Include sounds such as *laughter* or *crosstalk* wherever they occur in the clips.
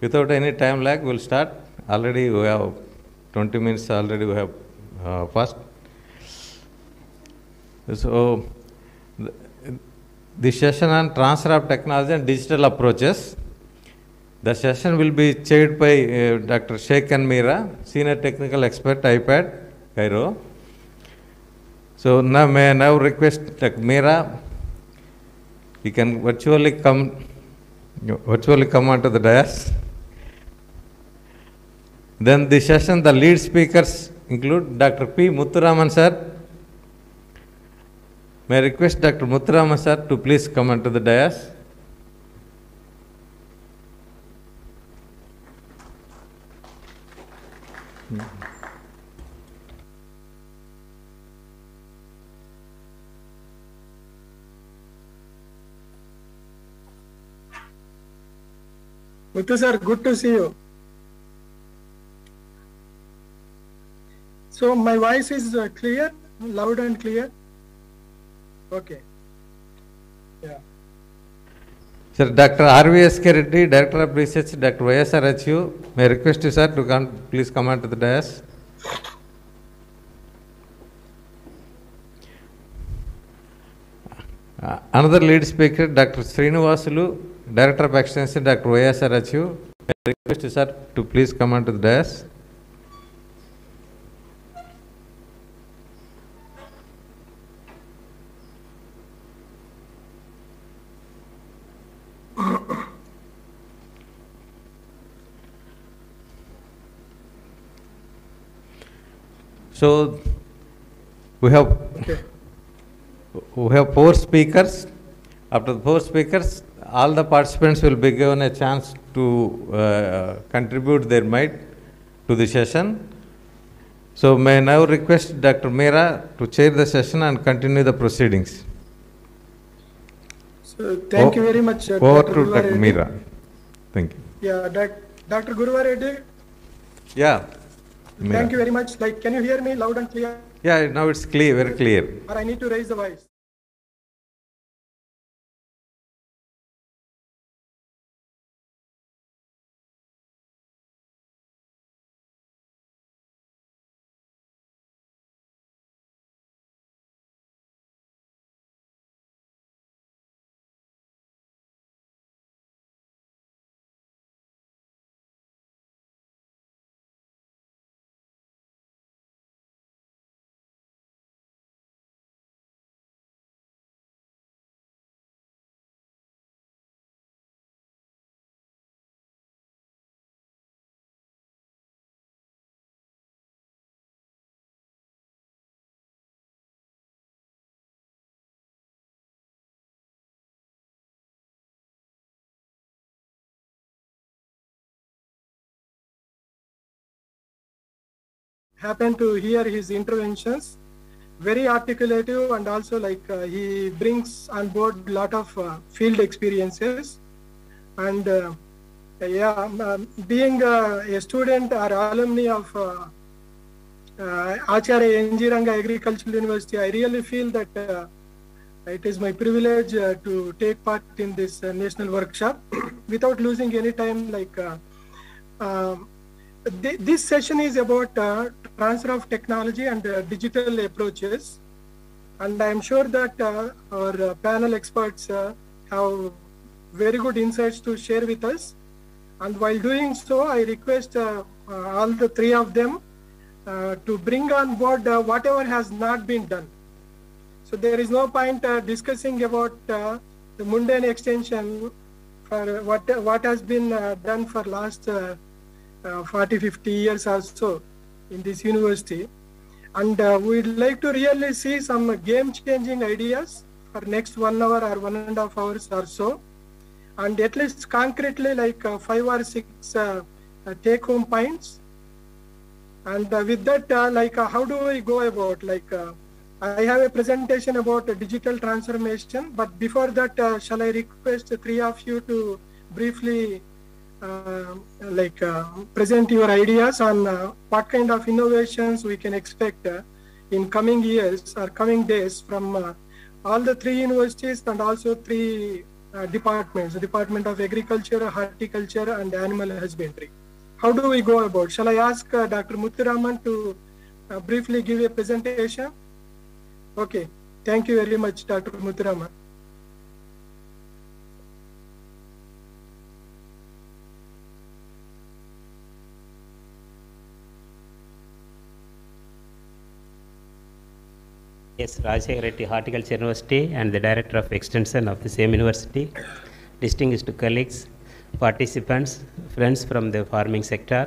without any time lag, we'll start. Already we have 20 minutes already we have uh, passed. So, the, session on transfer of technology and digital approaches. The session will be chaired by uh, Dr. Sheikh and Meera, Senior Technical Expert, IFAD, Cairo. So now may I now request Dr. Meera, you can virtually come, virtually come onto the dais. Then the session, the lead speakers include Dr. P. Muthuraman sir. May I request Dr. Muthuraman sir to please come onto the dais. Muthu sir, good to see you. So my voice is uh, clear, loud and clear? Okay. Yeah. Sir, Dr. R.V.S.K. Reddy, Director of Research, Dr. YSRHU, may I request you, sir, to come, please come on to the dais. Uh, Another lead speaker, Dr. Srinivasulu, Director of Extension, Dr. YSRHU, may I request you, sir, to please come on to the dais. So, we have Okay. we have four speakers. After the four speakers, all the participants will be given a chance to uh, contribute their might to the session. So may I now request Dr. Meera to chair the session and continue the proceedings. So thank you very much. uh, Over Dr. to Gurva Dr. Reddy. Meera. Thank you. Yeah, doc- Dr. Gurva Reddy, Yeah. Meera. thank you very much. Like, can you hear me loud and clear? Yeah, now it's clear, very clear. Or I need to raise the voice? Happen to hear his interventions. Very articulative and also like uh, he brings on board lot of uh, field experiences. And uh, yeah, um, um, being uh, a student or alumni of uh, uh, Acharya NG Ranga Agricultural University, I really feel that it is my privilege to take part in this national workshop *coughs* without losing any time. Like um, th- this session is about uh, transfer of technology and uh, digital approaches, and I am sure that uh, our uh, panel experts uh, have very good insights to share with us. And while doing so, I request all the three of them to bring on board whatever has not been done. So there is no point discussing about the mundane extension for what what has been done for last uh, uh, 40, 50 years or so in this university. And uh, we'd like to really see some game-changing ideas for next one hour or one and a half hours or so. And at least concretely like uh, five or six uh, uh, take-home points and uh, with that, like, how do we go about? Like, I have a presentation about digital transformation, but before that, shall I request three of you to briefly, like, uh, present your ideas on uh, what kind of innovations we can expect uh, in coming years or coming days from uh, all the three universities and also three uh, departments, Department of Agriculture, Horticulture, and Animal Husbandry. How do we go about? Shall I ask uh, Dr. Muthuraman to uh, briefly give a presentation? Okay, thank you very much, Dr. Muthuraman. Yes, Rajesh Reddy, Horticulture University and the Director of Extension of the same university, distinguished colleagues, participants, friends from the farming sector.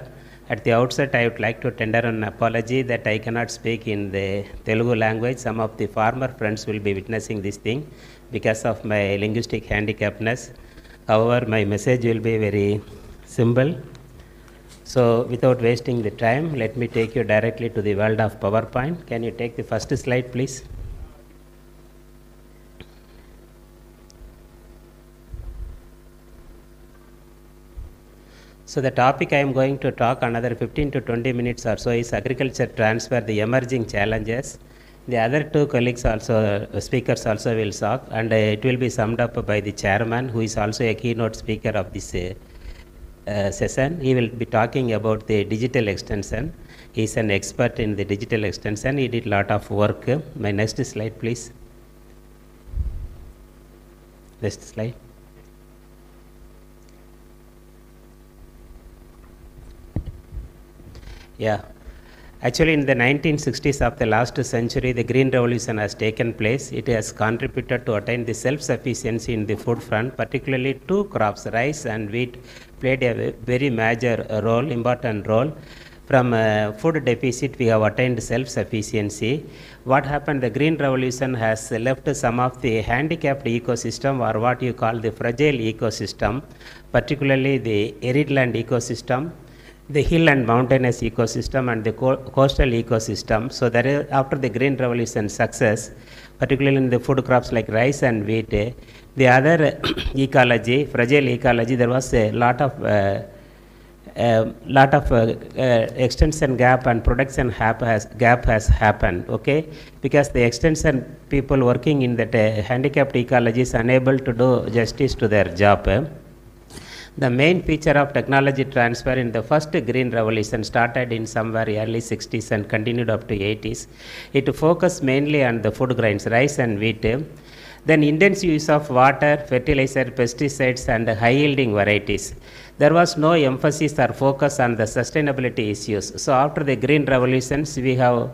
At the outset, I would like to tender an apology that I cannot speak in the Telugu language. Some of the farmer friends will be witnessing this thing because of my linguistic handicapness. However, my message will be very simple so, without wasting the time, let me take you directly to the world of PowerPoint. Can you take the first slide, please? So, the topic I am going to talk another 15 to 20 minutes or so is agriculture transfer, the emerging challenges. The other two colleagues also, uh, speakers also will talk, and uh, it will be summed up by the chairman, who is also a keynote speaker of this uh, session. He will be talking about the digital extension. He is an expert in the digital extension. He did a lot of work. My next slide, please. Next slide. Yeah. Actually, in the 1960s of the last century, the Green Revolution has taken place. It has contributed to attain the self-sufficiency in the food front, particularly two crops, rice and wheat, played a very major role, important role. From uh, food deficit, we have attained self-sufficiency. What happened? The Green Revolution has left some of the handicapped ecosystem, or what you call the fragile ecosystem, particularly the arid land ecosystem, the hill and mountainous ecosystem and the co- coastal ecosystem. So that is after the green revolution success, particularly in the food crops like rice and wheat, the other *coughs* ecology, fragile ecology, there was a lot of uh, a lot of uh, uh, extension gap and production gap has gap has happened okay because the extension people working in that uh, handicapped ecology is unable to do justice to their job. The main feature of technology transfer in the first green revolution started in somewhere early 60s and continued up to 80s. It focused mainly on the food grains, rice and wheat. Then intense use of water, fertilizer, pesticides and high yielding varieties. There was no emphasis or focus on the sustainability issues. So after the green revolutions, we have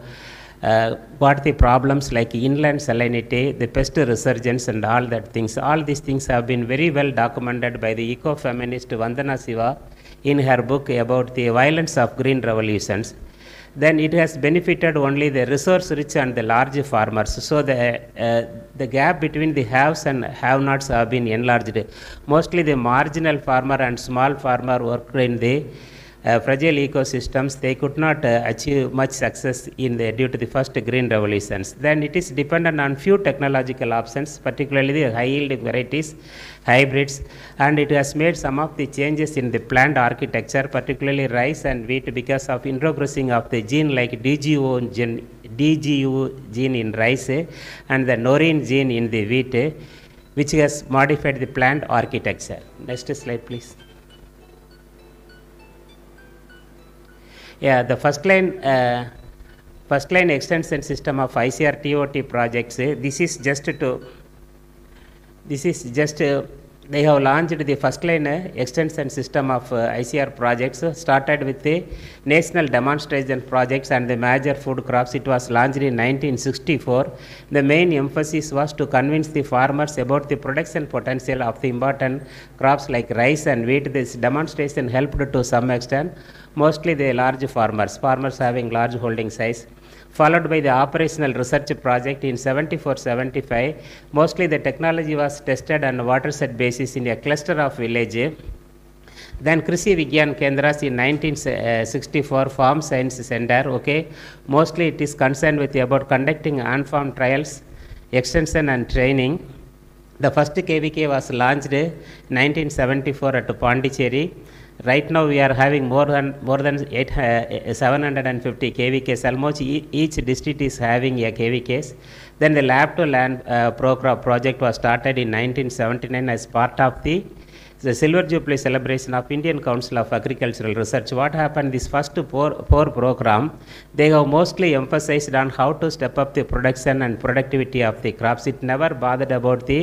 uh, what the problems like inland salinity, the pest resurgence, and all that things. All these things have been very well documented by the eco-feminist Vandana Shiva in her book about the violence of green revolutions. Then it has benefited only the resource-rich and the large farmers. So the uh, the gap between the haves and have-nots have been enlarged. Mostly the marginal farmer and small farmer work in the fragile ecosystems, they could not uh, achieve much success in the, due to the first green revolutions. Then it is dependent on few technological options, particularly the high-yield varieties, hybrids, and it has made some of the changes in the plant architecture, particularly rice and wheat, because of introgressing of the gene like DGO gene, DGU gene in rice eh, and the Norin gene in the wheat, eh, which has modified the plant architecture. Next slide, please. Yeah, the first line, uh, first line extension system of ICR TOT projects. uh, This is just to, this is just, uh, they have launched the first line uh, extension system of uh, ICR projects. uh, Started with the national demonstration projects and the major food crops. It was launched in 1964. The main emphasis was to convince the farmers about the production potential of the important crops like rice and wheat. This demonstration helped to some extent mostly the large farmers, farmers having large holding size, followed by the operational research project in 74-75. Mostly the technology was tested on watershed basis in a cluster of villages. Then Krishi Vigyan Kendras in 1964 uh, Farm Science Center, okay. Mostly it is concerned with about conducting on-farm trials, extension and training. The first KVK was launched in 1974 at Pondicherry. Right now we are having more than more than eight, uh, 750 KVKs. Almost e- each district is having a KVKs. Then the lab to land uh, project was started in 1979 as part of the the Silver Jubilee celebration of Indian Council of Agricultural Research. What happened? This first four, four program, they have mostly emphasized on how to step up the production and productivity of the crops. It never bothered about the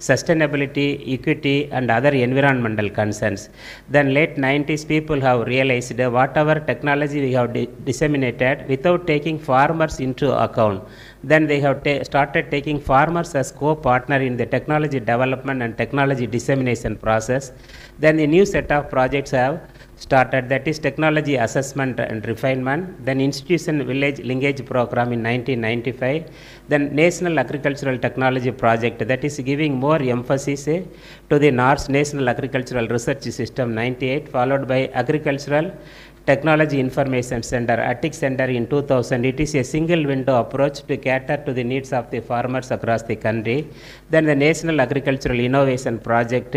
sustainability, equity, and other environmental concerns. Then late 90s, people have realized whatever technology we have di- disseminated without taking farmers into account. Then they have ta- started taking farmers as co-partner in the technology development and technology dissemination process. Then the new set of projects have started. That is technology assessment and refinement. Then institution village linkage program in 1995 then national agricultural technology project. That is giving more emphasis eh, to the north national agricultural research system 98 followed by agricultural technology information center ATIC center in 2000 it is a single window approach to cater to the needs of the farmers across the country. Then the national agricultural innovation project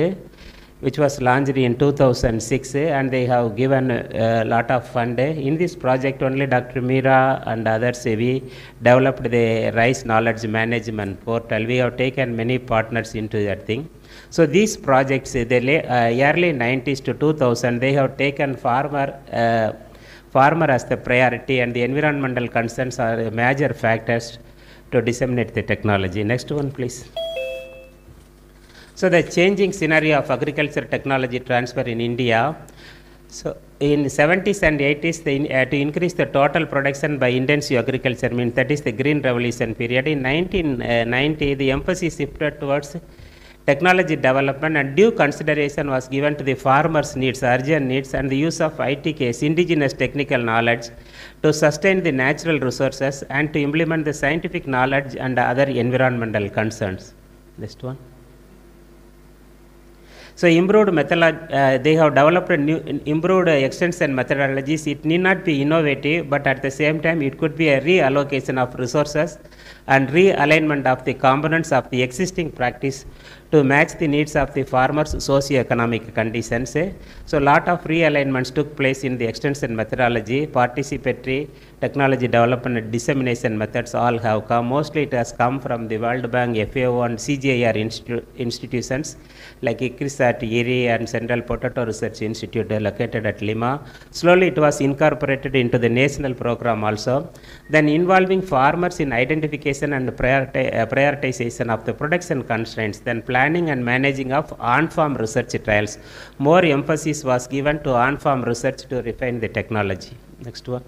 which was launched in 2006 eh, and they have given a lot of fund. In this project only Dr. Meera and others we developed the rice knowledge management portal. We have taken many partners into that thing. So these projects, the uh, early 90s to 2000, they have taken farmer uh, farmer as the priority and the environmental concerns are major factors to disseminate the technology. Next one please. So the changing scenario of agriculture technology transfer in India. So in 70s and 80s, the, in- uh, to increase the total production by intensive agriculture means that is the green revolution period. In 1990, the emphasis shifted towards technology development and due consideration was given to the farmers' needs, urgent needs, and the use of ITKs, indigenous technical knowledge, to sustain the natural resources and to implement the scientific knowledge and other environmental concerns. Next one. So improved methodology, uh, they have developed a new improved extension methodologies. It need not be innovative, but at the same time, it could be a reallocation of resources and realignment of the components of the existing practice to match the needs of the farmers' socio-economic conditions. So lot of realignments took place in the extension methodology, participatory technology development and dissemination methods all have come. Mostly it has come from the World Bank, FAO and CGIAR institu- institutions like ICRISAT, IRRI and Central Potato Research Institute located at Lima. Slowly it was incorporated into the national program also. Then involving farmers in identification and uh, prioritization of the production constraints, then planning and managing of on-farm research trials. More emphasis was given to on-farm research to refine the technology. Next one.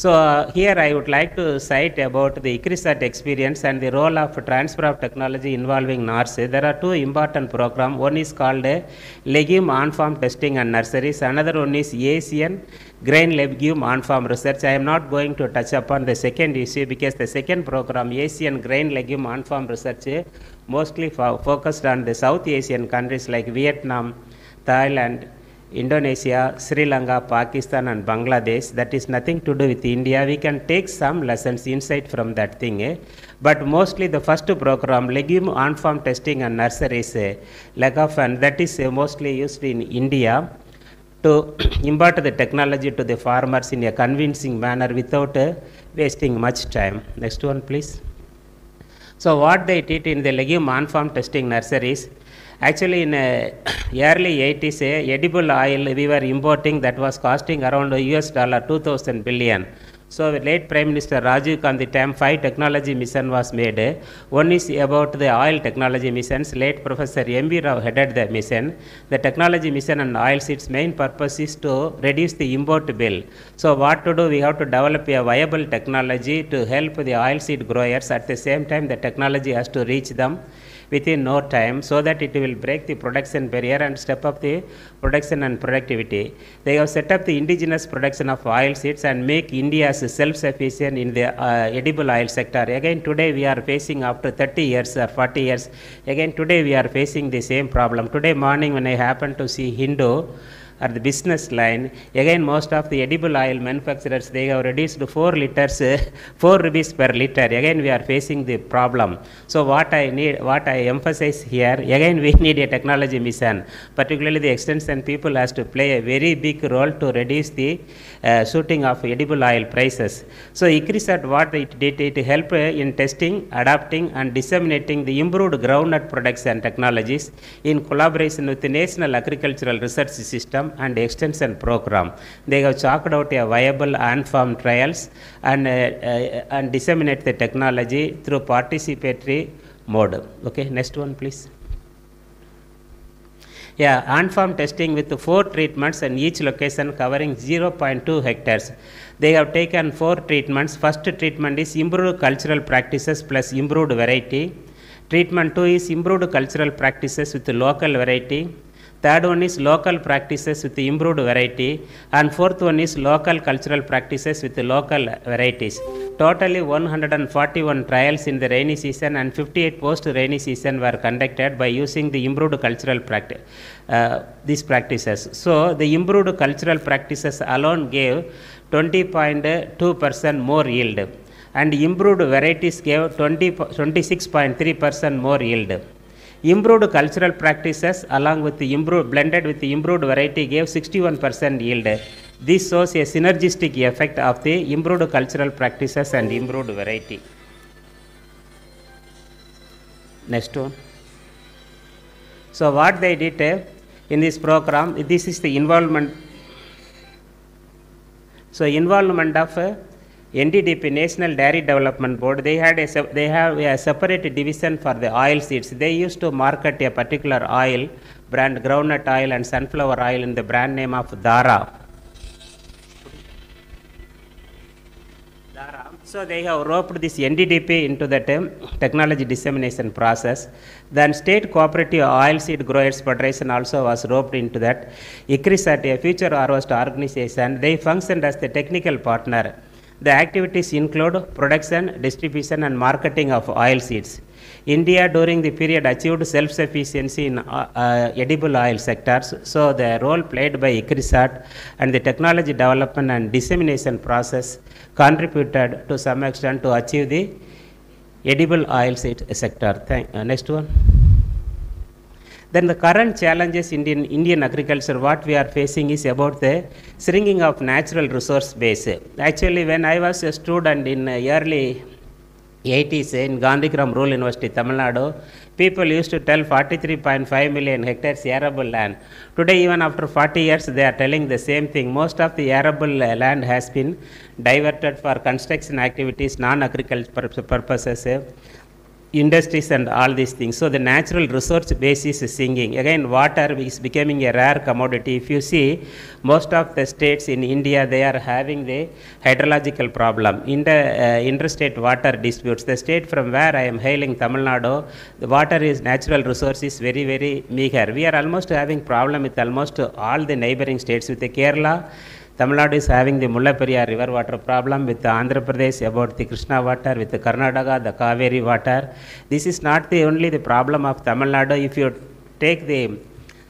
So uh, here I would like to cite about the ICRISAT experience and the role of transfer of technology involving NARS. There are two important programs. One is called uh, legume on-farm testing and nurseries. Another one is ASEAN grain legume on-farm research. I am not going to touch upon the second issue because the second program, ASEAN grain legume on-farm research, uh, mostly fo- focused on the South Asian countries like Vietnam, Thailand, Indonesia, Sri Lanka, Pakistan, and Bangladesh. That is nothing to do with India. We can take some lessons, insight from that thing. Eh? But mostly the first program, legume on-farm testing and nurseries, eh, LEGAFAN, that is eh, mostly used in India to *clears throat* impart the technology to the farmers in a convincing manner without eh, wasting much time. Next one, please. So what they did in the legume on-farm testing nurseries, actually in uh, *coughs* early 80s, uh, edible oil we were importing that was costing around US dollar 2000 billion. So late Prime Minister Rajiv Gandhi time five technology mission was made. One is about the oil technology missions. Late Professor M.V. Rao headed the mission. The technology mission and oil seeds main purpose is to reduce the import bill. So what to do? We have to develop a viable technology to help the oil seed growers. At the same time, the technology has to reach them within no time so that it will break the production barrier and step up the production and productivity. They have set up the indigenous production of oil seeds and make India self-sufficient in the uh, edible oil sector. Again, today we are facing after 30 years or 40 years, again today we are facing the same problem. Today morning when I happened to see Hindu, or the business line, again most of the edible oil manufacturers, they have reduced 4 liters, uh, *laughs* 4 rupees per liter. Again we are facing the problem. So what I need, what I emphasize here, again *laughs* we need a technology mission, particularly the extension people has to play a very big role to reduce the uh, shooting of edible oil prices. So ICRISAT what it did, it helped uh, in testing, adapting and disseminating the improved groundnut products and technologies in collaboration with the National Agricultural Research System and Extension Program. They have chalked out a viable and farm trials and, uh, uh, and disseminate the technology through participatory mode. Okay, next one please. Yeah, on-farm testing with four treatments and each location covering 0.2 hectares. They have taken four treatments. First treatment is improved cultural practices plus improved variety. Treatment two is improved cultural practices with local variety. Third one is local practices with improved variety. And fourth one is local cultural practices with local varieties. Totally 141 trials in the rainy season and 58 post rainy season were conducted by using the improved cultural practice. Uh, these practices. So the improved cultural practices alone gave 20.2% more yield and improved varieties gave 20, 26.3% more yield. Improved cultural practices along with the improved blended with the improved variety gave 61% yield. This shows a synergistic effect of the improved cultural practices and improved variety. Next one. So what they did uh, in this program, this is the involvement. So involvement of uh, NDDB National Dairy Development Board, they had a they have a separate division for the oil seeds. They used to market a particular oil brand, groundnut oil and sunflower oil in the brand name of Dhara. So they have roped this NDDB into the technology dissemination process. Then State Cooperative Oil Seed Growers Federation also was roped into that. ICRISAT, a future harvest organization, they functioned as the technical partner. The activities include production, distribution and marketing of oil seeds. India during the period achieved self-sufficiency in uh, uh, edible oil sectors. So the role played by ICRISAT and the technology development and dissemination process contributed to some extent to achieve the edible oil seed sector. Thank, uh, next one. Then the current challenges in Indian, Indian agriculture, what we are facing is about the shrinking of natural resource base. Actually, when I was a student in uh, early 80s in Gandhigram Rural University, Tamil Nadu, people used to tell 43.5 million hectares arable land. Today, even after 40 years, they are telling the same thing. Most of the arable uh, land has been diverted for construction activities, non-agricultural purposes. Industries and all these things. So the natural resource base is sinking. Again, water is becoming a rare commodity. If you see, most of the states in India, they are having the hydrological problem. In the uh, interstate water disputes, the state from where I am hailing, Tamil Nadu, the water is natural resource is very, very meager. We are almost having problem with almost all the neighboring states. With the Kerala, Tamil Nadu is having the Mullaperiyar river water problem with the Andhra Pradesh about the Krishna water, with the Karnataka, the Kaveri water. This is not the only the problem of Tamil Nadu. If you take the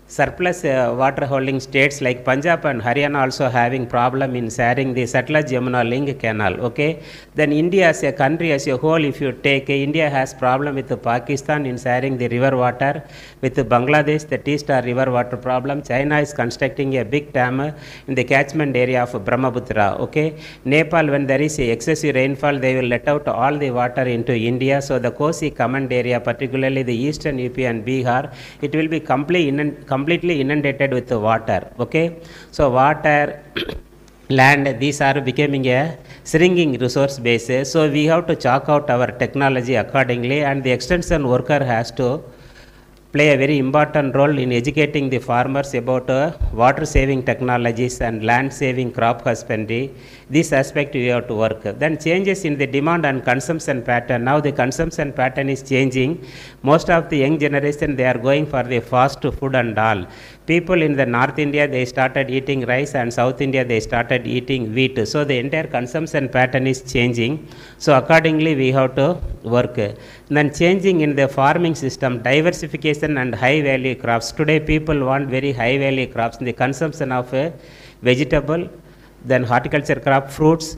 surplus uh, water holding states like Punjab and Haryana also having problem in sharing the Satluj Yamuna link canal. Okay, then India as a country as a whole, if you take uh, India has problem with the Pakistan in sharing the river water with Bangladesh, the Teesta river water problem. China is constructing a big dam uh, in the catchment area of Brahmaputra. Okay, Nepal when there is excessive rainfall, they will let out all the water into India. So the Kosi command area, particularly the eastern UP and Bihar, it will be completely completely inundated with water. Okay, so water. *clears throat* land these are becoming a shrinking resource base so we have to chalk out our technology accordingly and the extension worker has to play a very important role in educating the farmers about uh, water saving technologies and land saving crop husbandry. This aspect we have to work. Then changes in the demand and consumption pattern. Now the consumption pattern is changing. Most of the young generation they are going for the fast food and all people in the north india they started eating rice and south india they started eating wheat so the entire consumption pattern is changing so accordingly we have to work then changing in the farming system diversification and high value crops. Today, people want very high value crops. In the consumption of uh, vegetable, then horticulture crop, fruits,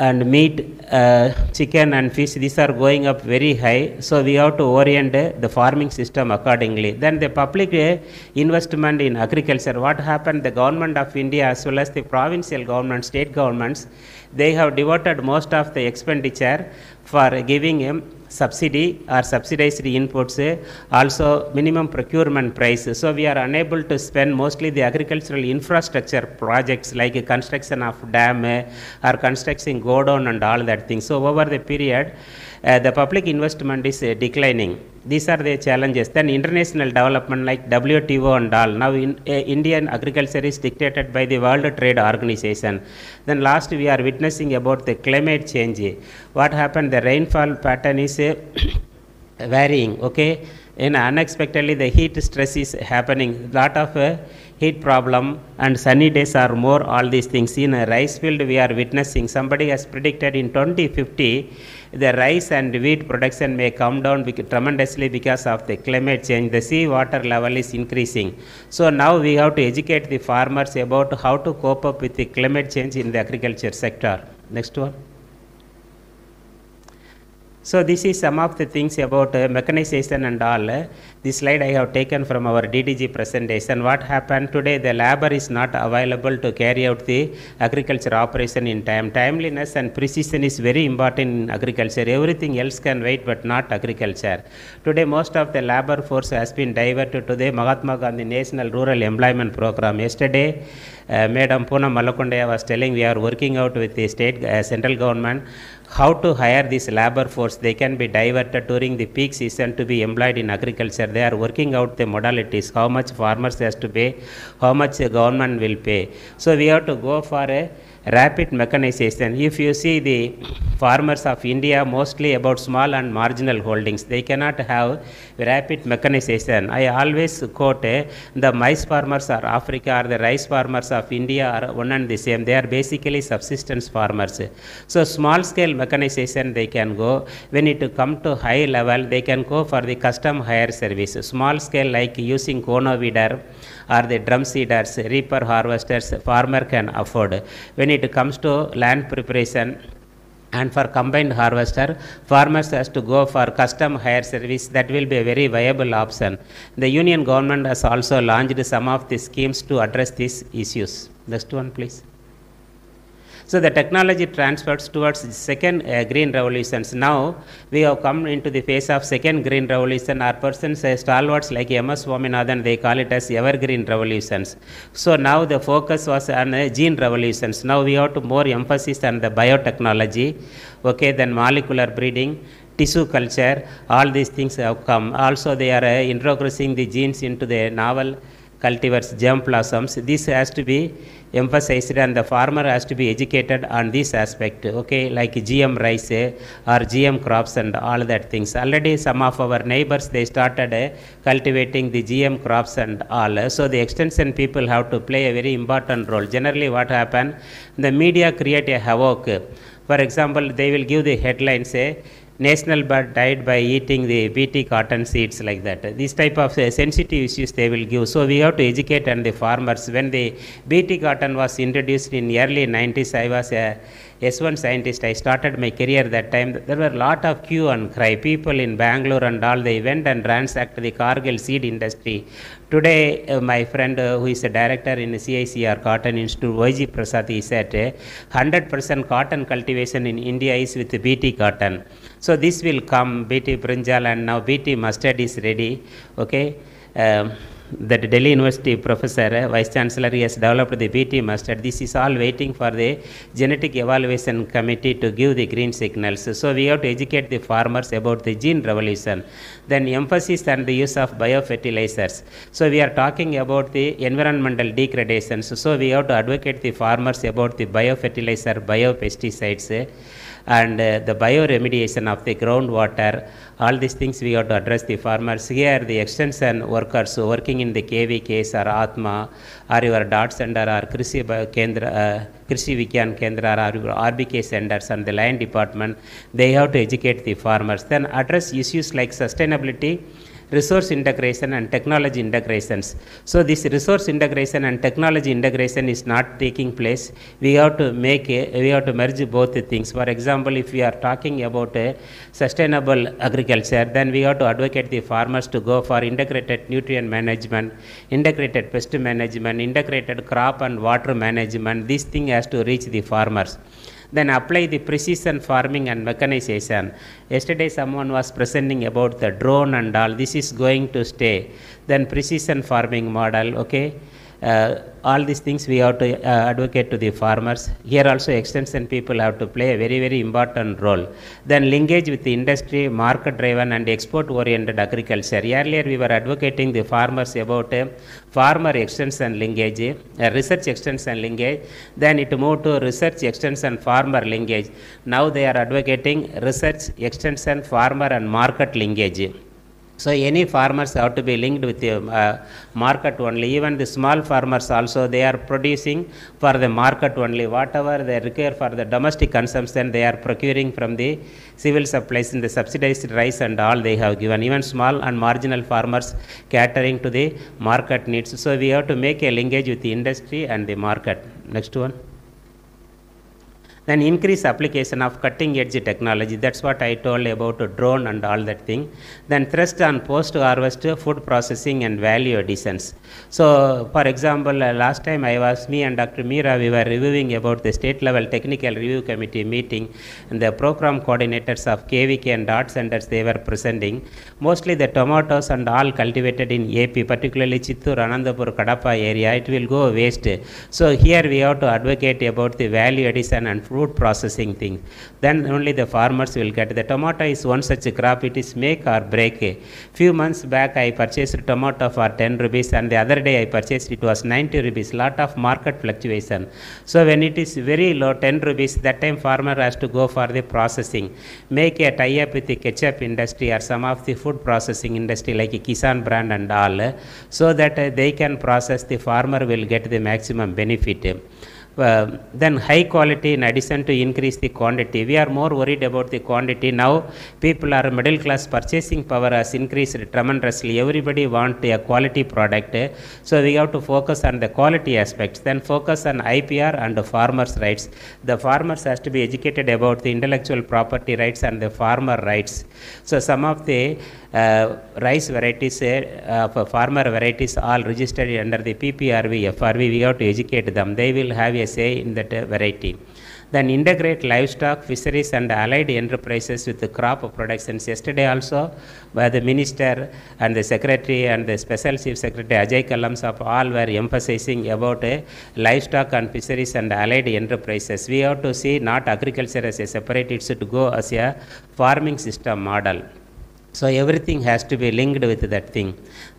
and meat, uh, chicken and fish, these are going up very high. So we have to orient uh, the farming system accordingly. Then the public uh, investment in agriculture. What happened? The government of India as well as the provincial government, state governments, they have devoted most of the expenditure for giving um, subsidy or subsidized inputs, also minimum procurement price. So we are unable to spend mostly the agricultural infrastructure projects like construction of dam uh, or constructing go down and all that thing. So over the period, the public investment is uh, declining. These are the challenges. Then international development like WTO and all. Now in, uh, Indian agriculture is dictated by the World Trade Organization. Then last we are witnessing about the climate change. What happened? The rainfall pattern is uh, *coughs* varying. Okay, and unexpectedly the heat stress is happening. Lot of uh, heat problem and sunny days are more. All these things in a rice field we are witnessing. Somebody has predicted in 2050 the rice and wheat production may come down tremendously because of the climate change. The sea water level is increasing. So now we have to educate the farmers about how to cope up with the climate change in the agriculture sector. Next one. So this is some of the things about uh, mechanization and all. Uh, this slide I have taken from our DDG presentation. What happened today? The labor is not available to carry out the agriculture operation in time. Timeliness and precision is very important in agriculture. Everything else can wait, but not agriculture. Today, most of the labor force has been diverted to the Mahatma Gandhi National Rural Employment Program. Yesterday, uh, Madam Poonam Malakondaiah was telling we are working out with the state uh, central government how to hire this labor force? They can be diverted during the peak season to be employed in agriculture. They are working out the modalities how much farmers has to pay how much the government will pay. So we have to go for a rapid mechanization. If you see the farmers of india mostly about small and marginal holdings they cannot have rapid mechanization. I always quote eh, the maize farmers of africa or the rice farmers of india are one and the same. They are basically subsistence farmers. So small scale mechanization they can go. When it come to high level they can go for the custom hire service. Small scale like using cono weeder or the drum seeders reaper harvesters farmer can afford. When it comes to land preparation and for combined harvester farmers has to go for custom hire service that will be a very viable option. The union government has also launched some of the schemes to address these issues. Next one please so the technology transfers towards the second uh, green revolutions. Now we have come into the phase of second green revolution. Our persons, uh, stalwarts like M.S. Swaminathan, they call it as evergreen revolutions. So now the focus was on uh, gene revolutions. Now we have to more emphasis on the biotechnology. Okay, then molecular breeding, tissue culture, all these things have come. Also they are uh, introducing the genes into the novel cultivars, germplasms. This has to be emphasized and the farmer has to be educated on this aspect okay? Like gm rice or gm crops and all that things. Already some of our neighbors they started eh, cultivating the gm crops and all. So the extension people have to play a very important role. Generally what happen the media create a havoc. For example they will give the headlines say national bird died by eating the bt cotton seeds like that these type of uh, sensitive issues they will give so we have to educate and the farmers when the bt cotton was introduced in early 90s i was a S1 scientist. I started my career that time. There were a lot of queue and cry. People in Bangalore and all, they went and ransacked the Cargill seed industry. Today, uh, my friend uh, who is a director in CICR Cotton Institute, YG Prasad, he said uh, 100% cotton cultivation in India is with BT cotton. So this will come, BT brinjal and now BT mustard is ready. Okay. Um, that Delhi University professor, Vice Chancellor, has developed the BT mustard. This is all waiting for the genetic evaluation committee to give the green signals. So we have to educate the farmers about the gene revolution. Then emphasis on the use of biofertilizers. So we are talking about the environmental degradation. So, so we have to advocate the farmers about the biofertilizer, biopesticides. And uh, the bioremediation of the groundwater, all these things we have to address the farmers. Here, the extension workers working in the KVKs or Atma or your dot center or Krishi Kendra, uh, Krishi Kendra or RBK centers and the land department, they have to educate the farmers. Then address issues like sustainability resource integration and technology integrations. So this resource integration and technology integration is not taking place. We have to make a, we have to merge both things. For example, if we are talking about a sustainable agriculture, then we have to advocate the farmers to go for integrated nutrient management, integrated pest management, integrated crop and water management. This thing has to reach the farmers then apply the precision farming and mechanization. Yesterday, someone was presenting about the drone and all. This is going to stay. Then precision farming model. Okay. Uh, all these things we have to uh, advocate to the farmers. Here also extension people have to play a very very important role. Then linkage with the industry, market driven and export oriented agriculture. Earlier we were advocating the farmers about a farmer extension linkage, a research extension linkage. Then it moved to research extension farmer linkage. Now they are advocating research extension farmer and market linkage. So any farmers have to be linked with the uh, market only. Even the small farmers also they are producing for the market only. Whatever they require for the domestic consumption, they are procuring from the civil supplies in the subsidized rice and all they have given. Even small and marginal farmers catering to the market needs. So we have to make a linkage with the industry and the market. Next one then increase application of cutting edge technology. That's what i told about drone and all that thing. Then thrust on post harvest food processing and value additions. So for example uh, last time i was me and dr meera we were reviewing about the state level technical review committee meeting and the program coordinators of kvk and dot centers they were presenting. Mostly the tomatoes and all cultivated in ap particularly Chittoor Anantapur kadapa area it will go waste. So here we have to advocate about the value addition and food processing thing. Then only the farmers will get the tomato is one such crop it is make or break. Few months back i purchased tomato for 10 rupees and the other day i purchased it was 90 rupees. Lot of market fluctuation. So when it is very low 10 rupees that time farmer has to go for the processing. Make a tie up with the ketchup industry or some of the food processing industry like a Kissan brand and all. So that uh, they can process the farmer will get the maximum benefit uh, then high quality in addition to increase the quantity. We are more worried about the quantity now. People are middle class purchasing power has increased tremendously. Everybody want a quality product. So we have to focus on the quality aspects. Then focus on ipr and the farmers rights. The farmers has to be educated about the intellectual property rights and the farmer rights. So some of the uh, rice varieties uh, of farmer varieties all registered under the PPRV, FRV, we have to educate them. They will have a say in that uh, variety. Then integrate livestock, fisheries and allied enterprises with the crop productions. Yesterday also, where the minister and the secretary and the special chief secretary Ajay Kalams of all were emphasizing about uh, livestock and fisheries and allied enterprises. We have to see not agriculture as a separate, it should go as a farming system model. So everything has to be linked with that thing.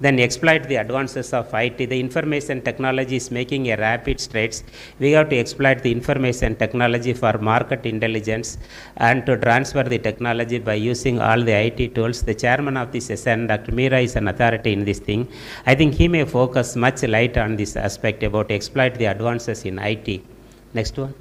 Then exploit the advances of IT. The information technology is making a rapid strides. We have to exploit the information technology for market intelligence and to transfer the technology by using all the IT tools. The chairman of this session, Dr. Meera, is an authority in this thing. I think he may focus much light on this aspect about exploit the advances in IT. Next one.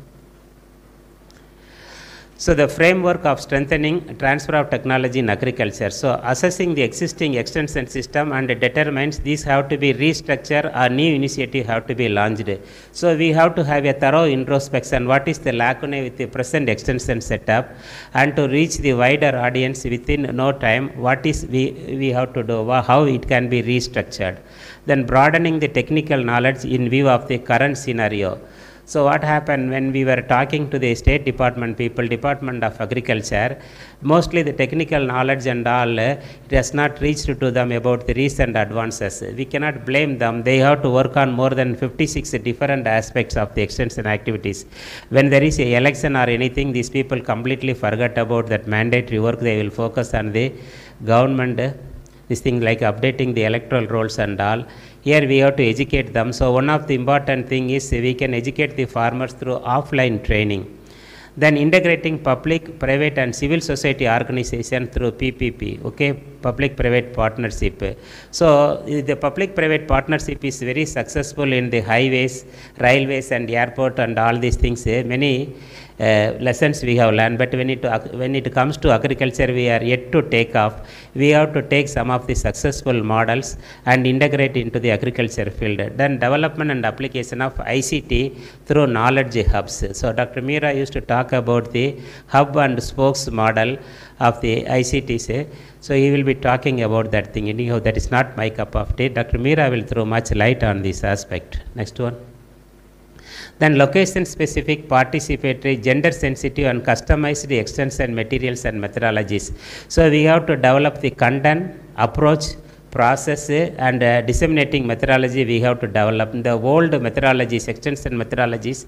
So the framework of strengthening transfer of technology in agriculture. So assessing the existing extension system and determines these have to be restructured or new initiative have to be launched. So we have to have a thorough introspection. What is the lacuna with the present extension setup and to reach the wider audience within no time, what is we, we have to do, how it can be restructured. Then broadening the technical knowledge in view of the current scenario. So what happened when we were talking to the State Department people, Department of Agriculture, mostly the technical knowledge and all, uh, it has not reached to them about the recent advances. We cannot blame them. They have to work on more than 56 different aspects of the extension activities. When there is a election or anything, these people completely forget about that mandatory work. They will focus on the government, uh, this thing like updating the electoral rolls and all here we have to educate them. So one of the important thing is we can educate the farmers through offline training. Then integrating public private and civil society organization through ppp okay? Public private partnership. So the public private partnership is very successful in the highways railways and airport and all these things. Many uh, lessons we have learned, but when it, when it comes to agriculture, we are yet to take off. We have to take some of the successful models and integrate into the agriculture field. Then development and application of ICT through knowledge hubs. So Dr. Meera used to talk about the hub and spokes model of the ICTs. So he will be talking about that thing. Anyhow, that is not my cup of tea. Dr. Meera will throw much light on this aspect. Next one. Then location specific, participatory, gender sensitive and customized extension materials and methodologies. So we have to develop the content, approach, process and uh, disseminating methodology we have to develop. The old methodologies, extension methodologies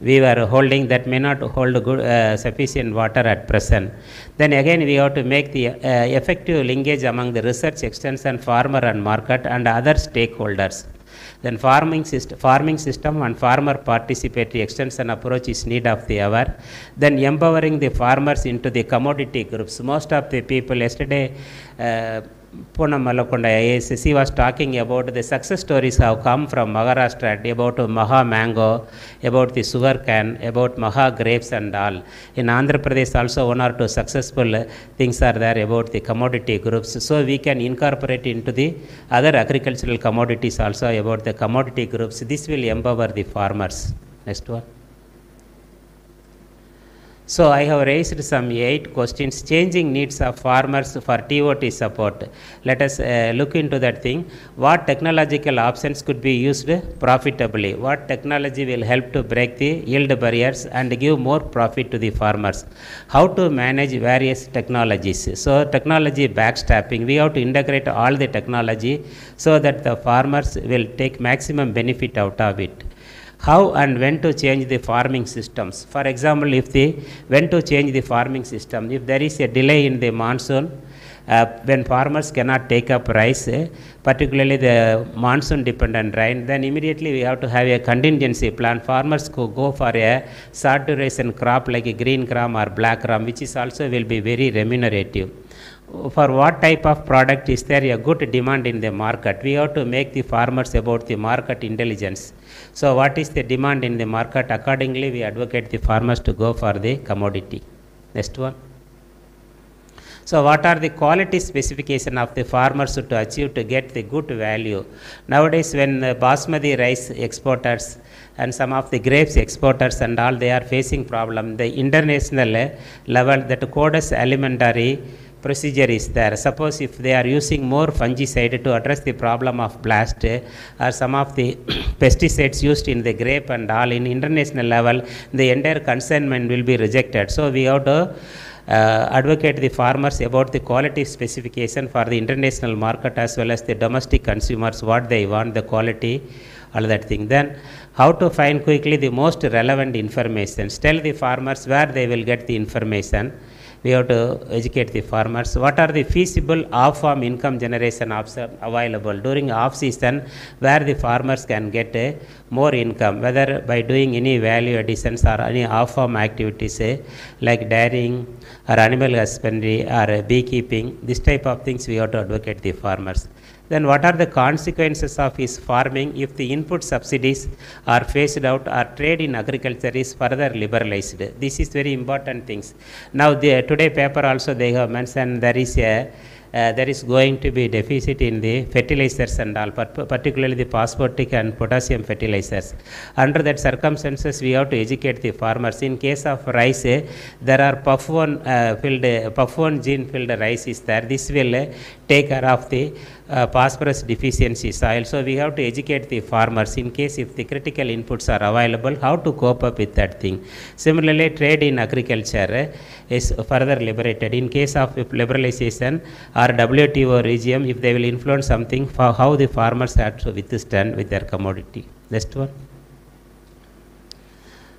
we were holding that may not hold good, uh, sufficient water at present. Then again we have to make the uh, effective linkage among the research extension, farmer and market and other stakeholders. Then farming system, farming system and farmer participatory extension approach is need of the hour. Then empowering the farmers into the commodity groups. Most of the people yesterday, uh, Poonam Malakondaiah was talking about the success stories have come from Maharashtra about Maha mango, about the sugar cane, about Maha grapes and all. In Andhra Pradesh also one or two successful things are there about the commodity groups. So we can incorporate into the other agricultural commodities also about the commodity groups. This will empower the farmers. Next one. So I have raised some eight questions. Changing needs of farmers for TOT support. Let us uh, look into that thing. What technological options could be used profitably? What technology will help to break the yield barriers and give more profit to the farmers? How to manage various technologies? So technology backstopping. We have to integrate all the technology so that the farmers will take maximum benefit out of it how and when to change the farming systems. For example, if the when to change the farming system, if there is a delay in the monsoon, uh, when farmers cannot take up rice, eh, particularly the monsoon dependent rain, then immediately we have to have a contingency plan. Farmers could go for a short duration crop like a green gram or black gram, which is also will be very remunerative for what type of product is there a good demand in the market? We have to make the farmers about the market intelligence. So what is the demand in the market? Accordingly we advocate the farmers to go for the commodity. Next one. So what are the quality specification of the farmers to achieve to get the good value? Nowadays when uh, basmati rice exporters and some of the grapes exporters and all they are facing problem. The international level that Codex Alimentarius procedure is there. Suppose if they are using more fungicide to address the problem of blast or some of the *clears throat* pesticides used in the grape and all in international level, the entire consignment will be rejected. So we have to uh, advocate the farmers about the quality specification for the international market as well as the domestic consumers, what they want, the quality, all that thing. Then how to find quickly the most relevant information. Tell the farmers where they will get the information we have to educate the farmers. What are the feasible off farm income generation options available during off season where the farmers can get a more income whether by doing any value additions or any off farm activities eh, like dairying or animal husbandry or uh, beekeeping? This type of things we have to advocate the farmers then what are the consequences of his farming if the input subsidies are phased out or trade in agriculture is further liberalized this is very important things now the today paper also they have mentioned there is a uh, there is going to be deficit in the fertilizers and all, particularly the phosphatic and potassium fertilizers. Under that circumstances, we have to educate the farmers. In case of rice, there are Pup1 uh, filled, Pup1 gene filled rice is there. This will take care of the uh, phosphorus deficiency soil. So we have to educate the farmers in case if the critical inputs are available, how to cope up with that thing. Similarly, trade in agriculture is further liberated. In case of liberalization or WTO regime, if they will influence something, for how the farmers have to withstand with their commodity. Next one.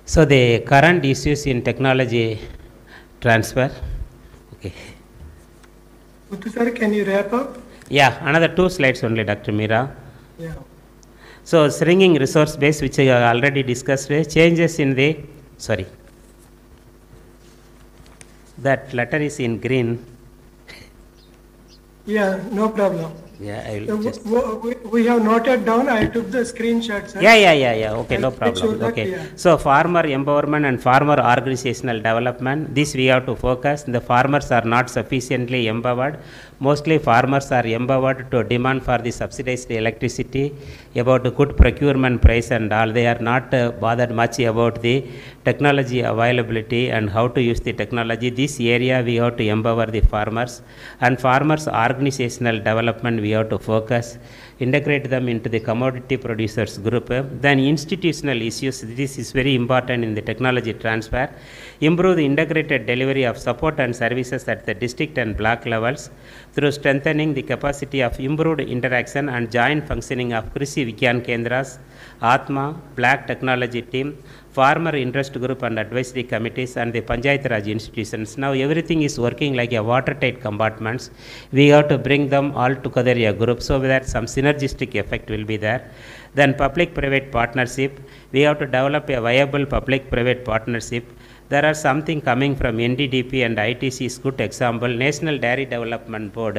So the current issues in technology transfer. Okay. Sir, can you wrap up? Yeah, another two slides only, Dr. Meera. Yeah. So shrinking resource base, which I already discussed, eh, changes in the, sorry, that letter is in green. Yeah, no problem. Yeah, I will just. We we have noted down, I took the screenshot, sir. Yeah, yeah, yeah, yeah. Okay, no make sure problem. that, Okay. yeah. So farmer empowerment and farmer organizational development, this we have to focus. The farmers are not sufficiently empowered. Mostly farmers are empowered to demand for the subsidized electricity, about good procurement price and all. They are not uh, bothered much about the technology availability and how to use the technology. This area we have to empower the farmers and farmers organizational development we have to focus integrate them into the commodity producers group. Then institutional issues, this is very important in the technology transfer. Improve the integrated delivery of support and services at the district and block levels through strengthening the capacity of improved interaction and joint functioning of Krishi Vigyan Kendras, Atma, Block Technology Team, farmer interest group and advisory committees and the Panchayat Raj institutions. Now everything is working like a watertight compartments. We have to bring them all together a group so that some synergistic effect will be there. Then public-private partnership. We have to develop a viable public-private partnership. There are something coming from NDDB and ITC is good example. National Dairy Development Board,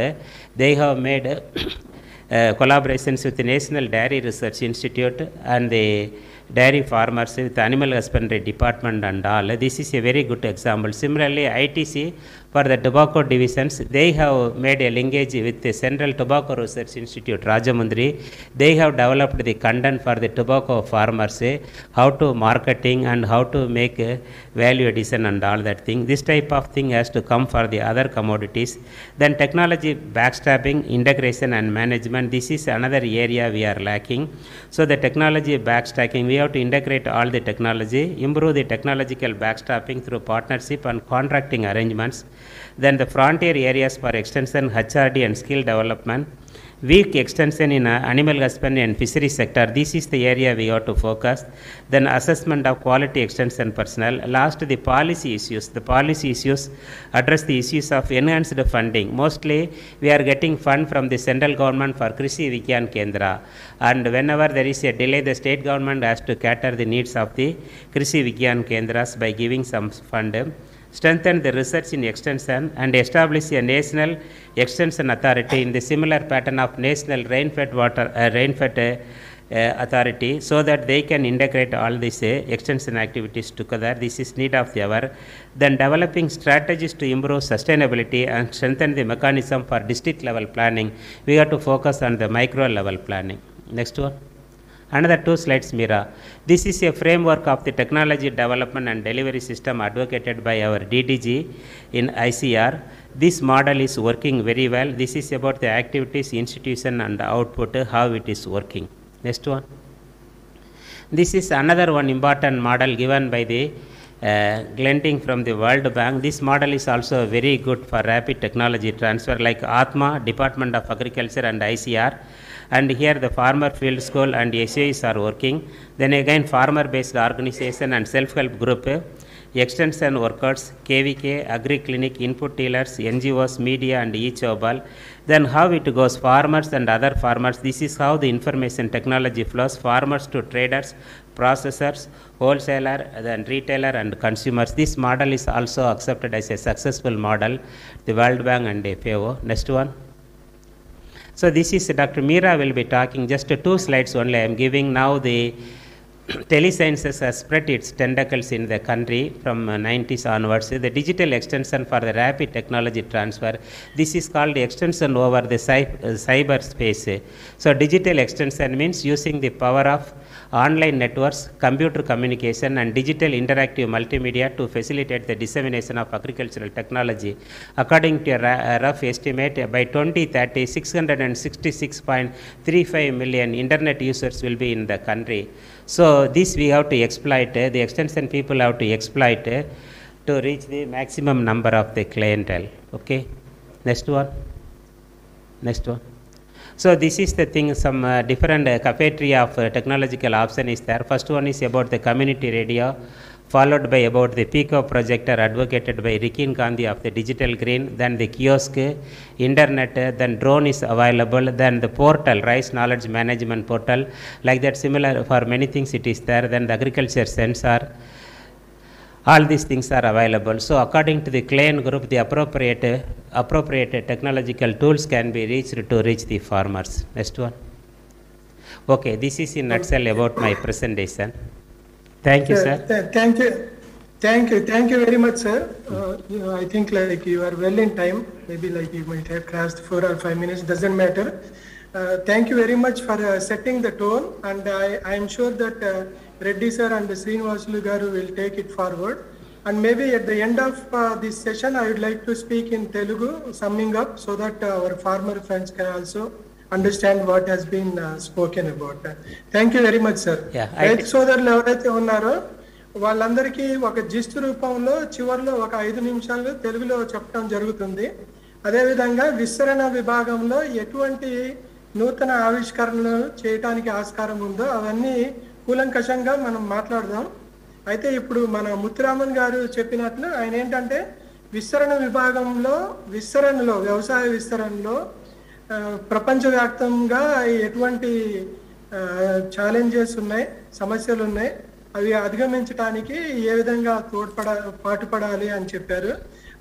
they have made uh, collaborations with the National Dairy Research Institute and the dairy farmers with animal husbandry department and all. This is a very good example. Similarly, ITC for the tobacco divisions, they have made a linkage with the Central Tobacco Research Institute, Rajahmundry. They have developed the content for the tobacco farmers, eh, how to marketing and how to make eh, value addition and all that thing. This type of thing has to come for the other commodities. Then technology backstopping, integration and management. This is another area we are lacking. So the technology backstopping, we have to integrate all the technology, improve the technological backstopping through partnership and contracting arrangements. Then the frontier areas for extension, HRD and skill development. Weak extension in uh, animal husbandry and fishery sector. This is the area we ought to focus. Then assessment of quality extension personnel. Last, the policy issues. The policy issues address the issues of enhanced funding. Mostly, we are getting fund from the central government for Krishi Vigyan Kendra. And whenever there is a delay, the state government has to cater the needs of the Krishi Vigyan Kendras by giving some fund strengthen the research in extension and establish a national extension authority in the similar pattern of national rainfed water uh, rainfed uh, uh, authority so that they can integrate all these uh, extension activities together. This is need of the hour. Then developing strategies to improve sustainability and strengthen the mechanism for district level planning. We have to focus on the micro level planning. Next one Another two slides, Mira. This is a framework of the technology development and delivery system advocated by our DDG in ICAR. This model is working very well. This is about the activities, institution and output, how it is working. Next one. This is another one important model given by the uh, Glendenning from the World Bank. This model is also very good for rapid technology transfer like Atma, Department of Agriculture and ICAR and here the farmer field school and SAs are working. Then again farmer based organization and self-help group, extension workers, KVK, agri clinic, input dealers, NGOs, media and e-Choupal. Then how it goes, farmers and other farmers, this is how the information technology flows, farmers to traders, processors, wholesaler, then retailer and consumers. This model is also accepted as a successful model, the World Bank and FAO. Next one. So this is Dr. Meera will be talking just two slides only. I am giving now the *clears throat* telesciences has spread its tentacles in the country from uh, 90s onwards. The digital extension for the rapid technology transfer. This is called extension over the uh, cyberspace. So digital extension means using the power of online networks, computer communication and digital interactive multimedia to facilitate the dissemination of agricultural technology. According to a rough estimate, by 2030, 666.35 million internet users will be in the country. So this we have to exploit, the extension people have to exploit to reach the maximum number of the clientele. Okay, next one. Next one. So this is the thing, some uh, different uh, cafeteria of uh, technological option is there. First one is about the community radio, followed by about the Pico projector advocated by Rikin Gandhi of the Digital Green, then the kiosk, internet, uh, then drone is available, then the portal, Rice Knowledge Management Portal, like that similar for many things it is there, then the agriculture sensor, all these things are available. So according to the Klein group, the appropriate, appropriate technological tools can be reached to reach the farmers. Next one. Okay, this is in nutshell about my presentation. Thank you, sir. Th- Thank you. Thank you. Thank you very much, sir. Uh, you know, I think like you are well in time. Maybe like you might have crossed four or five minutes, doesn't matter. Uh, thank you very much for uh, setting the tone and I, I am sure that uh, Reddy sir and Srinivasulu గారు will take it forward and maybe at the end of this session I would like to speak in Telugu summing up so that our farmer friends can also understand what he's been spoken about thank you very much sir రైతు సోదరులు ఎవరైతే ఉన్నారో వాళ్ళందరికీ ఒక gist రూపంలో చివరిలో ఒక ఐదు నిమిషాలు తెలుగులో చెప్పడం జరుగుతుంది. అదేవిధంగా విస్తరణ విభాగంలో ఎటువంటి నూతన ఆవిష్కరణలు చేయటానికి ఆస్కారం ఉందో అవన్నీ కూలంకషంగా మనం మాట్లాడదాం. అయితే ఇప్పుడు మన ముత్తురామన్ గారు చెప్పినట్లు ఆయన ఏంటంటే విస్తరణ విభాగంలో విస్తరణలో వ్యవసాయ విస్తరణలో ప్రపంచవ్యాప్తంగా ఎటువంటి ఛాలెంజెస్ ఉన్నాయి సమస్యలు ఉన్నాయి అవి అధిగమించడానికి ఏ విధంగా తోడ్పడ పాటుపడాలి అని చెప్పారు.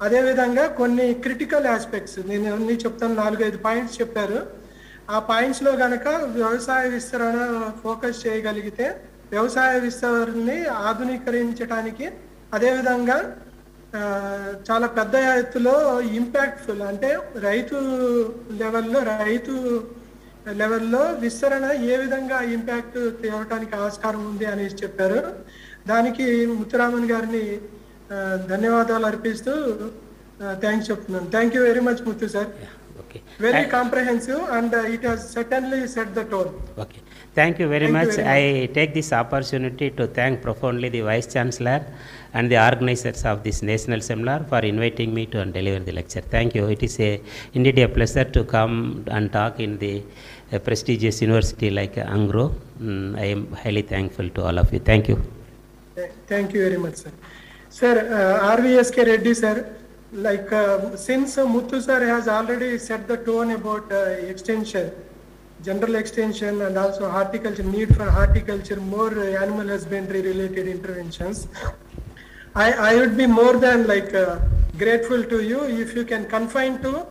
అదేవిధంగా కొన్ని క్రిటికల్ ఆస్పెక్ట్స్ నేను అన్ని చెప్తాను నాలుగైదు పాయింట్స్ చెప్పారు. ఆ పాయింట్స్లో గనక వ్యవసాయ విస్తరణ ఫోకస్ చేయగలిగితే వ్యవసాయ విస్తరణని ఆధునీకరించడానికి అదేవిధంగా చాలా పెద్ద ఎత్తులో ఇంపాక్ట్ఫుల్ అంటే రైతు లెవెల్లో రైతు లెవెల్లో విస్తరణ ఏ విధంగా ఇంపాక్ట్ తేవటానికి ఆస్కారం ఉంది అనేసి చెప్పారు. దానికి ముత్తురామన్ గారిని ధన్యవాదాలు అర్పిస్తూ థ్యాంక్స్ చెప్తున్నాను. Thank you very much Muthu sir. very and comprehensive and uh, it has certainly set the tone. Okay. Thank you very, thank much. You very much. I take this opportunity to thank profoundly the Vice Chancellor and the organizers of this national seminar for inviting me to deliver the lecture. Thank you. It is a, indeed a pleasure to come and talk in the uh, prestigious university like ANGRAU. Mm, I am highly thankful to all of you. Thank you. Thank you very much, sir. Sir, uh, RVSK Reddy, sir, like uh, since uh, Muthu sir has already set the tone about uh, extension, general extension and also horticulture, need for horticulture, more uh, animal husbandry related interventions. I, I would be more than like uh, grateful to you if you can confine to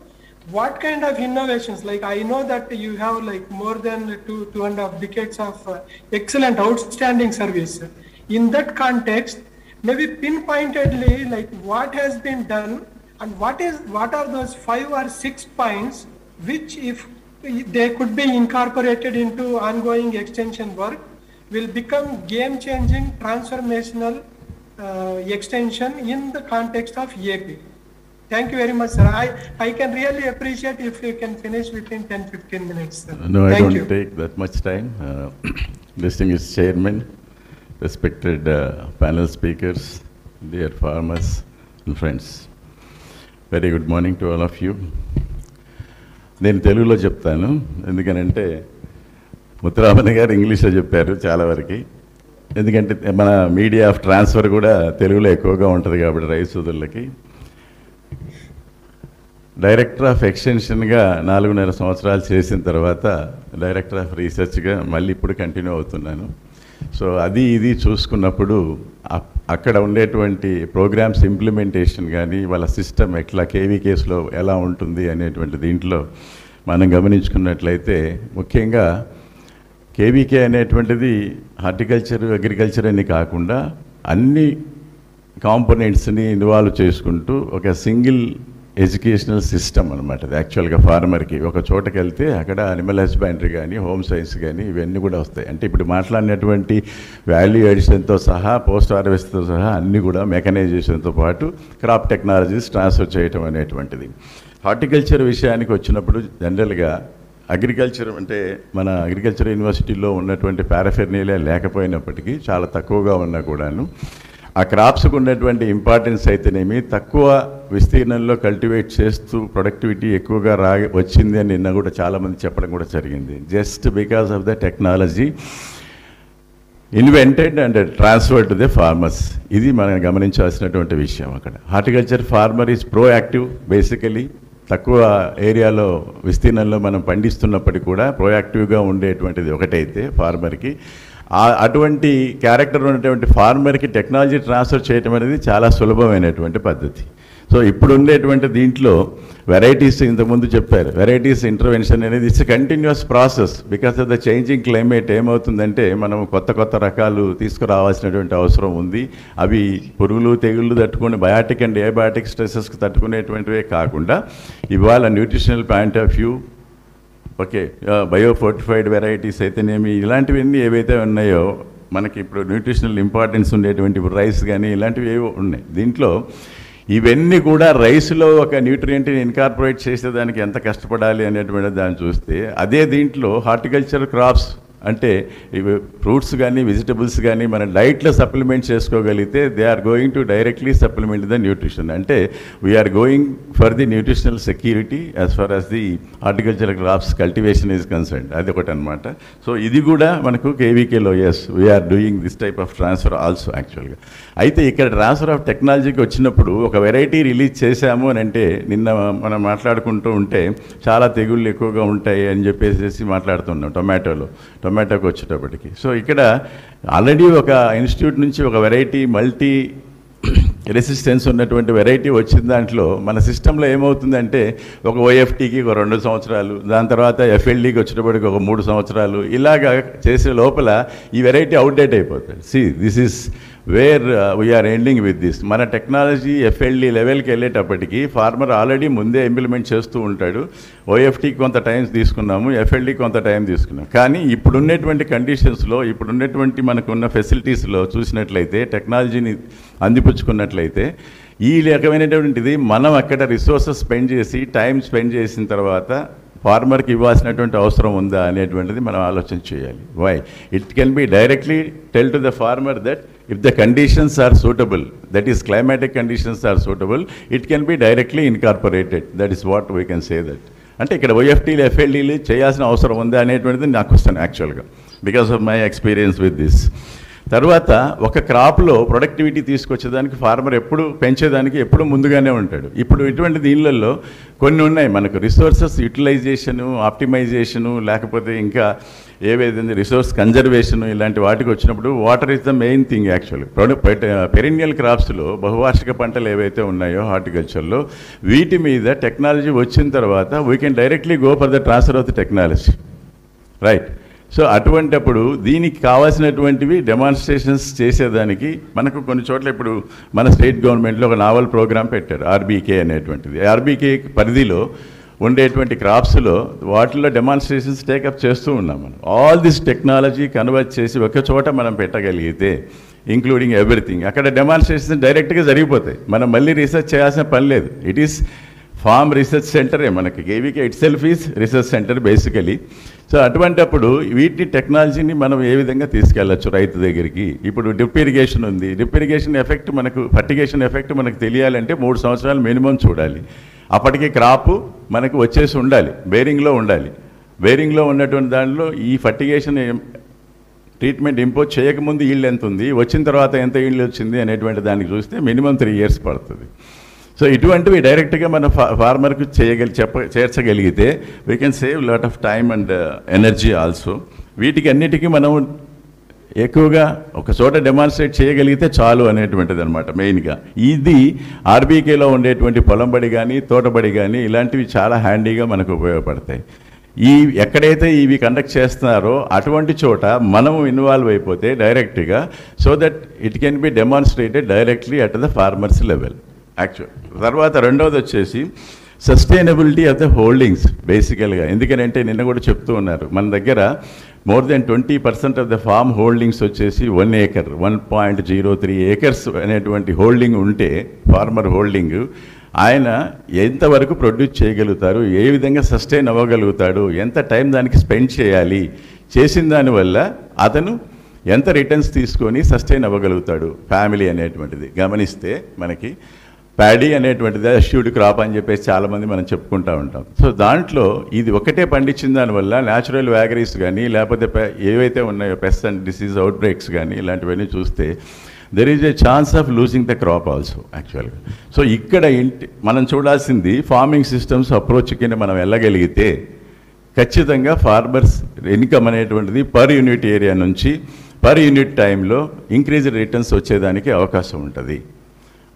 what kind of innovations like i know that you have like more than two two and a half decades of uh, excellent outstanding service in that context maybe pinpointedly like what has been done and what is what are those five or six points which if they could be incorporated into ongoing extension work will become game changing transformational uh, extension in the context of AP. Thank you very much, sir. I, I can really appreciate if you can finish within 10 15 minutes. Sir. No, I Thank don't you. take that much time. Uh, *clears throat* Distinguished chairman, respected uh, panel speakers, dear farmers and friends. Good morning morning all of you నేను తెలుగులో చెప్తాను. ఎందుకనంటే ముత్తరామణి గారు ఇంగ్లీష్లో చెప్పారు చాలా వరకు. ఎందుకంటే మన మీడియా ఆఫ్ ట్రాన్స్ఫర్ కూడా తెలుగులో ఎక్కువగా ఉంటుంది కాబట్టి రైతు సోదరులకి డైరెక్టర్ ఆఫ్ ఎక్స్టెన్షన్గా నాలుగున్నర సంవత్సరాలు చేసిన తర్వాత డైరెక్టర్ ఆఫ్ రీసెర్చ్గా మళ్ళీ ఇప్పుడు కంటిన్యూ అవుతున్నాను. సో అది ఇది చూసుకున్నప్పుడు అక్కడ ఉండేటువంటి ప్రోగ్రామ్స్ ఇంప్లిమెంటేషన్ కానీ వాళ్ళ సిస్టమ్ ఎట్లా కేవీ కేసులో ఎలా ఉంటుంది అనేటువంటి దీంట్లో మనం గమనించుకున్నట్లయితే ముఖ్యంగా కేవీకే అనేటువంటిది హార్టికల్చర్ అగ్రికల్చర్ అని కాకుండా అన్ని కాంపోనెంట్స్ని ఇన్వాల్వ్ చేసుకుంటూ ఒక సింగిల్ ఎడ్యుకేషనల్ సిస్టమ్ అనమాట అది యాక్చువల్గా ఫార్మర్కి ఒక చోటకి వెళ్తే అక్కడ అనిమల్ హస్బెండరీ కానీ హోమ్ సైన్స్ కానీ ఇవన్నీ కూడా వస్తాయి. అంటే ఇప్పుడు మాట్లాడినటువంటి వాల్యూ ఎడిషన్తో సహా పోస్ట్ హార్వెస్ట్తో సహా అన్నీ కూడా మెకనైజేషన్తో పాటు క్రాప్ టెక్నాలజీస్ ట్రాన్స్ఫర్ చేయటం అనేటువంటిది. హార్టికల్చర్ విషయానికి వచ్చినప్పుడు జనరల్గా అగ్రికల్చర్ అంటే మన అగ్రికల్చర్ యూనివర్సిటీలో ఉన్నటువంటి పారాఫెర్నీలే లేకపోయినప్పటికీ చాలా తక్కువగా ఉన్నా కూడాను ఆ క్రాప్స్కు ఉన్నటువంటి ఇంపార్టెన్స్ అయితేనేమి తక్కువ విస్తీర్ణంలో కల్టివేట్ చేస్తూ ప్రొడక్టివిటీ ఎక్కువగా రా వచ్చింది అని నిన్న కూడా చాలామంది చెప్పడం కూడా జరిగింది. Just because of the technology invented and transfer to the farmers. ఇది మనం గమనించాల్సినటువంటి విషయం అక్కడ. Horticulture farmer is proactive basically తక్కువ ఏరియాలో విస్తీర్ణంలో మనం పండిస్తున్నప్పటికీ కూడా ప్రోయాక్టివ్గా ఉండేటువంటిది ఒకటైతే ఫార్మర్కి. అటువంటి క్యారెక్టర్ ఉన్నటువంటి ఫార్మర్కి టెక్నాలజీ ట్రాన్స్ఫర్ చేయటం అనేది చాలా సులభమైనటువంటి పద్ధతి. సో ఇప్పుడు ఉండేటువంటి దీంట్లో వెరైటీస్ ఇంతకుముందు చెప్పారు. వెరైటీస్ ఇంటర్వెన్షన్ అనేది it's continuous process. Because of the changing climate ఏమవుతుందంటే మనం కొత్త కొత్త రకాలు తీసుకురావాల్సినటువంటి అవసరం ఉంది. అవి పురుగులు తెగుళ్ళు తట్టుకుని బయాటిక్ అండ్ ఏబయాటిక్ స్ట్రెసెస్కి తట్టుకునేటువంటివే కాకుండా ఇవాళ nutritional point of view okay biofortified varieties అయితేనేమి? ఇలాంటివన్నీ ఏవైతే ఉన్నాయో మనకి ఇప్పుడు న్యూట్రిషనల్ ఇంపార్టెన్స్ ఉండేటువంటి రైస్ కానీ ఇలాంటివి ఏవో ఉన్నాయి. దీంట్లో ఇవన్నీ కూడా రైస్లో ఒక న్యూట్రియంట్ని ఇన్కార్పొరేట్ చేసేదానికి ఎంత కష్టపడాలి అనేటువంటి దాన్ని చూస్తే అదే దీంట్లో హార్టికల్చర్ క్రాప్స్ అంటే ఇవి ఫ్రూట్స్ కానీ వెజిటబుల్స్ కానీ మనం డైట్లో సప్లిమెంట్ చేసుకోగలిగితే they are going to directly supplement the nutrition. అంటే we're going for the nutritional security as far as the horticulture crops cultivation is concern అది ఒకటి అనమాట సో ఇది కూడా మనకు కేవీకేలో as we're doing this type of transfer also యాక్చువల్గా అయితే ఇక్కడ ట్రాన్స్ఫర్ ఆఫ్ టెక్నాలజీకి వచ్చినప్పుడు ఒక వెరైటీ రిలీజ్ చేశాము అని అంటే నిన్న మనం మాట్లాడుకుంటూ ఉంటే చాలా తెగుళ్ళు ఎక్కువగా ఉంటాయి అని చెప్పేసి మాట్లాడుతున్నాం టొమాటోలో టొమాటోకి వచ్చేటప్పటికి. సో ఇక్కడ ఆల్రెడీ ఒక ఇన్స్టిట్యూట్ నుంచి ఒక వెరైటీ మల్టీ రెసిస్టెన్స్ ఉన్నటువంటి వెరైటీ వచ్చిన దాంట్లో మన సిస్టంలో ఏమవుతుందంటే ఒక ఓఎఫ్టీకి ఒక రెండు సంవత్సరాలు దాని తర్వాత ఎఫ్ఎల్డీకి వచ్చేటప్పటికి ఒక మూడు సంవత్సరాలు ఇలాగ చేసే లోపల ఈ వెరైటీ అవుట్డేట్ అయిపోతుంది. See this is where we're ending with this మన టెక్నాలజీ ఎఫ్ఎల్డి లెవెల్కి వెళ్ళేటప్పటికి ఫార్మర్ ఆల్రెడీ ముందే ఇంప్లిమెంట్ చేస్తూ ఉంటాడు. ఓఎఫ్టీకి కొంత టైం తీసుకున్నాము ఎఫ్ఎల్డి కొంత టైం తీసుకున్నాం కానీ ఇప్పుడున్నటువంటి కండిషన్స్లో ఇప్పుడున్నటువంటి మనకున్న ఫెసిలిటీస్లో చూసినట్లయితే టెక్నాలజీని అందిపుచ్చుకున్నట్లయితే ఈ రకమైనటువంటిది మనం అక్కడ రిసోర్సెస్ స్పెండ్ చేసి టైం స్పెండ్ చేసిన తర్వాత ఫార్మర్కి ఇవ్వాల్సినటువంటి అవసరం ఉందా అనేటువంటిది మనం ఆలోచన చేయాలి. Why it can be directly tell to the farmer that if the conditions are suitable, that is climatic conditions are suitable, it can be directly incorporated. That is what we can say that. అంటే ఇక్కడ వైఎఫ్టీలు ఎఫ్ఎల్డీలు చేయాల్సిన అవసరం ఉందా అనేటువంటిది నా question యాక్చువల్గా because of my experience with this తర్వాత ఒక క్రాప్లో ప్రొడక్టివిటీ తీసుకొచ్చేదానికి ఫార్మర్ ఎప్పుడు పెంచేదానికి ఎప్పుడు ముందుగానే ఉంటాడు. ఇప్పుడు ఇటువంటి దీనిలలో కొన్ని ఉన్నాయి. మనకు రిసోర్సెస్ యూటిలైజేషను ఆప్టిమైజేషను లేకపోతే ఇంకా ఏవేదైంది రిసోర్స్ కన్జర్వేషన్ ఇలాంటి వాటికి వచ్చినప్పుడు water is the main thing actually. Perennial క్రాప్స్లో బహువార్షిక పంటలు ఏవైతే ఉన్నాయో హార్టికల్చర్లో వీటి మీద టెక్నాలజీ వచ్చిన తర్వాత we can directly go for the transfer of the technology right so అటువంటప్పుడు దీనికి కావాల్సినటువంటివి డెమాన్స్ట్రేషన్స్ చేసేదానికి మనకు కొన్ని చోట్ల ఇప్పుడు మన స్టేట్ గవర్నమెంట్లో ఒక నావల్ ప్రోగ్రామ్ పెట్టారు ఆర్బీకే అనేటువంటిది. ఆర్బీకే పరిధిలో ఉండేటువంటి క్రాప్స్లో వాటిల్లో డెమాన్స్ట్రేషన్స్ టేకప్ చేస్తూ ఉన్నాం మనం. ఆల్ దిస్ టెక్నాలజీ కన్వర్ట్ చేసి ఒక చోట మనం పెట్టగలిగితే ఇంక్లూడింగ్ ఎవ్రీథింగ్ అక్కడ డెమాన్స్ట్రేషన్స్ డైరెక్ట్గా జరిగిపోతాయి. మనం మళ్ళీ రీసెర్చ్ చేయాల్సిన పని లేదు. ఇట్ ఈస్ ఫామ్ రీసెర్చ్ సెంటరే మనకి. KVK itself is research centre basically. So అటువంటప్పుడు వీటి టెక్నాలజీని మనం ఏ విధంగా తీసుకెళ్ళచ్చు రైతు దగ్గరికి? ఇప్పుడు డ్రిప్ ఇరిగేషన్ ఉంది. డ్రిప్ ఇరిగేషన్ ఎఫెక్ట్ మనకు ఫర్టిగేషన్ ఎఫెక్ట్ మనకు తెలియాలంటే మూడు సంవత్సరాలు మినిమం చూడాలి. అప్పటికి క్రాప్ మనకు వచ్చేసి ఉండాలి. బేరింగ్లో ఉండాలి. బేరింగ్లో ఉన్నటువంటి దానిలో ఈ ఫర్టిగేషన్ ట్రీట్మెంట్ ఇంపోజ్ చేయకముందు ఈల్డ్ ఎంత ఉంది వచ్చిన తర్వాత ఎంత ఈల్డ్ వచ్చింది అనేటువంటి దానికి చూస్తే మినిమం త్రీ ఇయర్స్ పడుతుంది. సో ఇటువంటివి డైరెక్ట్గా మన ఫా చేయగలి చెప్ప చేర్చగలిగితే we can save lot of time and energy also వీటికి అన్నిటికీ మనం ఎక్కువగా ఒక చోట డెమాన్స్ట్రేట్ చేయగలిగితే చాలు అనేటువంటిది అనమాట మెయిన్గా ఇది ఆర్బీకేలో ఉండేటువంటి పొలంబడి కానీ తోటబడి కానీ ఇలాంటివి చాలా హ్యాండీగా మనకు ఉపయోగపడతాయి. ఈ ఎక్కడైతే ఇవి కండక్ట్ చేస్తున్నారో అటువంటి చోట మనం ఇన్వాల్వ్ అయిపోతే డైరెక్ట్గా so that it can be demonstrated directly at the farmers level actual తర్వాత రెండవది వచ్చేసి సస్టైనబిలిటీ ఆఫ్ ద హోల్డింగ్స్ బేసికల్గా ఎందుకనంటే నిన్న కూడా చెప్తూ ఉన్నారు మన దగ్గర more than twenty percent of the farm holdings వచ్చేసి one acre one point zero three acres అనేటువంటి హోల్డింగ్ ఉంటే ఫార్మర్ హోల్డింగ్ ఆయన ఎంతవరకు ప్రొడ్యూస్ చేయగలుగుతారు ఏ విధంగా సస్టైన్ అవ్వగలుగుతాడు ఎంత టైం దానికి స్పెండ్ చేయాలి చేసిన దానివల్ల అతను ఎంత రిటర్న్స్ తీసుకొని సస్టైన్ అవ్వగలుగుతాడు ఫ్యామిలీ అనేటువంటిది. గమనిస్తే మనకి ప్యాడీ అనేటువంటిది అష్యూడ్ క్రాప్ అని చెప్పేసి చాలామంది మనం చెప్పుకుంటూ ఉంటాం. సో దాంట్లో ఇది ఒకటే పండించిన దానివల్ల న్యాచురల్ వ్యాగరీస్ కానీ లేకపోతే ఏవైతే ఉన్నాయో pest and disease outbreaks కానీ ఇలాంటివన్నీ చూస్తే there is a chance of losing the crop also యాక్చువల్గా సో ఇక్కడ ఇంటి మనం చూడాల్సింది ఫార్మింగ్ సిస్టమ్స్ అప్రోచ్ కింద మనం వెళ్ళగలిగితే ఖచ్చితంగా ఫార్మర్స్ ఇన్కమ్ అనేటువంటిది పర్ యూనిట్ ఏరియా నుంచి పర్ యూనిట్ టైంలో ఇంక్రీజ్డ్ రిటర్న్స్ వచ్చేదానికి అవకాశం ఉంటుంది.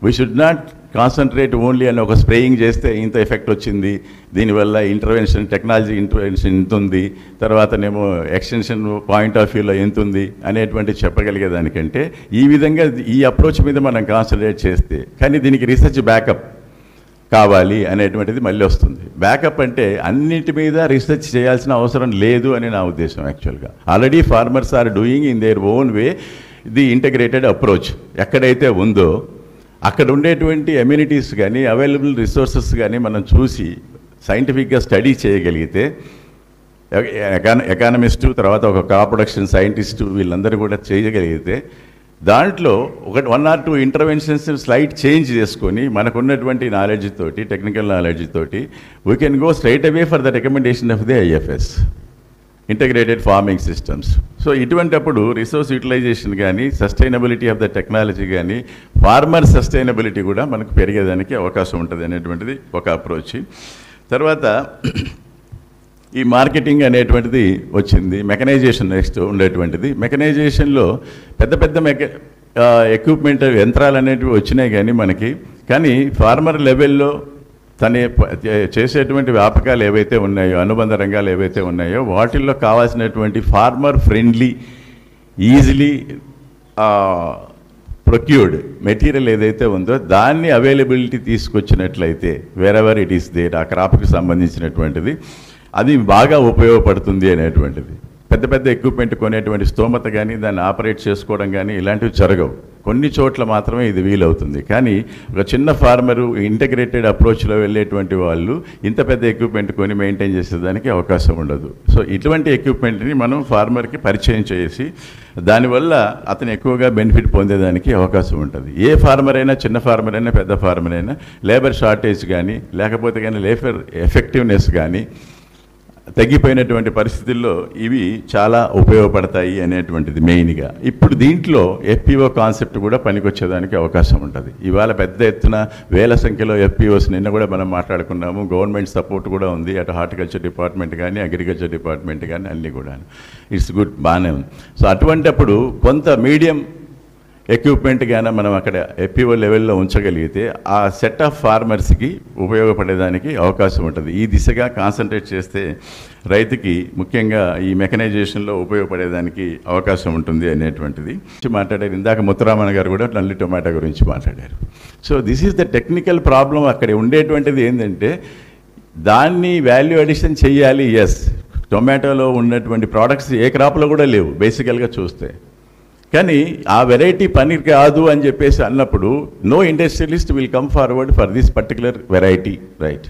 We should not concentrate only అని ఒక స్ప్రేయింగ్ చేస్తే ఇంత ఎఫెక్ట్ వచ్చింది. దీనివల్ల ఇంటర్వెన్షన్ టెక్నాలజీ ఇంటర్వెన్షన్ ఎంత ఉంది. తర్వాతనేమో ఎక్స్టెన్షన్ పాయింట్ ఆఫ్ వ్యూలో ఎంత ఉంది అనేటువంటి చెప్పగలిగేదానికంటే ఈ విధంగా ఈ అప్రోచ్ మీద మనం కాన్సన్ట్రేట్ చేస్తే కానీ దీనికి రీసెర్చ్ బ్యాకప్ కావాలి అనేటువంటిది మళ్ళీ వస్తుంది. బ్యాకప్ అంటే అన్నిటి మీద రీసెర్చ్ చేయాల్సిన అవసరం లేదు అని నా ఉద్దేశం యాక్చువల్గా already farmers are doing in their own way the integrated approach ఎక్కడైతే ఉందో అక్కడ ఉండేటువంటి అమ్యూనిటీస్ కానీ అవైలబుల్ రిసోర్సెస్ కానీ మనం చూసి సైంటిఫిక్గా స్టడీ చేయగలిగితే ఎకాన ఎకానమిస్టు తర్వాత ఒక కా ప్రొడక్షన్ సైంటిస్టు వీళ్ళందరూ కూడా చేయగలిగితే దాంట్లో ఒక one or two interventions slight change చేసుకొని మనకున్నటువంటి నాలెడ్జ్ తోటి టెక్నికల్ నాలెడ్జ్ తోటి we can go straight away for the recommendation of the IFS integrated farming systems so ఇటువంటప్పుడు resource utilisation కానీ సస్టైనబిలిటీ ఆఫ్ ద టెక్నాలజీ కానీ ఫార్మర్ సస్టైనబిలిటీ కూడా మనకు పెరిగేదానికి అవకాశం ఉంటుంది అనేటువంటిది ఒక అప్రోచ్ తర్వాత ఈ మార్కెటింగ్ అనేటువంటిది వచ్చింది. మెకనైజేషన్ నెక్స్ట్ ఉండేటువంటిది. మెకనైజేషన్లో పెద్ద పెద్ద మెక ఎక్విప్మెంట్ uh, యంత్రాలు అనేటివి వచ్చినాయి కానీ మనకి. కానీ ఫార్మర్ లెవెల్లో తన చేసేటువంటి వ్యాపకాలు ఏవైతే ఉన్నాయో అనుబంధ రంగాలు ఏవైతే ఉన్నాయో వాటిల్లో కావాల్సినటువంటి farmer friendly easily procured material ఏదైతే ఉందో దాన్ని అవైలబిలిటీ తీసుకొచ్చినట్లయితే వేరెవర్ ఇట్ ఈస్ దేర్ ఆ క్రాప్కి సంబంధించినటువంటిది అది బాగా ఉపయోగపడుతుంది అనేటువంటిది. పెద్ద పెద్ద ఎక్విప్మెంట్ కొనేటువంటి స్తోమత కానీ దాన్ని ఆపరేట్ చేసుకోవడం కానీ ఇలాంటివి జరగవు. కొన్ని చోట్ల మాత్రమే ఇది వీలవుతుంది. కానీ ఒక చిన్న ఫార్మరు ఇంటగ్రేటెడ్ అప్రోచ్లో వెళ్ళేటువంటి వాళ్ళు ఇంత పెద్ద ఎక్విప్మెంట్ కొని మెయింటైన్ చేసేదానికి అవకాశం ఉండదు. సో ఇటువంటి ఎక్విప్మెంట్ని మనం ఫార్మర్కి పరిచయం చేసి దానివల్ల అతను ఎక్కువగా బెనిఫిట్ పొందేదానికి అవకాశం ఉంటుంది. ఏ ఫార్మర్ అయినా చిన్న ఫార్మర్ అయినా పెద్ద ఫార్మర్ అయినా లేబర్ షార్టేజ్ కానీ లేకపోతే కానీ లేబర్ ఎఫెక్టివ్నెస్ కానీ తగ్గిపోయినటువంటి పరిస్థితుల్లో ఇవి చాలా ఉపయోగపడతాయి అనేటువంటిది మెయిన్గా. ఇప్పుడు దీంట్లో ఎఫ్పిఓ కాన్సెప్ట్ కూడా పనికొచ్చేదానికి అవకాశం ఉంటుంది. ఇవాళ పెద్ద ఎత్తున వేల సంఖ్యలో ఎఫ్పిఓస్ నిన్న కూడా మనం మాట్లాడుకున్నాము. గవర్నమెంట్ సపోర్ట్ కూడా ఉంది. అటు హార్టికల్చర్ డిపార్ట్మెంట్ కానీ అగ్రికల్చర్ డిపార్ట్మెంట్ కానీ అన్నీ కూడా ఇట్స్ గుడ్ బాగానే ఉంది. సో అటువంటప్పుడు కొంత మీడియం ఎక్విప్మెంట్ కానీ మనం అక్కడ ఎపిఓ లెవెల్లో ఉంచగలిగితే ఆ సెట్ ఆఫ్ ఫార్మర్స్కి ఉపయోగపడేదానికి అవకాశం ఉంటుంది. ఈ దిశగా కాన్సన్ట్రేట్ చేస్తే రైతుకి ముఖ్యంగా ఈ మెకనైజేషన్లో ఉపయోగపడేదానికి అవకాశం ఉంటుంది అనేటువంటిది. మాట్లాడారు. ఇందాక ముత్తరామన్ గారు కూడా నల్లి టొమాటో గురించి మాట్లాడారు. So this is the technical problem అక్కడ ఉండేటువంటిది ఏంటంటే దాన్ని వాల్యూ అడిషన్ చేయాలి ఎస్ టొమాటోలో ఉన్నటువంటి ప్రోడక్ట్స్ ఏ క్రాప్లో కూడా లేవు. బేసికల్గా చూస్తే. కానీ ఆ వెరైటీ పన్నీర్ కాదు అని చెప్పేసి అన్నప్పుడు no industrialist will come forward for this particular variety right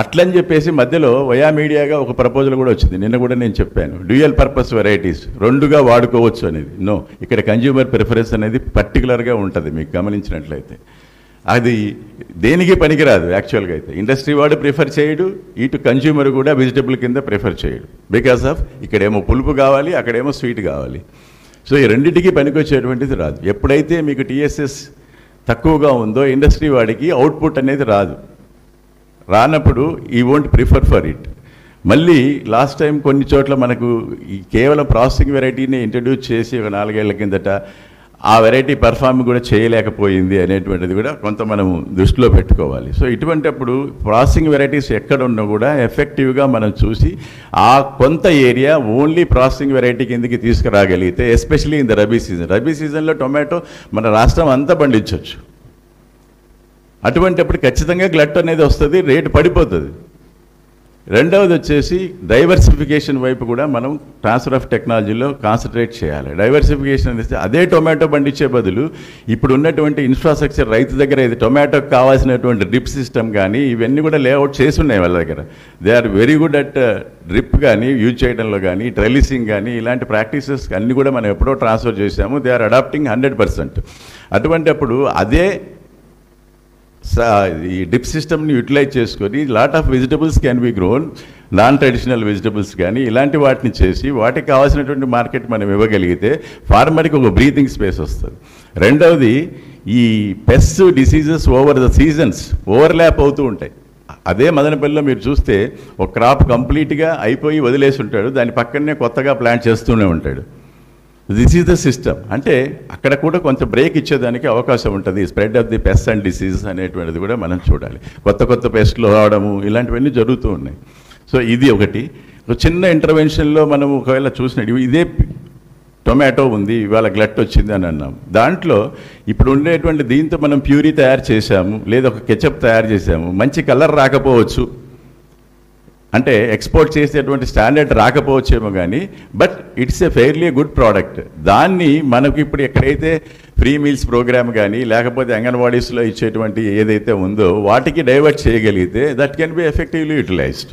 అట్లని చెప్పేసి మధ్యలో వయా మీడియాగా ఒక ప్రపోజల్ కూడా వచ్చింది. నిన్న కూడా నేను చెప్పాను. డ్యూయల్ పర్పస్ వెరైటీస్ రెండుగా వాడుకోవచ్చు అనేది. నో ఇక్కడ కన్జ్యూమర్ ప్రిఫరెన్స్ అనేది పర్టికులర్గా ఉంటుంది మీకు గమనించినట్లయితే. అది దేనికి పనికిరాదు యాక్చువల్గా అయితే. ఇండస్ట్రీ వాడు ప్రిఫర్ చేయడు ఇటు కన్జ్యూమర్ కూడా వెజిటబుల్ కింద ప్రిఫర్ చేయడు. బికాస్ ఆఫ్ ఇక్కడేమో పులుపు కావాలి అక్కడేమో స్వీట్ కావాలి. సో ఈ రెండింటికి పనికొచ్చేటువంటిది రాదు. ఎప్పుడైతే మీకు టీఎస్ఎస్ తక్కువగా ఉందో ఇండస్ట్రీ వాడికి అవుట్పుట్ అనేది రాదు. రానప్పుడు ఈ వోంట్ ప్రిఫర్ ఫర్ ఇట్ మళ్ళీ లాస్ట్ టైం కొన్ని చోట్ల మనకు ఈ కేవలం ప్రాసెసింగ్ వెరైటీని ఇంట్రడ్యూస్ చేసి ఒక నాలుగేళ్ళ కిందట ఆ వెరైటీ పెర్ఫార్మ్ కూడా చేయలేకపోయింది అనేటువంటిది కూడా కొంత మనం దృష్టిలో పెట్టుకోవాలి. సో ఇటువంటిప్పుడు ప్రాసెసింగ్ వెరైటీస్ ఎక్కడ ఉన్నా కూడా ఎఫెక్టివ్గా మనం చూసి ఆ కొంత ఏరియా ఓన్లీ ప్రాసెసింగ్ వెరైటీ కిందకి తీసుకురాగలిగితే especially in the rabi season rabi సీజన్లో టొమాటో మన రాష్ట్రం అంతా పండించవచ్చు అటువంటిప్పుడు ఖచ్చితంగా గ్లట్ అనేది వస్తుంది రేటు పడిపోతుంది. రెండవది వచ్చేసి డైవర్సిఫికేషన్ వైపు కూడా మనం ట్రాన్స్ఫర్ ఆఫ్ టెక్నాలజీలో కాన్సన్ట్రేట్ చేయాలి. డైవర్సిఫికేషన్ అనేది అదే టొమాటో పండించే బదులు ఇప్పుడు ఉన్నటువంటి ఇన్ఫ్రాస్ట్రక్చర్ రైతు దగ్గర ఇది టొమాటోకి కావాల్సినటువంటి డ్రిప్ సిస్టమ్ కానీ ఇవన్నీ కూడా లేఅవుట్ చేసి ఉన్నాయి వాళ్ళ దగ్గర. They are very good at uh, drip కానీ యూజ్ చేయడంలో కానీ ట్రెలిసింగ్ కానీ ఇలాంటి ప్రాక్టీసెస్ అన్నీ కూడా మనం ఎప్పుడో ట్రాన్స్ఫర్ చేసాము they are adopting hundred percent. అటువంటిప్పుడు అదే ఈ డిప్ సిస్టమ్ని యూటిలైజ్ చేసుకొని lot of vegetables can be grown non traditional vegetables కానీ ఇలాంటి వాటిని చేసి వాటికి కావాల్సినటువంటి మార్కెట్ మనం ఇవ్వగలిగితే ఫార్మర్కి ఒక బ్రీతింగ్ స్పేస్ వస్తుంది. రెండవది ఈ pest diseases over the seasons overlap అవుతూ ఉంటాయి. అదే మదనపల్లిలో మీరు చూస్తే ఒక క్రాప్ కంప్లీట్గా అయిపోయి వదిలేసి ఉంటాడు దాని పక్కనే కొత్తగా ప్లాంట్ చేస్తూనే ఉంటాడు. దిస్ ఈజ్ ద సిస్టమ్ అంటే అక్కడ కూడా కొంత బ్రేక్ ఇచ్చేదానికి అవకాశం ఉంటుంది. Spread of the pest and disease అనేటువంటిది కూడా మనం చూడాలి. కొత్త కొత్త పెస్ట్లు రావడము ఇలాంటివన్నీ జరుగుతూ ఉన్నాయి. సో ఇది ఒకటి. ఒక చిన్న ఇంటర్వెన్షన్లో మనం ఒకవేళ చూసినట్టు ఇదే టొమాటో ఉంది ఇవాళ గ్లట్ వచ్చింది అని అన్నాం. దాంట్లో ఇప్పుడు ఉండేటువంటి దీంతో మనం ప్యూరీ తయారు చేశాము లేదా ఒక కెచప్ తయారు చేసాము మంచి కలర్ రాకపోవచ్చు. అంటే ఎక్స్పోర్ట్ చేసేటువంటి స్టాండర్డ్ రాకపోవచ్చేమో కానీ but it's a fairly good product దాన్ని మనకు ఇప్పుడు ఎక్కడైతే ఫ్రీ మీల్స్ ప్రోగ్రామ్ కానీ లేకపోతే అంగన్వాడీస్లో ఇచ్చేటువంటి ఏదైతే ఉందో వాటికి డైవర్ట్ చేయగలిగితే that can be effectively utilized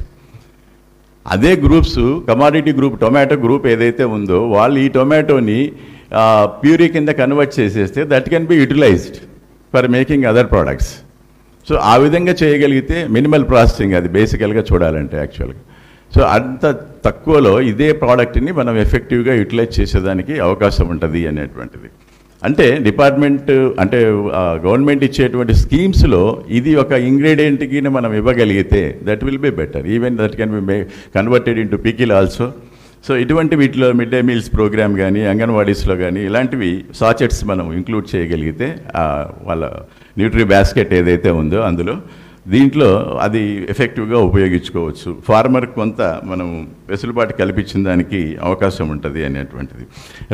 అదే groups commodity group tomato group ఏదైతే ఉందో వాళ్ళు ఈ టొమాటోని ప్యూరీ కింద కన్వర్ట్ చేసేస్తే that can be utilized for making other products so ఆ విధంగా చేయగలిగితే మినిమల్ ప్రాసెసింగ్ అది బేసికల్గా చూడాలంటే యాక్చువల్గా సో అంత తక్కువలో ఇదే ప్రోడక్ట్ని మనం ఎఫెక్టివ్గా యూటిలైజ్ చేసేదానికి అవకాశం ఉంటుంది అనేటువంటిది. అంటే డిపార్ట్మెంట్ అంటే గవర్నమెంట్ ఇచ్చేటువంటి స్కీమ్స్లో ఇది ఒక ఇంగ్రీడియంట్కి మనం ఇవ్వగలిగితే that will be better even that can be converted into pickle also so ఇటువంటి వీటిలో మిడ్ డే మీల్స్ ప్రోగ్రామ్ కానీ అంగన్వాడీస్లో కానీ ఇలాంటివి సాచెట్స్ మనం ఇంక్లూడ్ చేయగలిగితే వాళ్ళ న్యూట్రీ బాస్కెట్ ఏదైతే ఉందో అందులో దీంట్లో అది ఎఫెక్టివ్గా ఉపయోగించుకోవచ్చు. ఫార్మర్ కొంత మనం వెసులుబాటు కల్పించిన దానికి అవకాశం ఉంటుంది అనేటువంటిది.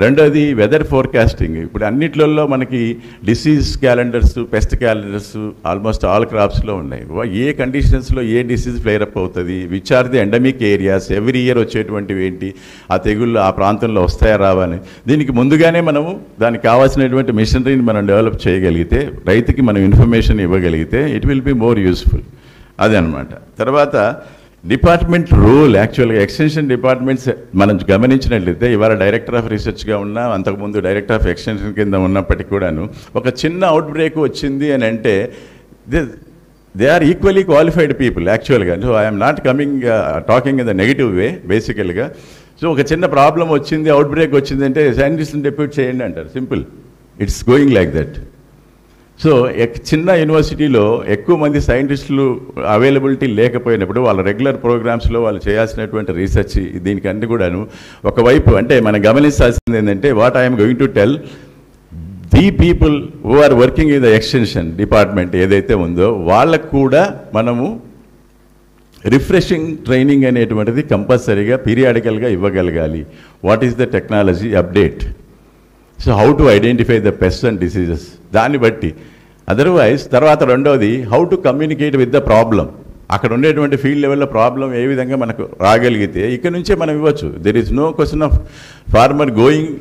రెండోది వెదర్ ఫోర్కాస్టింగ్ ఇప్పుడు అన్నిట్లలో మనకి disease calendars pest calendars almost all క్రాప్స్లో ఉన్నాయి. ఏ కండిషన్స్లో ఏ డిసీజ్ ఫ్లేరప్ అవుతుంది? Which are the endemic areas every year వచ్చేటువంటివి ఏంటి? ఆ తెగుళ్ళు ఆ ప్రాంతంలో వస్తాయా రావని దీనికి ముందుగానే మనము దానికి కావాల్సినటువంటి మిషనరీని మనం డెవలప్ చేయగలిగితే రైతుకి మనం ఇన్ఫర్మేషన్ ఇవ్వగలిగితే it will be more useful అదే తర్వాత డిపార్ట్మెంట్ రోల్ యాక్చువల్గా ఎక్స్టెన్షన్ డిపార్ట్మెంట్స్ మనం గమనించినట్లయితే ఇవాళ డైరెక్టర్ ఆఫ్ రీసెర్చ్గా ఉన్నా అంతకుముందు డైరెక్టర్ ఆఫ్ ఎక్స్టెన్షన్ కింద ఉన్నప్పటికీ కూడాను ఒక చిన్న అవుట్ బ్రేక్ వచ్చింది అని అంటే they are equally qualified people యాక్చువల్గా so I'm not coming talking in the negative way బేసికల్గా సో ఒక చిన్న ప్రాబ్లం వచ్చింది అవుట్ బ్రేక్ వచ్చింది అంటే సైంటిస్ట్ని డెప్యూట్ చేయండి అంటారు. Simple it's going like that so ఎక్- చిన్న యూనివర్సిటీలో ఎక్కువ మంది సైంటిస్టులు అవైలబిలిటీ లేకపోయినప్పుడు వాళ్ళ రెగ్యులర్ ప్రోగ్రామ్స్లో వాళ్ళు చేయాల్సినటువంటి రీసెర్చ్ దీనికి అన్ని కూడాను. ఒకవైపు అంటే మనం గమనించాల్సింది ఏంటంటే what I'm going to tell the people who are working in the extension department ఏదైతే ఉందో వాళ్ళకు కూడా మనము రిఫ్రెషింగ్ ట్రైనింగ్ అనేటువంటిది కంపల్సరీగా పీరియాడికల్గా ఇవ్వగలగాలి. What is the technology update so how to identify the pest and diseases దాన్ని బట్టి. అదర్వైజ్ తర్వాత రెండవది how to communicate with the problem అక్కడ ఉండేటువంటి ఫీల్డ్ లెవెల్లో ప్రాబ్లం ఏ విధంగా మనకు రాగలిగితే ఇక్కడ నుంచే మనం ఇవ్వచ్చు. There is no question of farmer going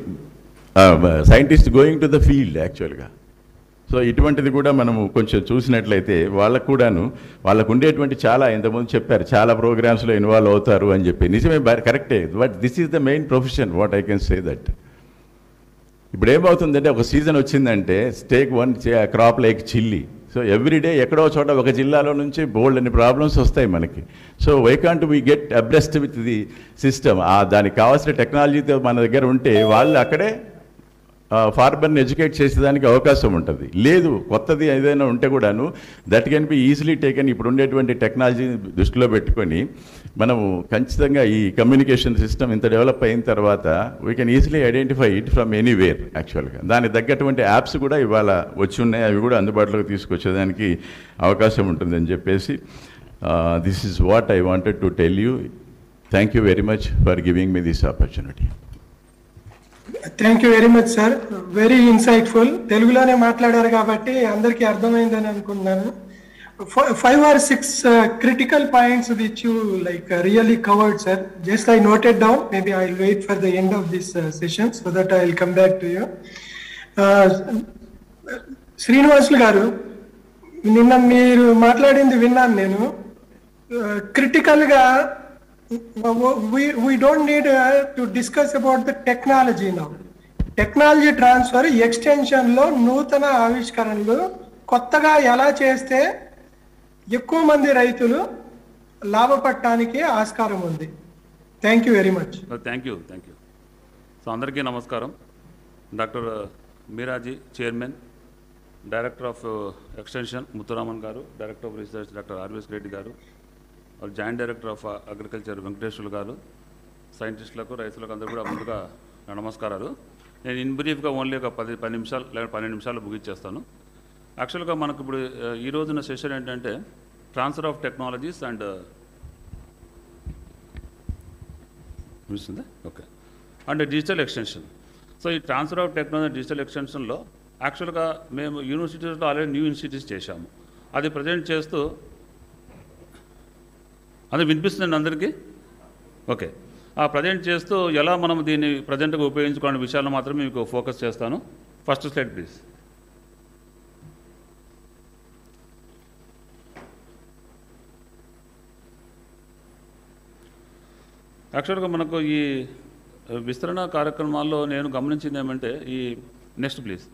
scientist going to the field యాక్చువల్గా సో ఇటువంటిది కూడా మనము కొంచెం చూసినట్లయితే వాళ్ళకు కూడాను వాళ్ళకు ఉండేటువంటి చాలా ఇంతకుముందు చెప్పారు చాలా ప్రోగ్రామ్స్లో ఇన్వాల్వ్ అవుతారు అని చెప్పి. నిజమే కరెక్టే but this is the main profession what I can say that ఇప్పుడు ఏమవుతుందంటే ఒక సీజన్ వచ్చిందంటే stake one crop like chilli. So everyday ఎక్కడో చోట ఒక జిల్లాలో నుంచి బోల్డ్ అన్ని ప్రాబ్లమ్స్ వస్తాయి మనకి. So why can't we get abreast with the system? దానికి కావాల్సిన టెక్నాలజీతో మన దగ్గర ఉంటే వాళ్ళు అక్కడే ఫార్మర్ని ఎడ్యుకేట్ చేసేదానికి అవకాశం ఉంటుంది. లేదు కొత్తది ఏదైనా ఉంటే కూడాను that can be easily taken ఇప్పుడు ఉండేటువంటి టెక్నాలజీని దృష్టిలో పెట్టుకొని మనము ఖచ్చితంగా ఈ కమ్యూనికేషన్ సిస్టమ్ ఇంత డెవలప్ అయిన తర్వాత we can easily identify it from anywhere యాక్చువల్గా దానికి తగ్గటువంటి యాప్స్ కూడా ఇవాళ వచ్చి ఉన్నాయి. అవి కూడా అందుబాటులోకి తీసుకొచ్చేదానికి అవకాశం ఉంటుందని చెప్పేసి this is what I wanted to tell you thank you very much for giving me this opportunity thank you very much sir very insightful తెలుగులోనే మాట్లాడారు కాబట్టి అందరికీ అర్థమైందని అనుకుంటున్నాను. Five or six critical points which you like really covered sir just I noted down maybe I wait for the end of this session so that I will come back to you Srinivasulu garu నిన్న మీరు మాట్లాడింది విన్నాను నేను. క్రిటికల్గా we we don't need uh, to discuss about the technology now. Technology transfer ఎక్స్టెన్షన్లో నూతన ఆవిష్కరణలు కొత్తగా ఎలా చేస్తే ఎక్కువ మంది రైతులు లాభపడటానికి ఆస్కారం ఉంది. Thank you very much thank you thank you so అందరికీ నమస్కారం. Doctor Meeraji chairman director of extension Muthuraman garu director of research doctor RVS Reddy garu వాళ్ళు joint director of agriculture Venkateswarlu garu సైంటిస్టులకు రైతులకు అందరూ కూడా ముందుగా నమస్కారాలు. నేను ఇన్ బ్రీఫ్గా ఓన్లీ ఒక పది పది నిమిషాలు లేదా పన్నెండు నిమిషాలు ముగించేస్తాను యాక్చువల్గా మనకు ఇప్పుడు ఈ రోజున సెషన్ ఏంటంటే ట్రాన్స్ఫర్ ఆఫ్ టెక్నాలజీస్ అండ్ వినిపిస్తుందా? Okay. And digital extension. So ఈ ట్రాన్స్ఫర్ ఆఫ్ టెక్నాలజీ డిజిటల్ ఎక్స్టెన్షన్లో యాక్చువల్గా మేము యూనివర్సిటీస్లో ఆల్రెడీ న్యూ ఇన్స్టిట్యూట్స్ చేశాము. అది ప్రజెంట్ చేస్తూ అది వినిపిస్తుంది అందరికీ? ఓకే. ఆ ప్రజెంట్ చేస్తూ ఎలా మనం దీన్ని ప్రజెంట్గా ఉపయోగించుకోవాలని విషయాలు మాత్రమే మీకు ఫోకస్ చేస్తాను. First slide please. యాక్చువల్గా మనకు ఈ విస్తరణ కార్యక్రమాల్లో నేను గమనించింది ఏమంటే ఈ నెక్స్ట్ ప్లీజ్.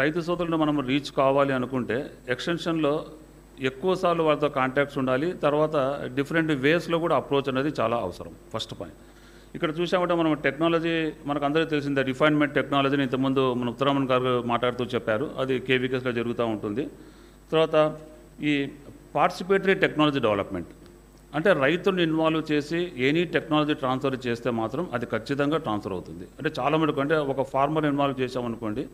రైతు సోదరులను మనం రీచ్ కావాలి అనుకుంటే ఎక్స్టెన్షన్లో ఎక్కువ సార్లు వాళ్ళతో కాంటాక్ట్స్ ఉండాలి. తర్వాత డిఫరెంట్ వేస్లో కూడా అప్రోచ్ అనేది చాలా అవసరం. ఫస్ట్ పాయింట్ ఇక్కడ చూసామంటే మనం టెక్నాలజీ మనకు అందరికీ తెలిసిందే రిఫైన్మెంట్ టెక్నాలజీని ఇంతకుముందు మన ఉత్తరామన్ గారు మాట్లాడుతూ చెప్పారు. అది కేవీకేస్లో జరుగుతూ ఉంటుంది. తర్వాత ఈ పార్టిసిపేటరీ టెక్నాలజీ డెవలప్మెంట్ అంటే రైతులను ఇన్వాల్వ్ చేసి ఎనీ టెక్నాలజీ ట్రాన్స్ఫర్ చేస్తే మాత్రం అది ఖచ్చితంగా ట్రాన్స్ఫర్ అవుతుంది. అంటే చాలా మటుకు అంటే ఒక ఫార్మర్ ఇన్వాల్వ్ చేసామనుకోండి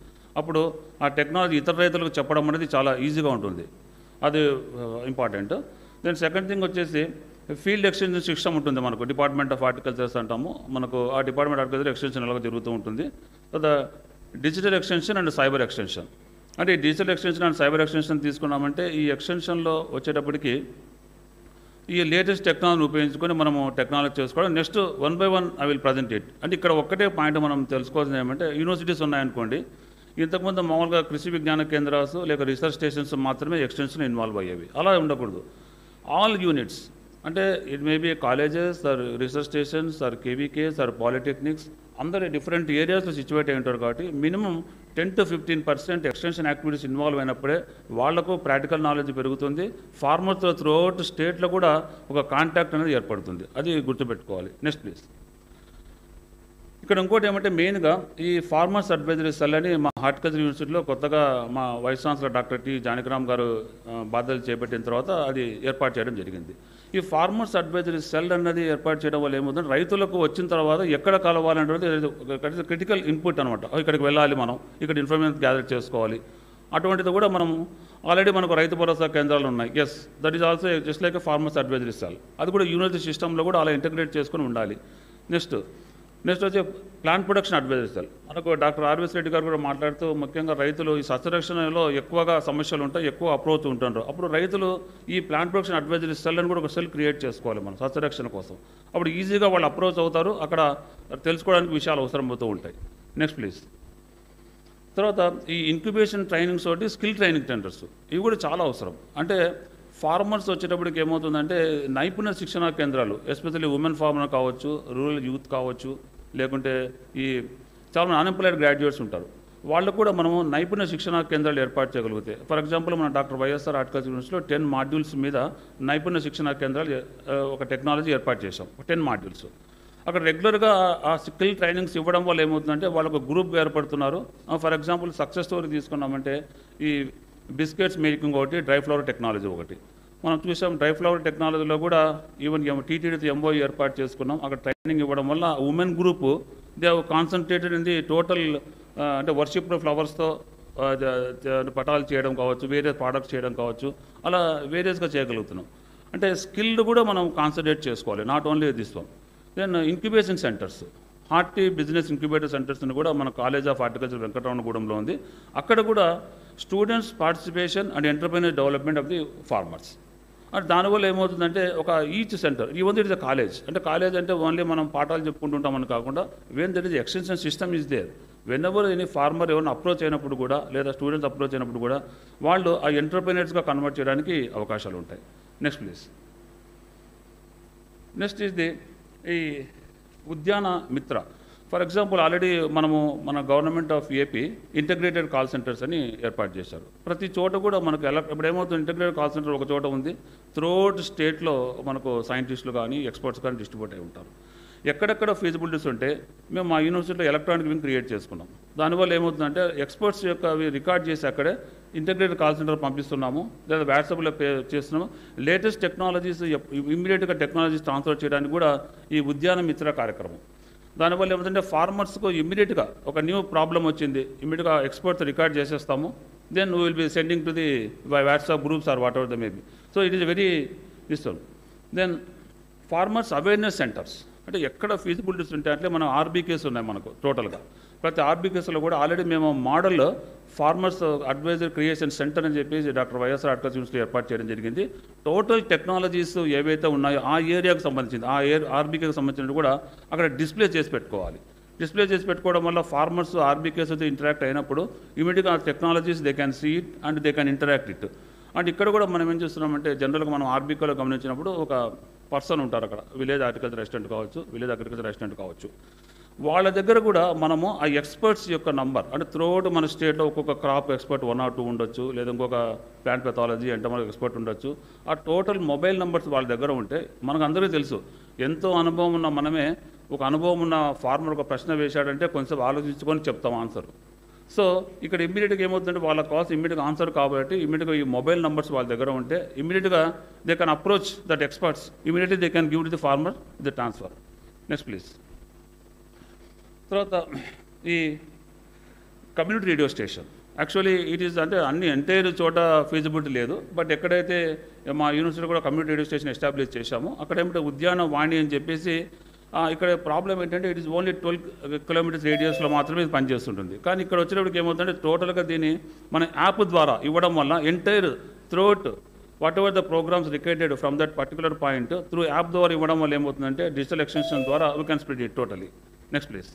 అప్పుడు ఆ టెక్నాలజీ ఇతర రైతులకు చెప్పడం అనేది చాలా ఈజీగా ఉంటుంది. అది ఇంపార్టెంట్ దెన్ సెకండ్ థింగ్ వచ్చేసి ఫీల్డ్ ఎక్స్టెన్షన్ సిస్టమ్ ఉంటుంది మనకు డిపార్ట్మెంట్ ఆఫ్ హార్టికల్చర్స్ అంటాము. మనకు ఆ డిపార్ట్మెంట్ హార్టికల్చర్ ఎక్స్టెన్షన్ ఎలాగో జరుగుతూ ఉంటుంది. తర్వాత digital extension and cyber extension అంటే ఈ digital extension and cyber extension తీసుకున్నామంటే ఈ ఎక్స్టెన్షన్లో వచ్చేటప్పటికి ఈ లేటెస్ట్ టెక్నాలజీని ఉపయోగించుకొని మనము టెక్నాలజీ చేసుకోవడం. Next one by one I will present it అంటే ఇక్కడ ఒక్కటే పాయింట్ మనం తెలుసుకోవాల్సింది ఏమంటే యూనివర్సిటీస్ ఉన్నాయనుకోండి ఇంతకుముందు మామూలుగా కృషి విజ్ఞాన కేంద్రాలు లేక రీసెర్చ్ స్టేషన్స్ మాత్రమే ఎక్స్టెన్షన్ ఇన్వాల్వ్ అయ్యేవి. అలా ఉండకూడదు. ఆల్ యూనిట్స్ అంటే it may be colleges or research stations or KVKs or polytechnics అందరు డిఫరెంట్ ఏరియాస్లో సిచ్యువేట్ అయి ఉంటారు కాబట్టి minimum ten to fifteen percent extension activities involve అయినప్పుడే వాళ్ళకు ప్రాక్టికల్ నాలెడ్జ్ పెరుగుతుంది. ఫార్మర్స్తో త్రూఅవుట్ స్టేట్లో కూడా ఒక కాంటాక్ట్ అనేది ఏర్పడుతుంది. అది గుర్తుపెట్టుకోవాలి. నెక్స్ట్ ప్లీజ్ ఇక్కడ ఇంకోటి ఏమంటే మెయిన్గా ఈ ఫార్మర్స్ అడ్వైజరీ సెల్ అని మా హార్టికల్చర్ యూనివర్సిటీలో కొత్తగా మా vice chancellor doctor T Janakiram garu బాధ్యతలు చేపట్టిన తర్వాత అది ఏర్పాటు చేయడం జరిగింది. ఈ ఫార్మర్స్ అడ్వైజరీ సెల్ అన్నది ఏర్పాటు చేయడం వల్ల ఏమవుతుంది రైతులకు వచ్చిన తర్వాత ఎక్కడ కలవాలనేటువంటి క్రిటికల్ ఇన్పుట్ అనమాట ఇక్కడికి వెళ్ళాలి మనం ఇక్కడ ఇన్ఫర్మేషన్ గ్యాదర్ చేసుకోవాలి. అటువంటిది కూడా మనం ఆల్రెడీ మనకు రైతు భరోసా కేంద్రాలు ఉన్నాయి. Yes that is also just like farmers advisory cell. అది కూడా యూనివర్సిటీ సిస్టంలో కూడా అలా ఇంటగ్రేట్ చేసుకొని ఉండాలి. నెక్స్ట్ నెక్స్ట్ వచ్చి ప్లాంట్ ప్రొడక్షన్ అడ్వైజర్స్ సెల్ మనకు డాక్టర్ ఆర్వీఎస్ రెడ్డి గారు కూడా మాట్లాడుతూ ముఖ్యంగా రైతులు ఈ సస్యరక్షణలో ఎక్కువగా సమస్యలు ఉంటాయి ఎక్కువ అప్రోచ్ ఉంటారు అప్పుడు రైతులు ఈ ప్లాంట్ ప్రొడక్షన్ అడ్వైజరీ సెల్ అని కూడా ఒక సెల్ క్రియేట్ చేసుకోవాలి మనం సస్యరక్షణ కోసం. అప్పుడు ఈజీగా వాళ్ళు అప్రోచ్ అవుతారు అక్కడ తెలుసుకోవడానికి విషయాలు అవసరం అవుతూ ఉంటాయి. నెక్స్ట్ ప్లీజ్ తర్వాత ఈ ఇంక్యుబేషన్ ట్రైనింగ్స్ ఒకటి స్కిల్ ట్రైనింగ్ సెంటర్స్ ఇవి కూడా చాలా అవసరం. అంటే ఫార్మర్స్ వచ్చేటప్పటికి ఏమవుతుందంటే నైపుణ్య శిక్షణా కేంద్రాలు ఎస్పెషల్లీ ఉమెన్ ఫార్మర్ కావచ్చు రూరల్ యూత్ కావచ్చు లేకుంటే ఈ చాలా అన్ఎంప్లాయిడ్ గ్రాడ్యుయేట్స్ ఉంటారు. వాళ్ళకు కూడా మనము నైపుణ్య శిక్షణా కేంద్రాలు ఏర్పాటు చేయగలిగితే ఫర్ ఎగ్జాంపుల్ మన డాక్టర్ వైఎస్ఆర్ ఆర్టికల్చర్ యూనివర్సిటీలో టెన్ మాడ్యూల్స్ మీద నైపుణ్య శిక్షణా కేంద్రాలు ఒక టెక్నాలజీ ఏర్పాటు చేశాం టెన్ మాడ్యూల్స్ అక్కడ రెగ్యులర్గా ఆ స్కిల్ ట్రైనింగ్స్ ఇవ్వడం వల్ల ఏమవుతుందంటే వాళ్ళకు గ్రూప్ ఏర్పడుతున్నారు. ఫర్ ఎగ్జాంపుల్ సక్సెస్ స్టోరీ తీసుకున్నామంటే ఈ బిస్కెట్స్ మేకింగ్ ఒకటి డ్రై ఫ్లవర్ టెక్నాలజీ ఒకటి. మనం చూసాం డ్రై ఫ్లవర్ టెక్నాలజీలో కూడా ఈవెన్ టీటీడీతో ఎంబో ఏర్పాటు చేసుకున్నాం. అక్కడ ట్రైనింగ్ ఇవ్వడం వల్ల women group they have concentrated in the total అంటే వర్షిప్ ఫ్లవర్స్తో పటాలు చేయడం కావచ్చు వేరే ప్రోడక్ట్స్ చేయడం కావచ్చు అలా వేరియస్గా చేయగలుగుతున్నాం. అంటే స్కిల్డ్ కూడా మనం కాన్సన్ట్రేట్ చేసుకోవాలి not only this one. Then incubation centres horti business incubator సెంటర్స్ని కూడా మన కాలేజ్ ఆఫ్ హార్టికల్చర్ వెంకటరమణగూడెంలో ఉంది. అక్కడ కూడా students participation and entrepreneur development of the farmers. అంటే దానివల్ల ఏమవుతుందంటే ఒక ఈచ్ సెంటర్ ఈ వన్ ఇట్ కాలేజ్ అంటే కాలేజ్ అంటే ఓన్లీ మనం పాఠాలు చెప్పుకుంటుంటామని కాకుండా when that is extension system is there whenever any farmer ఎవరిని అప్రోచ్ అయినప్పుడు కూడా లేదా స్టూడెంట్స్ అప్రోచ్ అయినప్పుడు కూడా వాళ్ళు ఆ ఎంటర్ప్రీనర్స్గా కన్వర్ట్ చేయడానికి అవకాశాలు ఉంటాయి. Next please next is the ఈ Udyana Mitra. For example already మనము మన government of AP integrated call centres అని ఏర్పాటు చేశారు. ప్రతి చోట కూడా మనకు ఎలా ఇప్పుడు ఏమవుతుంది? ఇంటగ్రేటెడ్ కాల్ సెంటర్ ఒక చోట ఉంది. త్రోట్ స్టేట్లో మనకు సైంటిస్టులు కానీ ఎక్స్పర్ట్స్ కానీ డిస్ట్రిబ్యూట్ అయి ఉంటారు. ఎక్కడెక్కడ ఫీజిబిలిటీస్ ఉంటే మేము మా యూనివర్సిటీలో ఎలక్ట్రానిక్ వింగ్ క్రియేట్ చేసుకున్నాం. దానివల్ల ఏమవుతుందంటే ఎక్స్పర్ట్స్ యొక్క అవి రికార్డ్ చేసి అక్కడే ఇంటగ్రేటెడ్ కాల్ సెంటర్ పంపిస్తున్నాము. లేదా వాట్సాప్లో పే చేస్తున్నాము. లేటెస్ట్ టెక్నాలజీస్ ఇమ్మీడియట్గా టెక్నాలజీస్ ట్రాన్స్ఫర్ చేయడానికి కూడా ఈ ఉద్యాన మిత్ర కార్యక్రమం. దానివల్ల ఏమిటంటే ఫార్మర్స్కు ఇమ్మీడియట్గా ఒక న్యూ ప్రాబ్లం వచ్చింది. ఇమ్మీడియట్గా ఎక్స్పర్ట్స్ రికార్డ్ చేసేస్తాము. Then will be sending to the by WhatsApp groups or whatever the maybe so it is very ఇష్టం దెన్ ఫార్మర్స్ అవేర్నెస్ సెంటర్స్. అంటే ఎక్కడ ఫీజిబిలిటీస్ ఉంటాయి అంటే మనం ఆర్బీకేస్ ఉన్నాయి మనకు టోటల్గా. ప్రతి ఆర్బీకేస్లో కూడా ఆల్రెడీ మేము model farmers adviser creation centre అని చెప్పేసి డాక్టర్ వైఎస్ఆర్ అడ్కస్ యూనివర్సిటీ ఏర్పాటు చేయడం జరిగింది. టోటల్ టెక్నాలజీస్ ఏవైతే ఉన్నాయో ఆ ఏరియాకు సంబంధించింది ఆ ఏ ఆర్బీకేకి సంబంధించినవి కూడా అక్కడ డిస్ప్లే చేసి పెట్టుకోవాలి. డిస్ప్లే చేసి పెట్టుకోవడం వల్ల ఫార్మర్స్ ఆర్బీకేస్ ఇంటరాక్ట్ అయినప్పుడు ఇమీడియట్గా ఆ technologies they can see it and they can interact it and ఇక్కడ కూడా మనం ఏం చేస్తున్నామంటే జనరల్గా మనం ఆర్బీకేలో గమనించినప్పుడు ఒక పర్సన్ ఉంటారు అక్కడ. విలేజ్ అగ్రికల్చర్ రెస్టారెంట్ కావచ్చు విలేజ్ అగ్రికల్చర్ రెస్టారెంట్ కావచ్చు. వాళ్ళ దగ్గర కూడా మనము ఆ ఎక్స్పర్ట్స్ యొక్క నంబర్ అంటే త్రూఅవుట్ మన స్టేట్లో ఒక్కొక్క crop expert one or two ఉండొచ్చు లేదా ఇంకొక ప్లాంట్ పెథాలజీ అంటే మనకు ఎక్స్పర్ట్ ఉండొచ్చు. ఆ టోటల్ మొబైల్ నెంబర్స్ వాళ్ళ దగ్గర ఉంటే మనకు అందరికీ తెలుసు. ఎంతో అనుభవం ఉన్న మనమే ఒక అనుభవం ఉన్న ఫార్మర్ ఒక ప్రశ్న వేశాడంటే కొంచెం ఆలోచించుకొని చెప్తాం ఆన్సర్. సో ఇక్కడ ఇమ్మీడియట్గా ఏమవుతుందంటే వాళ్ళ కాల్స్ ఇమ్మీడియట్గా ఆన్సర్ కాబట్టి ఇమ్మీడియట్గా ఈ మొబైల్ నెంబర్స్ వాళ్ళ దగ్గర ఉంటే ఇమ్మీడియట్గా they can approach that experts immediately they can give to the farmer the transfer next please తర్వాత ఈ community radio station actually it is అంటే అన్ని ఎంటైర్ చోట ఫీజిబిలిటీ లేదు. బట్ ఎక్కడైతే మా యూనివర్సిటీ కూడా కమ్యూనిటీ రేడియో స్టేషన్ ఎస్టాబ్లిష్ చేశామో అక్కడ ఏమిటంటే ఉద్యాన వాణి అని చెప్పేసి ఇక్కడ ప్రాబ్లం ఏంటంటే it is only twelve kilometres రేడియస్లో మాత్రమే ఇది పనిచేస్తుంటుంది. కానీ ఇక్కడ వచ్చినప్పటికి ఏమవుతుందంటే టోటల్గా దీన్ని మన యాప్ ద్వారా ఇవ్వడం వల్ల entire throat whatever the programmes required from that particular point through app ద్వారా ఇవ్వడం వల్ల ఏమవుతుందంటే డిజిటల్ ఎక్స్టెన్షన్ ద్వారా we can spread it totally next please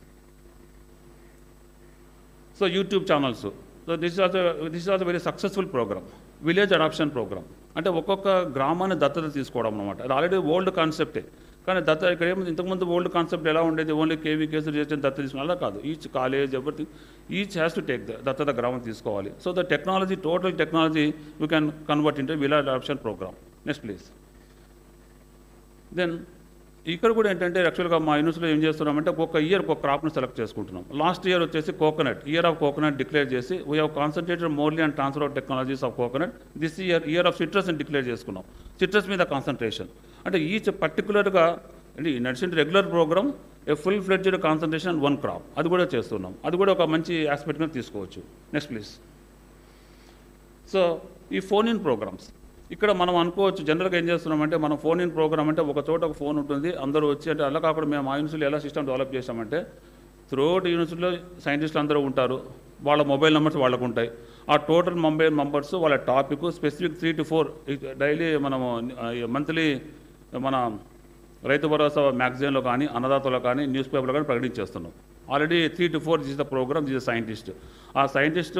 so YouTube channels so this as this as very successful programme village adoption programme అంటే ఒక్కొక్క గ్రామాన్ని దత్తత తీసుకోవడం అనమాట అది ఆల్రెడీ ఓల్డ్ కాన్సెప్టే కానీ దత్త ఇక్కడ ఏముంది? ఇంతకుముందు ఓల్డ్ కాన్సెప్ట్ ఎలా ఉండేది? ఓన్లీ కేవీ కేసులు చేస్తే దత్త తీసుకుని అలా కాదు. Each college everything each has to take the దత్తత గ్రామం తీసుకోవాలి. So the technology total technology you can convert into village adoption programme next please then ఇక్కడ కూడా ఏంటంటే యాక్చువల్గా మా యూనివర్సిటీలో ఏం చేస్తున్నామంటే ఒక్కొక్క ఇయర్ ఒక క్రాప్ను సెలెక్ట్ చేసుకుంటున్నాం. లాస్ట్ ఇయర్ వచ్చేసి coconut. Year of coconut declare చేసి we have concentrated morely and transfer of technologies of coconut this year year of citrus అని డిక్లేర్ చేసుకున్నాం. సిట్రస్ మీద కాన్సన్ట్రేషన్ అంటే ఈచ్ పర్టికులర్గా అంటే నడిచిన regular programme a full fledged concentration one crop అది కూడా చేస్తున్నాం. అది కూడా ఒక మంచి ఆస్పెక్ట్గా తీసుకోవచ్చు. నెక్స్ట్ ప్లీజ్ సో ఈ ఫోన్ ఇన్ ప్రోగ్రామ్స్ ఇక్కడ మనం అనుకోవచ్చు జనరల్గా ఏం చేస్తున్నామంటే మనం ఫోన్ ఇన్ ప్రోగ్రామ్ అంటే ఒక చోట ఒక ఫోన్ ఉంటుంది అందరూ వచ్చి అంటే అలా కాకుండా మేము ఆ యూనివర్సిటీలో ఎలా సిస్టమ్ డెవలప్ చేసామంటే త్రూఅవుట్ యూనివర్సిటీలో సైంటిస్టులు అందరూ ఉంటారు వాళ్ళ మొబైల్ నెంబర్స్ వాళ్ళకు ఉంటాయి. ఆ టోటల్ మొబైల్ నెంబర్స్ వాళ్ళ topic specific three to four daily మనము మంత్లీ మన రైతు భరోసా మ్యాగజైన్లో కానీ అన్నదాతలో కానీ న్యూస్ పేపర్లో కానీ ప్రకటించేస్తున్నాం. Already three to four this the programme this scientist ఆ సైంటిస్ట్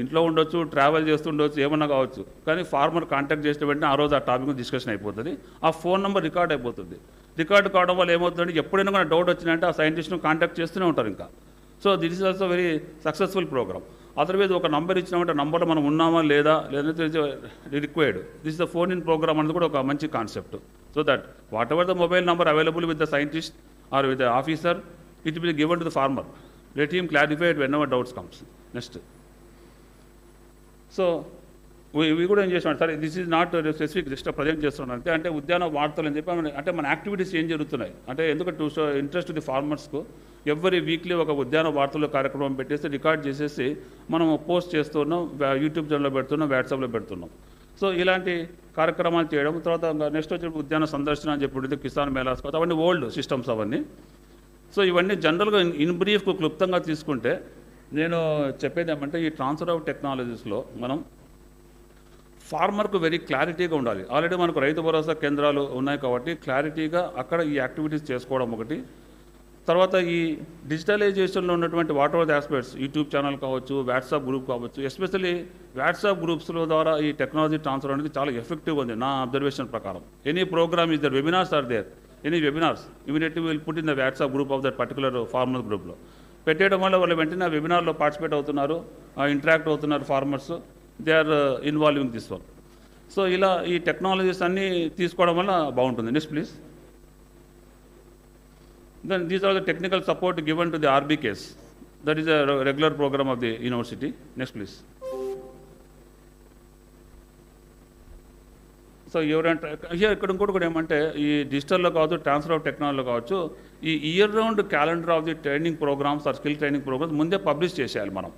ఇంట్లో ఉండొచ్చు ట్రావెల్ చేస్తుండొచ్చు ఏమన్నా కావచ్చు. కానీ ఫార్మర్ కాంటాక్ట్ చేసిన వెంటనే ఆ రోజు ఆ టాపిక్ డిస్కషన్ అయిపోతుంది. ఆ ఫోన్ నెంబర్ రికార్డ్ అయిపోతుంది. రికార్డ్ కావడం వల్ల ఏమవుతుందంటే ఎప్పుడైనా కూడా డౌట్ వచ్చిందంటే ఆ సైంటిస్ట్ను కాంటాక్ట్ చేస్తూనే ఉంటారు ఇంకా. So this is also very successful program otherwise ఒక నంబర్ ఇచ్చినామంటే నంబర్లో మనం ఉన్నామా లేదా లేదంటే required this the phone in program అనేది కూడా ఒక మంచి concept so that whatever the mobile number available with the scientist or with the officer it will given to the farmer let him clarified when our doubts comes next so ఇవి కూడా ఏం చేసాం సరే this is not specific just present చేస్తున్నాను అంతే అంటే ఉద్యాన వార్తలు అని చెప్పి అంటే మన యాక్టివిటీస్ ఏం జరుగుతున్నాయి? అంటే ఎందుకంటే టు ఇంట్రెస్ట్ ది ఫార్మర్స్కు ఎవ్రీ వీక్లీ ఒక ఉద్యాన వార్తలు కార్యక్రమం పెట్టేసి రికార్డ్ చేసేసి మనం పోస్ట్ చేస్తున్నాం యూట్యూబ్ ఛానల్లో పెడుతున్నాం వాట్సాప్లో పెడుతున్నాం. సో ఇలాంటి కార్యక్రమాలు చేయడం తర్వాత నెక్స్ట్ వచ్చి ఉద్యాన సందర్శన అని చెప్పి కిసాన్ మేళాస్ అవన్నీ ఓల్డ్ సిస్టమ్స్ అవన్నీ. సో ఇవన్నీ జనరల్గా ఇన్- ఇన్ బ్రీఫ్ క్లుప్తంగా తీసుకుంటే నేను చెప్పేది ఏమంటే ఈ ట్రాన్స్ఫర్ ఆఫ్ టెక్నాలజీస్లో మనం ఫార్మర్కు వెరీ క్లారిటీగా ఉండాలి. ఆల్రెడీ మనకు రైతు భరోసా కేంద్రాలు ఉన్నాయి కాబట్టి క్లారిటీగా అక్కడ ఈ యాక్టివిటీస్ చేసుకోవడం ఒకటి. తర్వాత ఈ డిజిటలైజేషన్లో ఉన్నటువంటి what are the aspects YouTube channel కావచ్చు వాట్సాప్ గ్రూప్ కావచ్చు ఎస్పెషల్లీ వాట్సాప్ గ్రూప్స్లో ద్వారా ఈ టెక్నాలజీ ట్రాన్స్ఫర్ అనేది చాలా ఎఫెక్టివ్ ఉంది నా అబ్జర్వేషన్ ప్రకారం. Any programme is there webinars are there any webinars immediately will put in the WhatsApp group of that particular farmer గ్రూప్లో పెట్టేయడం వల్ల వాళ్ళు వెంటనే ఆ వెబినార్లో పార్టిసిపేట్ అవుతున్నారు ఇంటరాక్ట్ అవుతున్నారు farmers. They are involving this one. So ఇలా ఈ టెక్నాలజీస్ అన్నీ తీసుకోవడం వల్ల బాగుంటుంది. Next please. Then these are the technical support given to the RBKs that is a regular program of the university next please so ఎవరంటే ఇక్కడ ఇంకోటి కూడా ఏమంటే ఈ డిజిటల్లో కావచ్చు ట్రాన్స్ఫర్ ఆఫ్ టెక్నాలజీలో కావచ్చు ఈ year round calendar of the training programs or skill training programs ముందే పబ్లిష్ చేసేయాలి మనం.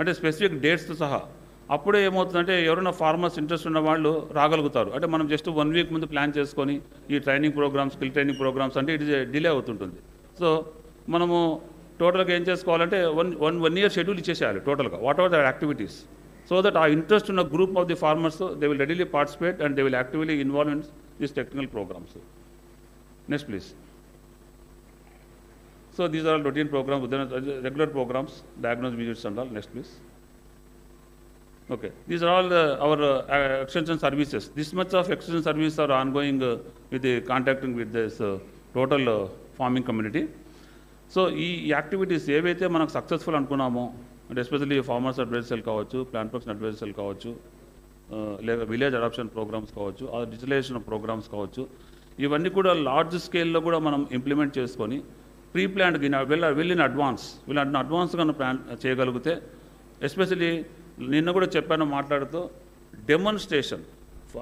అంటే స్పెసిఫిక్ డేట్స్తో సహా. అప్పుడే ఏమవుతుందంటే ఎవరైనా ఫార్మర్స్ ఇంట్రెస్ట్ ఉన్న వాళ్ళు రాగలుగుతారు. అంటే మనం జస్ట్ వన్ వీక్ ముందు ప్లాన్ చేసుకొని ఈ training programs skill training programs అంటే ఇట్ డిలే అవుతుంటుంది. సో మనము టోటల్గా ఏం చేసుకోవాలంటే one one one year schedule ఇచ్చేసేయాలి టోటల్గా. What are the activities so that ఆ ఇంట్రెస్ట్ ఉన్న group of the farmers they will readily participate and they will actively involve in this technical programmes next please so these are routine programmes regular programmes diagnose visits and all next please Okay, these are all uh, our uh, extension services. This much of extension services are ongoing uh, with the contacting with this uh, total uh, farming community. So ఈ activities ఏవైతే మనకు successful అనుకున్నామో అంటే especially farmers advise cell కావచ్చు plant protection advise cell కావచ్చు uh, లేదా village adoption programs కావచ్చు ఆ డిజిటలైజేషన్ ప్రోగ్రామ్స్ కావచ్చు. ఇవన్నీ కూడా లార్జ్ స్కేల్లో కూడా మనం ఇంప్లిమెంట్ చేసుకొని ప్రీ ప్లాన్డ్ వెళ్ళ వెళ్ళిన అడ్వాన్స్ వీళ్ళు అడ్వాన్స్ కన్నా ప్లాన్ చేయగలిగితే ఎస్పెషల్లీ నిన్న కూడా చెప్పాను మాట్లాడుతూ డెమాన్స్ట్రేషన్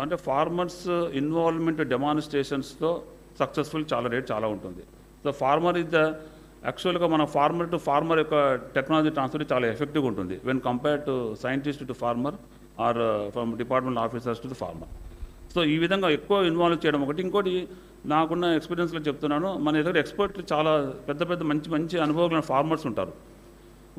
అంటే ఫార్మర్స్ ఇన్వాల్వ్మెంట్ డెమాన్స్ట్రేషన్స్తో సక్సెస్ఫుల్ చాలా రేట్ చాలా ఉంటుంది. సో ఫార్మర్ ఇస్ ద యాక్చువల్గా మన ఫార్మర్ టు ఫార్మర్ యొక్క టెక్నాలజీ ట్రాన్స్ఫర్ చాలా ఎఫెక్టివ్గా ఉంటుంది. When compare to scientist to farmer or from department officers to farmer so ఈ విధంగా ఎక్కువ ఇన్వాల్వ్ చేయడం ఒకటి. ఇంకోటి నాకున్న ఎక్స్పీరియన్స్లో చెప్తున్నాను. మన దగ్గర ఎక్స్పర్ట్ చాలా పెద్ద పెద్ద మంచి మంచి అనుభవం ఫార్మర్స్ ఉంటారు.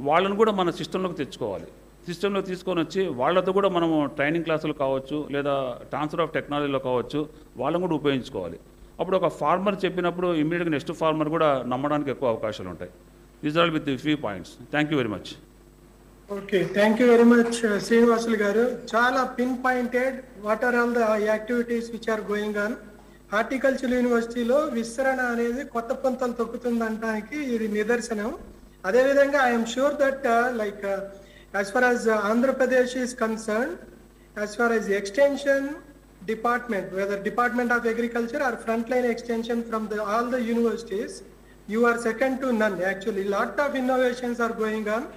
వాళ్ళని కూడా మన సిస్టంలోకి తెచ్చుకోవాలి. సిస్టంలో తీసుకొని వచ్చి వాళ్ళతో కూడా మనము ట్రైనింగ్ క్లాసులు కావచ్చు లేదా ట్రాన్స్ఫర్ ఆఫ్ టెక్నాలజీలో కావచ్చు వాళ్ళని కూడా ఉపయోగించుకోవాలి. అప్పుడు ఒక ఫార్మర్ చెప్పినప్పుడు ఇమీడియట్గా నెక్స్ట్ ఫార్మర్ కూడా నమ్మడానికి ఎక్కువ అవకాశాలు ఉంటాయి. These are with few points thank you very much okay thank you very much Srinivasulu గారు. చాలా pin pointed what are all the activities which are going on horticulture యూనివర్సిటీలో విస్తరణ అనేది కొత్త పంతలు తొక్కుతుందనడానికి ఇది నిదర్శనం. అదేవిధంగా I'm sure that like as far as Andhra Pradesh is concern as far as extension department, whether Department of Agriculture or frontline extension from the, all the universities, you are second to none. Actually, lot of innovations are going on,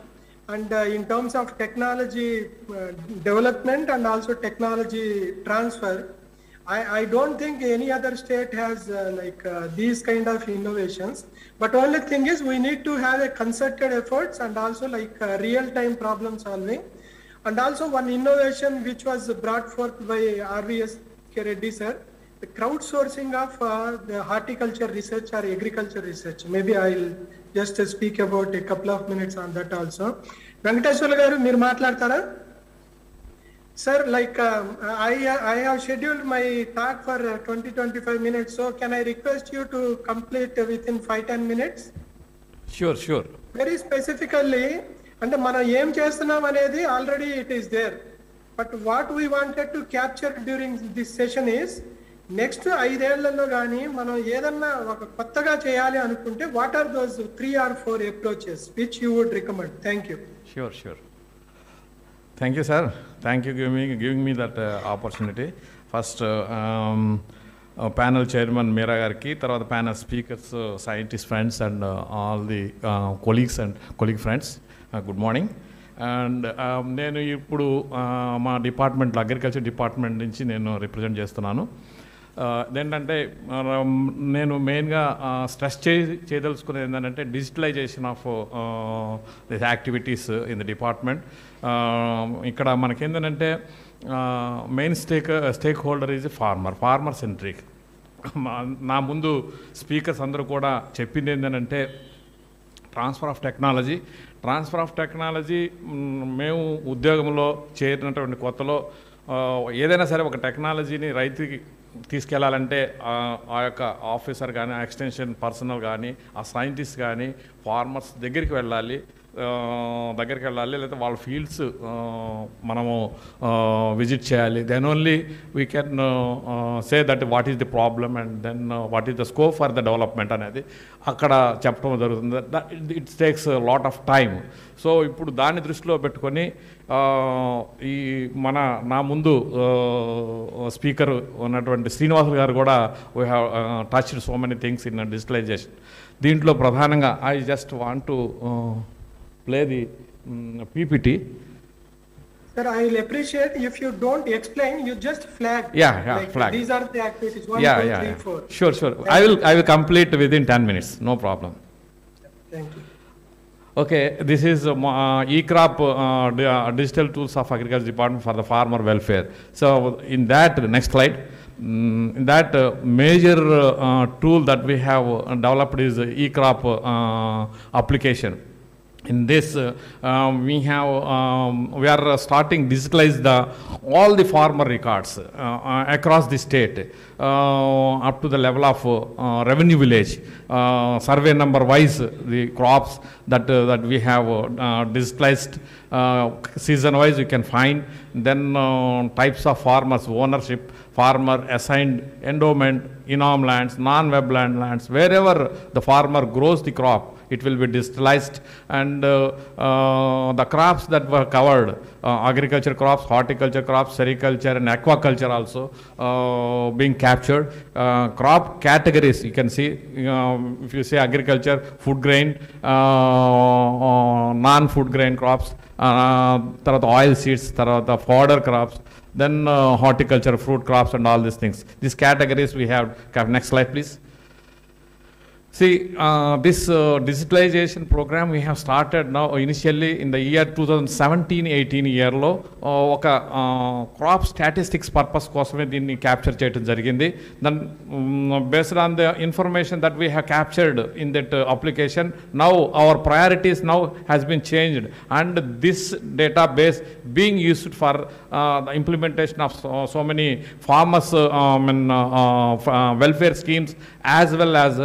and uh, in terms of technology uh, development and also technology transfer, I, I don't think any other state has uh, like uh, these kind of innovations. But only thing is we need to have a concerted efforts and also like uh, real-time problem solving. And also one innovation which was brought forth by RVS K. Reddy sir, the crowdsourcing of uh, the horticulture research or agriculture research. Maybe I'll just uh, speak about a couple of minutes on that also. Venkateswara గారు మీరు మాట్లాడతారా sir like I I have scheduled my talk for twenty twenty five minutes so can I request you to complete with in five ten minutes sure sure very specifically అంటే మనం ఏం చేస్తున్నాం అనేది already it is there but what we wanted to capture during this session is next ఐదేళ్ళలో కానీ మనం ఏదన్నా ఒక కొత్తగా చేయాలి అనుకుంటే what are those three or four approaches which you would recommend thank you sure sure thank you sir thank you give me giving me that opportunity first panel chairman Meera గారికి తర్వాత panel speakers scientist friends and all the colleagues and colleague friends good morning and నేను ఇప్పుడు uh, మా డిపార్ట్మెంట్లో agriculture department నుంచి నేను represent చేస్తున్నాను. Uh, ఏంటంటే నేను మెయిన్గా స్ట్రెస్ uh, చే చేయదలుచుకునేది ఏంటంటే digitalization of this activities in the department ఇక్కడ మనకేంటంటే main stake stakeholder is farmer farmer centric నా ముందు స్పీకర్స్ అందరూ కూడా చెప్పింది ఏంటంటే transfer of technology transfer of technology మేము ఉద్యోగంలో చేరినటువంటి కొత్తలో ఏదైనా సరే ఒక టెక్నాలజీని రైతుకి తీసుకెళ్ళాలంటే ఆ యొక్క ఆఫీసర్ కానీ ఆ ఎక్స్టెన్షన్ పర్సనల్ కానీ ఆ సైంటిస్ట్ కానీ ఫార్మర్స్ దగ్గరికి వెళ్ళాలి. దగ్గరికి వెళ్ళాలి లేకపోతే వాళ్ళ ఫీల్డ్స్ మనము విజిట్ చేయాలి. Then only we can say that what is the problem and then what is the scope for the development అనేది అక్కడ చెప్పడం జరుగుతుంది. It takes lot of time so ఇప్పుడు దాన్ని దృష్టిలో పెట్టుకొని ఈ మన నా ముందు స్పీకర్ ఉన్నటువంటి శ్రీనివాసులు గారు కూడా we have touched so many things in digitalization దీంట్లో ప్రధానంగా I just want to play the mm, um, PPT. Sir, I will appreciate if you don't explain, you just flag. Yeah, yeah, like flag. These are the activities. One, yeah, two, yeah, three, yeah. four. Sure, sure. Thank I will, I will complete within 10 minutes. No problem. Thank you. Okay, this is uh, uh E-crop uh, uh, digital tools of agriculture department for the farmer welfare. So in that, next slide. Mm, in that uh, major uh, tool that we have developed is e-crop application. In this, uh, um, we have um, we are uh, starting digitalize the all the farmer records uh, uh, across the state uh, up to the level of revenue village, survey number wise the crops that that we have digitalized season wise you can find. Then types of farmers, ownership, farmer assigned endowment, enorm lands, non-wetland lands, wherever the farmer grows the crop, it will be digitalized and uh, uh, the crops that were covered, uh, agriculture crops, horticulture crops, sericulture and aquaculture also uh, being captured. Uh, crop categories, you can see, uh, if you say agriculture, food grain, uh, uh, non-food grain crops, uh, తర్వాత oil seeds తర్వాత fodder crops then uh, horticulture, fruit crops, and all these things. These categories we have. Have next slide, please. See this digitalization program digitalization program we have started now initially in the year 2017-18 ఇయర్లో ఒక crop statistics purpose కోసమే దీన్ని capture చేయడం జరిగింది then based on the information that we have captured in that application now our priorities now has been changed and this database being used for implementation of so many farmers mean welfare schemes as well as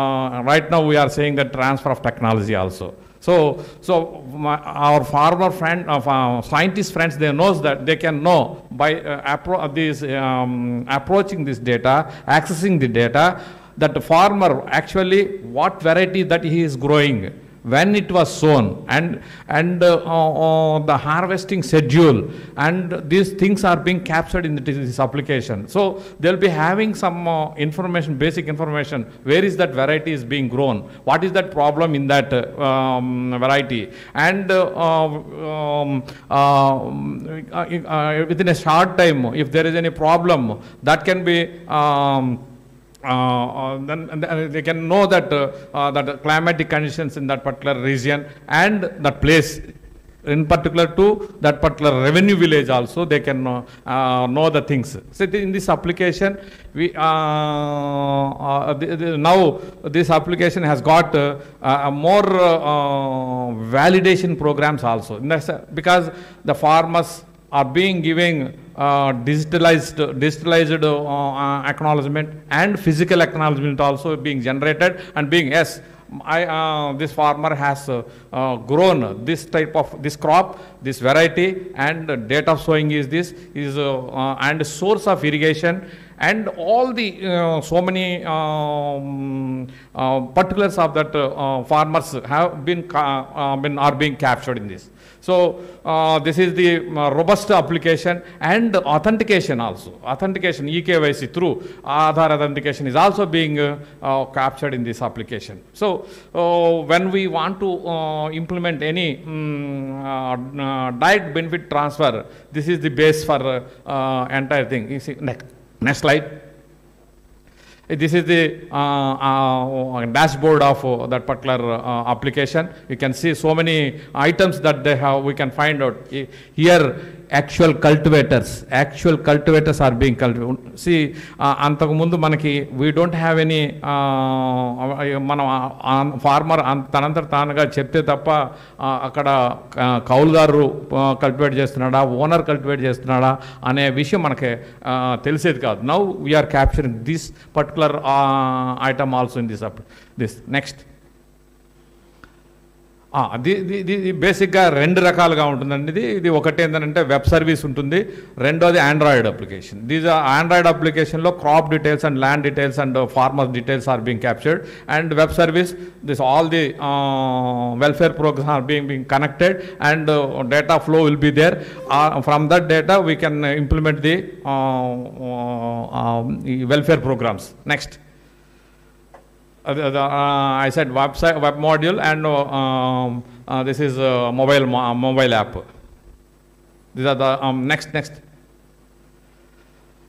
uh, right now we are saying the transfer of technology also. So, so my, our farmer friend, of uh, scientist friends, they knows that they can know by uh, appro- uh, this, um, approaching this data, accessing the data, that the farmer actually what variety that he is growing when it was sown and and uh, uh, the harvesting schedule and these things are being captured in this, application. So they'll be having some uh, information basic information. Where is that variety is being grown? What is that problem in that uh, um, variety? And uh, um, uh, uh, within a short time if there is any problem that can be um, uh, uh, then they can know that uh, uh, that the climatic conditions in that particular region and that place. In particular to that particular revenue village also they can uh, uh, know the things. So in this application we uh, uh, now this application has got more validation programs also. Because the farmers are being giving uh, digitalized digitalized uh, uh, acknowledgement and physical acknowledgement also being generated and being yes I, uh, this farmer has uh, uh, grown this type of this crop this variety and date of sowing is this is uh, uh, and source of irrigation and all the so many um, particulars of that farmers have been been are being captured in this so uh, this is the uh, robust application and authentication also. Authentication eKYC through Aadhaar authentication is also being uh, uh, captured in this application. So uh, when we want to uh, implement any uh, direct benefit transfer, this is the base for entire thing. You see, next, next slide. This is the uh, uh, dashboard of uh, that particular uh, application. You can see so many items that they have, we can find out. Here, actual cultivators actual cultivators are being cultivate C అంతకుముందు మనకి we don't have any మనం farmer తనంతట తానుగా చెప్తే తప్ప అక్కడ ఆ, కౌలుదారు కల్టివేట్ చేస్తున్నాడా? ఓనర్ కల్టివేట్ చేస్తున్నాడా? అనే విషయం మనకి తెలిసేది కాదు. Now we are capturing this particular item also in this app this next ఇది బేసిక్గా రెండు రకాలుగా ఉంటుందండి. ఇది ఇది ఒకటి ఏంటంటే వెబ్ సర్వీస్ ఉంటుంది రెండోది ఆండ్రాయిడ్ అప్లికేషన్ దీస్ ఆండ్రాయిడ్ అప్లికేషన్లో crop details and land details and farmers details are being captured and web service this all the welfare programs are being being connected and data flow will be there from that data we can implement the welfare programs next the, the, uh, I said website, web module, and uh, um, uh, this is uh, mobile mo- uh, mobile app. These are the um, next next.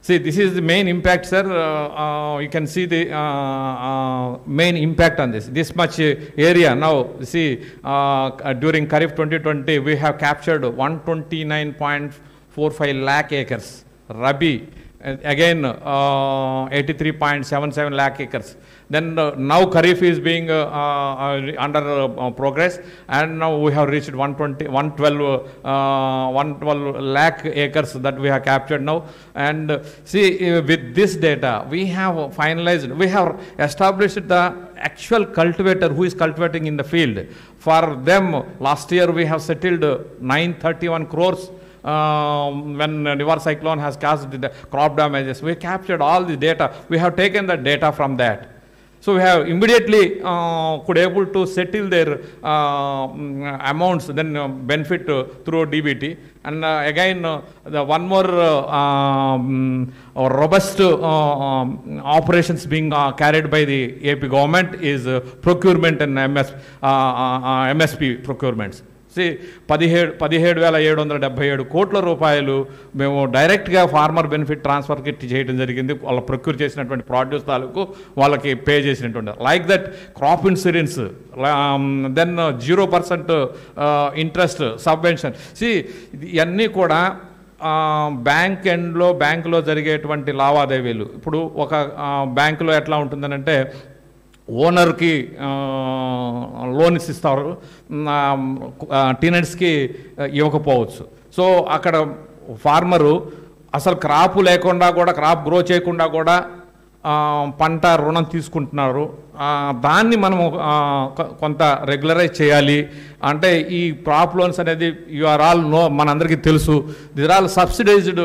See, this is the main impact, sir. Uh, uh, you can see the uh, uh, main impact on this. This much uh, area now. See, uh, uh, during Kharif 2020, we have captured 129.45 lakh acres. Rabi, uh, again, uh, 83.77 lakh acres. Then uh, now Kharif is being uh, uh, under progress, and now we have reached 120, 112, uh, 112 lakh acres that we have captured now. And see, with this data, we have finalized, we have established the actual cultivator who is cultivating in the field. For them, last year we have settled uh, 931 crores um, when Nivar cyclone has caused the crop damages. We captured all the data. We have taken the data from that. So we have immediately uh, could able to settle their uh, mm, amounts, then uh, benefit uh, through DBT. And uh, again, uh, the one more um, robust um, operations being carried by the AP government is procurement and MS, MSP procurements. See పదిహేడు పదిహేడు వేల ఏడు వందల డెబ్బై ఏడు కోట్ల రూపాయలు మేము డైరెక్ట్గా ఫార్మర్ బెనిఫిట్ ట్రాన్స్ఫర్ కిట్ చేయడం జరిగింది. వాళ్ళు ప్రొక్యూర్ చేసినటువంటి ప్రొడ్యూస్ తాలూకు వాళ్ళకి పే చేసినటువంటి like that crop insurance then zero percent interest subvention. See ఇవన్నీ కూడా బ్యాంక్ ఎండ్లో బ్యాంకులో జరిగేటువంటి లావాదేవీలు. ఇప్పుడు ఒక బ్యాంకులో ఎట్లా ఉంటుందనంటే ఓనర్కి లోన్స్ ఇస్తారు టీనెంట్స్కి ఇవ్వకపోవచ్చు. సో అక్కడ ఫార్మరు అసలు క్రాప్ లేకుండా కూడా క్రాప్ గ్రో చేయకుండా కూడా పంట రుణం తీసుకుంటున్నారు. దాన్ని మనము కొంత రెగ్యులరైజ్ చేయాలి. అంటే ఈ క్రాప్ లోన్స్ అనేది యూఆర్ ఆల్ నో మనందరికీ తెలుసు. They're all subsidized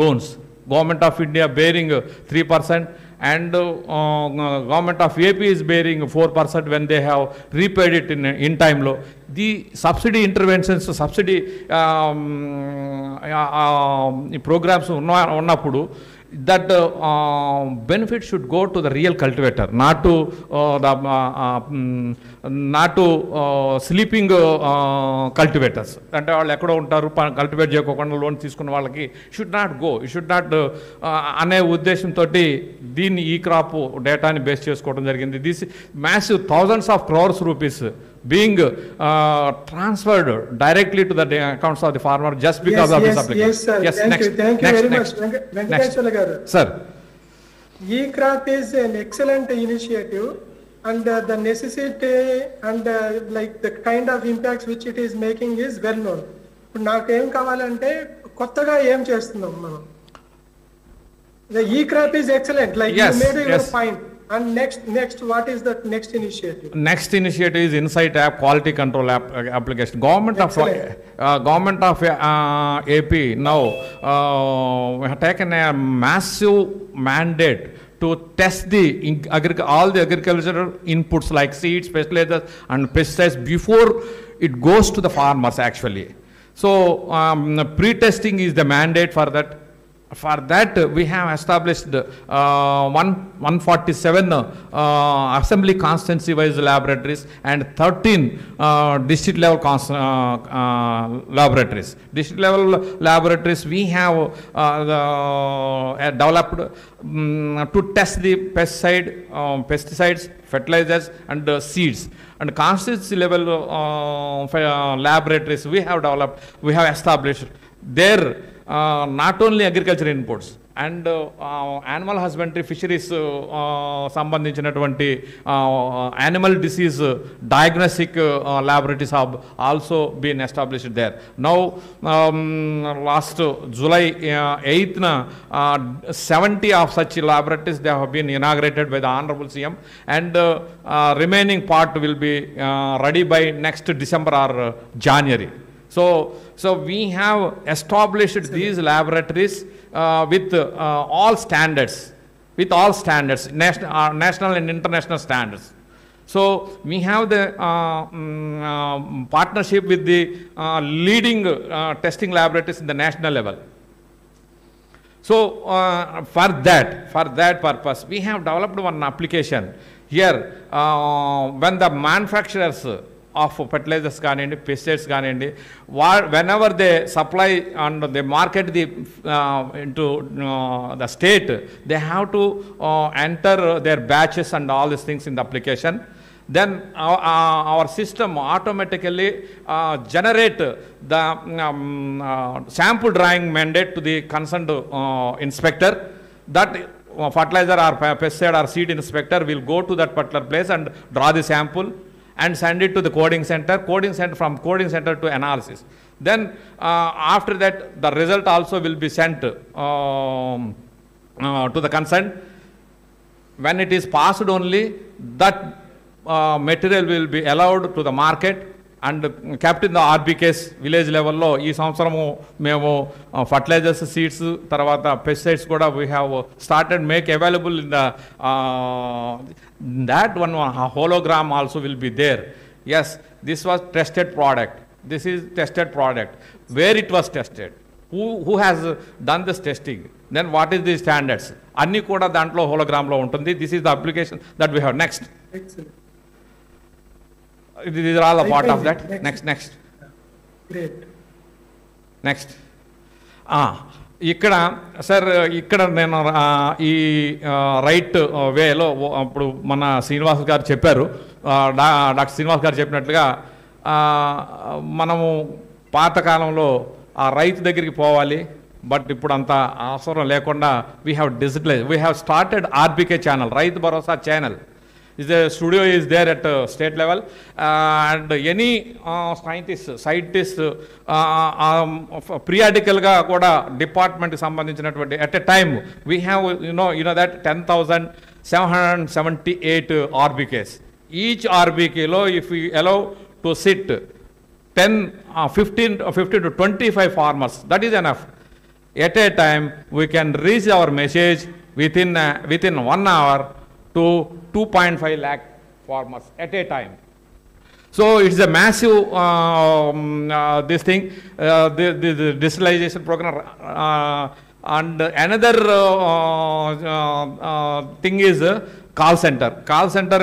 loans. Government of India bearing three percent. and uh, uh, government of AP is bearing 4% when they have repaid it in, in time low. The subsidy interventions, subsidy um, uh, um programs, that uh, should benefit should go to the real cultivator, not to uh, the uh, uh mm, not to uh, sleeping uh, cultivators. అంటే వాళ్ళు ఎక్కడో ఉంటారు cultivate చేయకోకుండా loan తీసుకున్న వాళ్ళకి should not go should not అనే ఉద్దేశంతో దీన్ని ఈ క్రాప్ డేటాని బేస్ చేసుకోవడం జరిగింది this massive thousands of crores rupees being uh, transferred directly to the accounts of the farmer just because yes, of yes, this application. Yes, sir. Yes, thank next, you. Thank next, you very next, much. Venk next. Garu. Sir. E-crop is an excellent initiative and uh, the necessity and uh, like the kind of impacts which it is making is well known. ఇప్పుడు నాకేం కావాలంటే కొత్తగా ఏం చేస్తున్నాం మనం ఈ crop is excellent like made your point And next, next, what is the next initiative? next initiative is insight app quality control app uh, application. Government of uh, government of uh, ap now uh, we have taken a massive mandate to test the all the agricultural inputs like seeds fertilizers and pesticides before it goes to the farmers actually. So um, pre-testing is the mandate for that for that, we have established uh, one, 147 uh, assembly constituency wise laboratories and 13 uh, district level uh, uh, laboratories. District level laboratories, we have uh, the, developed um, to test the pesticide, um, pesticides, fertilizers, and seeds. And constituency level laboratories, we have developed, we have established. There, not only agriculture inputs and animal husbandry fisheries సంబంధించినటువంటి animal disease diagnostic laboratories have also been established there now last July eighth seventy of such laboratories they have been inaugurated by the honourable CM and remaining part will be ready by next December or January So, so we have established these laboratories uh, with uh, all standards, with all standards, national, uh, national and international standards. So we have the uh, partnership with the uh, leading uh, testing laboratories in the national level. So uh, for that, for that purpose, we have developed one application here. Uh, when the manufacturers of fertilisers కానివ్వండి pesticides కానివ్వండి వా when ever they supply and they market the into the state they have to enter there batches and all these things in the application then our, uh, our system automatically uh, generate the um, uh, sample drawing mandate to the concerned uh, inspector that uh, fertilizer or pe- pesticide or seed inspector will go to that particular place and draw the sample and send it to the coding center coding center from coding center to analysis. Then uh, after that the result also will be sent um, uh, to the concerned when it is passed only that uh, material will be allowed to the market and kept the the village లెవెల్లో ఈ సంవత్సరము మేము fertilizers seeds తర్వాత pesticides కూడా we have started make available in the that one hologram also will be there yes this was tested product this is tested product where it was tested who who has done this testing then what is the standards అన్నీ కూడా దాంట్లో హోలోగ్రామ్లో ఉంటుంది. This is the application that we have next These are all a part of that. Next. Next, Great. next. ఇక్కడ sir ఇక్కడ నేను ఈ right వేలో అప్పుడు మన శ్రీనివాస్ గారు చెప్పారు డాక్టర్ శ్రీనివాస్ గారు చెప్పినట్లుగా మనము పాతకాలంలో ఆ రైతు దగ్గరికి పోవాలి బట్ ఇప్పుడు అంత అవసరం లేకుండా we have digitalize we have started RBK channel Rythu Bharosa channel the studio is there at uh, state level uh, and any uh, scientist scientist uh, um, periodicalగా కూడా డిపార్ట్మెంట్కి సంబంధించినటువంటి at a time we have you know you know that ten thousand seven hundred seventy eight RBKs each ఆర్బీకేలో if you allow to SIT ten fifteen fifteen to twenty five farmers that is enough at a time we can reach our message within uh, within one hour to 2.5 lakh farmers at a time so it's a massive um, uh, this thing uh, the, the, the digitalization program uh, and another uh, uh, uh, thing is uh, call center call center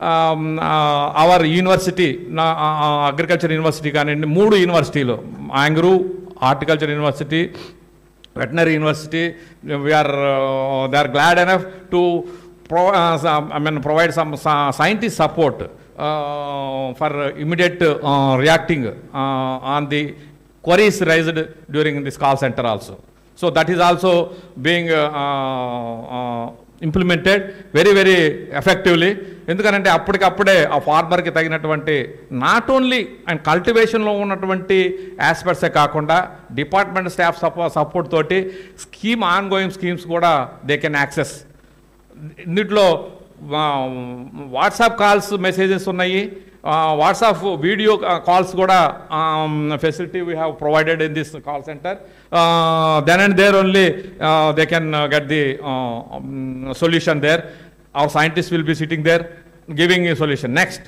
um, uh, our university నా- uh, agriculture university కానివ్వండి మూడు యూనివర్సిటీలు ANGRAU horticulture university veterinary university we are uh, they are glad pro I mean provide some scientist support for immediate reacting on the queries raised during this call centre also so that is also being implemented very very effectively ఎందుకంటే అప్పటికప్పుడే ఆ ఫార్మర్కి తగినటువంటి not only and కల్టివేషన్లో ఉన్నటువంటి యాస్పెక్ట్సే కాకుండా department staff సపో support తోటి scheme on going schemes కూడా they can access ఇందులో వాట్సాప్ కాల్స్ మెసేజెస్ ఉన్నాయి. వాట్సాప్ వీడియో కాల్స్ కూడా facility we have provided in this call centre then and there only they can get the solution there our scientist will be sitting there giving ఈ solution next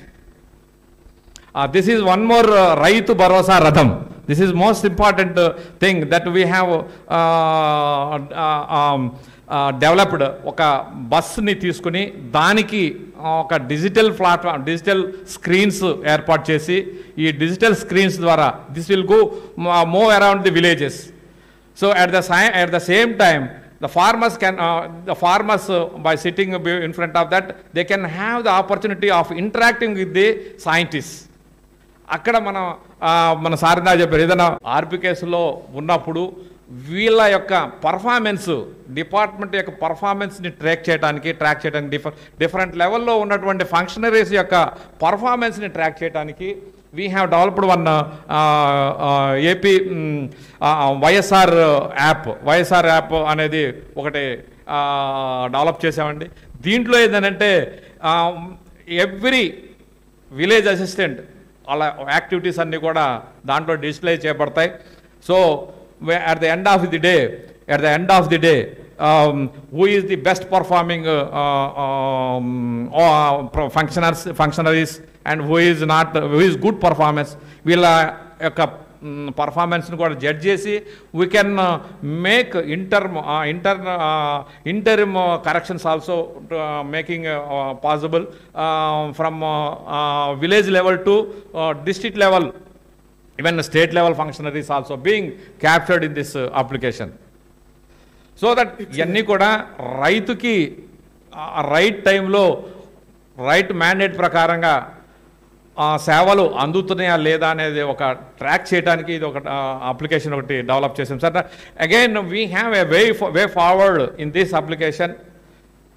this is one more Rythu Bharosa రథం this is most important thing that we have developed ఒక బస్సుని తీసుకుని దానికి ఒక digital platform digital screens ఏర్పాటు చేసి ఈ డిజిటల్ స్క్రీన్స్ ద్వారా this will go move around the villages. So at the Sye at the same time the farmers can the farmers by sitting in front of that they can have the opportunity of interacting with the scientist అక్కడ మనం మన సారిందా చెప్పారు ఏదైనా ఆర్పి ఉన్నప్పుడు వీళ్ళ యొక్క performance department యొక్క పర్ఫార్మెన్స్ని ట్రాక్ చేయడానికి ట్రాక్ చేయడానికి డిఫర్ డిఫరెంట్ లెవెల్లో ఉన్నటువంటి ఫంక్షనరీస్ యొక్క పర్ఫార్మెన్స్ని ట్రాక్ చేయడానికి we have developed one AP YSR app YSR app అనేది ఒకటి uh, డెవలప్ చేసామండి దీంట్లో ఏంటంటే ఎవ్రీ విలేజ్ అసిస్టెంట్ అలా యాక్టివిటీస్ అన్నీ కూడా దాంట్లో డిస్ప్లే చేయబడతాయి so at the end of the day at the end of the day who is the best performing ఫంక్షనర్స్ functionaries and who is not who is good performance వీళ్ళ యొక్క పర్ఫార్మెన్స్ని కూడా judge చేసి we can make inter inter interim corrections also making possible from village level to district level Even state level functionaries also being captured in this uh, application. So that ఇవన్నీ కూడా రైతుకి right టైంలో right mandate ప్రకారంగా సేవలు అందుతున్నాయా లేదా అనేది ఒక track చేయడానికి ఇది ఒక అప్లికేషన్ ఒకటి డెవలప్ చేసాం sir again we have a way way forward in this application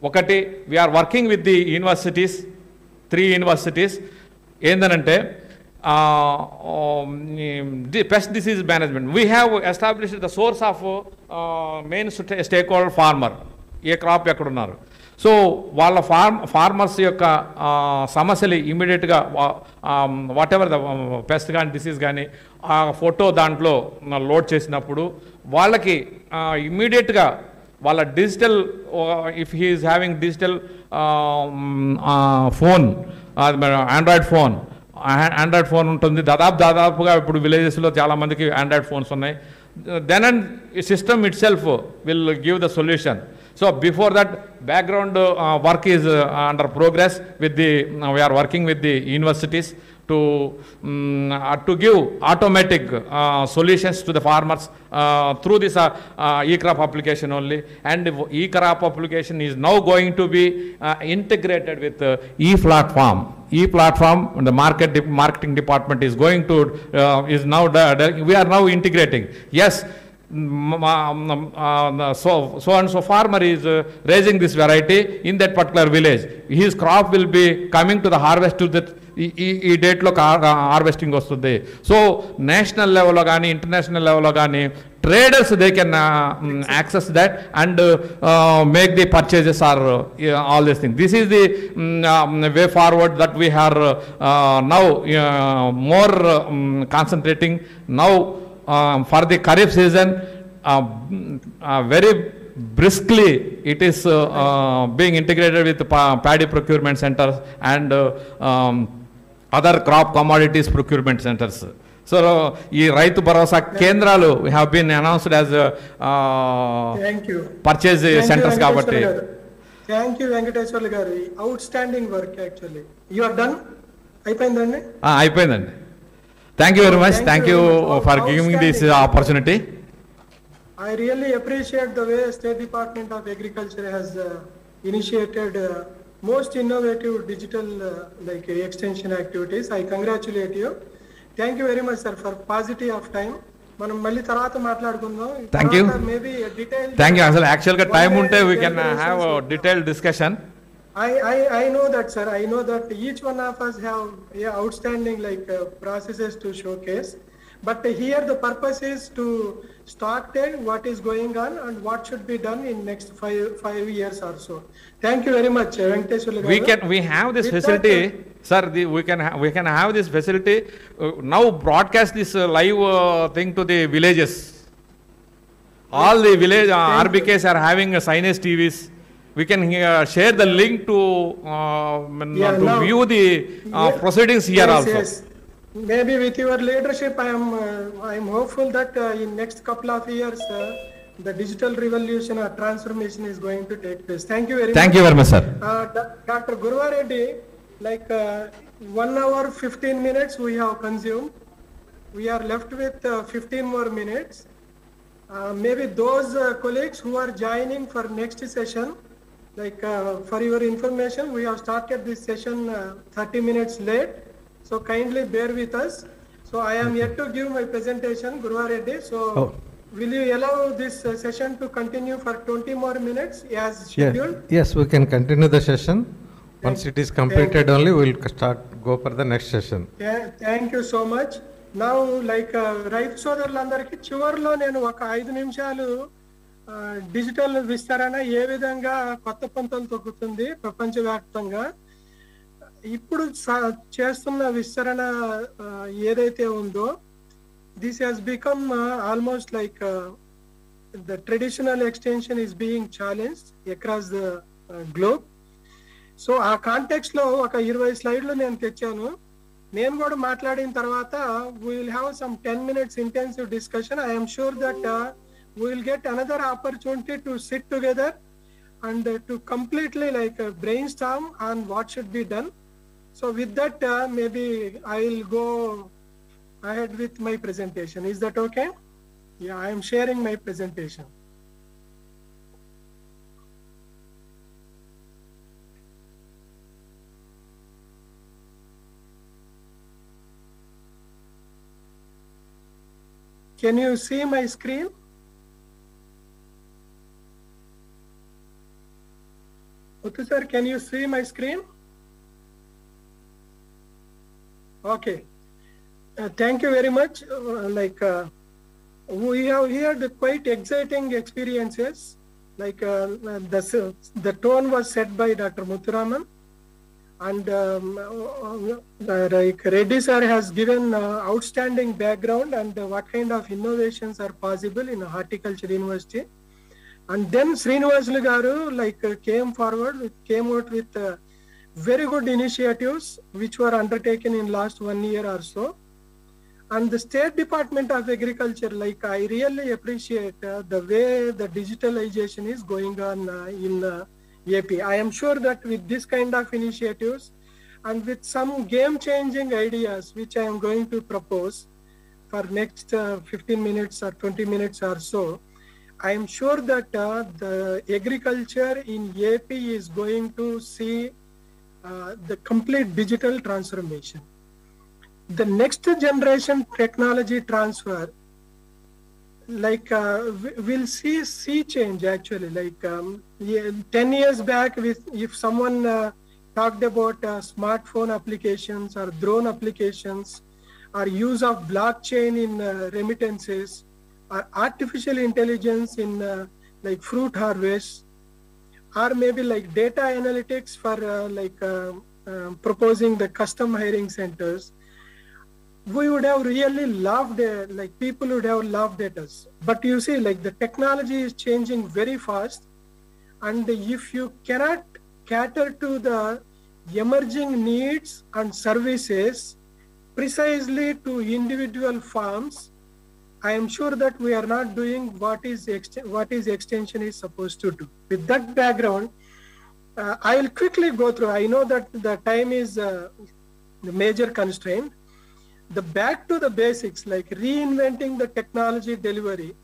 ఒకటి we are working with the universities three universities ఏందనంటే pest disease management. We have established the source of main stakeholder farmer a crop ఎక్కడున్నారు? So వాళ్ళ farm farmers యొక్క సమస్యలు ఇమీడియట్గా whatever the pest కానీ disease కానీ ఆ photo దాంట్లో load చేసినప్పుడు వాళ్ళకి ఇమీడియట్గా వాళ్ళ digital if he is having digital phone Android phone Android phone ఉంటుంది. దాదాపు దాదాపుగా ఇప్పుడు విలేజెస్లో చాలామందికి ఆండ్రాయిడ్ ఫోన్స్ ఉన్నాయి. Then and system itself will give the solution so before that background work is under progress with the we are working with the universities to mm, uh, to give automatic uh, solutions to the farmers uh, through this uh, uh, e-crop application only. And e-crop application is now going to be uh, integrated with e-platform. E-platform the market de- marketing department is going to is now we are now integrating. Yes um, so so and so farmer is uh, raising this variety in that particular village. His crop will be coming to the harvest to ఈ డేట్లో harvesting వస్తుంది. So national లెవెల్లో కానీ international లెవెల్లో కానీ traders they can access that and make the purchases or all this thing this is the way forward that we are now more concentrating now for the kharif season very briskly it is uh, uh, being integrated with pa- paddy procurement centers and uh, um, other crop commodities procurement centers so ఈ రైతు భరోసా కేంద్రాలు have been announced as purchase centres కాబట్టి thank you Venkateswarlu garu outstanding work actually you are done అయిపోయిందండి అయిపోయిందండి thank you very much thank you for giving this opportunity I really appreciate the way state department of agriculture has initiated most innovative digital like extension activities I congratulate you thank you very much sir for positive of time మనం మళ్ళీ తర్వాత మాట్లాడుకుందాం. Thank you maybe detail thank you అసలు యాక్చువల్గా time ఉంటే we can have detail discussion I, I, I know that, sir. I know that each one of us have yeah, outstanding like uh, processes to showcase. But here the purpose is to stock take what is going on and what should be done in next five five years or so. Thank you very much, uh, Venkateshwar we can we have this With that, facility sir the, we can ha- we can have this facility uh, now broadcast this uh, live uh, thing to the villages all the village uh, Thank you. are having uh, signage tvs we can uh, share the link to uh, Yeah, to now- view the uh, Yeah. proceedings here Yes, also yes. Maybe with your leadership, I am, uh, I am hopeful that uh, in next couple of years, uh, the digital revolution or transformation is going to take place. Thank you very much. thank you very much sir Uh, Dr. Gurvareddy, like uh, one hour, 15 minutes we have consumed. We are left with uh, 15 more minutes. Uh, maybe those uh, colleagues who are joining for next session, like uh, for your information, we have started this session uh, 30 minutes late. So kindly bear with us. So I am yet to give my presentation, Gurvareddy. So Oh. will you allow this uh, session to continue for 20 more minutes as Yes, scheduled? yes, we can continue the session. Once it is completed only, we will start, go for the next session. Thank you so much నా like రైతు సోదరులందరికీ చివరిలో నేను ఒక ఐదు నిమిషాలు digital విస్తరణ ఏ విధంగా కొత్త పంతలు తొక్కుతుంది ప్రపంచవ్యాప్తంగా? ఇప్పుడు చేస్తున్న విస్తరణ ఏదైతే ఉందో this has become almost like the traditional extension is being challenge across the globe so ఆ కాంటెక్స్ట్లో ఒక ఇరవై స్లైడ్లు నేను తెచ్చాను. నేను కూడా మాట్లాడిన తర్వాత we will have some ten minutes intensive discussion I'm sure that we will get another opportunity to sit together and uh, to completely like uh, brainstorm on what should be done. So with that, uh, maybe I'll go ahead with my presentation. Is that okay? Yeah, I am sharing my presentation. Can you see my screen? Muthu sir, can you see my screen? Okay. Uh, thank you very much. Uh, like uh, we have heard quite exciting experiences. Like uh, the the tone was set by Dr. Muthuraman, and um, uh, like Reddy sir has given uh, outstanding background and uh, what kind of innovations are possible in a horticulture university. And then Srinivasulu garu like uh, came forward, came out with uh, very good initiatives which were undertaken in last one year or so. And the State Department of Agriculture, like I really appreciate uh, the way the digitalization is going on uh, in uh, AP. I am sure that with this kind of initiatives and with some game-changing ideas which I am going to propose for next uh, 15 minutes or 20 minutes or so, I am sure that uh, the agriculture in AP is going to see uh, the complete digital transformation. The next generation technology transfer, like uh, we- we'll see sea change actually. Like um, yeah, 10 years back, with if someone uh, talked about uh, smartphone applications or drone applications, or use of blockchain in uh, remittances, artificial intelligence in uh, like fruit harvest, or maybe like data analytics for uh, like uh, proposing the custom hiring centers. We would have really loved uh, like people would have loved at us but you see like the technology is changing very fast and if you cannot cater to the emerging needs and services precisely to individual farms I am sure that we are not doing what is what is extension is supposed to do. With that background, uh, I will quickly go through. I know that the time is uh, the major constraint. The back to the basics, like reinventing the technology delivery.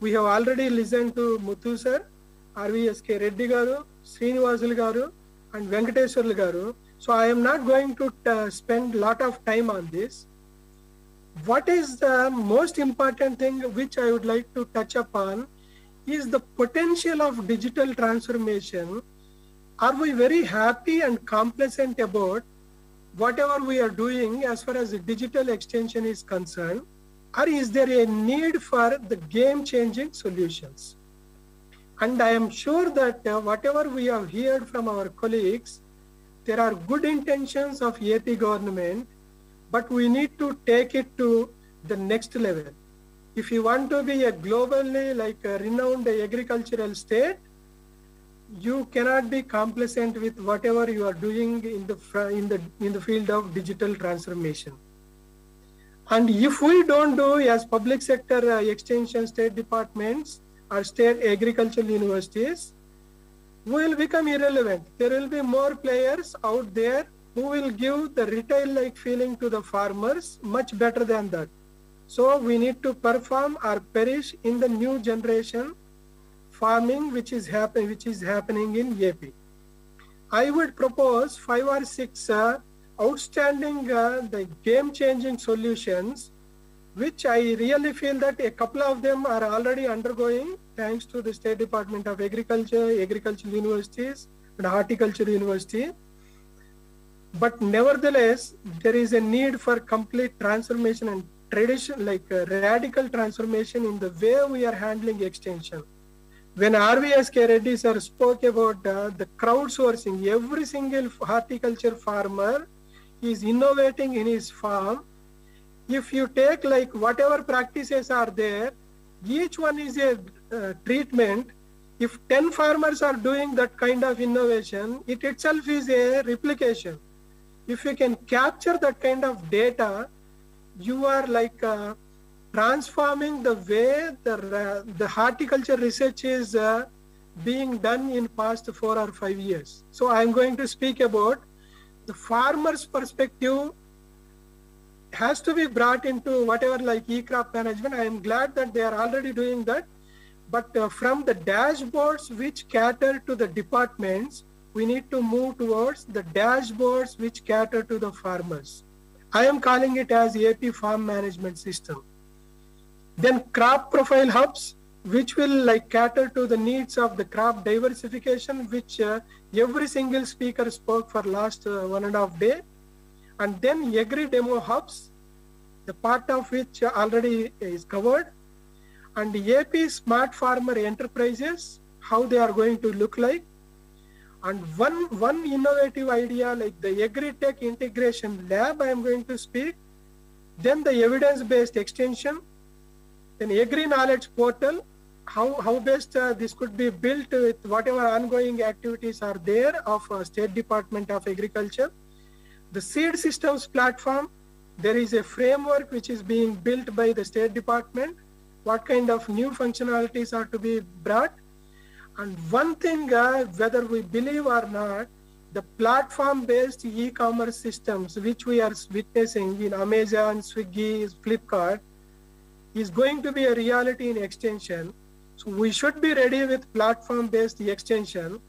We have already listened to Muthu sir, RVSK Reddy garu, Srinivasul garu, and Venkateswarlu garu. So I am not going to uh, spend lot of time on this what is the most important thing which I would like to touch upon is the potential of digital transformation. Are we very happy and complacent about whatever we are doing as far as the digital extension is concerned? Or is there a need for the game changing solutions? And I am sure that uh, whatever we have heard from our colleagues, there are good intentions of AP government but we need to take it to the next level. If you want to be a globally like a renowned agricultural state, you cannot be complacent with whatever you are doing in the in the in the field of digital transformation. And if we don't do as public sector uh, extension state departments or state agricultural universities, we will become irrelevant. There will be more players out there who will give the retail like feeling to the farmers much better than that. So we need to perform or perish in the new generation farming which is happen which is happening in AP. I would propose five or six uh, outstanding uh, the game changing solutions which I really feel that a couple of them are already undergoing thanks to the State Department of Agriculture, agricultural universities and horticulture university but nevertheless there is a need for complete transformation and tradition like uh, radical transformation in the way we are handling extension. When rvsk reddy sir spoke about uh, the crowdsourcing every single horticulture farmer is innovating in his farm. If you take like whatever practices are there each one is a uh, treatment. If 10 farmers are doing that kind of innovation it itself is a replication if you can capture that kind of data, you are like uh, transforming the way the, the horticulture research is uh, being done in past four or five years. So I'm going to speak about the farmer's perspective has to be brought into whatever like e-crop management. I am glad that they are already doing that. But uh, from the dashboards which cater to the departments, we need to move towards the dashboards which cater to the farmers. I am calling it as AP farm management system. Then crop profile hubs, which will like cater to the needs of the crop diversification, which uh, every single speaker spoke for last uh, one and a half day. And then agri demo hubs, the part of which already is covered. And AP smart farmer enterprises, how they are going to look like. And one, one innovative idea like the agri-tech integration lab I am going to speak. Then the evidence-based extension, then agri knowledge portal, how, how best uh, this could be built with whatever ongoing activities are there of uh, State Department of Agriculture. The seed systems platform, there is a framework which is being built by the State Department. What kind of new functionalities are to be brought? And one thing, uh, whether we believe or not, the platform-based e-commerce systems which we are witnessing in Amazon, Swiggy, Flipkart, is going to be a reality in extension. So we should be ready with platform-based extension.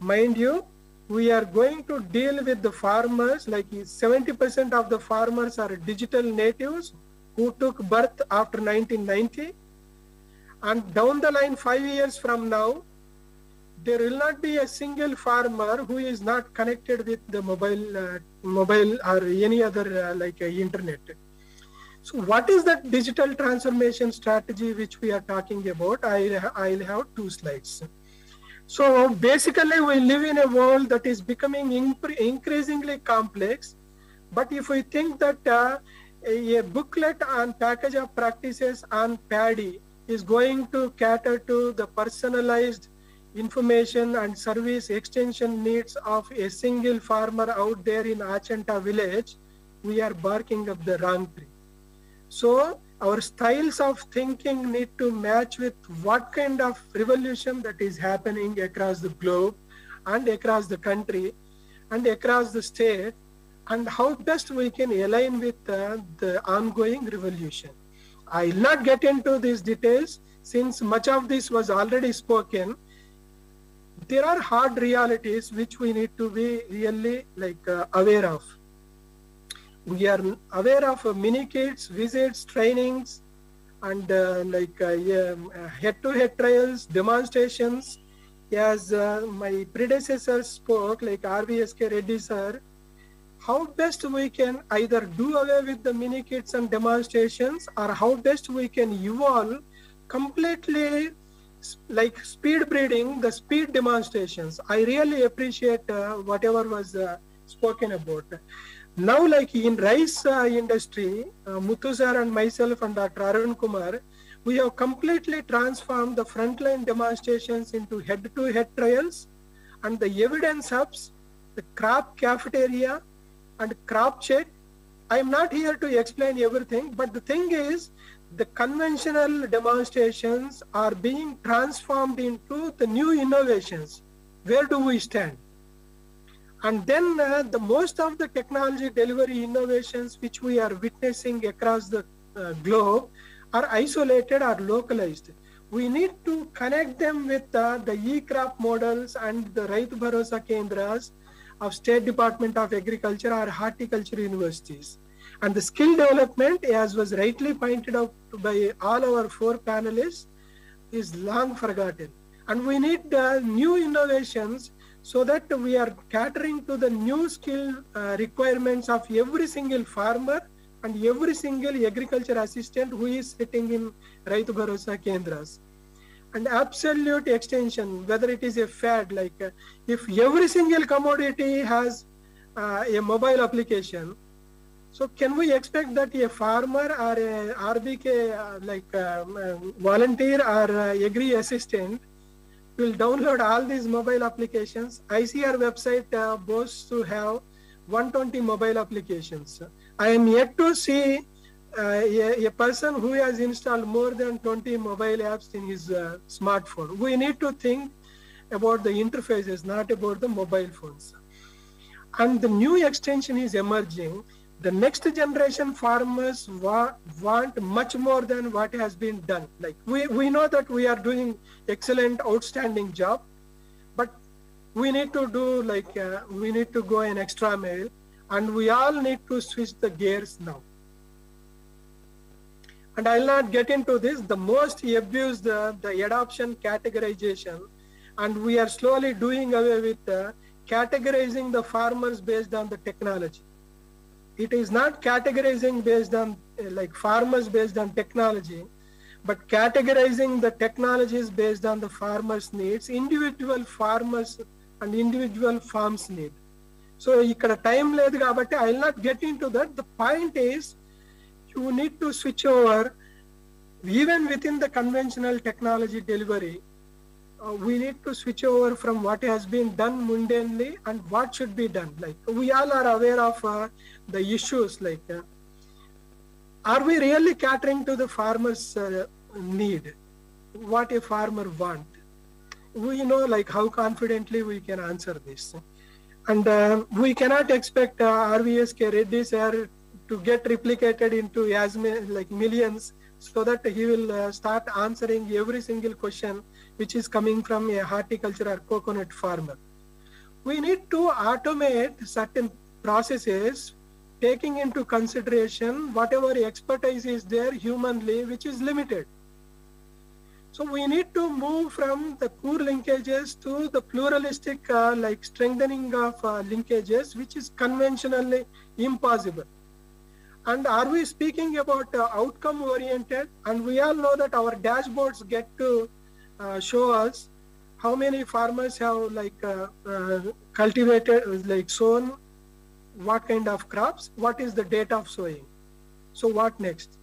Mind you, we are going to deal with the farmers, like 70% of the farmers are digital natives who took birth after 1990. And down the line, five years from now, there will not be a single farmer who is not connected with the mobile, uh, mobile or any other uh, like uh, internet. So what is that digital transformation strategy which we are talking about? I, I'll have two slides. So basically we live in a world that is becoming increasingly complex. But if we think that uh, a, booklet on package of practices on paddy is going to cater to the personalized information and service extension needs of a single farmer out there in Achanta village, we are barking up the wrong tree. So our styles of thinking need to match with what kind of revolution that is happening across the globe and across the country and across the state and how best we can align with uh, the ongoing revolution. I will not get into these details since much of this was already spoken. There are hard realities which we need to be really like uh, aware of we are aware of uh, mini kits, visits, trainings, and uh, like uh, head-to-head trials, demonstrations. As my predecessors spoke, like RVSK Reddy sir, how best we can either do away with the mini kits and demonstrations, or how best we can evolve completely like speed breeding the speed demonstrations. I really appreciate uh, whatever was uh, spoken about now like in rice uh, industry uh, muthu sir and myself and dr arun kumar we have completely transformed the frontline demonstrations into head-to-head trials and the evidence hubs the crop cafeteria and crop check i am not here to explain everything but the thing is the conventional demonstrations are being transformed into the new innovations where do we stand and then uh, the most of the technology delivery innovations which we are witnessing across the uh, globe are isolated or localized. We need to connect them with uh, the e-crop models and the Rythu Bharosa Kendras of State Department of Agriculture or horticulture universities. And the skill development, as was rightly pointed out by all our four panelists, is long forgotten. And we need uh, new innovations so that we are catering to the new skill uh, requirements of every single farmer and every single agriculture assistant who is sitting in Rythu Bharosa Kendras. And absolute extension, whether it is a fad, like uh, if every single commodity has uh, a mobile application, so can we expect that a farmer or a RBK uh, like uh, volunteer or uh, agri assistant will download all these mobile applications. ICAR website uh, boasts to have 120 mobile applications. I am yet to see uh, a, a person who has installed more than 20 mobile apps in his uh, smartphone. We need to think about the interfaces, not about the mobile phones. And the new extension is emerging. The next generation farmers wa- want much more than what has been done. Like we, we know that we are doing excellent, outstanding job, but we need to do like uh, we need to go an extra mile, and we all need to switch the gears now. And I'll not get into this. The most abused uh, the adoption categorization, and we are slowly doing away with uh, categorizing the farmers based on the technology It is not categorizing based on uh, like farmers based on technology, but categorizing the technologies based on the farmers' needs, individual farmers and individual farms need. So ఇక్కడ time లేదు కాబట్టి I will not get in to that the point is you need to switch over even with in the conventional technology delivery we need to switch over from what has been done mundanely and what should be done. Like we all are aware of uh, the issues. Like, uh, are we really catering to the farmer's uh, need? What a farmer want? We know like how confidently we can answer this, and uh, we cannot expect uh, RVSK Reddy sir to get replicated into as like millions so that he will uh, start answering every single question which is coming from a horticulture or coconut farmer. We need to automate certain processes taking into consideration whatever expertise is there humanly, which is limited. So we need to move from the poor linkages to the pluralistic, uh, like strengthening of uh, linkages, which is conventionally impossible. And are we speaking about uh, outcome oriented? And we all know that our dashboards get to uh, show us how many farmers have like uh, uh, cultivated, like sown what kind of crops, what is the date of sowing. So what next?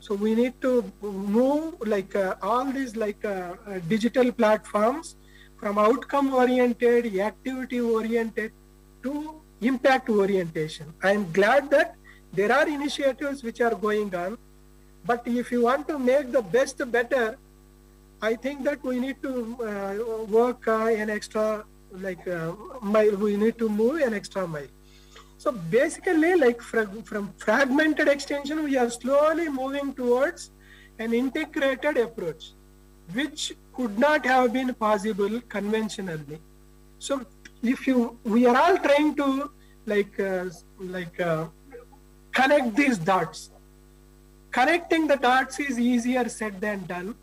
So we need to move like uh, all these like uh, uh, digital platforms from outcome oriented, activity oriented to impact orientation. I am glad that there are initiatives which are going on, but if you want to make the best better, I think that we need to uh, work uh, an extra like uh, mile. We need to move an extra mile. So basically, like fra- from fragmented extension, we are slowly moving towards an integrated approach, which could not have been possible conventionally. So if you, we are all trying to like uh, like uh, connect these dots. Connecting the dots is easier said than done,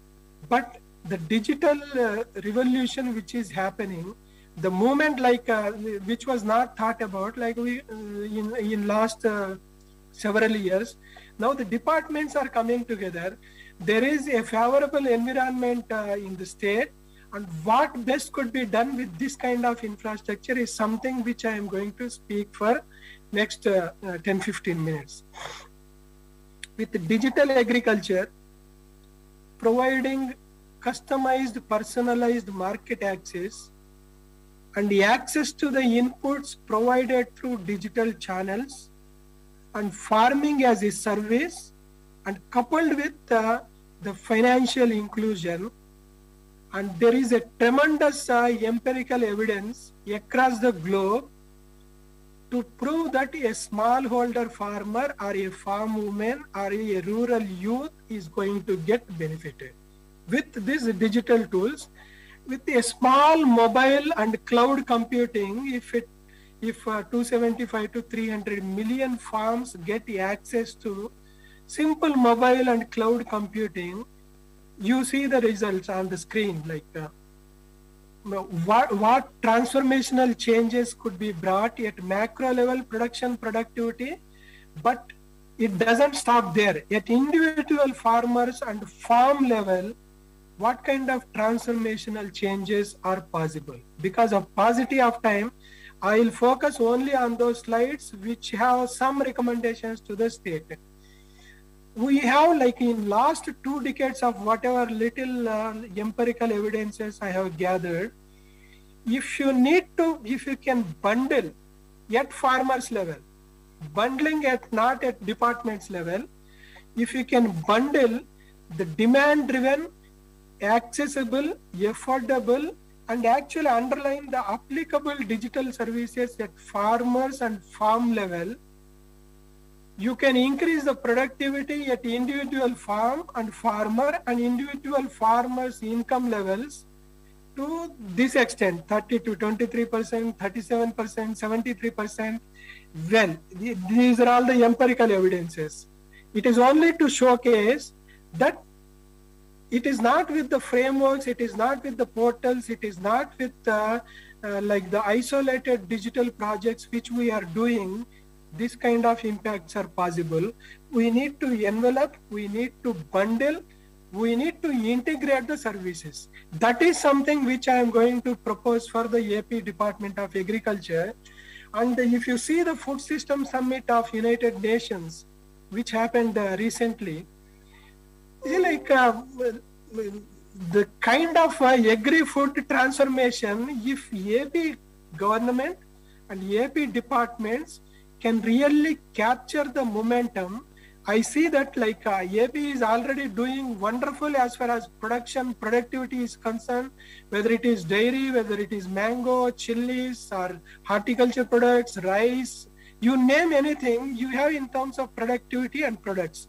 but the digital uh, revolution which is happening the moment like uh, which was not thought about like we uh, in in last uh, several years now the departments are coming together. There is a favorable environment uh, in the state and what best could be done with this kind of infrastructure is something which i am going to speak for next uh, 10 15 minutes. With digital agriculture providing customized personalized market access and the access to the inputs provided through digital channels and farming as a service and coupled with uh, the financial inclusion. And there is a tremendous uh, empirical evidence across the globe to prove that a smallholder farmer or a farm woman or a rural youth is going to get benefited with these digital tools with a small mobile and cloud computing, if it if uh, 275 to 300 million farms get access to simple mobile and cloud computing, you see the results on the screen. Like uh, what what transformational changes could be brought at macro level production productivity, but it doesn't stop there. At individual farmers and farm level, what kind of transformational changes are possible. Because of paucity of time, I will focus only on those slides which have some recommendations to the state. We have like in last two decades of whatever little uh, empirical evidences I have gathered, if you need to, if you can bundle at farmers level, bundling at not at departments level. If you can bundle the demand driven, accessible, affordable, and actually underline the applicable digital services at farmers and farm level, you can increase the productivity at individual farm and farmer and individual farmers income levels to this extent 30 to 23 percent 37 percent 73 percent. Well these are all the empirical evidences. It is only to showcase that it is not with the frameworks it is not with the portals it is not with uh, uh, like the isolated digital projects which we are doing. This kind of impacts are possible. We need to envelop we need to bundle we need to integrate the services. That is something which i am going to propose for the ap department of agriculture. And if you see the food system summit of united nations which happened uh, recently like uh, the kind of uh, agri-food transformation if AP government and AP departments can really capture the momentum. I see that like uh, AP is already doing wonderful as far as production productivity is concerned, whether it is dairy, whether it is mango, chilies, or horticulture products, rice, you name anything, you have in terms of productivity and products.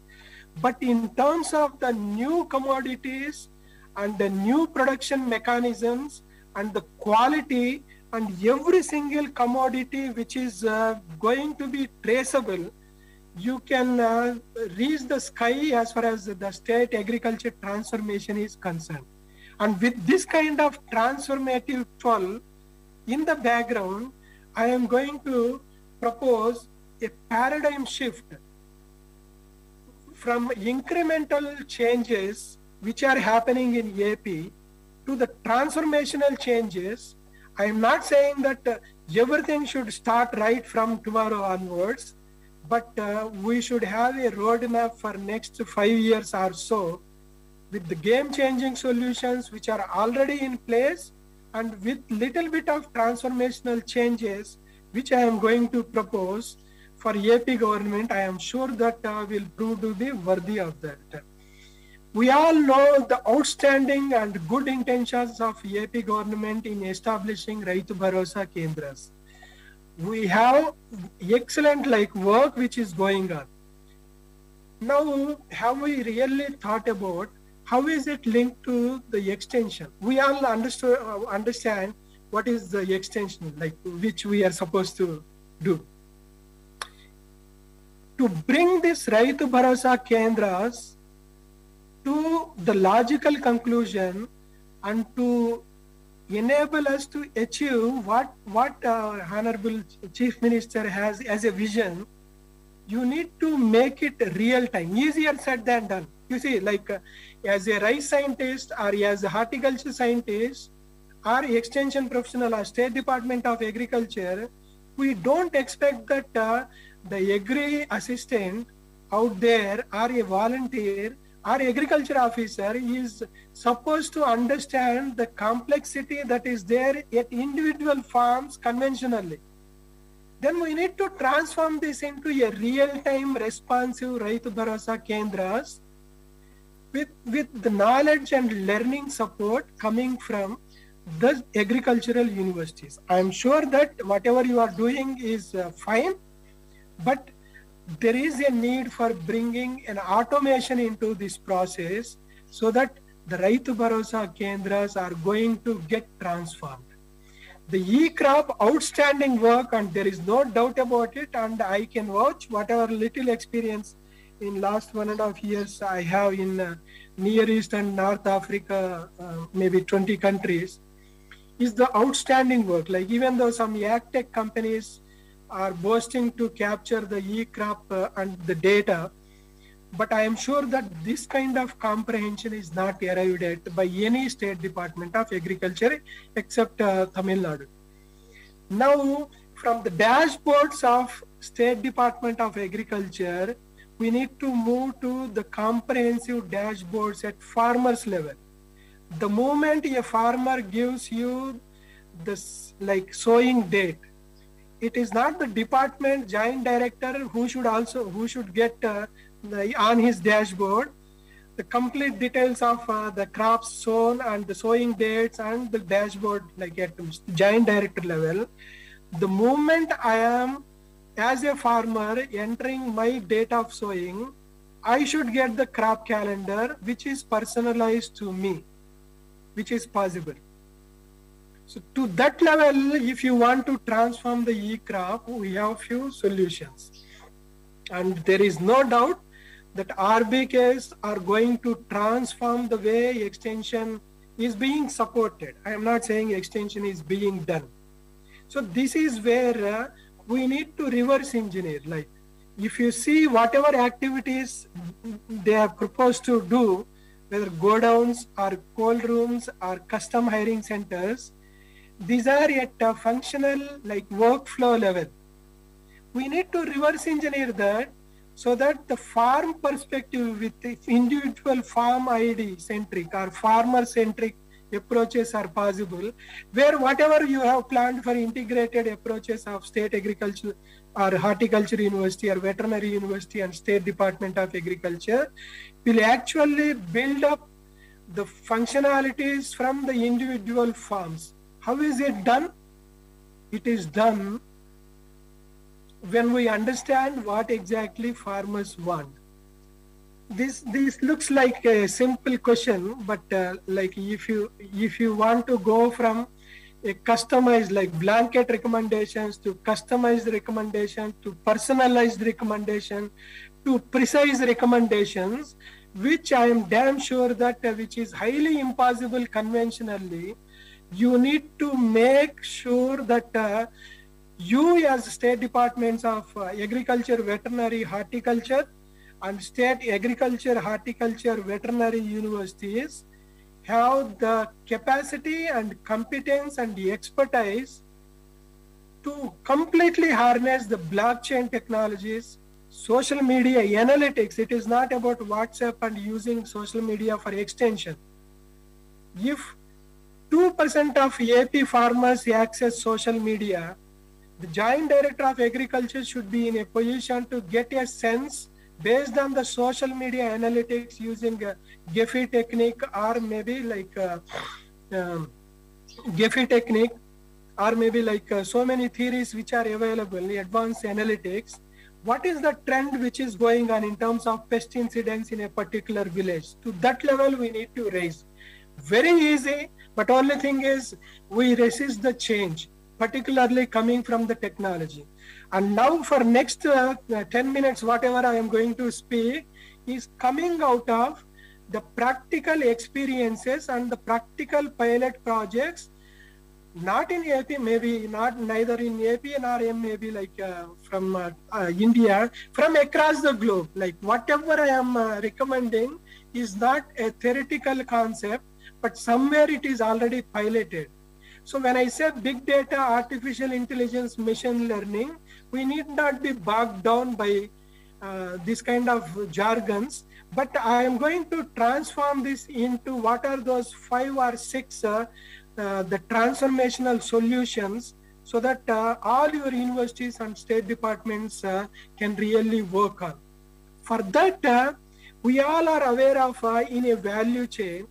But in terms of the new commodities and the new production mechanisms and the quality and every single commodity which is uh, going to be traceable, you can uh, reach the sky as far as the state agriculture transformation is concerned. And with this kind of transformative tool in the background, I am going to propose a paradigm shift from incremental changes which are happening in AP to the transformational changes. I am not saying that uh, everything should start right from tomorrow onwards, but uh, we should have a roadmap for next five years or so with the game changing solutions which are already in place and with little bit of transformational changes which I am going to propose for AP government, I am sure that uh, will prove to be worthy of that. We all know the outstanding and good intentions of AP government in establishing Rythu Bharosa Kendras. We have excellent like work which is going on. Now, have we really thought about how is it linked to the extension? We all uh, understand what is the extension like which we are supposed to do to bring this Rythu Bharosa Kendras to the logical conclusion and to enable us to achieve what what uh, honorable chief minister has as a vision. You need to make it real time. Easier said than done. You see like uh, as a rice scientist or as a horticulture scientist or extension professional or state department of agriculture we don't expect that uh, the agri assistant out there or a volunteer or agriculture officer is supposed to understand the complexity that is there at individual farms conventionally. Then we need to transform this into a real-time responsive Rythu Bharosa Kendras with, with the knowledge and learning support coming from the agricultural universities. I am sure that whatever you are doing is uh, fine, but there is a need for bringing an automation into this process so that the Rythu Bharosa Kendras are going to get transformed. The e-crop outstanding work and there is no doubt about it and I can vouch whatever little experience in last one and a half years I have in uh, Near East and North Africa, uh, maybe 20 countries, is the outstanding work. Like even though some ag tech companies are boasting to capture the e-crop uh, and the data, but I am sure that this kind of comprehension is not arrived at by any state department of agriculture except uh, Tamil Nadu. Now, from the dashboards of State Department of Agriculture, we need to move to the comprehensive dashboards at farmers level. The moment a farmer gives you this like sowing date, it is not the department joint director who should also who should get uh, the, on his dashboard. The complete details of uh, the crops sown and the sowing dates and the dashboard like at joint director level. The moment i am as a farmer entering my date of sowing i should get the crop calendar which is personalized to me which is possible so to that level if you want to transform the e-crop we have few solutions and there is no doubt that RBKs are going to transform the way extension is being supported. I am not saying extension is being done. So this is where uh, we need to reverse engineer. Like if you see whatever activities they have proposed to do, whether go downs or cold rooms or custom hiring centers, these are at a functional like workflow level. We need to reverse engineer that so that the farm perspective with individual farm ID centric or farmer centric approaches are possible, where whatever you have planned for integrated approaches of state agriculture or horticulture university or veterinary university and state department of agriculture will actually build up the functionalities from the individual farms. How is it done? It is done when we understand what exactly farmers want this this looks like a simple question but uh, like if you if you want to go from a customized like blanket recommendations to customized recommendation to personalized recommendation to precise recommendations which i am damn sure that uh, which is highly impossible conventionally you need to make sure that uh, you as state departments of uh, agriculture veterinary horticulture and state agriculture horticulture veterinary universities have the capacity and competence and the expertise to completely harness the blockchain technologies social media analytics. It is not about whatsapp and using social media for extension. If 2% of ap farmers access social media the joint director of agriculture should be in a position to get a sense based on the social media analytics using a Gephi technique or maybe like uh, um, Gephi technique or maybe like uh, so many theories which are available, advanced analytics. What is the trend which is going on in terms of pest incidents in a particular village? To that level, we need to raise. Very easy, but only thing is we resist the change particularly coming from the technology. And now for next uh, 10 minutes, whatever I am going to speak is coming out of the practical experiences and the practical pilot projects, not in AP, maybe not neither in AP nor maybe like uh, from uh, uh, India, from across the globe. Like whatever I am uh, recommending is not a theoretical concept, but somewhere it is already piloted so when I say big data, artificial intelligence, machine learning, we need not be bogged down by uh, this kind of jargons, but I am going to transform this into what are those five or six uh, uh, the transformational solutions so that uh, all your universities and state departments uh, can really work on. For that, uh, we all are aware of in a value chain,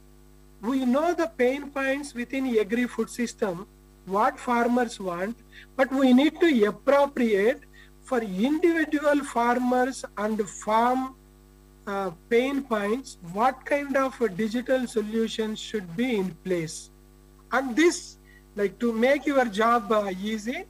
we know the pain points within agri food system what farmers want but we need to appropriate for individual farmers and farm uh, pain points what kind of digital solutions should be in place. And this like to make your job uh, easy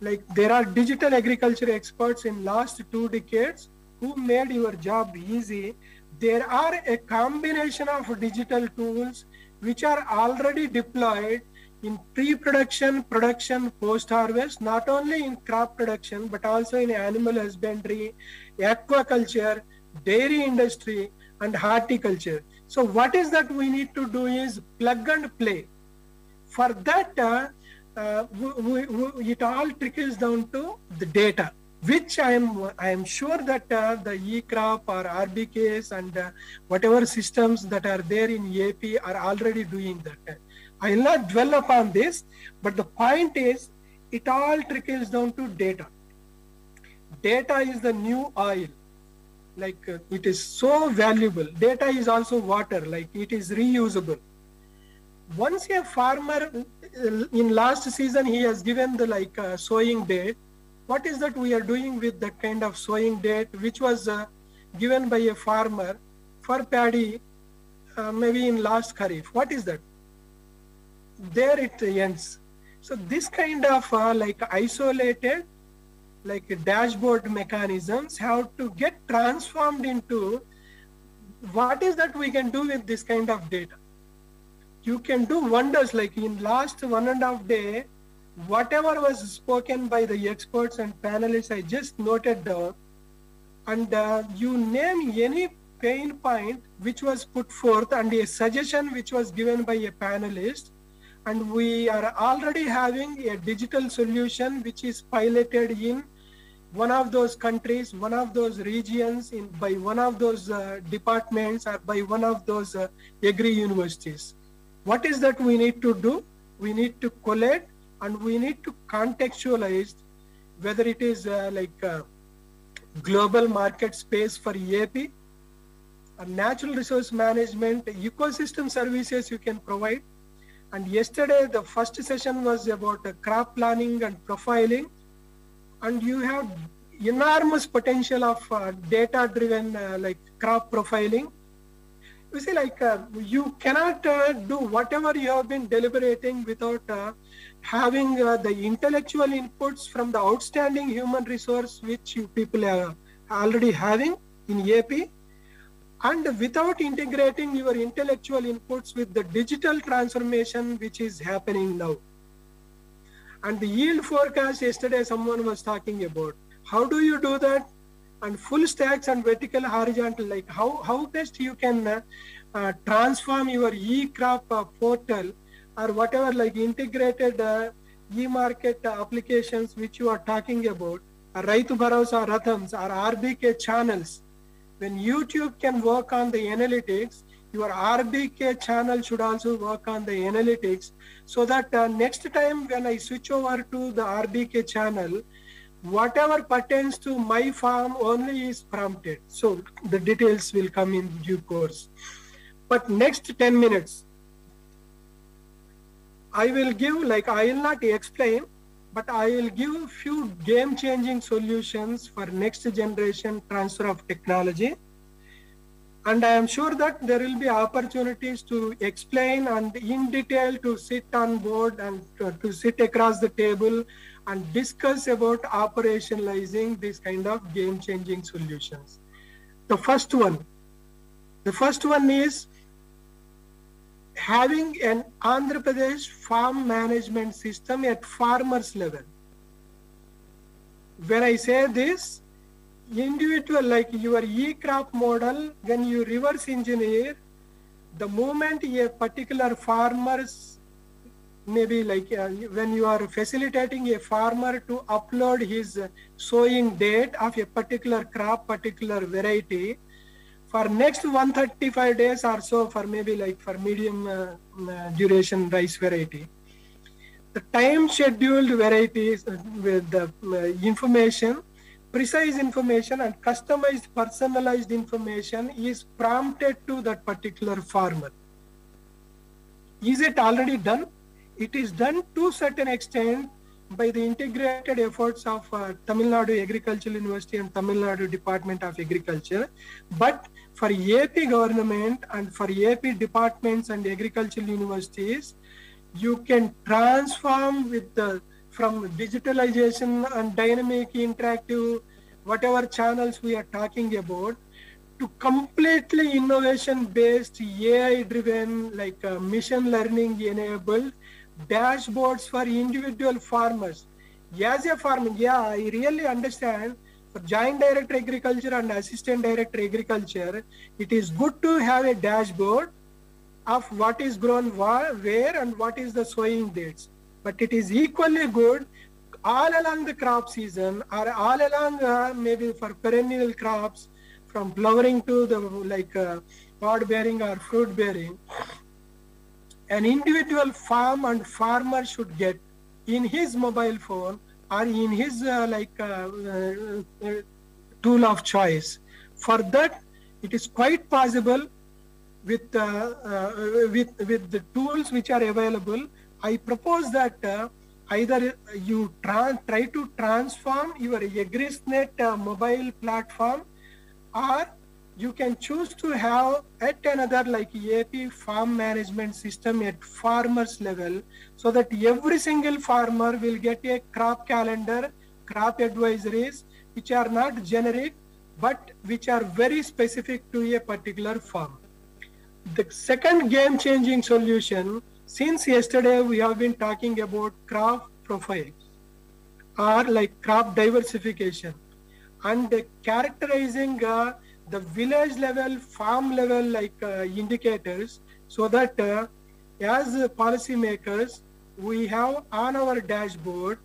like there are digital agriculture experts in last two decades who made your job easy. There are a combination of digital tools which are already deployed in pre-production, production, post-harvest, not only in crop production, but also in animal husbandry, aquaculture, dairy industry, and horticulture. So what is that we need to do is plug and play. For that, uh, uh, we, we, it all trickles down to the data which I am I am sure that uh, the eCrop or RBKs and uh, whatever systems that are there in AP are already doing that. I will not dwell upon this, but the point is it all trickles down to data. Data is the new oil. Like uh, it is so valuable. Data is also water, like it is reusable. Once a farmer uh, in last season he has given the like uh, sowing date. What is that we are doing with that kind of sowing date, which was uh, given by a farmer for paddy, uh, maybe in last kharif? What is that? there it ends. So this kind of uh, like isolated, like dashboard mechanisms have to get transformed into what is that we can do with this kind of data. You can do wonders like in last one and a half day, whatever was spoken by the experts and panelists, I just noted down. And uh, you name any pain point which was put forth and a suggestion which was given by a panelist and we are already having a digital solution which is piloted in one of those countries, one of those regions, in by one of those uh, departments or by one of those uh, agri universities. What is that we need to do? We need to collate and we need to contextualize whether it is uh, like uh, global market space for EAP, natural resource management, ecosystem services you can provide, and yesterday, the first session was about uh, crop planning and profiling. And you have enormous potential of uh, data driven uh, like crop profiling. You see, like uh, you cannot do whatever you have been deliberating without having uh, the intellectual inputs from the outstanding human resource which you people are already having in EAP and without integrating your intellectual inputs with the digital transformation which is happening now. And the yield forecast yesterday someone was talking about. How do you do that? And full stacks and vertical horizontal, like how, how best you can uh, uh, transform your e-crop uh, portal or whatever like integrated uh, e-market applications which you are talking about, uh, Rythu Bharosa Rathams or RBK channels when YouTube can work on the analytics, your RBK channel should also work on the analytics so that uh, next time when I switch over to the RBK channel, whatever pertains to my farm only is prompted. So the details will come in due course. But next 10 minutes, I will give, like I will not explain, but I will give few game-changing solutions for next generation transfer of technology. And I am sure that there will be opportunities to explain and in detail to sit on board and to, to sit across the table and discuss about operationalizing this kind of game-changing solutions. The first one, the first one is having an Andhra Pradesh farm management system at farmers level. When I say this, individual like your e-crop model, when you reverse engineer, the moment a particular farmer's maybe like uh, when you are facilitating a farmer to upload his sowing date of a particular crop, particular variety, for next 135 days or so for maybe like for medium uh, uh, duration rice variety. The time scheduled varieties uh, with the uh, information precise information and customized personalized information is prompted to that particular farmer. Is it already done? It is done to certain extent by the integrated efforts of uh, Tamil Nadu Agricultural University and Tamil Nadu Department of Agriculture. But for AP government and for AP departments and agricultural universities, you can transform with the from digitalization and dynamic interactive whatever channels we are talking about to completely innovation based ai driven like uh, machine learning enabled dashboards for individual farmers. As a farmer, yeah, I really understand for joint director agriculture and assistant director agriculture, it is good to have a dashboard of what is grown where and what is the sowing dates. But it is equally good all along the crop season or all along uh, maybe for perennial crops from flowering to the like uh, pod bearing or fruit bearing an individual farm and farmer should get in his mobile phone or in his uh, like uh, uh, tool of choice. For that, it is quite possible with with with the tools which are available. I propose that either you try to transform your AGRISNET uh, mobile platform, or you can choose to have at another like AP farm management system at farmers level, so that every single farmer will get a crop calendar, crop advisories, which are not generic but which are very specific to a particular farm. The second game changing solution, since yesterday we have been talking about crop profiles or like crop diversification and characterizing uh, the village level, farm level like uh, indicators so that uh, as policymakers, we have on our dashboard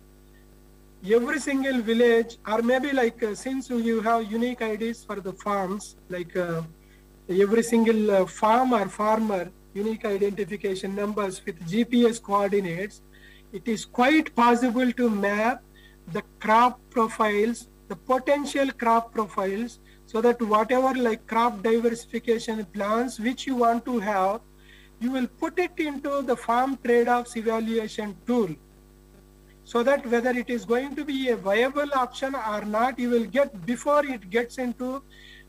every single village or maybe like uh, since you have unique IDs for the farms, like uh, every single uh, farm or farmer unique identification numbers with GPS coordinates, it is quite possible to map the crop profiles, the potential crop profiles, so that whatever like crop diversification plans which you want to have, you will put it into the farm trade-offs evaluation tool so that whether it is going to be a viable option or not, you will get before it gets into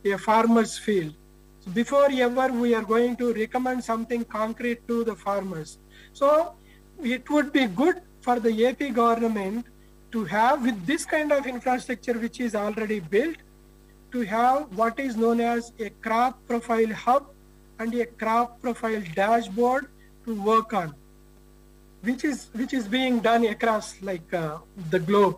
a farmer's field. So before ever we are going to recommend something concrete to the farmers. So it would be good for the AP government to have with this kind of infrastructure which is already built to have what is known as a crop profile hub and a crop profile dashboard to work on which is which is being done across like uh, the globe.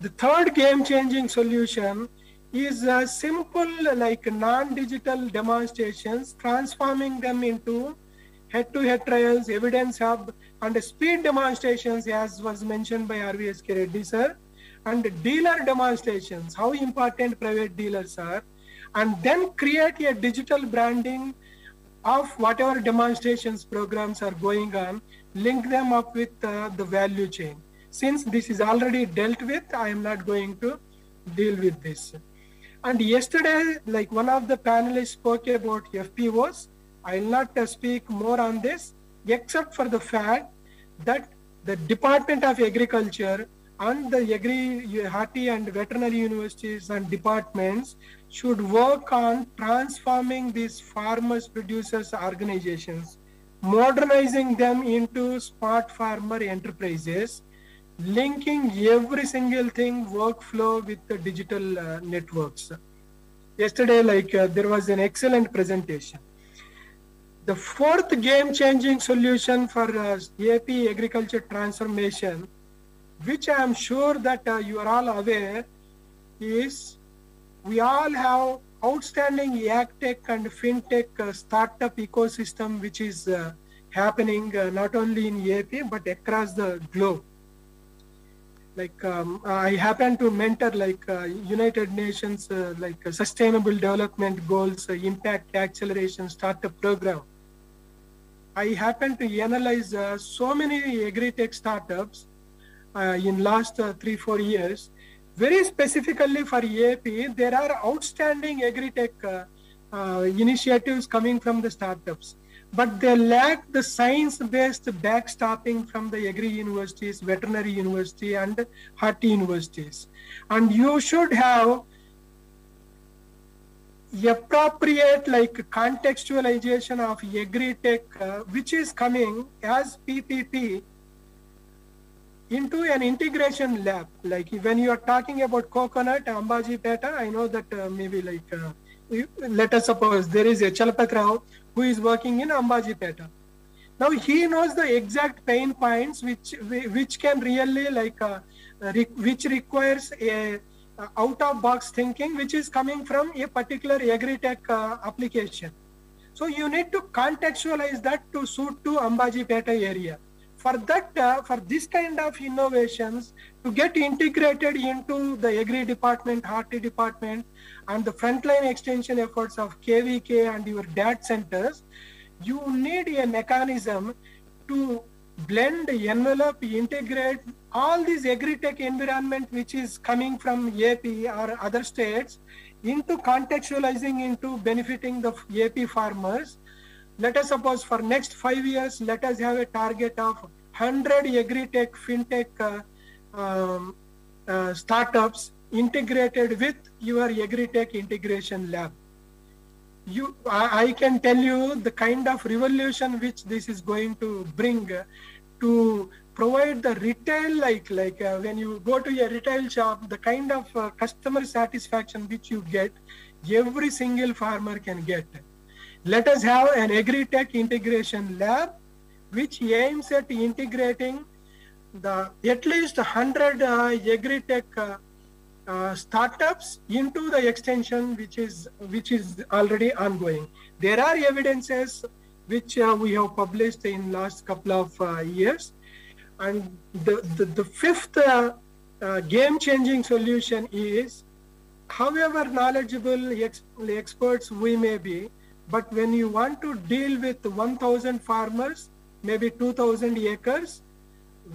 The third game changing solution is uh, simple like non-digital demonstrations transforming them into head-to-head trials evidence hub and speed demonstrations as was mentioned by rvs reddy sir. And dealer demonstrations. How important private dealers are and then create a digital branding of whatever demonstrations programs are going on, link them up with uh, the value chain. Since this is already dealt with, I am not going to deal with this. And yesterday, like one of the panelists spoke about FPOs, I will not uh, speak more on this, except for the fact that the Department of Agriculture and the agri, Horti and veterinary universities and departments should work on transforming these farmers producers organizations modernizing them into smart farmer enterprises linking every single thing workflow with the digital uh, networks. Yesterday like uh, there was an excellent presentation. The fourth game changing solution for uh, ap agriculture transformation which i am sure that uh, you are all aware is we all have outstanding tech and fintech uh, startup ecosystem which is uh, happening uh, not only in AP but across the globe. Like um, I happen to mentor like uh, United Nations uh, like uh, Sustainable Development Goals Impact Acceleration Startup Program. I happen to analyze so many agri-tech startups in last three four years very specifically for EAP, there are outstanding agri-tech uh, uh, initiatives coming from the startups, but they lack the science-based backstopping from the agri universities, veterinary university, and Horti universities. And you should have appropriate like contextualization of agri-tech, uh, which is coming as PPP into an integration lab. Like when you are talking about coconut, Ambaji Peta, I know that uh, maybe like, uh, let us suppose there is a Chalapat Rao who is working in Ambaji Peta. Now he knows the exact pain points which which can really like, uh, which requires a out of box thinking which is coming from a particular agri-tech uh, application. So you need to contextualize that to suit to Ambaji Peta area for that, uh, for this kind of innovations to get integrated into the agri department, Horti department, and the frontline extension efforts of KVK and your DAT centers, you need a mechanism to blend, envelope, integrate all these agri-tech environment which is coming from AP or other states into contextualizing into benefiting the AP farmers. Let us suppose for next five years, let us have a target of 100 agri-tech, fintech uh, um, uh, startups integrated with your agri-tech integration lab. You I, I can tell you the kind of revolution which this is going to bring to provide the retail like like uh, when you go to a retail shop the kind of uh, customer satisfaction which you get every single farmer can get let us have an agri-tech integration lab which aims at integrating the at least 100 uh, agri-tech uh, uh, startups into the extension which is which is already ongoing. There are evidences which uh, we have published in last couple of uh, years. And the the, the fifth uh, uh, game changing solution is however knowledgeable ex- experts we may be but when you want to deal with 1000 farmers maybe 2000 acres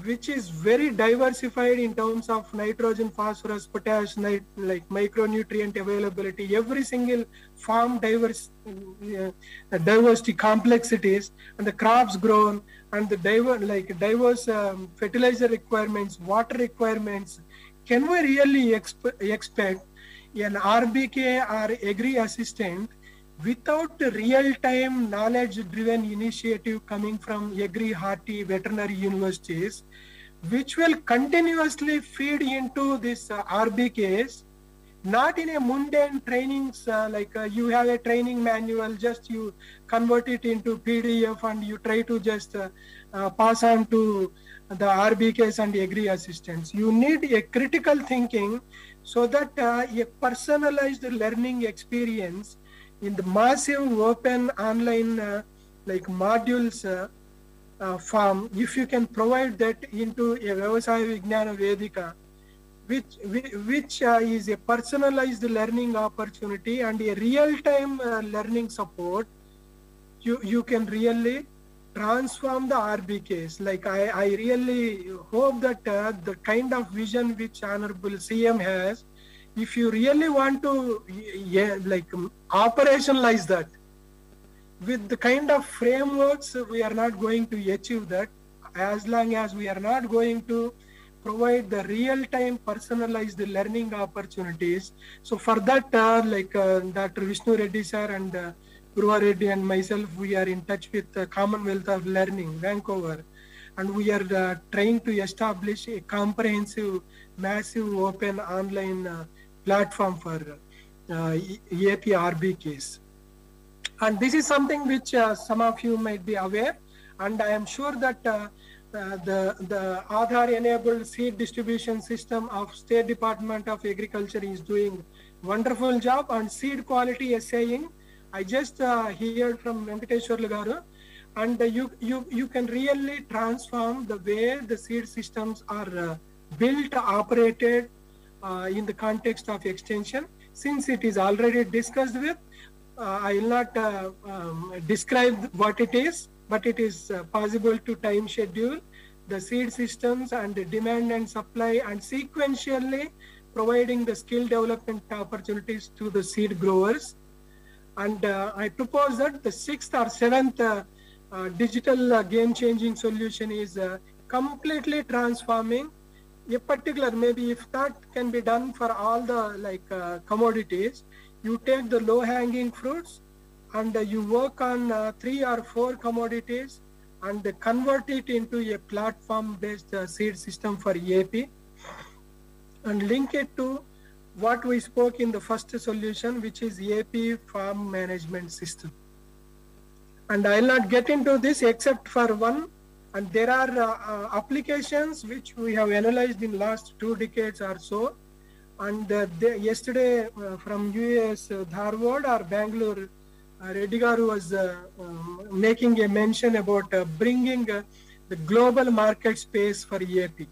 which is very diversified in terms of nitrogen, phosphorus, potash, like micronutrient availability. Every single farm diverse, uh, diversity complexities, and the crops grown, and the diverse like diverse um, fertilizer requirements, water requirements. Can we really exp- expect an RBK or agri assistant without real-time knowledge-driven initiative coming from agri horti veterinary universities which will continuously feed into this uh, rbks not in a mundane trainings uh, like uh, you have a training manual just you convert it into pdf and you try to just uh, uh, pass on to the rbks and agri assistants. You need a critical thinking so that uh, a personalized learning experience in the massive open online uh, like modules uh, uh, form, if you can provide that into a Vyavasaya Vijnana Vedika, which, which uh, is a personalized learning opportunity and a real-time uh, learning support, you, you can really transform the RBKs. Like I, I really hope that uh, the kind of vision which Honorable CM has, if you really want to yeah, like um, operationalize that with the kind of frameworks we are not going to achieve that as long as we are not going to provide the real-time personalized learning opportunities. So for that uh, like uh, dr vishnu reddy sir and uh, Guruva reddy and myself we are in touch with the commonwealth of learning vancouver. And we are uh, trying to establish a comprehensive massive open online uh, platform for uh, AP RBKs. And this is something which uh, some of you might be aware, and I am sure that uh, uh, the the Aadhaar-enabled seed distribution system of State Department of Agriculture is doing wonderful job on seed quality assaying. I just uh, heard from Venkateshwarlu garu, and uh, you you you can really transform the way the seed systems are built, operated, in the context of extension. Since it is already discussed with, uh, I will not uh, um, describe what it is, but it is uh, possible to time schedule the seed systems and the demand and supply and sequentially providing the skill development opportunities to the seed growers. And uh, I propose that the sixth or seventh uh, uh, digital uh, game changing solution is uh, completely transforming a particular maybe if that can be done for all the like uh, commodities you take the low hanging fruits and uh, you work on uh, three or four commodities and convert it into a platform based uh, seed system for EAP and link it to what we spoke in the first solution which is EAP farm management system. And I'll not get into this except for one and there are uh, uh, applications which we have analyzed in last two decades or so and uh, the, yesterday uh, from UAS Dharwad or Bangalore uh, Reddy garu was making a mention about bringing the global market space for EAP.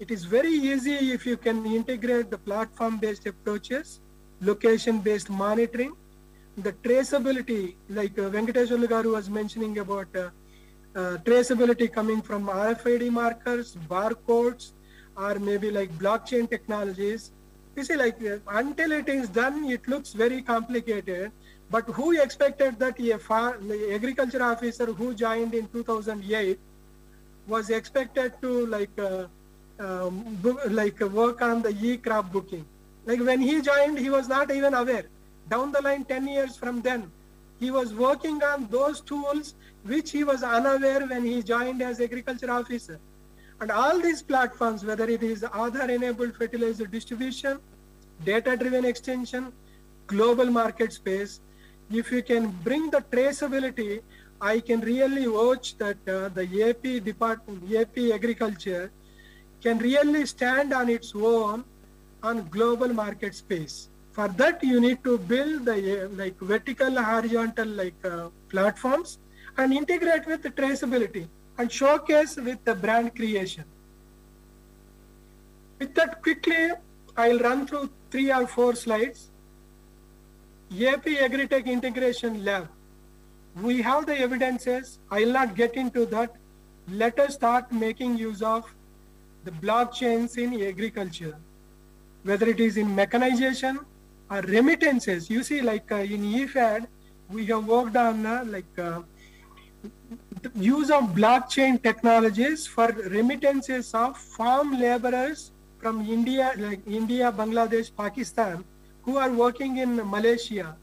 It is very easy if you can integrate the platform based approaches, location based monitoring, the traceability like uh, Venkateshwarlu garu was mentioning about uh, uh, traceability coming from RFID markers, barcodes, or maybe like blockchain technologies. You see, like uh, until it is done, it looks very complicated. But who expected that a the agriculture officer who joined in 2008 was expected to like uh, um, like uh, work on the e-crop booking. Like when he joined, he was not even aware. Down the line, 10 years from then, he was working on those tools which he was unaware when he joined as agriculture officer. And all these platforms, whether it is Aadhaar-enabled fertilizer distribution, data-driven extension, global market space, if you can bring the traceability, I can really watch that uh, the AP department, AP agriculture can really stand on its own on global market space. For that, you need to build the uh, like vertical, horizontal like uh, platforms and integrate with the traceability and showcase with the brand creation. With that quickly, I'll run through three or four slides. AP Agritech Integration Lab. We have the evidences. I'll not get into that. Let us start making use of the blockchains in agriculture, whether it is in mechanization or remittances. You see, like uh, in IFAD, we have worked on uh, like uh, use of blockchain technologies for remittances of farm laborers from India, like India, Bangladesh, Pakistan, who are working in Malaysia.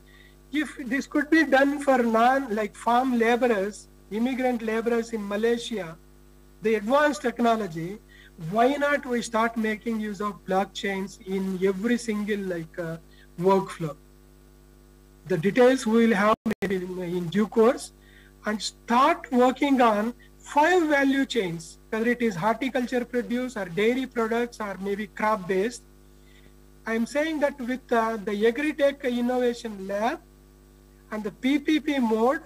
If this could be done for non, like farm laborers, immigrant laborers in Malaysia, the advanced technology, why not we start making use of blockchains in every single like uh, workflow? The details we will have maybe in due course and start working on five value chains, whether it is horticulture produce or dairy products or maybe crop based. I'm saying that with uh, the Agritech Innovation Lab and the PPP mode,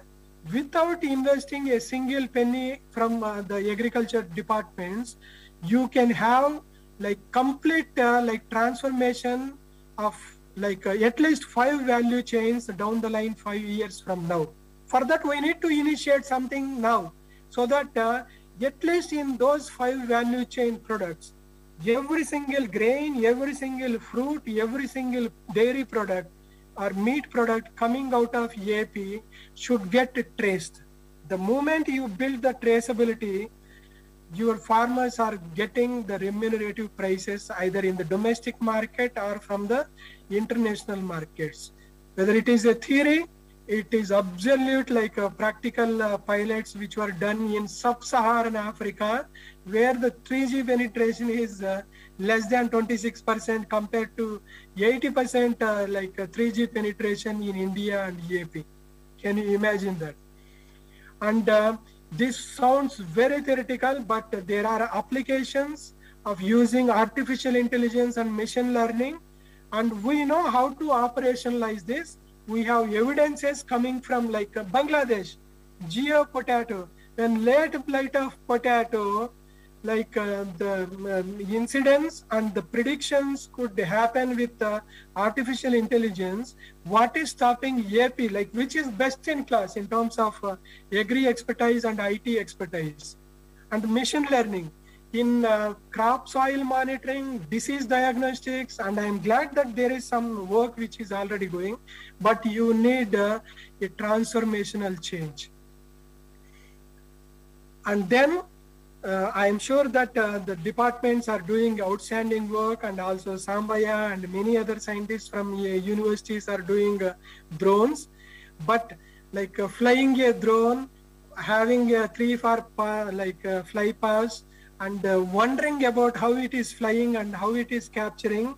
without investing a single penny from uh, the agriculture departments, you can have like complete uh, like transformation of like uh, at least five value chains down the line five years from now. For that, we need to initiate something now so that uh, at least in those five value chain products, every single grain, every single fruit, every single dairy product or meat product coming out of AP should get traced. The moment you build the traceability, your farmers are getting the remunerative prices either in the domestic market or from the international markets. Whether it is a theory, it is absolute like uh, practical uh, pilots which were done in sub-Saharan Africa, where the 3G penetration is uh, less than 26% compared to 80% uh, like uh, 3G penetration in India and AP. Can you imagine that? And uh, this sounds very theoretical, but there are applications of using artificial intelligence and machine learning, and we know how to operationalize this. We have evidences coming from like uh, Bangladesh, GEOPOTATO, when late blight of potato, like uh, the um, incidents and the predictions could happen with uh, artificial intelligence. What is stopping AP? Like which is best in class in terms of uh, agri expertise and IT expertise, and machine learning in uh, crop soil monitoring, disease diagnostics, and I'm glad that there is some work which is already going, but you need uh, a transformational change. And then uh, I am sure that uh, the departments are doing outstanding work and also Sambaya and many other scientists from uh, universities are doing uh, drones. But like flying a drone, having a three four like fly pass and uh, wondering about how it is flying and how it is capturing,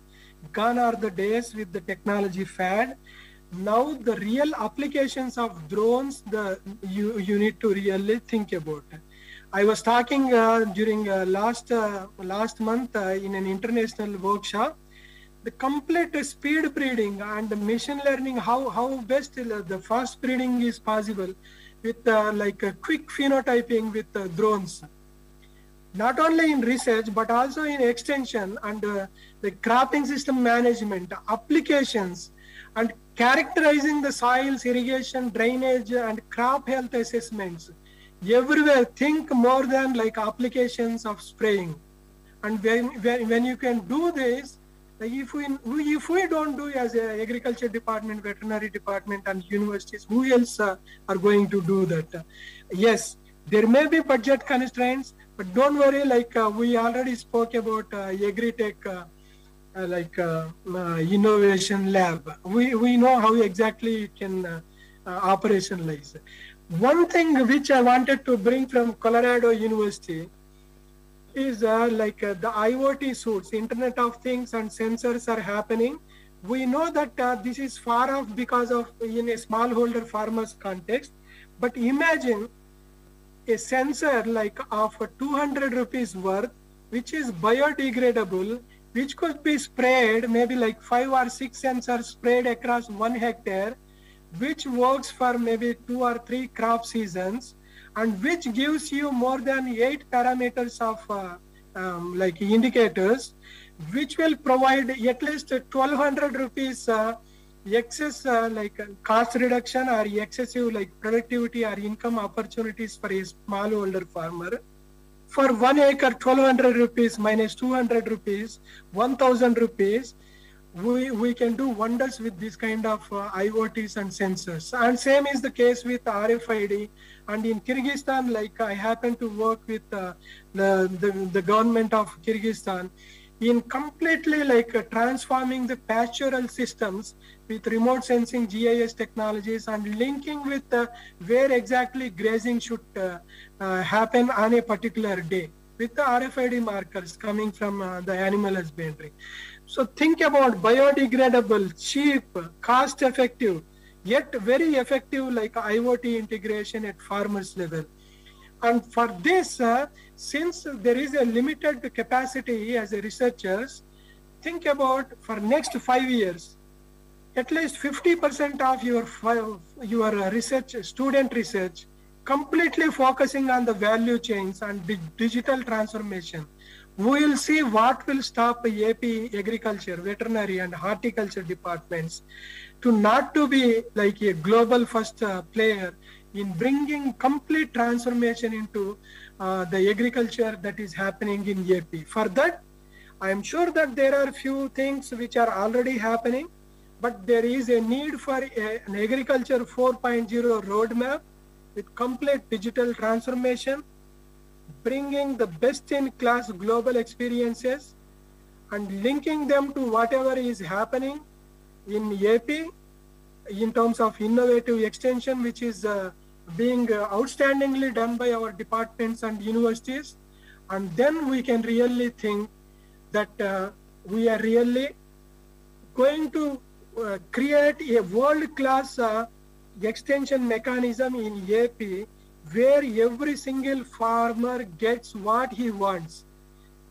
gone are the days with the technology fad. Now the real applications of drones, the you, you need to really think about. I was talking uh, during uh, last uh, last month uh, in an international workshop. The complete speed breeding and the machine learning, how how best the fast breeding is possible with uh, like quick phenotyping with uh, drones. Not only in research but also in extension and uh, the cropping system management applications and characterizing the soils, irrigation, drainage, and crop health assessments. Everywhere think more than like applications of spraying. And when, when, when you can do this like if we if we don't do as a agriculture department veterinary department and universities who else uh, are going to do that? Yes there may be budget constraints but don't worry like uh, we already spoke about uh, agri-tech uh, like innovation lab. We, we know how exactly it can operationalize. One thing which I wanted to bring from Colorado University is uh, like uh, the IoT suits, Internet of Things and sensors are happening. We know that uh, this is far off because of in a smallholder farmers context, but imagine a sensor like of 200 rupees worth, which is biodegradable, which could be sprayed, maybe like five or six sensors sprayed across one hectare, which works for maybe two or three crop seasons, and which gives you more than eight parameters of uh, um, like indicators, which will provide at least 1200 rupees uh, excess uh, like uh, cost reduction or excessive like productivity or income opportunities for a smallholder farmer. For one acre 1200 rupees minus 200 rupees 1000 rupees we we can do wonders with this kind of uh, iots and sensors. And same is the case with rfid and in kyrgyzstan like i happen to work with uh, the, the the government of kyrgyzstan in completely like transforming the pastoral systems with remote sensing GIS technologies and linking with uh, where exactly grazing should uh, uh, happen on a particular day with the RFID markers coming from the animal husbandry. So think about biodegradable, cheap, cost effective, yet very effective like IoT integration at farmers level. And for this, uh, since there is a limited capacity as a researchers, think about for next five years, at least 50% of your your research, student research, completely focusing on the value chains and di- digital transformation. We will see what will stop AP agriculture, veterinary, and horticulture departments to not to be like a global first uh, player in bringing complete transformation into uh, the agriculture that is happening in AP. For that, I am sure that there are few things which are already happening, but there is a need for a, an agriculture 4.0 roadmap with complete digital transformation, bringing the best in class global experiences and linking them to whatever is happening in AP in terms of innovative extension, which is uh, being uh, outstandingly done by our departments and universities. And then we can really think that uh, we are really going to create a world-class uh, extension mechanism in AP where every single farmer gets what he wants.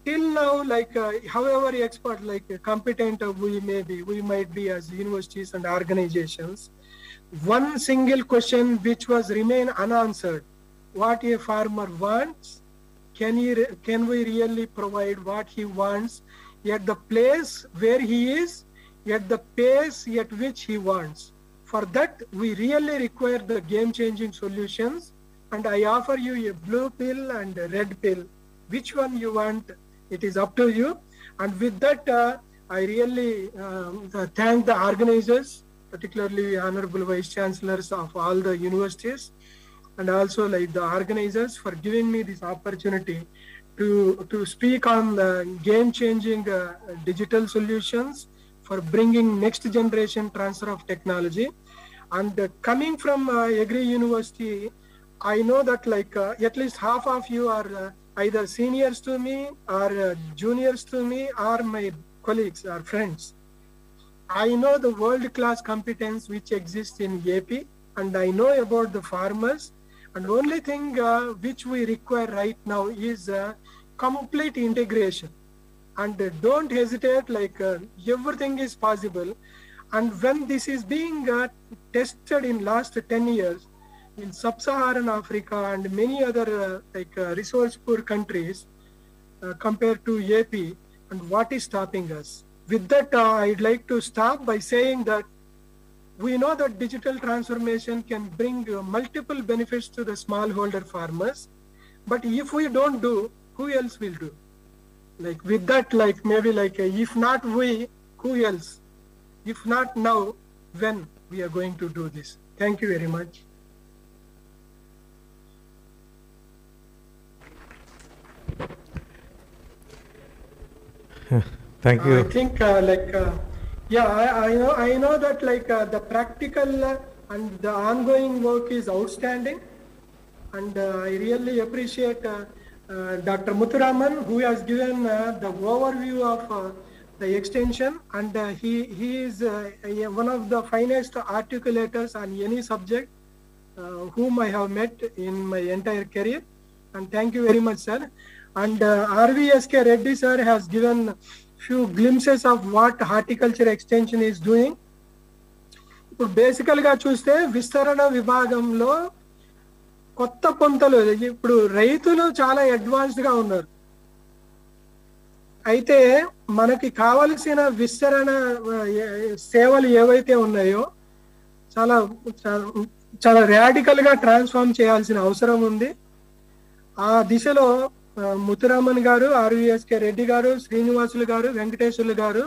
Till now, like uh, however expert, like uh, competent uh, we may be, we might be as universities and organizations, one single question which was remain unanswered, what a farmer wants, can he, can we really provide what he wants at the place where he is, at the pace at which he wants. For that, we really require the game-changing solutions. And I offer you a blue pill and a red pill. Which one you want, it is up to you. And with that, uh, I really um, uh, thank the organizers, particularly honorable vice chancellors of all the universities, and also like the organizers for giving me this opportunity to to speak on the game-changing uh, digital solutions for bringing next generation transfer of technology. And uh, coming from uh, Agri University, I know that like uh, at least half of you are either seniors to me or juniors to me or my colleagues or friends. I know the world-class competence which exists in AP and I know about the farmers and only thing uh, which we require right now is uh, complete integration and don't hesitate like uh, everything is possible and when this is being uh, tested in last 10 years in sub-saharan africa and many other uh, like uh, resource poor countries uh, compared to ap and what is stopping us with that uh, i'd like to stop by saying that we know that digital transformation can bring multiple benefits to the smallholder farmers. But if we don't do, who else will do? Like with that, like maybe like uh, if not we, who else? If not now, when we are going to do this? Thank you very much. *laughs* Thank you I think uh, like uh, yeah, I, I know I know that like uh, the practical uh, and the ongoing work is outstanding, and uh, I really appreciate Dr. Muthuraman who has given uh, the overview of uh, the extension, and uh, he he is uh, a- one of the finest articulators on any subject uh, whom I have met in my entire career. And thank you very much, sir. And uh, RVSK Reddy sir has given few glimpses of what horticulture extension is doing. ఇప్పుడు బేసికల్ గా చూస్తే విస్తరణ విభాగంలో కొత్త పొంతలు ఇప్పుడు రైతులు చాలా అడ్వాన్స్డ్గా ఉన్నారు. అయితే మనకి కావలసిన విస్తరణ సేవలు ఏవైతే ఉన్నాయో చాలా చాలా- రాడికల్గా ట్రాన్స్ఫార్మ్ చేయాల్సిన అవసరం ఉంది. ఆ దిశలో ముతురామన్ గారు ఆర్వీఎస్కే రెడ్డి గారు శ్రీనివాసులు గారు వెంకటేశ్వర్లు గారు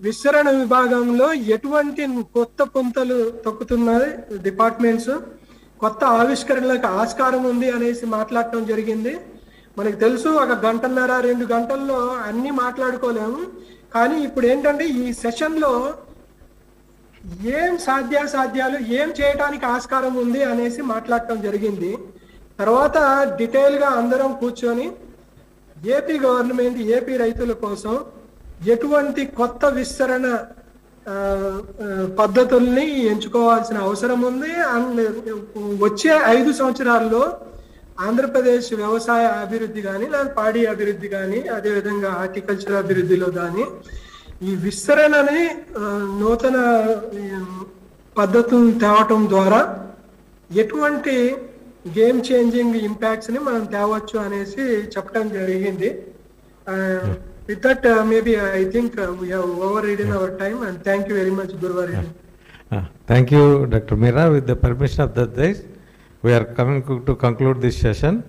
విస్తరణ విభాగంలో ఎటువంటి కొత్త పుంతలు తొక్కుతున్నాయి డిపార్ట్మెంట్స్ కొత్త ఆవిష్కరణలకు ఆస్కారం ఉంది అనేసి మాట్లాడటం జరిగింది. మనకు తెలుసు ఒక గంటన్నర రెండు గంటల్లో అన్ని మాట్లాడుకోలేము. కానీ ఇప్పుడు ఏంటంటే ఈ సెషన్లో ఏం సాధ్యాసాధ్యాలు ఏం చేయడానికి ఆస్కారం ఉంది అనేసి మాట్లాడటం జరిగింది. తర్వాత డీటెయిల్గా అందరం కూర్చొని ఏపీ గవర్నమెంట్ ఏపీ రైతుల కోసం ఎటువంటి కొత్త విస్తరణ పద్ధతుల్ని ఎంచుకోవాల్సిన అవసరం ఉంది. అండ్ వచ్చే ఐదు సంవత్సరాల్లో ఆంధ్రప్రదేశ్ వ్యవసాయ అభివృద్ధి కానీ లేదా పాడి అభివృద్ధి కానీ అదేవిధంగా హార్టికల్చర్ అభివృద్ధిలో కానీ ఈ విస్తరణని నూతన పద్ధతులను తేవటం ద్వారా ఎటువంటి గేమ్ చేంజింగ్ ఇంపాక్ట్స్ని మనం తేవచ్చు అనేసి చెప్పడం జరిగింది. With that, uh, maybe uh, I think uh, we have overridden yeah. our time and thank you very much, Gurvarini. Yeah. Uh, thank you, Dr. Meera. With the permission of the days, we are coming to conclude this session.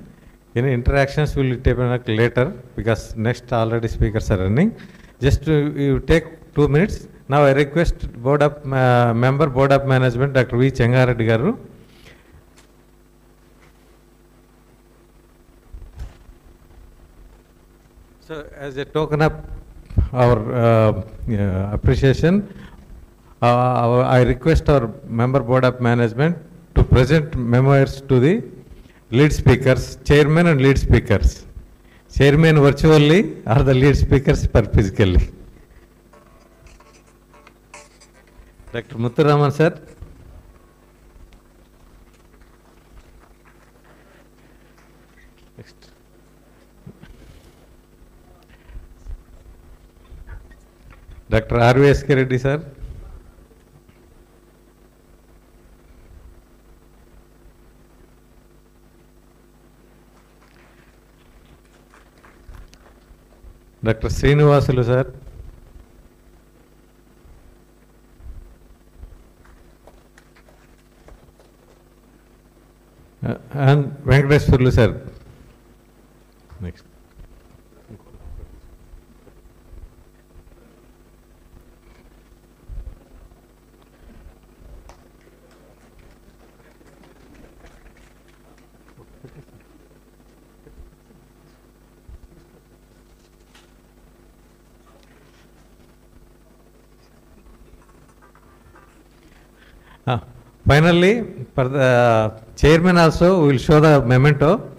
In interactions will be taken up later because next already speakers are running. Just uh, you take two minutes. Now I request board of uh, member board of management Dr. V. Chengaradigaru. garu So as a token of our uh, yeah, appreciation, uh, I request our member board of management to present memoirs to the lead speakers, chairman and lead speakers. Chairman virtually or the lead speakers per physically. Dr. Muthuraman sir. Dr. R.V.S.K. Reddy sir. Dr. Srinivasulu sir. Uh, and Venkateswarlu sir. Next. Ah, Finally, for the uh, chairman also, we will show the memento.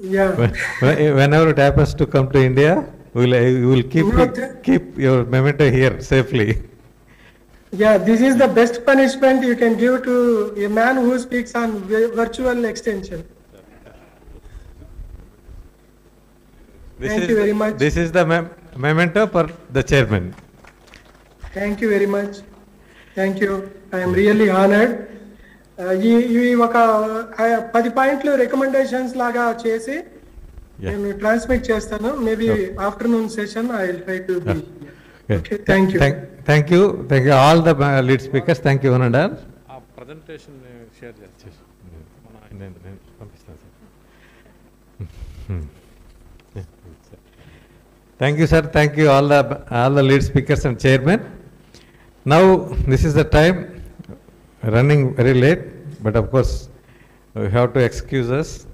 yeah. *laughs* Whenever it happens to come to India, we will, uh, will keep, keep your memento here safely. Yeah, this is the best punishment you can give to a man who speaks on virtual extension. This Thank you very much. This is the mem memento for the chairman. Thank you very much. Thank you I'm really honoured ఈ ఇవి ఒక పది పాయింట్లు recommendations లాగా చేసి Yeah. నేను transmit చేస్తాను. Maybe afternoon session I will try to be you. Thank, thank you thank you all the lead speakers thank you one and all ఆ ప్రజెంటేషన్ షేర్ చేసి నేను నేను పంపిస్తాను sir. Thank you sir thank you all the all the lead speakers and chairman Now this is the time running very late, but of course we have to excuse us.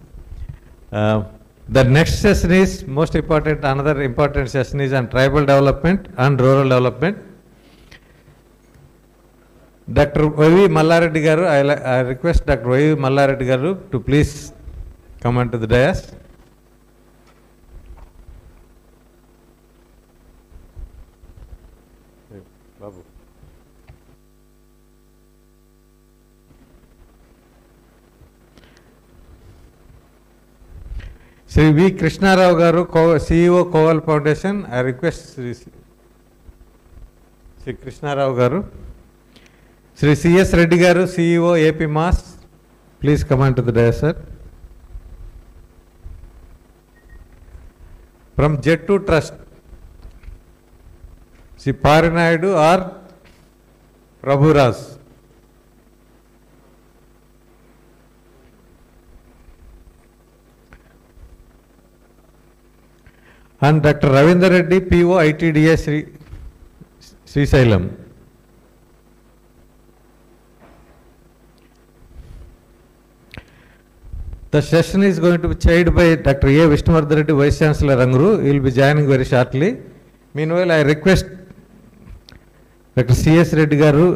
Uh, the next session is most important, another important session is on tribal development and rural development. Dr. Vavi Mallareddy garu, I, I request Dr. Vavi Mallareddy garu to please come onto the dais. Shri V Krishnarao garu co CEO Kovel foundation I request Shri Shri Krishnarao garu. Shri CS Reddy garu CEO APMAS. Please come on to the dais sir from jet to trust Shri Parinaidu R Prabhuraj. And doctor Ravinder Reddy PO ITDA Shri Srisailam The session is going to be chaired by Dr. A. Vishnuvardhan Reddy, Vice Chancellor Ranguru. He will be joining very shortly. Meanwhile, I request Dr. C.S. Reddy Garu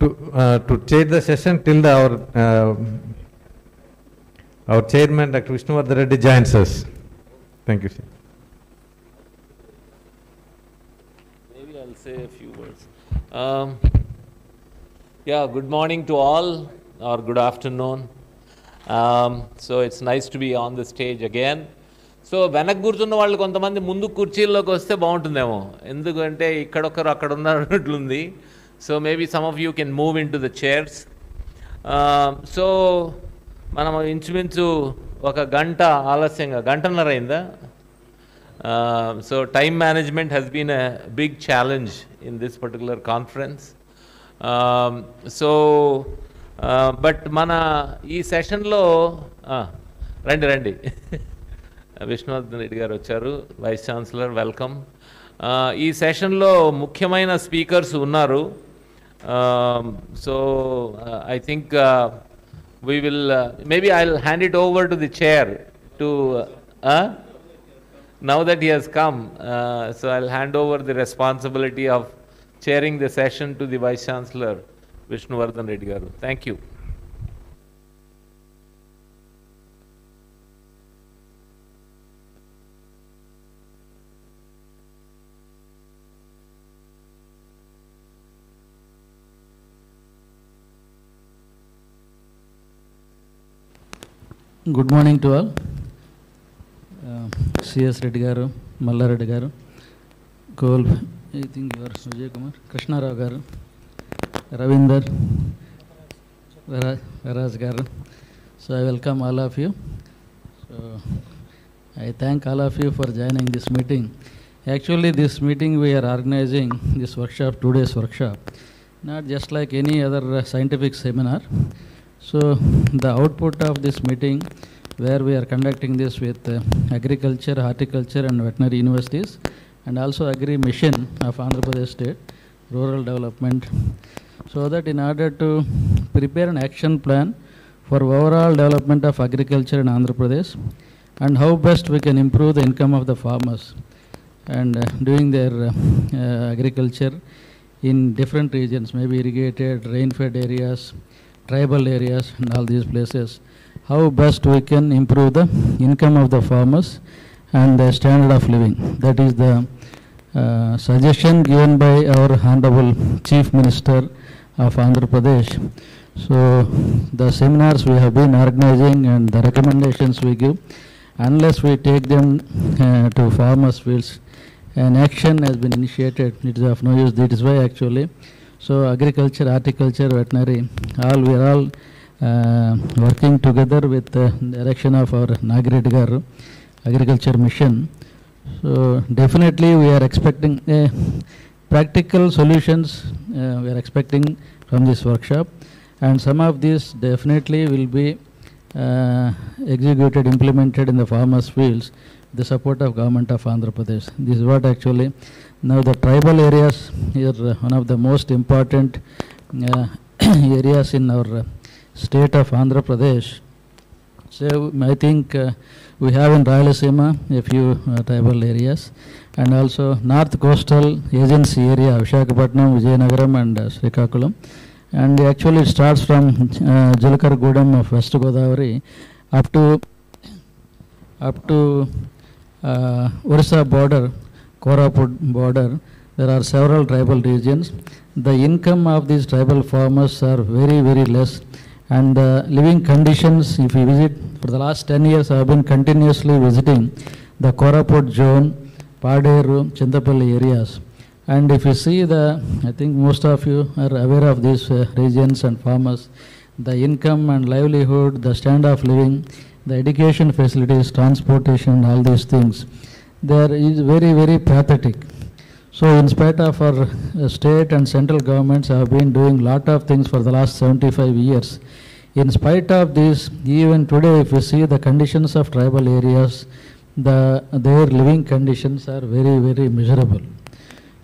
to, uh, to chair the session till the, our, uh, our chairman, Dr. Vishnuvardhan Reddy joins us. Thank you, sir. Maybe I'll say a few words. Um, yeah, good morning to all, or good afternoon. Um, so it's nice to be on the stage again. So వెనక కూర్చున్న వాళ్ళు కొంతమంది ముందు కుర్చీల్లోకి వస్తే బాగుంటుందేమో ఎందుకంటే ఇక్కడొకరు అక్కడ ఉన్నట్లుంది so maybe some of you can move in to the chairs so మనం ఇంచుమించు ఒక గంట ఆలస్యంగా గంటన్నర అయిందా so time management has been a big challenge in this particular conference so but మన ఈ సెషన్లో రండి రండి విష్ణువర్ధన్ రెడ్డి గారు వచ్చారు వైస్ ఛాన్సలర్ వెల్కమ్ ఈ సెషన్లో ముఖ్యమైన స్పీకర్స్ ఉన్నారు so I think we will, uh, maybe I'll hand it over to the chair to, uh, uh, now that he has come, uh, so I'll hand over the responsibility of chairing the session to the Vice Chancellor, Vishnuvardhan Reddy Garu. Thank you. Good morning to all CS Reddy గారు మల్లారెడ్డి గారు coal I think your Vijay Kumar Krishnarao గారు రవీందర్ వెరా వెరాజ్ గారు so I welcome all of you so I thank all of you for joining this meeting actually this meeting we are organising this workshop two days workshop not just like any other uh, scientific seminar. So the output of this meeting, where we are conducting this with uh, agriculture, horticulture, and veterinary universities, and also agri mission of Andhra Pradesh state, rural development, so that in order to prepare an action plan for overall development of agriculture in Andhra Pradesh, and how best we can improve the income of the farmers and uh, doing their uh, uh, agriculture in different regions, maybe irrigated, rain-fed areas, tribal areas, and all these places. How best we can improve the income of the farmers and the standard of living. That is the uh, suggestion given by our Honorable Chief Minister of Andhra Pradesh. So the seminars we have been organizing and the recommendations we give, unless we take them uh, to farmers' fields, an action has been initiated. It is of no use. That is why actually. So agriculture, horticulture, veterinary, all we are all uh, working together with the direction of our Nagred Garu, agriculture mission. So definitely we are expecting uh, practical solutions uh, we are expecting from this workshop and some of these definitely will be uh, executed, implemented in the farmers fields the support of government of Andhra Pradesh. This is what actually now the tribal areas are one of the most important uh, *clears throat* areas in our uh, state of Andhra Pradesh. So I think uh, we have in Rayalaseema a few uh, tribal areas and also North Coastal Agency area, Vishakhapatnam, Vijayanagaram and uh, Srikakulam. And actually it starts from uh, Jalakargudam of West Godavari up to up to uh, Orissa border, Koraput border. There are several tribal regions. The income of these tribal farmers are very very less and uh, living conditions if you visit for the last 10 years I have been continuously visiting the Koraput zone, Paderu, Chintapalli areas. And if you see the, I think most of you are aware of these uh, regions and farmers, the income and livelihood, the standard of living, the education facilities, transportation, all these things, there is very, very pathetic. So in spite of our uh, state and central governments have been doing lot of things for the last 75 years, in spite of this, even today if you see the conditions of tribal areas, the, their living conditions are very, very miserable.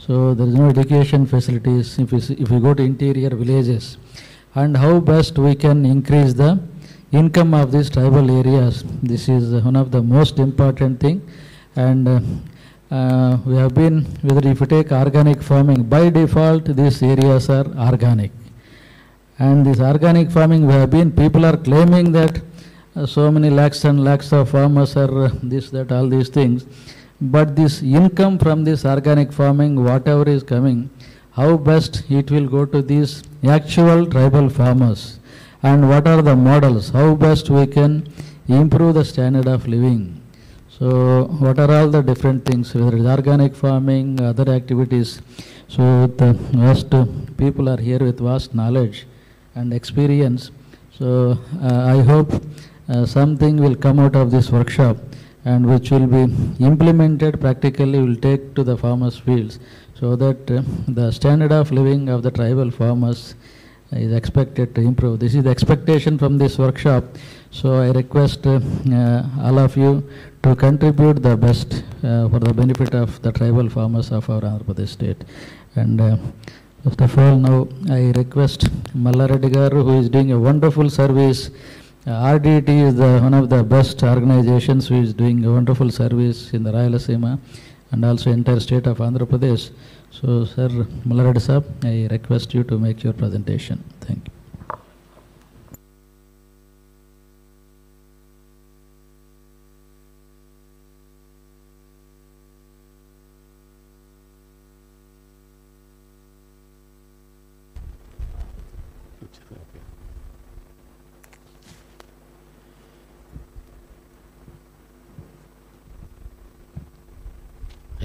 So there is no education facilities if you, see, if you go to interior villages. And how best we can increase the income of these tribal areas. This is one of the most important thing. And uh, uh, we have been, whether if you take organic farming, by default these areas are organic. And this organic farming, we have been, people are claiming that uh, so many lakhs and lakhs of farmers are uh, this, that, all these things. But this income from this organic farming, whatever is coming, how best it will go to these actual tribal farmers and what are the models, how best we can improve the standard of living. So what are all the different things, whether it's organic farming, other activities. So the vast people are here with vast knowledge and experience. So uh, I hope uh, something will come out of this workshop and which will be implemented practically will take to the farmers fields so that uh, the standard of living of the tribal farmers is expected to improve. This is the expectation from this workshop. So I request uh, all of you to contribute the best uh, for the benefit of the tribal farmers of our Andhra Pradesh state. And uh, first of all, now I request Mallareddy who is doing a wonderful service. Uh, RDT is the, one of the best organizations who is doing a wonderful service in the Rayalaseema and also entire state of Andhra Pradesh. So, Sir Mallareddy Saab, I request you to make your presentation. Thank you.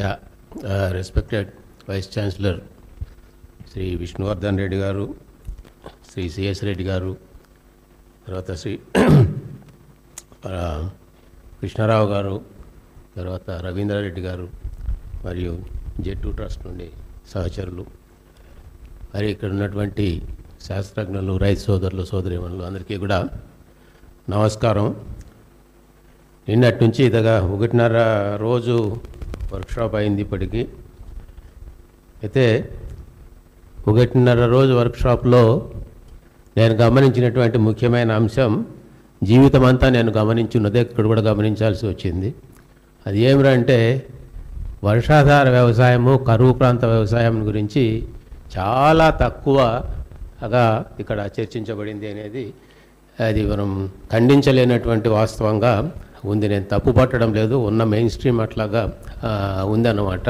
Yeah respected vice chancellor Shri Vishnuvardhan Reddy garu Shri CS Reddy గారు తర్వాత శ్రీ కృష్ణారావు గారు తర్వాత రవీంద్రారెడ్డి గారు మరియు జెట్టు trust నుండి సహచరులు. మరి ఇక్కడ ఉన్నటువంటి శాస్త్రజ్ఞులు రైతు సోదరులు సోదరిమణులు అందరికీ కూడా నమస్కారం. నిన్నటి నుంచి ఇదగా ఒకటిన్నర రోజు వర్క్షాప్ అయింది ఇప్పటికీ. అయితే ఒకటిన్నర రోజు వర్క్షాప్లో నేను గమనించినటువంటి ముఖ్యమైన అంశం జీవితం అంతా నేను గమనించున్నదే ఇక్కడ కూడా గమనించాల్సి వచ్చింది. అది ఏమిటంటే వర్షాధార వ్యవసాయము కరువు ప్రాంత వ్యవసాయం గురించి చాలా తక్కువగా ఇక్కడ చర్చించబడింది అనేది అది మనం ఖండించలేనటువంటి వాస్తవంగా ఉంది. నేను తప్పు పట్టడం లేదు. ఉన్న మెయిన్ స్ట్రీమ్ అట్లాగా ఉందన్నమాట.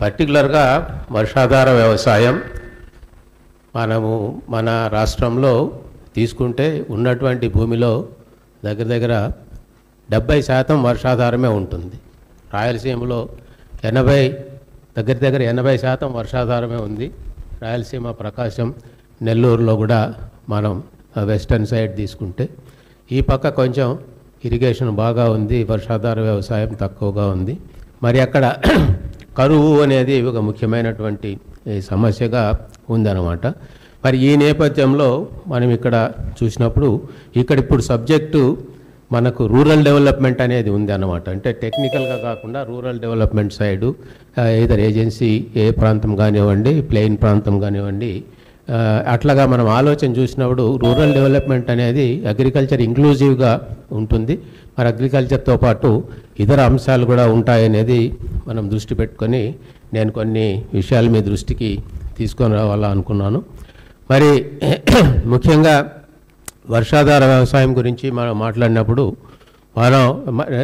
పర్టికులర్గా వర్షాధార వ్యవసాయం మనము మన రాష్ట్రంలో తీసుకుంటే ఉన్నటువంటి భూమిలో దగ్గర దగ్గర డెబ్బై శాతం వర్షాధారమే ఉంటుంది. రాయలసీమలో ఎనభై దగ్గర దగ్గర ఎనభై శాతం వర్షాధారమే ఉంది. రాయలసీమ ప్రకాశం నెల్లూరులో కూడా మనం వెస్టర్న్ సైడ్ తీసుకుంటే ఈ పక్క కొంచెం ఇరిగేషన్ బాగా ఉంది వర్షాధార వ్యవసాయం తక్కువగా ఉంది. మరి అక్కడ *clears throat* కరువు అనేది ఒక ముఖ్యమైనటువంటి సమస్యగా ఉందన్నమాట. మరి ఈ నేపథ్యంలో మనం ఇక్కడ చూసినప్పుడు ఇక్కడ ఇప్పుడు సబ్జెక్టు మనకు రూరల్ డెవలప్మెంట్ అనేది ఉంది అన్నమాట అంటే టెక్నికల్గా కాకుండా rural development side either agency ఏ ప్రాంతం కానివ్వండి ప్లెయిన్ ప్రాంతం కానివ్వండి అట్లాగా మనం ఆలోచన చూసినప్పుడు రూరల్ డెవలప్మెంట్ అనేది అగ్రికల్చర్ ఇంక్లూజివ్గా ఉంటుంది. మరి అగ్రికల్చర్తో పాటు ఇతర అంశాలు కూడా ఉంటాయనేది మనం దృష్టి పెట్టుకొని నేను కొన్ని విషయాలు మీ దృష్టికి తీసుకొని రావాలనుకున్నాను. మరి *clears throat* ముఖ్యంగా వర్షాధార వ్యవసాయం గురించి మనం మాట్లాడినప్పుడు మనం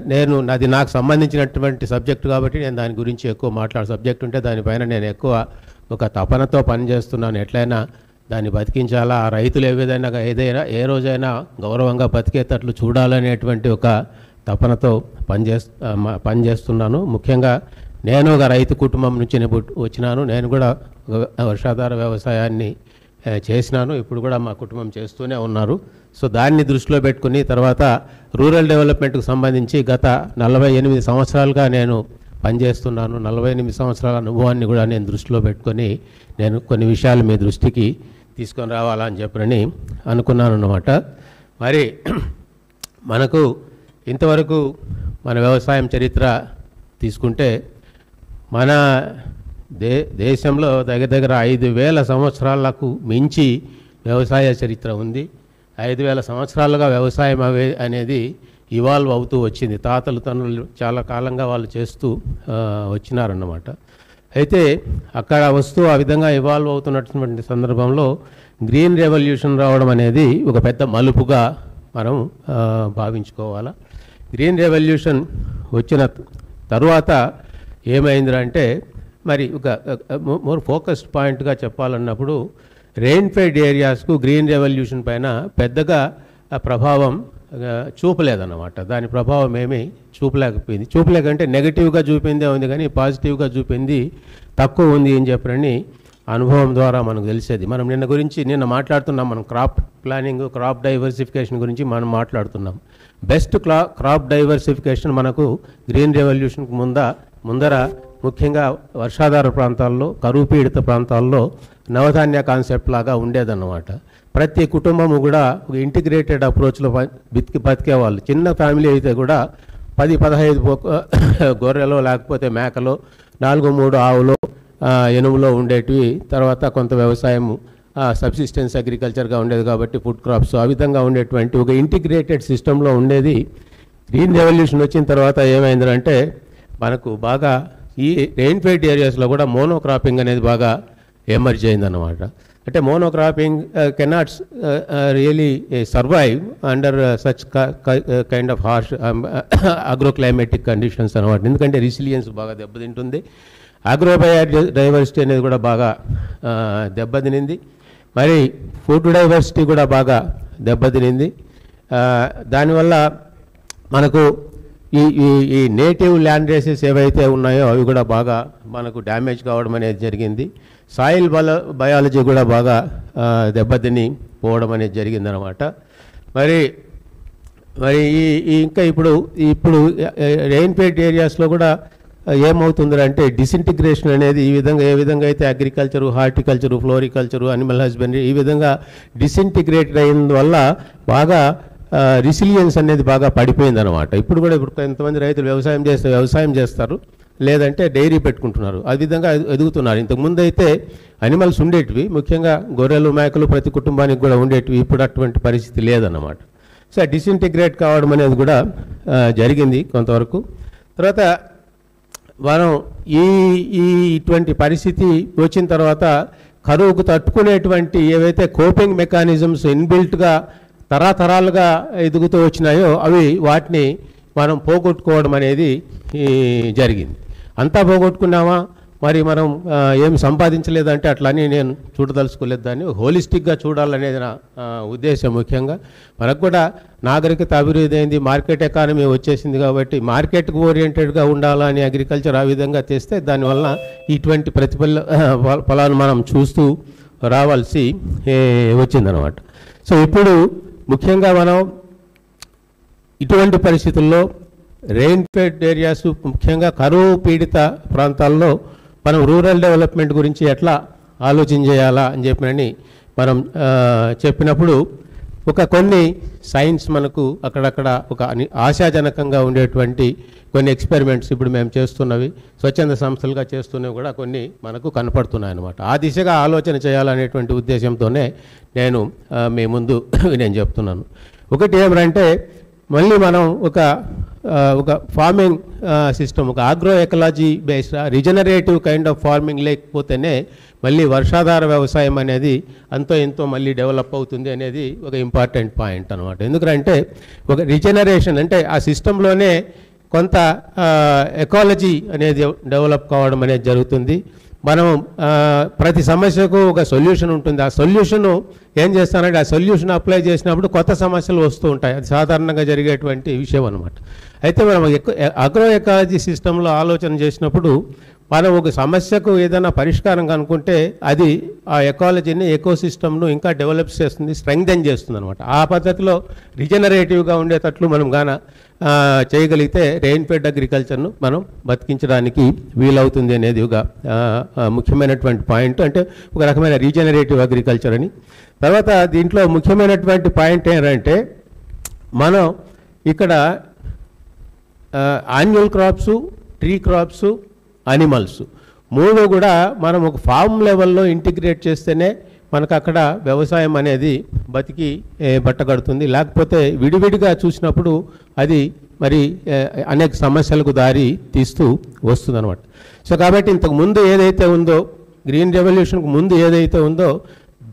నేను అది నాకు సంబంధించినటువంటి సబ్జెక్ట్ కాబట్టి నేను దాని గురించి ఎక్కువ మాట్లాడే సబ్జెక్ట్ ఉంటే దానిపైన నేను ఎక్కువ ఒక తపనతో పనిచేస్తున్నాను ఎట్లయినా దాన్ని బతికించాలా? ఆ రైతులు ఏ విధంగా ఏదైనా ఏ రోజైనా గౌరవంగా బతికేటట్లు చూడాలనేటువంటి ఒక తపనతో పనిచే పనిచేస్తున్నాను ముఖ్యంగా నేను ఒక రైతు కుటుంబం నుంచి నేను వచ్చినాను. నేను కూడా వర్షాధార వ్యవసాయాన్ని చేసినాను. ఇప్పుడు కూడా మా కుటుంబం చేస్తూనే ఉన్నారు. సో దాన్ని దృష్టిలో పెట్టుకుని తర్వాత రూరల్ డెవలప్మెంట్కి సంబంధించి గత నలభై ఎనిమిది సంవత్సరాలుగా నేను పనిచేస్తున్నాను. నలభై ఎనిమిది సంవత్సరాల అనుభవాన్ని కూడా నేను దృష్టిలో పెట్టుకొని నేను కొన్ని విషయాలు మీ దృష్టికి తీసుకొని రావాలని చెప్పనని అనుకున్నాను అన్నమాట మరి మనకు ఇంతవరకు మన వ్యవసాయం చరిత్ర తీసుకుంటే మన దే దేశంలో దగ్గర దగ్గర ఐదు వేల సంవత్సరాలకు మించి వ్యవసాయ చరిత్ర ఉంది. ఐదు వేల సంవత్సరాలుగా వ్యవసాయం అనేది ఇవాల్వ్ అవుతూ వచ్చింది. తాతలు తనులు చాలా కాలంగా వాళ్ళు చేస్తూ వచ్చినారన్నమాట. అయితే అక్కడ వస్తూ ఆ విధంగా ఇవాల్వ్ అవుతున్నటువంటి సందర్భంలో గ్రీన్ రెవల్యూషన్ రావడం అనేది ఒక పెద్ద మలుపుగా మనం భావించుకోవాలా? గ్రీన్ రెవల్యూషన్ వచ్చిన తరువాత ఏమైందంటే మరి ఒక మోర్ ఫోకస్డ్ పాయింట్గా చెప్పాలన్నప్పుడు రెయిన్ఫెడ్ ఏరియాస్కు గ్రీన్ రెవల్యూషన్ పైన పెద్దగా ప్రభావం చూపలేదన్నమాట. దాని ప్రభావం ఏమీ చూపలేకపోయింది. చూపలేకంటే నెగిటివ్గా చూపిందే ఉంది కానీ పాజిటివ్గా చూపింది తక్కువ ఉంది అని చెప్పారని అనుభవం ద్వారా మనకు తెలిసేది. మనం నిన్న గురించి నిన్న మాట్లాడుతున్నాం మనం క్రాప్ ప్లానింగ్ క్రాప్ డైవర్సిఫికేషన్ గురించి మనం మాట్లాడుతున్నాం. బెస్ట్ క్లా క్రాప్ డైవర్సిఫికేషన్ మనకు గ్రీన్ రెవల్యూషన్కి ముంద ముందర ముఖ్యంగా వర్షాధార ప్రాంతాల్లో కరువు పీడిత ప్రాంతాల్లో నవధాన్య కాన్సెప్ట్ లాగా ఉండేదన్నమాట. ప్రతి కుటుంబము కూడా ఒక ఇంటిగ్రేటెడ్ అప్రోచ్లో బతికి బతికేవాళ్ళు. చిన్న ఫ్యామిలీ అయితే కూడా పది పదహైదు గొర్రెలు *coughs* గొర్రెలో లేకపోతే మేకలో నాలుగు మూడు ఆవులో ఎనుములో ఉండేటివి. తర్వాత కొంత వ్యవసాయము సబ్సిస్టెన్స్ అగ్రికల్చర్గా ఉండేది కాబట్టి ఫుడ్ క్రాప్స్ ఆ విధంగా ఉండేటువంటి ఒక ఇంటిగ్రేటెడ్ సిస్టంలో ఉండేది. గ్రీన్ రెవల్యూషన్ వచ్చిన తర్వాత ఏమైందంటే మనకు బాగా ఈ రెయిన్ఫెడ్ ఏరియాస్లో కూడా మోనోక్రాపింగ్ అనేది బాగా ఎమర్జ్ అయిందన్నమాట. అంటే monocropping cannot really survive under such kind of harsh agroclimatic conditions అనమాట. ఎందుకంటే రిసిలియన్స్ బాగా దెబ్బతింటుంది. అగ్రోబయో డైవర్సిటీ అనేది కూడా బాగా uh, దెబ్బతినింది. మరి ఫుడ్ డైవర్సిటీ కూడా బాగా దెబ్బతినింది. Uh, దానివల్ల మనకు ఈ ఈ ఈ నేటివ్ ల్యాండ్ రేసెస్ ఏవైతే ఉన్నాయో అవి కూడా బాగా మనకు డ్యామేజ్ కావడం అనేది జరిగింది. సాయిల్ బల బయాలజీ కూడా బాగా దెబ్బతిని పోవడం అనేది జరిగిందనమాట మరి మరి ఈ ఇంకా ఇప్పుడు ఇప్పుడు రెయిన్పేట్ ఏరియాస్లో కూడా ఏమవుతుందంటే డిసింటిగ్రేషన్ అనేది ఈ విధంగా ఏ విధంగా అయితే agriculture horticulture floriculture animal husbandry ఈ విధంగా డిసింటిగ్రేట్ అయిన వల్ల బాగా రిసిలియన్స్ అనేది బాగా పడిపోయింది అనమాట ఇప్పుడు కూడా ఇప్పుడు కొంతమంది రైతులు వ్యవసాయం చేస్తే వ్యవసాయం చేస్తారు. లేదంటే డైరీ పెట్టుకుంటున్నారు. ఆ విధంగా ఎదుగుతున్నారు. ఇంతకుముందు అయితే అనిమల్స్ ఉండేటివి ముఖ్యంగా గొర్రెలు మేకలు ప్రతి కుటుంబానికి కూడా ఉండేటివి. ఇప్పుడు అటువంటి పరిస్థితి లేదన్నమాట. సో డిసింటిగ్రేట్ కావడం అనేది కూడా జరిగింది కొంతవరకు. తర్వాత మనం ఈ ఈ ఇటువంటి పరిస్థితి వచ్చిన తర్వాత కరువుకు తట్టుకునేటువంటి ఏవైతే కోపింగ్ మెకానిజమ్స్ ఇన్బిల్ట్గా తరాతరాలుగా ఎదుగుతూ వచ్చినాయో అవి వాటిని మనం పోగొట్టుకోవడం అనేది ఈ, జరిగింది. అంతా పోగొట్టుకున్నామా మరి మనం ఏం సంపాదించలేదంటే అట్లని నేను చూడదలుచుకోలేదు దాన్ని హోలిస్టిక్గా చూడాలనేది నా ఉద్దేశం ముఖ్యంగా. మనకు కూడా నాగరికత అభివృద్ధి అయింది మార్కెట్ ఎకానమీ వచ్చేసింది కాబట్టి మార్కెట్కు ఓరియంటెడ్గా ఉండాలని అగ్రికల్చర్ ఆ విధంగా తెస్తే దానివల్ల ఇటువంటి ప్రతిఫల ఫలాలు ఫలాన్ని మనం చూస్తూ రావాల్సి వచ్చిందనమాట. సో ఇప్పుడు ముఖ్యంగా మనం ఇటువంటి పరిస్థితుల్లో రెయిన్పేట్ ఏరియాస్ ముఖ్యంగా కరువు పీడిత ప్రాంతాల్లో మనం రూరల్ డెవలప్మెంట్ గురించి ఎట్లా ఆలోచన చేయాలా అని చెప్పినని మనం చెప్పినప్పుడు ఒక కొన్ని సైన్స్ మనకు అక్కడక్కడ ఒక ఆశాజనకంగా ఉండేటువంటి కొన్ని ఎక్స్పెరిమెంట్స్ ఇప్పుడు మేము చేస్తున్నవి స్వచ్ఛంద సంస్థలుగా చేస్తున్నవి కూడా కొన్ని మనకు కనపడుతున్నాయి అన్నమాట. ఆ దిశగా ఆలోచన చేయాలనేటువంటి ఉద్దేశంతోనే నేను మీ ముందు *clears throat* నేను చెప్తున్నాను. ఒకటి ఏమంటే మళ్ళీ మనం ఒక ఒక ఫార్మింగ్ సిస్టమ్ ఒక agro ecology based regenerative kind of farming లేకపోతేనే మళ్ళీ వర్షాధార వ్యవసాయం అనేది అంతో ఎంతో మళ్ళీ డెవలప్ అవుతుంది అనేది ఒక ఇంపార్టెంట్ పాయింట్ అనమాట ఎందుకంటే ఒక రిజనరేషన్ అంటే ఆ సిస్టంలోనే కొంత ఎకాలజీ అనేది డెవలప్ కావడం అనేది జరుగుతుంది. మనం ప్రతి సమస్యకు ఒక సొల్యూషన్ ఉంటుంది. ఆ సొల్యూషన్ ఏం చేస్తానంటే ఆ సొల్యూషన్ అప్లై చేసినప్పుడు కొత్త సమస్యలు వస్తూ ఉంటాయి. అది సాధారణంగా జరిగేటువంటి విషయం అనమాట అయితే మనం ఎక్కువ అగ్రో ఎకాలజీ సిస్టంలో ఆలోచన చేసినప్పుడు మనం ఒక సమస్యకు ఏదైనా పరిష్కారం కనుక్కుంటే అది ఆ ఎకాలజీని ఎకో సిస్టమ్ను ఇంకా డెవలప్ చేస్తుంది స్ట్రెంగ్థెన్ చేస్తుంది అనమాట ఆ పద్ధతిలో రిజనరేటివ్గా ఉండేటట్లు మనం గాన చేయగలిగితే రెయిన్ఫెడ్ అగ్రికల్చర్ను మనం బతికించడానికి వీలవుతుంది అనేది ఒక ముఖ్యమైనటువంటి పాయింట్ అంటే ఒక రకమైన రీజనరేటివ్ అగ్రికల్చర్ అని. తర్వాత దీంట్లో ముఖ్యమైనటువంటి పాయింట్ ఏంటంటే మనం ఇక్కడ annual crops tree crops animals మూడు కూడా మనం ఒక ఫామ్ లెవెల్లో ఇంటిగ్రేట్ చేస్తేనే మనకు అక్కడ వ్యవసాయం అనేది బతికి బట్టగడుతుంది. లేకపోతే విడివిడిగా చూసినప్పుడు అది మరి అనేక సమస్యలకు దారి తీస్తూ వస్తుందన్నమాట. సో కాబట్టి ఇంతకు ముందు ఏదైతే ఉందో గ్రీన్ రెవల్యూషన్కు ముందు ఏదైతే ఉందో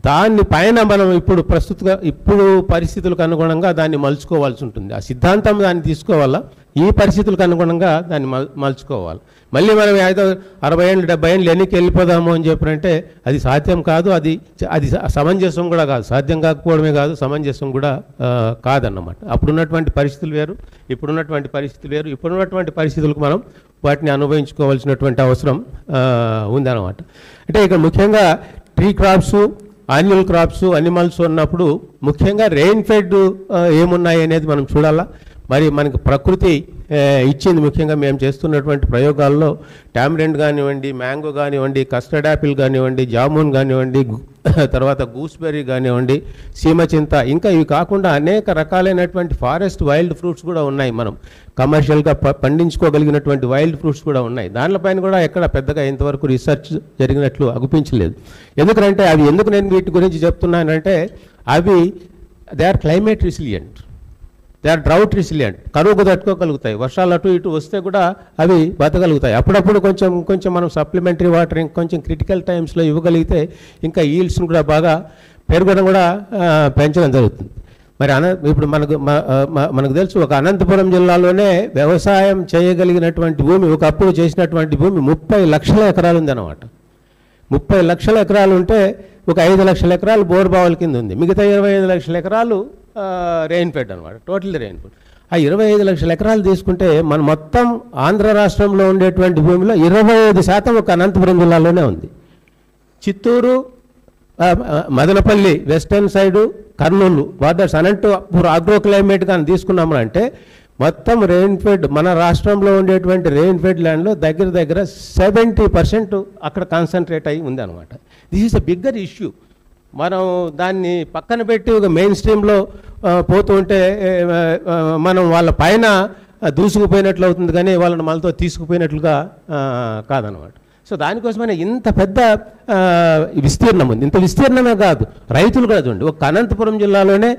దాన్ని పైన మనం ఇప్పుడు ప్రస్తుత ఇప్పుడు పరిస్థితులకు అనుగుణంగా దాన్ని మలుచుకోవాల్సి ఉంటుంది. ఆ సిద్ధాంతం దాన్ని తీసుకోవాలా? ఈ పరిస్థితులకు అనుగుణంగా దాన్ని మల్ మలుచుకోవాలి. మళ్ళీ మనం ఏదో అరవై ఏళ్ళు డెబ్బై ఏళ్ళు ఎన్నికి వెళ్ళిపోదాము అని చెప్పినంటే అది సాధ్యం కాదు అది అది సమంజసం కూడా కాదు. సాధ్యం కాకపోవడమే కాదు సమంజసం కూడా కాదన్నమాట. అప్పుడున్నటువంటి పరిస్థితులు వేరు ఇప్పుడున్నటువంటి పరిస్థితులు వేరు ఇప్పుడున్నటువంటి పరిస్థితులకు మనం వాటిని అనుభవించుకోవాల్సినటువంటి అవసరం ఉందన్నమాట. అంటే ఇక్కడ ముఖ్యంగా tree crops annual crops animals ఉన్నప్పుడు ముఖ్యంగా రెయిన్ ఫెడ్ ఏమున్నాయి అనేది మనం చూడాలా? మరి మనకి ప్రకృతి ఇచ్చింది ముఖ్యంగా మేము చేస్తున్నటువంటి ప్రయోగాల్లో టామరెండ్ కానివ్వండి మ్యాంగో కానివ్వండి కస్టర్డ్ యాపిల్ కానివ్వండి జామున్ కానివ్వండి *laughs* తర్వాత గూస్బెర్రీ కానివ్వండి సీమచింత ఇంకా ఇవి కాకుండా అనేక రకాలైనటువంటి ఫారెస్ట్ వైల్డ్ ఫ్రూట్స్ కూడా ఉన్నాయి మనం. కమర్షియల్గా ప పండించుకోగలిగినటువంటి వైల్డ్ ఫ్రూట్స్ కూడా ఉన్నాయి. దానిపైన కూడా ఎక్కడ పెద్దగా ఇంతవరకు రీసెర్చ్ జరిగినట్లు అగుపించలేదు. ఎందుకంటే అవి ఎందుకు నేను వీటి గురించి చెప్తున్నానంటే అవి they are climate resilient. They are drought resilient కరువుకు తట్టుకోగలుగుతాయి. వర్షాలు అటు ఇటు వస్తే కూడా అవి బతకగలుగుతాయి. అప్పుడప్పుడు కొంచెం కొంచెం మనం సప్లిమెంటరీ వాటర్ ఇంకొంచెం క్రిటికల్ టైమ్స్లో ఇవ్వగలిగితే ఇంకా ఈల్డ్స్ని కూడా బాగా పెరగడం కూడా పెంచడం జరుగుతుంది. మరి అన ఇప్పుడు మనకు మనకు తెలుసు ఒక అనంతపురం జిల్లాలోనే వ్యవసాయం చేయగలిగినటువంటి భూమి ఒకప్పుడు చేసినటువంటి భూమి ముప్పై లక్షల ఎకరాలు ఉందన్నమాట. ముప్పై లక్షల ఎకరాలు ఉంటే ఒక ఐదు లక్షల ఎకరాలు బోర్బావుల కింద ఉంది. మిగతా ఇరవై ఐదు లక్షల ఎకరాలు రెయిన్ఫెడ్ అనమాట టోటల్ రెయిన్ఫెడ్ ఆ ఇరవై ఐదు లక్షల ఎకరాలు తీసుకుంటే మన మొత్తం ఆంధ్ర రాష్ట్రంలో ఉండేటువంటి భూమిలో ఇరవై ఐదు శాతం ఒక అనంతపురం జిల్లాలోనే ఉంది. Chittoor Madanapalle western side Kurnool borders Anantapur agro climate కానీ తీసుకున్నాము అంటే మొత్తం రెయిన్ఫెడ్ మన రాష్ట్రంలో ఉండేటువంటి రెయిన్ఫెడ్ ల్యాండ్లో దగ్గర దగ్గర సెవెంటీ పర్సెంట్ అక్కడ కాన్సన్ట్రేట్ అయి ఉంది అనమాట this is a bigger issue మనం దాన్ని పక్కన పెట్టి ఒక మెయిన్ స్ట్రీమ్లో పోతూ ఉంటే మనం వాళ్ళ పైన దూసుకుపోయినట్లు అవుతుంది కానీ వాళ్ళని మనతో తీసుకుపోయినట్లుగా కాదనమాట సో దానికోసమైనా ఇంత పెద్ద విస్తీర్ణం ఉంది. ఇంత విస్తీర్ణమే కాదు. రైతులు కూడా చూడండి. ఒక అనంతపురం జిల్లాలోనే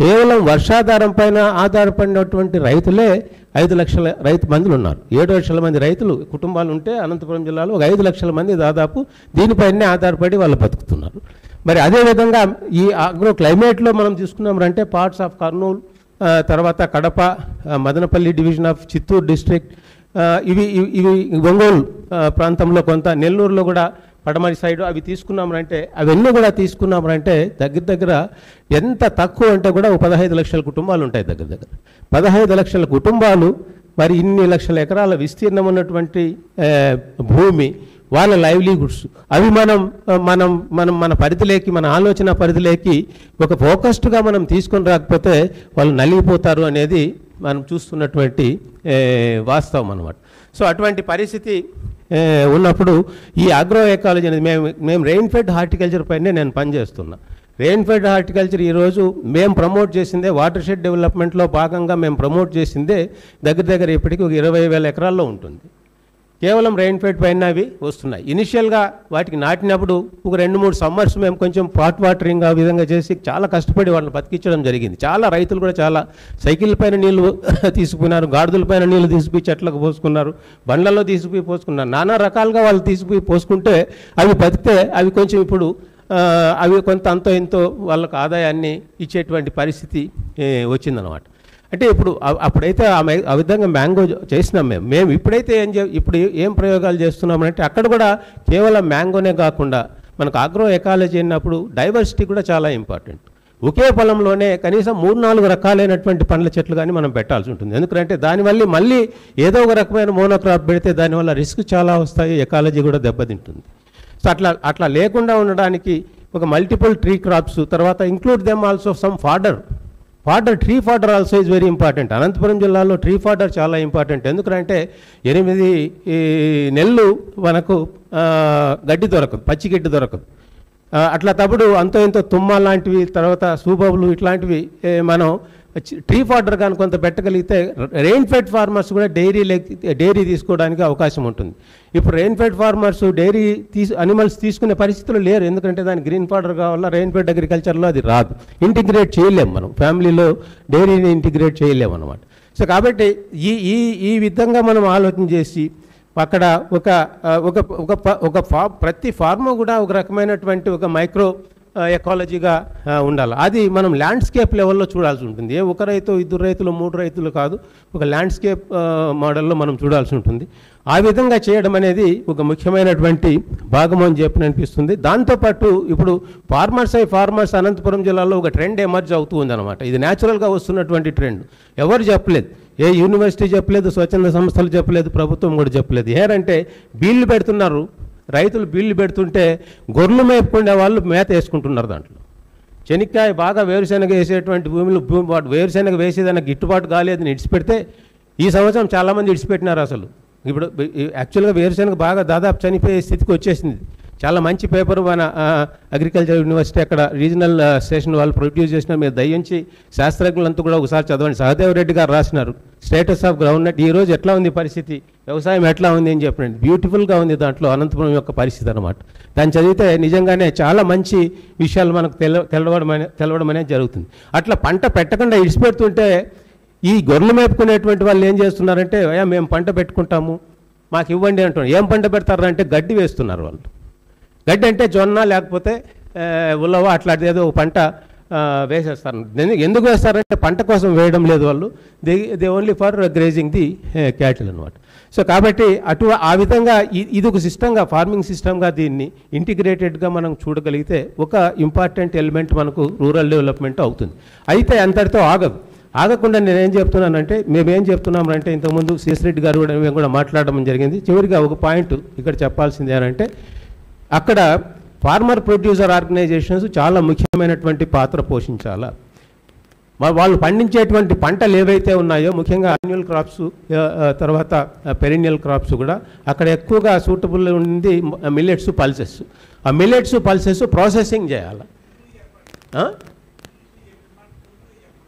కేవలం వర్షాధారం పైన ఆధారపడినటువంటి రైతులే ఐదు లక్షల రైతు మందులు ఉన్నారు. ఏడు లక్షల మంది రైతులు కుటుంబాలు ఉంటే అనంతపురం జిల్లాలో ఒక ఐదు లక్షల మంది దాదాపు దీనిపైనే ఆధారపడి వాళ్ళు బతుకుతున్నారు. మరి అదేవిధంగా ఈ ఆగ్రో క్లైమేట్లో మనం తీసుకున్నామంటే పార్ట్స్ ఆఫ్ కర్నూలు తర్వాత Kadapa Madanapalle division of Chittoor district ఇవి ఇవి- ఒంగోలు ప్రాంతంలో కొంత నెల్లూరులో కూడా పడమరి సైడ్ అవి తీసుకున్నామంటే అవన్నీ కూడా తీసుకున్నామంటే దగ్గర దగ్గర ఎంత తక్కువ అంటే కూడా ఒక పదహైదు లక్షల కుటుంబాలు ఉంటాయి దగ్గర దగ్గర. పదహైదు లక్షల కుటుంబాలు మరి ఇన్ని లక్షల ఎకరాల విస్తీర్ణం ఉన్నటువంటి భూమి వాళ్ళ లైవ్లీహుడ్స్ అవి మనం మనం మనం మన పరిధిలోకి మన ఆలోచన పరిధిలోకి ఒక ఫోకస్డ్గా మనం తీసుకొని రాకపోతే వాళ్ళు నలిగిపోతారు అనేది మనం చూస్తున్నటువంటి వాస్తవం అన్నమాట. సో అటువంటి పరిస్థితి ఉన్నప్పుడు ఈ అగ్రో ఎకాలజీ అనేది మేము మేము రెయిన్ఫెడ్ హార్టికల్చర్ పైనే నేను పనిచేస్తున్నా. రెయిన్ఫెడ్ హార్టికల్చర్ ఈరోజు మేము ప్రమోట్ చేసిందే వాటర్ షెడ్ డెవలప్మెంట్లో భాగంగా మేము ప్రమోట్ చేసిందే దగ్గర దగ్గర ఇప్పటికీ ఒక ఇరవై వేల ఎకరాల్లో ఉంటుంది. కేవలం రెయిన్ఫెడ్ పైన అవి వస్తున్నాయి. ఇనిషియల్గా వాటికి నాటినప్పుడు ఒక రెండు మూడు సమ్మర్స్ మేము కొంచెం పాట్ వాటరింగ్ ఆ విధంగా చేసి చాలా కష్టపడి వాళ్ళని బతికించడం జరిగింది. చాలా రైతులు కూడా చాలా సైకిల్ పైన నీళ్ళు *laughs* తీసుకున్నారు గాడిదల పైన నీళ్ళు తీసుకుపోయి చెట్లకు పోసుకున్నారు బండ్లలో తీసుకుపోయి పోసుకున్నారు. నానా రకాలుగా వాళ్ళు తీసుకుపోయి పోసుకుంటే అవి బతికితే అవి కొంచెం ఇప్పుడు అవి కొంత అంతో ఎంతో వాళ్ళకు ఆదాయాన్ని ఇచ్చేటువంటి పరిస్థితి వచ్చిందనమాట అంటే ఇప్పుడు అప్పుడైతే ఆ మే- ఆ విధంగా మ్యాంగో చేసినాం మేము. మేము ఇప్పుడైతే ఏం చే ఇప్పుడు ఏం ప్రయోగాలు చేస్తున్నామంటే అక్కడ కూడా కేవలం మ్యాంగోనే కాకుండా మనకు ఆగ్రో ఎకాలజీ అన్నప్పుడు డైవర్సిటీ కూడా చాలా ఇంపార్టెంట్ ఒకే పొలంలోనే కనీసం మూడు నాలుగు రకాలైనటువంటి పండ్ల చెట్లు కానీ మనం పెట్టాల్సి ఉంటుంది. ఎందుకంటే దానివల్ల మళ్ళీ ఏదో ఒక రకమైన మోనోక్రాప్ పెడితే దానివల్ల రిస్క్ చాలా వస్తాయి ఎకాలజీ కూడా దెబ్బతింటుంది. సో అట్లా అట్లా లేకుండా ఉండడానికి ఒక మల్టిపుల్ ట్రీ క్రాప్స్ తర్వాత include them also some fodder fodder tree fodder also is very important Anantapuram జిల్లాలో ట్రీ ఫాడర్ చాలా ఇంపార్టెంట్ ఎందుకంటే ఎనిమిది ఈ, నెలలు మనకు గడ్డి దొరకదు పచ్చి గడ్డి దొరకదు. అట్లా తప్పుడు అంతో ఇంతో తుమ్మ లాంటివి తర్వాత సూబాబులు ఇట్లాంటివి మనం ట్రీ ఫార్డర్ కానీ కొంత పెట్టగలిగితే రెయిన్ ఫెడ్ ఫార్మర్స్ కూడా డైరీ డైరీ తీసుకోవడానికి అవకాశం ఉంటుంది. ఇప్పుడు రెయిన్ ఫెడ్ ఫార్మర్స్ డైరీ తీసు అనిమల్స్ తీసుకునే పరిస్థితులు లేరు. ఎందుకంటే దాని గ్రీన్ ఫార్డర్ కావాలా రెయిన్ ఫెడ్ అగ్రికల్చర్లో అది రాదు. ఇంటిగ్రేట్ చేయలేము మనం. ఫ్యామిలీలో డైరీని ఇంటిగ్రేట్ చేయలేము అనమాట సో కాబట్టి ఈ ఈ ఈ విధంగా మనం ఆలోచన చేసి అక్కడ ఒక ఒక ఒక ఒక ఫా ప్రతి ఫార్మ్ కూడా ఒక రకమైనటువంటి ఒక మైక్రో ఎకాలజీగా ఉండాలి. అది మనం ల్యాండ్స్కేప్ లెవెల్లో చూడాల్సి ఉంటుంది. ఏ ఒక రైతు ఇద్దరు రైతులు మూడు రైతులు కాదు ఒక ల్యాండ్స్కేప్ మోడల్లో మనం చూడాల్సి ఉంటుంది. ఆ విధంగా చేయడం అనేది ఒక ముఖ్యమైనటువంటి భాగం అని చెప్పి అనిపిస్తుంది. దాంతోపాటు ఇప్పుడు ఫార్మర్స్ అయి ఫార్మర్స్ అనంతపురం జిల్లాలో ఒక ట్రెండ్ ఎమర్జ్ అవుతూ ఉందన్నమాట. ఇది న్యాచురల్గా వస్తున్నటువంటి ట్రెండ్ ఎవరు చెప్పలేదు. ఏ యూనివర్సిటీ చెప్పలేదు స్వచ్ఛంద సంస్థలు చెప్పలేదు ప్రభుత్వం కూడా చెప్పలేదు. ఏరంటే బిల్లు పెడుతున్నారు. రైతులు బిల్లు పెడుతుంటే గొర్రెలు మేపుకునే వాళ్ళు మేత వేసుకుంటున్నారు దాంట్లో. చెనిక్కాయ బాగా వేరుశెనగ వేసేటువంటి భూమిలో భూమి వాడు వేరుశెనగ వేసేదన్న గిట్టుబాటు కాలేదని ఇడిచిపెడితే ఈ సంవత్సరం చాలామంది ఇడిచిపెట్టినారు అసలు. ఇప్పుడు యాక్చువల్గా వేరుశెనగ బాగా దాదాపు చనిపోయే స్థితికి వచ్చేసింది. చాలా మంచి పేపర్ మన అగ్రికల్చర్ యూనివర్సిటీ అక్కడ రీజనల్ స్టేషన్ వాళ్ళు ప్రొడ్యూస్ చేసిన. మీరు దయించి శాస్త్రజ్ఞులంతా కూడా ఒకసారి చదవండి. Sahadev Reddy garu రాసినారు. Status of groundnut. ఈ రోజు ఎట్లా ఉంది పరిస్థితి? వ్యవసాయం ఎట్లా ఉంది అని చెప్పండి బ్యూటిఫుల్గా ఉంది దాంట్లో అనంతపురం యొక్క పరిస్థితి అనమాట దాన్ని చదివితే నిజంగానే చాలా మంచి విషయాలు మనకు తెల తెలవడం తెలవడం అనేది జరుగుతుంది. అట్లా పంట పెట్టకుండా ఇడిచిపెడుతుంటే ఈ గొర్రెలు మేపుకునేటువంటి వాళ్ళు ఏం చేస్తున్నారంటే అయ్యా మేము పంట పెట్టుకుంటాము. మాకు ఇవ్వండి అంటున్నారు. ఏం పంట పెడతారంటే గడ్డి వేస్తున్నారు వాళ్ళు. గడ్డి అంటే జొన్న లేకపోతే ఆ, ఉలవ అట్లాంటిది ఏదో ఒక పంట వేసేస్తారు. ఎందుకు- వేస్తారంటే పంట కోసం వేయడం లేదు వాళ్ళు. They they only for grazing the cattle అనమాట సో కాబట్టి అటు ఆ విధంగా ఇది ఒక సిస్టంగా ఫార్మింగ్ సిస్టంగా దీన్ని ఇంటిగ్రేటెడ్గా మనం చూడగలిగితే ఒక ఇంపార్టెంట్ ఎలిమెంట్ మనకు రూరల్ డెవలప్మెంట్ అవుతుంది. అయితే అంతటితో ఆగదు. ఆగకుండా నేనేం చెప్తున్నానంటే మేమేం చెప్తున్నామంటే ఇంతకుముందు రెడ్డి గారు కూడా మేము కూడా మాట్లాడడం జరిగింది. చివరిగా ఒక పాయింట్ ఇక్కడ చెప్పాల్సింది ఏంటంటే అక్కడ ఫార్మర్ ప్రొడ్యూసర్ ఆర్గనైజేషన్స్ చాలా ముఖ్యమైనటువంటి పాత్ర పోషించాలా? వాళ్ళు పండించేటువంటి పంటలు ఏవైతే ఉన్నాయో ముఖ్యంగా యాన్యువల్ క్రాప్స్ తర్వాత పెరినియల్ క్రాప్స్ కూడా అక్కడ ఎక్కువగా సూటబుల్ ఉంది మిల్లెట్స్ పల్సెస్ ఆ మిల్లెట్స్ పల్సెస్ ప్రాసెసింగ్ చేయాలి?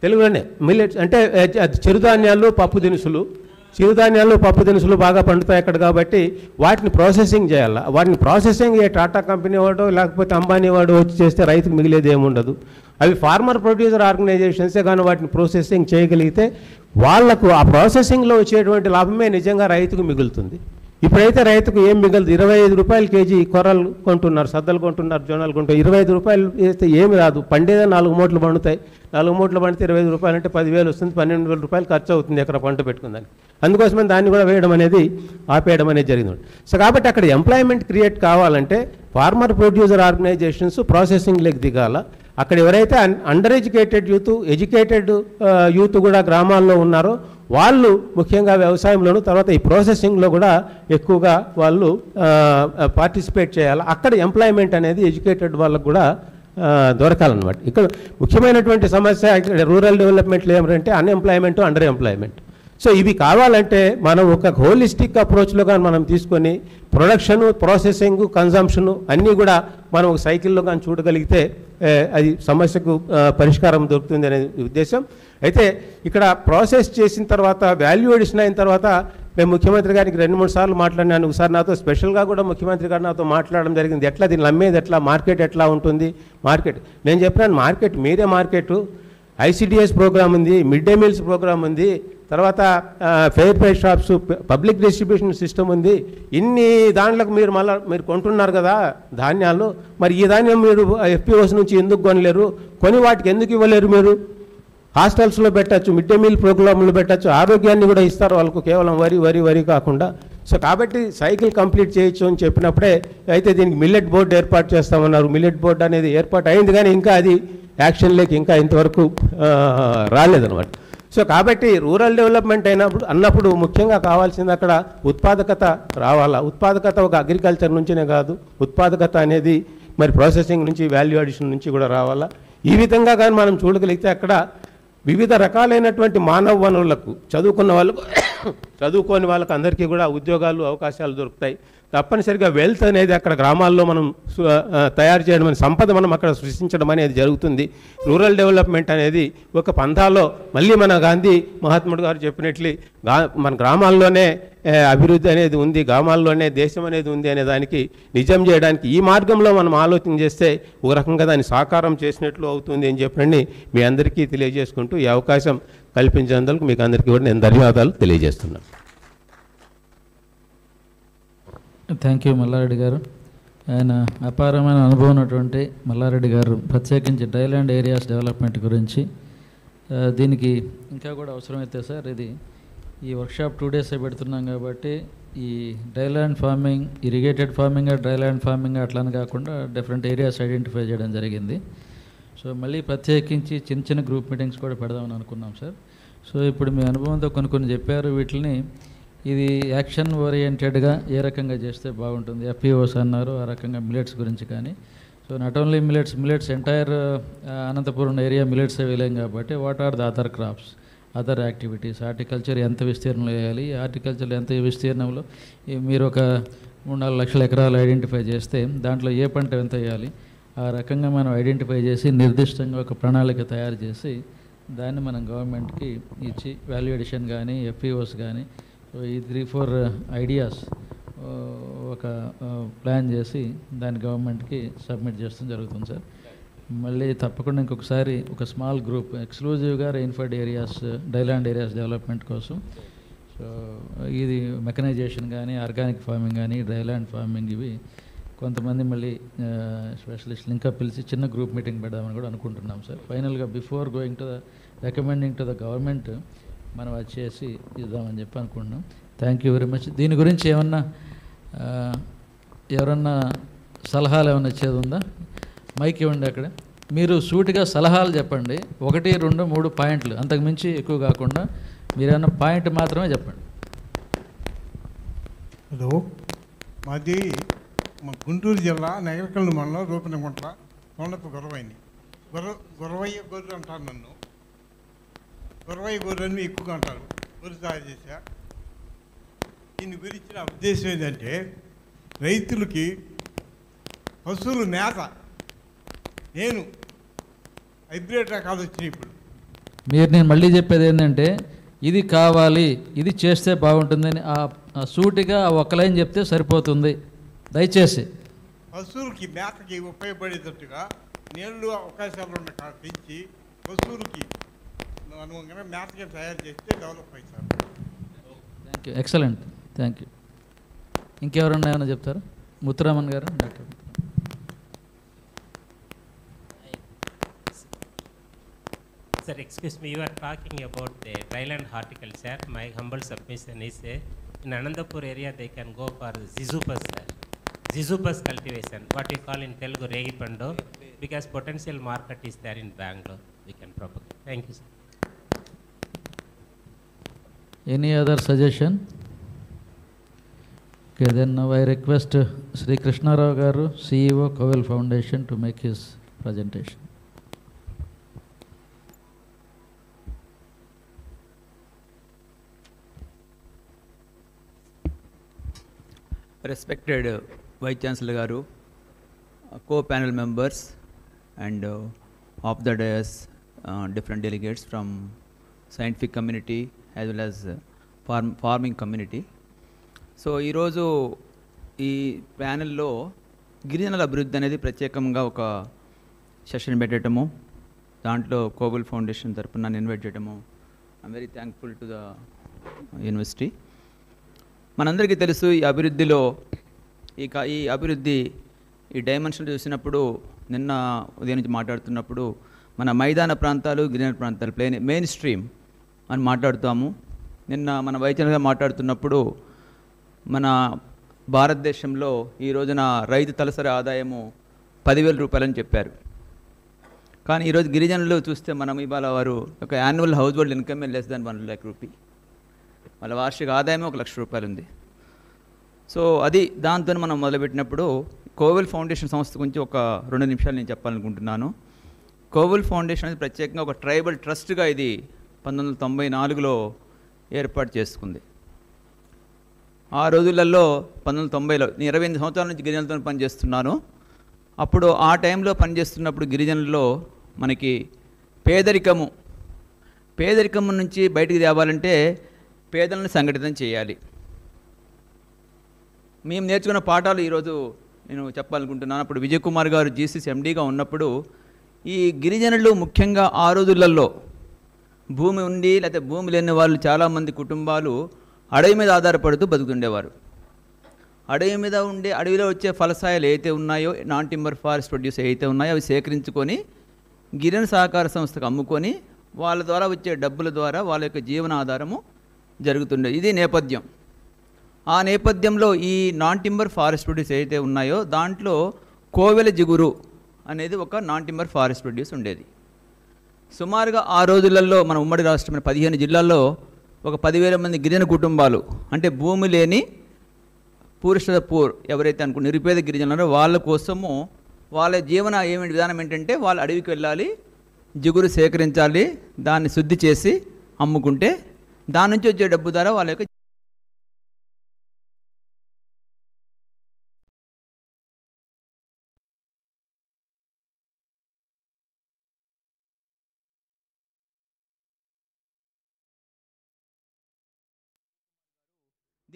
తెలుగులోనే మిల్లెట్స్ అంటే చిరుధాన్యాలు పప్పు దినుసులు చిరుధాన్యాలు పప్పు దినుసులు బాగా పండుతాయి అక్కడ కాబట్టి వాటిని ప్రాసెసింగ్ చేయాలి? వాటిని ప్రాసెసింగ్ ఏ టాటా కంపెనీ వాడో లేకపోతే అంబానీ వాడు వచ్చి చేస్తే రైతుకు మిగిలేది ఏముండదు అవి ఫార్మర్ ప్రొడ్యూసర్ ఆర్గనైజేషన్సే కానీ వాటిని ప్రాసెసింగ్ చేయగలిగితే వాళ్ళకు ఆ ప్రాసెసింగ్లో వచ్చేటువంటి లాభమే నిజంగా రైతుకు మిగులుతుంది. ఇప్పుడైతే రైతుకు ఏం మిగలదు. ఇరవై ఐదు రూపాయలు కేజీ కొర్రలు కొంటున్నారు సద్దలు కొంటున్నారు జొన్నలు కొంటున్నారు. ఇరవై ఐదు రూపాయలు వేస్తే ఏమి రాదు. పండేదే నాలుగు మూటలు పండుతాయి. నాలుగు మూటలు పండితే ఇరవై ఐదు రూపాయలు అంటే పదివేలు వస్తుంది పన్నెండు వేల రూపాయలు ఖర్చు అవుతుంది ఎక్కడ పంట పెట్టుకుందని అందుకోసమే దాన్ని కూడా వేయడం అనేది ఆపేయడం అనేది జరిగింది. సో కాబట్టి అక్కడ ఎంప్లాయ్మెంట్ క్రియేట్ కావాలంటే ఫార్మర్ ప్రొడ్యూసర్ ఆర్గనైజేషన్స్ ప్రాసెసింగ్లోకి దిగాల. అక్కడ ఎవరైతే under educated youth educated youth కూడా గ్రామాల్లో ఉన్నారో వాళ్ళు ముఖ్యంగా వ్యవసాయంలోను తర్వాత ఈ ప్రాసెసింగ్లో కూడా ఎక్కువగా వాళ్ళు పార్టిసిపేట్ చేయాలి. అక్కడ ఎంప్లాయ్మెంట్ అనేది ఎడ్యుకేటెడ్ వాళ్ళకు కూడా దొరకాలన్నమాట. ఇక్కడ ముఖ్యమైనటువంటి సమస్య ఇక్కడ రూరల్ డెవలప్మెంట్లో ఏమిటంటే అన్ఎంప్లాయ్మెంట్ అండర్ ఎంప్లాయ్మెంట్ సో ఇవి కావాలంటే మనం ఒక హోలిస్టిక్ అప్రోచ్లో కానీ మనం తీసుకొని ప్రొడక్షన్ ప్రాసెసింగ్ కన్జంప్షన్ అన్నీ కూడా మనం ఒక సైకిల్లో కానీ చూడగలిగితే అది సమస్యకు పరిష్కారం దొరుకుతుంది అనే ఉద్దేశం. అయితే ఇక్కడ ప్రాసెస్ చేసిన తర్వాత వాల్యూ ఎడిషన్ అయిన తర్వాత మేము ముఖ్యమంత్రి గారికి రెండు మూడు సార్లు మాట్లాడినాను. ఒకసారి నాతో స్పెషల్గా కూడా ముఖ్యమంత్రి గారు నాతో మాట్లాడడం జరిగింది. ఎట్లా దీన్ని అమ్మేది ఎట్లా మార్కెట్ ఎట్లా ఉంటుంది? మార్కెట్. నేను చెప్పినాను మార్కెట్ మీరే మార్కెట్. ఐసిడిఎస్ ప్రోగ్రామ్ ఉంది మిడ్ డే మీల్స్ ప్రోగ్రామ్ ఉంది. తర్వాత fair price shops public distribution system ఉంది. ఇన్ని దాంట్లకు మీరు మళ్ళీ మీరు కొంటున్నారు కదా ధాన్యాలు మరి ఈ ధాన్యం మీరు ఎఫ్పిఓస్ నుంచి ఎందుకు కొనలేరు? కొని వాటికి ఎందుకు ఇవ్వలేరు మీరు? హాస్టల్స్లో పెట్టచ్చు మిడ్ డే మీల్ ప్రోగ్రాంలు పెట్టచ్చు ఆరోగ్యాన్ని కూడా ఇస్తారు వాళ్ళకు కేవలం వరి వరి వరి కాకుండా. సో కాబట్టి సైకిల్ కంప్లీట్ చేయొచ్చు అని చెప్పినప్పుడే అయితే దీనికి మిల్లెట్ బోర్డు ఏర్పాటు చేస్తామన్నారు. మిల్లెట్ బోర్డు అనేది ఏర్పాటు అయింది కానీ ఇంకా అది యాక్షన్లోకి ఇంకా ఇంతవరకు రాలేదన్నమాట. సో కాబట్టి రూరల్ డెవలప్మెంట్ అయినప్పుడు అన్నప్పుడు ముఖ్యంగా కావాల్సింది అక్కడ ఉత్పాదకత రావాలా? ఉత్పాదకత ఒక అగ్రికల్చర్ నుంచినే కాదు. ఉత్పాదకత అనేది మరి ప్రాసెసింగ్ నుంచి వాల్యూ అడిషన్ నుంచి కూడా రావాలా? ఈ విధంగా కానీ మనం చూడగలిగితే అక్కడ వివిధ రకాలైనటువంటి మానవ వనరులకు చదువుకున్న వాళ్ళకు *coughs* చదువుకోని వాళ్ళకు అందరికీ కూడా ఉద్యోగాలు అవకాశాలు దొరుకుతాయి. తప్పనిసరిగా వెల్త్ అనేది అక్కడ గ్రామాల్లో మనం తయారు చేయడం సంపద మనం అక్కడ సృష్టించడం అనేది జరుగుతుంది. రూరల్ డెవలప్మెంట్ అనేది ఒక పంథాలో మళ్ళీ మన గాంధీ మహాత్ముడు గారు చెప్పినట్లు మన గ్రామాల్లోనే అభివృద్ధి అనేది ఉంది గ్రామాల్లోనే దేశం అనేది ఉంది అనే దానికి నిజం చేయడానికి ఈ మార్గంలో మనం ఆలోచన చేస్తే ఒక రకంగా దాన్ని సాకారం చేసినట్లు అవుతుంది అని చెప్పండి మీ అందరికీ తెలియజేసుకుంటూ ఈ అవకాశం కల్పించినందుకు మీకు అందరికీ కూడా నేను ధన్యవాదాలు తెలియజేస్తున్నాను. థ్యాంక్ యూ మల్లారెడ్డి గారు. ఆయన అపారమైన అనుభవం ఉన్నటువంటి మల్లారెడ్డి గారు ప్రత్యేకించి డ్రైలాండ్ ఏరియాస్ డెవలప్మెంట్ గురించి. దీనికి ఇంకా కూడా అవసరమైతే సార్ ఇది ఈ వర్క్షాప్ టూ డేస్ పెడుతున్నాం కాబట్టి ఈ dryland farming irrigated farming dryland farming అట్లానే కాకుండా డిఫరెంట్ ఏరియాస్ ఐడెంటిఫై చేయడం జరిగింది. సో మళ్ళీ ప్రత్యేకించి చిన్న చిన్న గ్రూప్ మీటింగ్స్ కూడా పెడదామని అనుకున్నాం సార్. సో ఇప్పుడు మీ అనుభవంతో కొన్ని కొన్ని చెప్పారు. వీటిని ఇది యాక్షన్ ఓరియంటెడ్గా ఏ రకంగా చేస్తే బాగుంటుంది? ఎఫ్పిఓస్ అన్నారు ఆ రకంగా మిలెట్స్ గురించి కానీ. So not only millets millets entire Anantapuram area millets వేయలేం కాబట్టి what are the other crops other activities horticulture ఎంత విస్తీర్ణంలో వేయాలి హార్టికల్చర్ ఎంత విస్తీర్ణంలో మీరు ఒక మూడు నాలుగు లక్షల ఎకరాలు ఐడెంటిఫై చేస్తే దాంట్లో ఏ పంట ఎంత వేయాలి ఆ రకంగా మనం ఐడెంటిఫై చేసి నిర్దిష్టంగా ఒక ప్రణాళిక తయారు చేసి దాన్ని మనం గవర్నమెంట్కి ఇచ్చి వాల్యూ ఎడిషన్ కానీ ఎఫ్ఈఓస్ కానీ సో ఈ త్రీ ఫోర్ ఐడియాస్ ఒక uh, ప్లాన్ చేసి దాన్ని గవర్నమెంట్కి సబ్మిట్ చేస్తాం జరుగుతుంది సార్. మళ్ళీ తప్పకుండా ఇంకొకసారి ఒక స్మాల్ గ్రూప్ ఎక్స్క్లూజివ్గా rainfed areas dryland areas development కోసం సో ఇది మెకనైజేషన్ కానీ ఆర్గానిక్ ఫార్మింగ్ కానీ డ్రైలాండ్ ఫార్మింగ్ ఇవి కొంతమంది మళ్ళీ uh, స్పెషలిస్ట్లు ఇంకా పిలిచి చిన్న గ్రూప్ మీటింగ్ పెడదామని కూడా అనుకుంటున్నాం సార్. ఫైనల్గా before going to the recommending to the government మనం అది చేసి ఇద్దామని చెప్పి అనుకుంటున్నాం. థ్యాంక్ యూ వెరీ మచ్ దీని గురించి ఏమన్నా ఎవరన్నా సలహాలు ఏమన్నా ఇచ్చేది ఉందా? మైక్ ఇవ్వండి అక్కడ. మీరు సూటిగా సలహాలు చెప్పండి. ఒకటి రెండు మూడు పాయింట్లు. అంతకు మించి ఎక్కువ కాకుండా మీరేమన్నా పాయింట్ మాత్రమే చెప్పండి. హలో మాది మా గుంటూరు జిల్లా నగరకల్లు మండలం రూపనగుంట్ల కొండపు గొరవైంది గొర్ర గొరవయ్య గొర్రె అంటారు నన్ను. గొరవయ్య గొర్రె అని ఎక్కువగా అంటారు గొర్రె తయారు చేశా. దీని గురించి నా ఉద్దేశం ఏంటంటే రైతులకి పశువులు మేత. నేను హైబ్రిడ్ రకాలు వచ్చినాయి ఇప్పుడు. మీరు నేను మళ్ళీ చెప్పేది ఏంటంటే ఇది కావాలి ఇది చేస్తే బాగుంటుందని ఆ సూటిగా ఆ ఒక్క లైన్ చెప్తే సరిపోతుంది. దయచేసి. పశువులకి మేతకి ఉపయోగపడేటట్టుగా నీళ్ళు అవకాశాలు ఉన్న పెంచి పశువులకి అనుగుణంగా మేతకి తయారు చేస్తే డెవలప్ అవుతారు thank you excellent thank you ఇంకెవరన్నా ఏమైనా చెప్తారా ముత్తురామన్ గారు doctor Sir, excuse me, you are talking about the dryland horticulture. My humble submission is uh, in Anandapur area they can go for Zizupus, sir. Zizupus cultivation, what you call in Telugu Regipando, because potential market is there in Bangalore. We can propagate. Thank you, sir. Any other suggestion? Okay, then now I request Sri Krishna Rao Garu, CEO Kovel Foundation to make his presentation. respected uh, Vice Chancellor Garu, uh, co-panel members, and uh, of the dais, uh, different delegates from scientific community as well as farm farming community so ఈరోజు ఈ ప్యానెల్లో గిరిజనుల అభివృద్ధి అనేది ప్రత్యేకంగా ఒక session పెట్టడము దాంట్లో కోబుల్ foundation తరపున నన్ను ఇన్వైట్ చేయడము I'm very thankful to the university మనందరికీ తెలుసు ఈ అభివృద్ధిలో ఈ క- ఈ అభివృద్ధి ఈ డైమెన్షన్ చూసినప్పుడు నిన్న ఉదయం నుంచి మాట్లాడుతున్నప్పుడు మన మైదాన ప్రాంతాలు గిరిజన ప్రాంతాలు ప్లేన్ మెయిన్ స్ట్రీమ్ అని మాట్లాడుతాము. నిన్న మన వైద్యులుగా మాట్లాడుతున్నప్పుడు మన భారతదేశంలో ఈ రోజున రైతు తలసరి ఆదాయము పదివేల రూపాయలని చెప్పారు. కానీ ఈరోజు గిరిజనులు చూస్తే మనం ఇవాళ వారు ఒక annual household income less than one lakh rupee. వాళ్ళ వార్షిక ఆదాయం ఒక లక్ష రూపాయలు ఉంది సో అది దాంతో మనం మొదలుపెట్టినప్పుడు కోవిల్ ఫౌండేషన్ సంస్థ గురించి ఒక రెండు నిమిషాలు నేను చెప్పాలనుకుంటున్నాను. కోవిల్ ఫౌండేషన్ అనేది ప్రత్యేకంగా ఒక ట్రైబల్ ట్రస్ట్గా ఇది పంతొమ్మిది వందల తొంభై నాలుగులో ఏర్పాటు చేసుకుంది. ఆ రోజులలో పంతొమ్మిది వందల తొంభైలో నేను ఇరవై ఎనిమిది సంవత్సరాల నుంచి గిరిజనులతో పనిచేస్తున్నాను. అప్పుడు ఆ టైంలో పనిచేస్తున్నప్పుడు గిరిజనుల్లో మనకి పేదరికము పేదరికం నుంచి బయటికి తేవాలంటే పేదలను సంఘటితం చేయాలి. మేము నేర్చుకున్న పాఠాలు ఈరోజు నేను చెప్పాలనుకుంటున్నాను. అప్పుడు విజయ్ కుమార్ గారు జీసీసీ ఎండీగా ఉన్నప్పుడు ఈ గిరిజనులు ముఖ్యంగా ఆ రోజులలో భూమి ఉండి లేకపోతే భూమి లేని వాళ్ళు చాలామంది కుటుంబాలు అడవి మీద ఆధారపడుతూ బతుకుతుండేవారు అడవి మీద ఉండే అడవిలో వచ్చే ఫలసాయాలు ఏవైతే ఉన్నాయో నాన్ టింబర్ ఫారెస్ట్ ప్రొడ్యూస్ ఏవైతే ఉన్నాయో అవి సేకరించుకొని గిరిజన సహకార సంస్థకు అమ్ముకొని వాళ్ళ ద్వారా వచ్చే డబ్బుల ద్వారా వాళ్ళ యొక్క జీవనాధారము జరుగుతుండే. ఇది నేపథ్యం. ఆ నేపథ్యంలో ఈ నాన్ టింబర్ ఫారెస్ట్ ప్రొడ్యూస్ ఏవైతే ఉన్నాయో దాంట్లో కోవెల జిగురు అనేది ఒక నాన్ టింబర్ ఫారెస్ట్ ప్రొడ్యూస్ ఉండేది. సుమారుగా ఆ రోజులలో మన ఉమ్మడి రాష్ట్రమైన పదిహేను జిల్లాల్లో ఒక పదివేల మంది గిరిజన కుటుంబాలు అంటే భూమి లేని పూరిష్ట పూర్ ఎవరైతే అనుకో నిరుపేద గిరిజనులు వాళ్ళ కోసము వాళ్ళ జీవన ఏమి విధానం ఏంటంటే వాళ్ళు అడవికి వెళ్ళాలి జిగురు సేకరించాలి దాన్ని శుద్ధి చేసి అమ్ముకుంటే దాని నుంచి వచ్చే డబ్బు ద్వారా వాళ్ళ యొక్క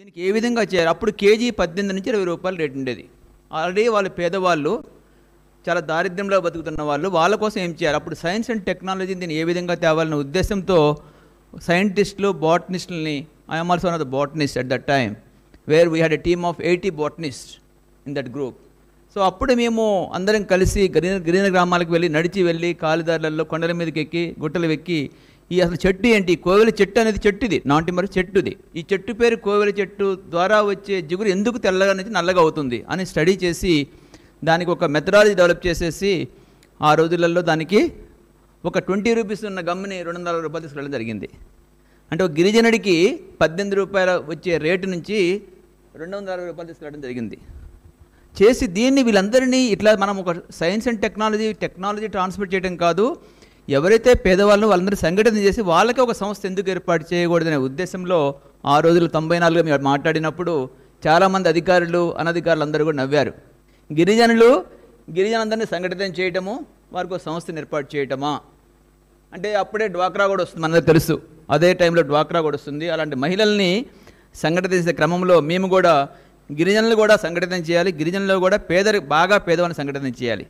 దీనికి ఏ విధంగా చేయాలి? అప్పుడు కేజీ పద్దెనిమిది నుంచి ఇరవై రూపాయలు రేటు ఉండేది. ఆల్రెడీ వాళ్ళ పేదవాళ్ళు చాలా దారిద్ర్యంలో బతుకుతున్న వాళ్ళు వాళ్ళ కోసం ఏం చేయాలి? అప్పుడు సైన్స్ అండ్ టెక్నాలజీ దీన్ని ఏ విధంగా తేవాలనే ఉద్దేశంతో సైంటిస్టులు బాటనిస్టులని I'm also one of the botanist at that time where we had a team of eighty botanist in that group so అప్పుడు మేము అందరం కలిసి గ్రీన గ్రీన గ్రామాలకు వెళ్ళి నడిచి వెళ్ళి కాలిదారులలో కొండల మీదకి ఎక్కి గుట్టలు ఎక్కి ఈ అసలు చెట్టు ఏంటి? కోవెల చెట్టు అనేది చెట్టుది. నాటి మరి చెట్టుది. ఈ చెట్టు పేరు కోవెల చెట్టు ద్వారా వచ్చే జిగురు ఎందుకు తెల్లగా నుంచి నల్లగా అవుతుంది? అని స్టడీ చేసి దానికి ఒక మెథడాలజీ డెవలప్ చేసేసి ఆ రోజులలో దానికి ఒక ట్వంటీ రూపీస్ ఉన్న గమ్ముని రెండు వందల రూపాయలు తీసుకెళ్ళడం జరిగింది. అంటే ఒక గిరిజనుడికి పద్దెనిమిది రూపాయల వచ్చే రేటు నుంచి రెండు వందల అరవై రూపాయలు తీసుకెళ్ళడం జరిగింది. చేసి దీన్ని వీళ్ళందరినీ ఇట్లా మనం ఒక science and technology technology transfer చేయడం కాదు ఎవరైతే పేదవాళ్ళను వాళ్ళందరూ సంఘటన చేసి వాళ్ళకి ఒక సంస్థ ఎందుకు ఏర్పాటు చేయకూడదనే ఉద్దేశంలో ఆ రోజులు తొంభై నాలుగులో మేము మాట్లాడినప్పుడు చాలామంది అధికారులు అనధికారులు అందరూ కూడా నవ్వారు. గిరిజనులు గిరిజనులందరినీ సంఘటితం చేయటము వారికి ఒక సంస్థను ఏర్పాటు చేయటమా? అంటే అప్పుడే డ్వాక్రా కూడా వస్తుంది మనకు తెలుసు. అదే టైంలో డ్వాక్రా కూడా వస్తుంది. అలాంటి మహిళల్ని సంఘటిత చేసే క్రమంలో మేము కూడా గిరిజనులు కూడా సంఘటితం చేయాలి. గిరిజనులు కూడా పేదరి బాగా పేదవాళ్ళని సంఘటితం చేయాలి.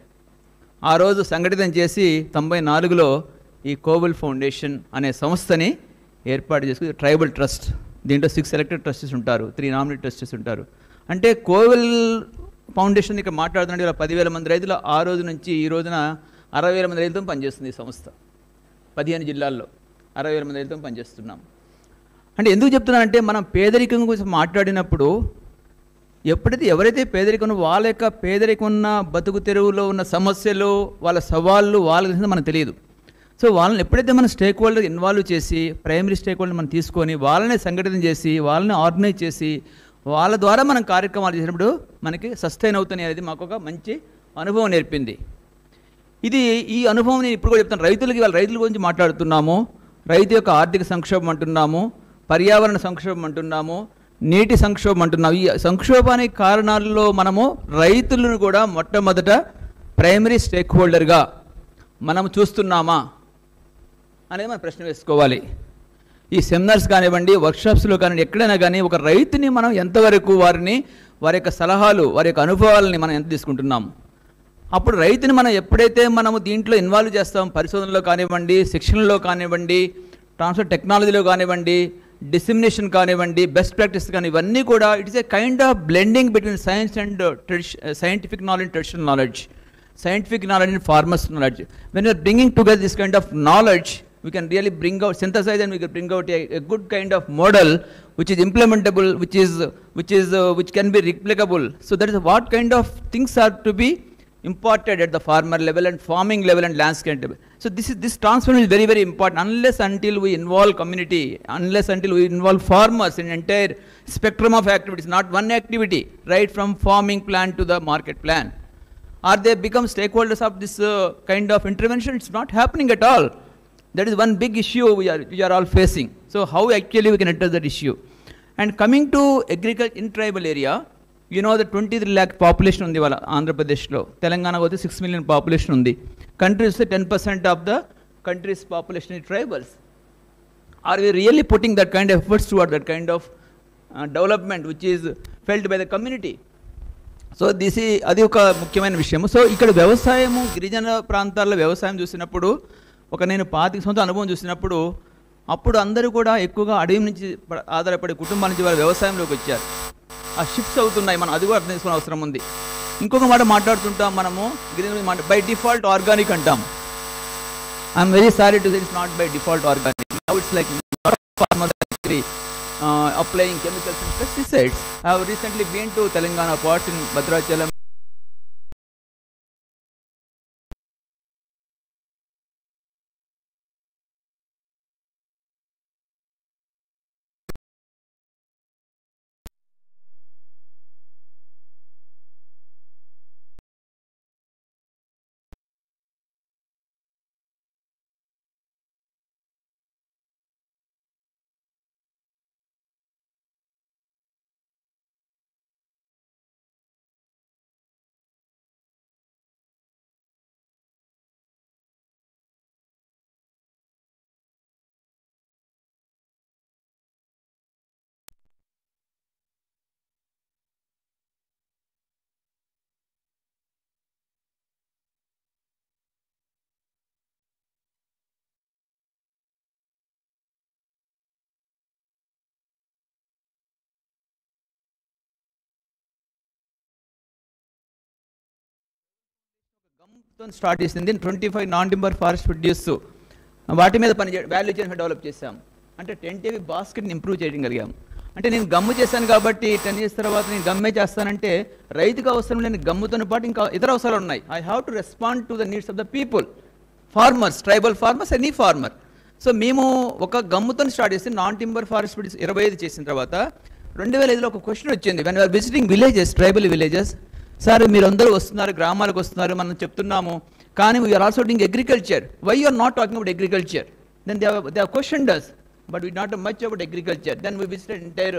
ఆ రోజు సంఘటితం చేసి తొంభై నాలుగులో ఈ కోవిల్ ఫౌండేషన్ అనే సంస్థని ఏర్పాటు చేసుకుని ట్రైబల్ ట్రస్ట్ దీంట్లో సిక్స్ ఎలక్టెడ్ ట్రస్టీస్ ఉంటారు త్రీ నామినీ ట్రస్టీస్ ఉంటారు. అంటే కోవిల్ ఫౌండేషన్ ఇక్కడ మాట్లాడుతుంటే ఇలా పదివేల మంది రైతులు ఆ రోజు నుంచి ఈ రోజున అరవై వేల మంది రైతులతో పనిచేస్తుంది ఈ సంస్థ. పదిహేను జిల్లాల్లో అరవై వేల మంది రైతులతో పనిచేస్తున్నాం. అంటే ఎందుకు చెప్తున్నానంటే మనం పేదరికం గురించి మాట్లాడినప్పుడు ఎప్పుడైతే ఎవరైతే పేదరికం ఉన్న వాళ్ళ యొక్క పేదరికం ఉన్న బతుకు తెరువులో ఉన్న సమస్యలు వాళ్ళ సవాళ్ళు వాళ్ళ గురించి మనకు తెలియదు సో వాళ్ళని ఎప్పుడైతే మనం స్టేక్ హోల్డర్ ఇన్వాల్వ్ చేసి ప్రైమరీ స్టేక్ హోల్డర్ మనం తీసుకొని వాళ్ళని సంఘటన చేసి వాళ్ళని ఆర్గనైజ్ చేసి వాళ్ళ ద్వారా మనం కార్యక్రమాలు చేసినప్పుడు మనకి సస్టైన్ అవుతున్నాయి అనేది మాకు ఒక మంచి అనుభవం నేర్పింది ఇది ఈ అనుభవం నేను ఇప్పుడు కూడా చెప్తాను రైతులకి వాళ్ళ రైతుల గురించి మాట్లాడుతున్నాము రైతు యొక్క ఆర్థిక సంక్షోభం అంటున్నాము పర్యావరణ సంక్షోభం అంటున్నాము నీటి సంక్షోభం అంటున్నాము ఈ సంక్షోభానికి కారణాల్లో మనము రైతులను కూడా మొట్టమొదట ప్రైమరీ స్టేక్ హోల్డర్గా మనం చూస్తున్నామా అనేది మనం ప్రశ్న వేసుకోవాలి. ఈ సెమినార్స్ కానివ్వండి వర్క్షాప్స్లో కానివ్వండి ఎక్కడైనా కానీ ఒక రైతుని మనం ఎంతవరకు వారిని వారి యొక్క సలహాలు వారి యొక్క అనుభవాలని మనం ఎంత తీసుకుంటున్నాం? అప్పుడు రైతుని మనం ఎప్పుడైతే మనము దీంట్లో ఇన్వాల్వ్ చేస్తాం పరిశోధనలో కానివ్వండి శిక్షణలో కానివ్వండి ట్రాన్స్ఫర్ టెక్నాలజీలో కానివ్వండి డిసిమినేషన్ కానివ్వండి బెస్ట్ ప్రాక్టీస్ కానీ ఇవన్నీ కూడా it is a kind of blending between science and scientific knowledge traditional knowledge scientific knowledge and farmers knowledge. When we are bringing together this kind of knowledge, we can really bring out, synthesize and we can bring out a, a good kind of model which is implementable, which is, which is, uh, which can be replicable. So that is what kind of things are to be imported at the farmer level and farming level and landscape level. So this is, this transformation is very, very important. Unless until we involve community, unless until we involve farmers in entire spectrum of activities, not one activity, right from farming plan to the market plan. Or they become stakeholders of this uh, kind of intervention? It's not happening at all. That is one big issue we are, we are all facing. So how actually we can address that issue? And coming to agriculture in tribal area you know the twenty three lakh population ఉంది వాళ్ళ ఆంధ్రప్రదేశ్లో. తెలంగాణకు పోతే six million population ఉంది. Countries ten percent of the countries population ఈ tribals are we really putting that kind of efforts toward that kind of development which is felt by the community so దిసి అది ఒక ముఖ్యమైన విషయం so ఇక్కడ వ్యవసాయము గిరిజన ప్రాంతాల్లో వ్యవసాయం చూసినప్పుడు ఒక నేను పాతిక సంవత్సరం అనుభవం చూసినప్పుడు అప్పుడు అందరూ కూడా ఎక్కువగా అడవి నుంచి ఆధారపడే కుటుంబాల నుంచి వాళ్ళ వ్యవసాయంలోకి వచ్చారు. షిఫ్ట్స్ అవుతున్నాయి. మనం అది కూడా అర్థం చేసుకునే అవసరం ఉంది. ఇంకొక మాట మాట్లాడుతుంటాం మనము. గ్రీన్ మాట? బై డిఫాల్ట్ ఆర్గానిక్ అంటాం. I'm very sorry to it's not by default organic now it's like farmer actually chemicals applying chemicals and to Telangana have recently been గమ్తో స్టార్ట్ చేసింది. Twenty five non timber forest produce వాటి మీద పని value chain develop చేసాం అంటే ten TV బాస్కెట్ని improve చేయడం కలిగాం. అంటే నేను గమ్ము చేశాను కాబట్టి టెన్ ఇయర్స్ తర్వాత నేను గమ్మే చేస్తానంటే రైతుకు అవసరం లేని గమ్ముతో పాటు ఇంకా ఇతర అవసరాలు ఉన్నాయి. I have to respond to the needs of the people farmers tribal farmers any farmer so మేము ఒక గమ్ముతో స్టార్ట్ చేసి నాన్ టింబర్ ఫారెస్ట్ ప్రొడ్యూస్ ఇరవై ఐదు చేసిన తర్వాత రెండు వేల ఐదులో ఒక క్వశ్చన్ వచ్చింది. When are visiting villages tribal villages sir మీరు మీరందరూ వస్తున్నారు గ్రామాలకు వస్తున్నారు మనం చెప్తున్నాము. కానీ we are also doing agriculture why you not talking about agriculture then they they are question does but we not much about agriculture then we visited entire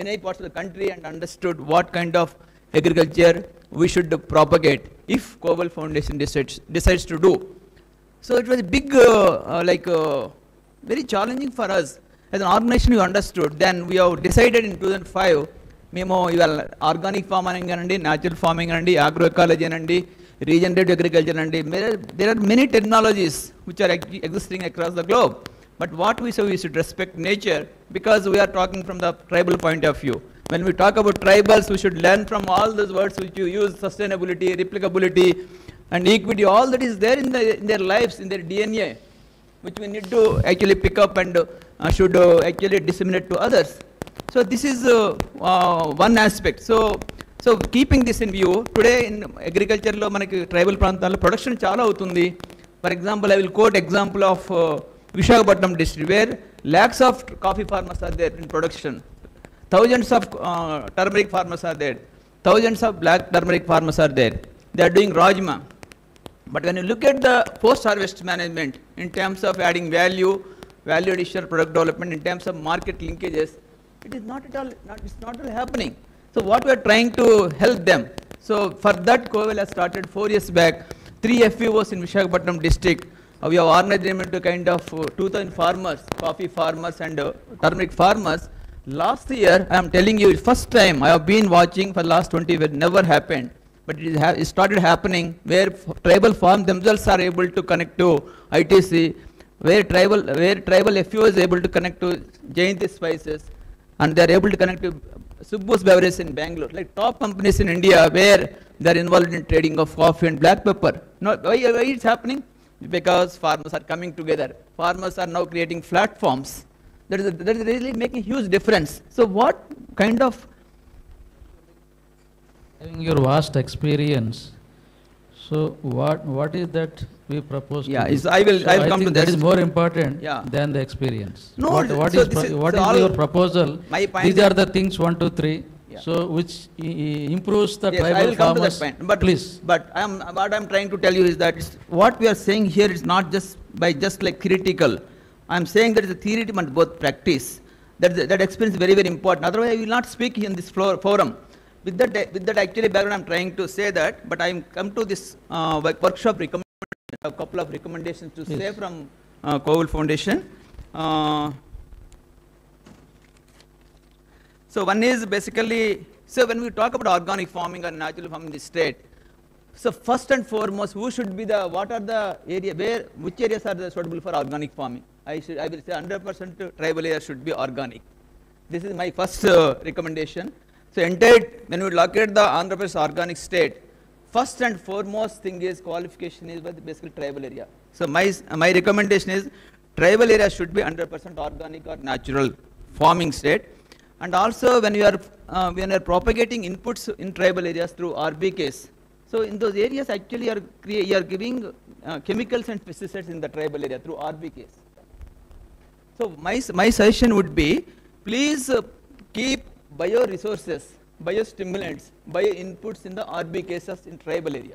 many parts of the country and understood what kind of agriculture we should propagate if Kovel foundation decides decides to do so it was big like very challenging for us as an organisation you understood then we have decided in two thousand five మేము ఇవాళ organic farming అనండి natural farming అనండి agro ecology అనండి regenerative agriculture అనండి there are many technologies which are existing across the globe But what we say, we should respect nature because we are talking from the tribal point of view. When we talk about tribals, we should learn from all those words which you use sustainability, replicability, and equity. All that is there in, the, in their lives, in their DNA, which we need to actually pick up and uh, should uh, actually disseminate to others. So, this is one uh, so so keeping this in view today in అగ్రికల్చర్లో మనకి tribal ప్రాంతాల్లో production చాలా అవుతుంది. For example I will quote example of Visakhapatnam district where lakhs of coffee farmers are there in production thousands of turmeric farmers are there thousands of black turmeric farmers are there they are doing rajma but when you look at the post-harvest management in terms of adding value, value addition, product development, in terms of market linkages, it is not at all, not, it's not all happening. So what we are trying to help them. So for that, Kovel has started four years back, three FPOs in Visakhapatnam district. Uh, we have organized them into kind of uh, 2,000 farmers, coffee farmers and uh, turmeric farmers. Last year, I am telling you, first time I have been watching for the last 20 years, never happened. But it, ha- it started happening where tribal farms themselves are able to connect to ITC, where tribal, where tribal FPO is able to connect to Jayanti Spices, and they are able to connect to Subbo's Beverages in Bangalore, like top companies in India where they are involved in trading of coffee and black pepper. No, why, why it's happening? Because farmers are coming together. Farmers are now creating platforms. That is, that is really making huge difference. So what kind of Having your vast experience, so what, what is that we propose Yeah, is- I will- So I will come to that this. is more important Yeah. than the experience. No, What, what so is, is- what so is your proposal? My point These are the things, one, two, three, Yeah. so which i- i- improves the Yes, I tribal will come to that point. But Please. But I am, what I'm trying to tell you is that what we are saying here is not just by just like theoretical. I'm saying that is a theory and both practice. That, that experience is very, very important. Otherwise, I will not speak in this floor, forum. With that, with that actually background, I'm trying to say that, but I'm come to this uh, workshop recommendation, a couple of recommendations to say from uh, Foundation. Uh, so one is basically, so when we talk about organic farming or natural farming in the state, so first and foremost, who should be the, what are the area, where, which areas are the suitable for organic farming? I should, I will say 100% tribal areas should be organic. This is my first uh, recommendation. So entire, when we look at the Andhra Pradesh organic state, first and foremost thing is qualification is the basically tribal area. So my, my recommendation is tribal area should be 100% organic or natural farming state. And also when you are, uh, when you are propagating inputs in tribal areas through RBKs, so in those areas actually you are, you are giving uh, chemicals and pesticides in the tribal area through RBKs. So my, my suggestion would be, please uh, keep bioresources, biostimulants, bio-inputs in the RBKs in tribal area.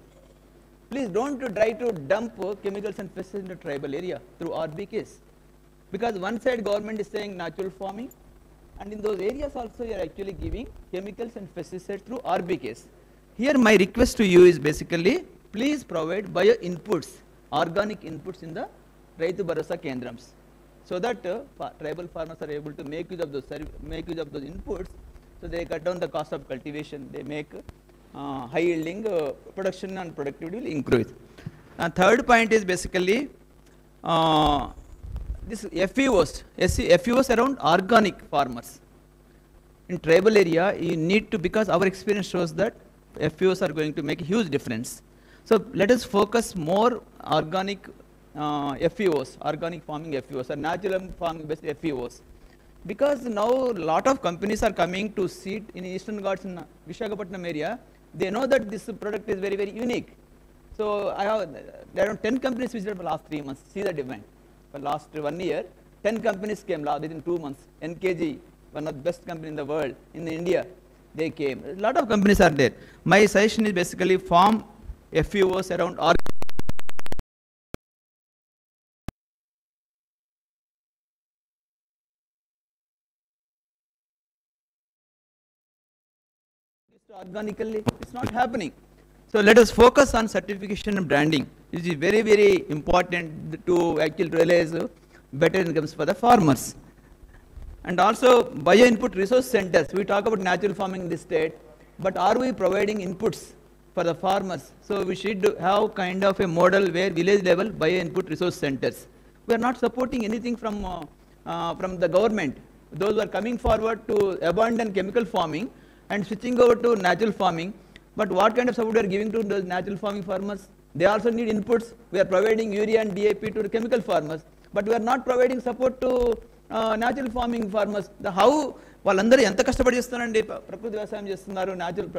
Please don't try to dump chemicals and pesticides in the tribal area through RB RBKs. Because one side government is saying natural farming, and in those areas also you are actually giving chemicals and pesticides through RB RBKs. Here my request to you is basically, please provide bio inputs, organic inputs in the Rythu Bharosa Kendrams. So that uh, tribal farmers are able to make use of those, make use of those inputs, so they cut down the cost of cultivation, they make uh, high yielding uh, production and productivity will increase. And third point is basically, uh, this FPOs, FPOs around organic farmers. In tribal area, you need to, because our experience shows that FPOs are going to make a huge difference. So let us focus more organic uh, FPOs, organic farming FPOs, or natural farming based FPOs. Because now a lot of companies are coming to seed in Eastern Ghats in Visakhapatnam area, they know that this product is very, very unique. So I have, there are 10 companies visited for last three months, see the demand. For last one year, 10 companies came within two months. NKG, one of the best company in the world, in India, they came. A lot of companies are there. My suggestion is basically form FPOs around organically, it's not happening. So let us focus on certification and branding. This is very, very important to actually realize better incomes for the farmers. And also bio input resource centers. We talk about natural farming in this state, but are we providing inputs for the farmers? So we should have kind of a model where village level bio input resource centers. We are not supporting anything from, uh, uh, from the government. Those who are coming forward to abandon chemical farming and switching over to natural farming. But what kind of support we are giving to those natural farming farmers? They also need inputs. We are providing urea and DAP to the chemical farmers, but we are not providing support to uh, natural farming farmers. The how వాళ్ళందరూ ఎంత కష్టపడి చేస్తున్నారండి ప్ర- ప్రకృతి వ్యవసాయం చేస్తున్నారు natural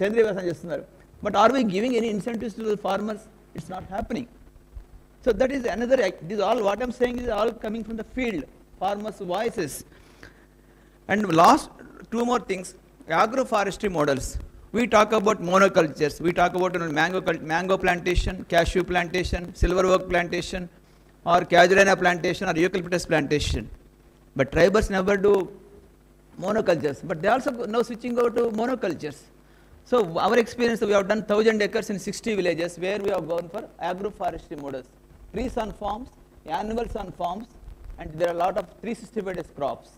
సేంద్రీయ వ్యవసాయం చేస్తున్నారు but are we giving any incentives to the farmers it's not happening So that is another, act- this all, what I'm saying is all coming from the field, farmers' voices. And last, two more things, agroforestry models. We talk about monocultures. We talk about you know, mango, mango plantation, cashew plantation, silver oak plantation, or casuarina plantation, or eucalyptus plantation. But tribals never do monocultures, but they also now switching over to monocultures. So our experience, we have done 1000 acres in 60 villages where we have gone for agroforestry models. Trees on farms, animals on farms, and there are a lot of 365 days crops.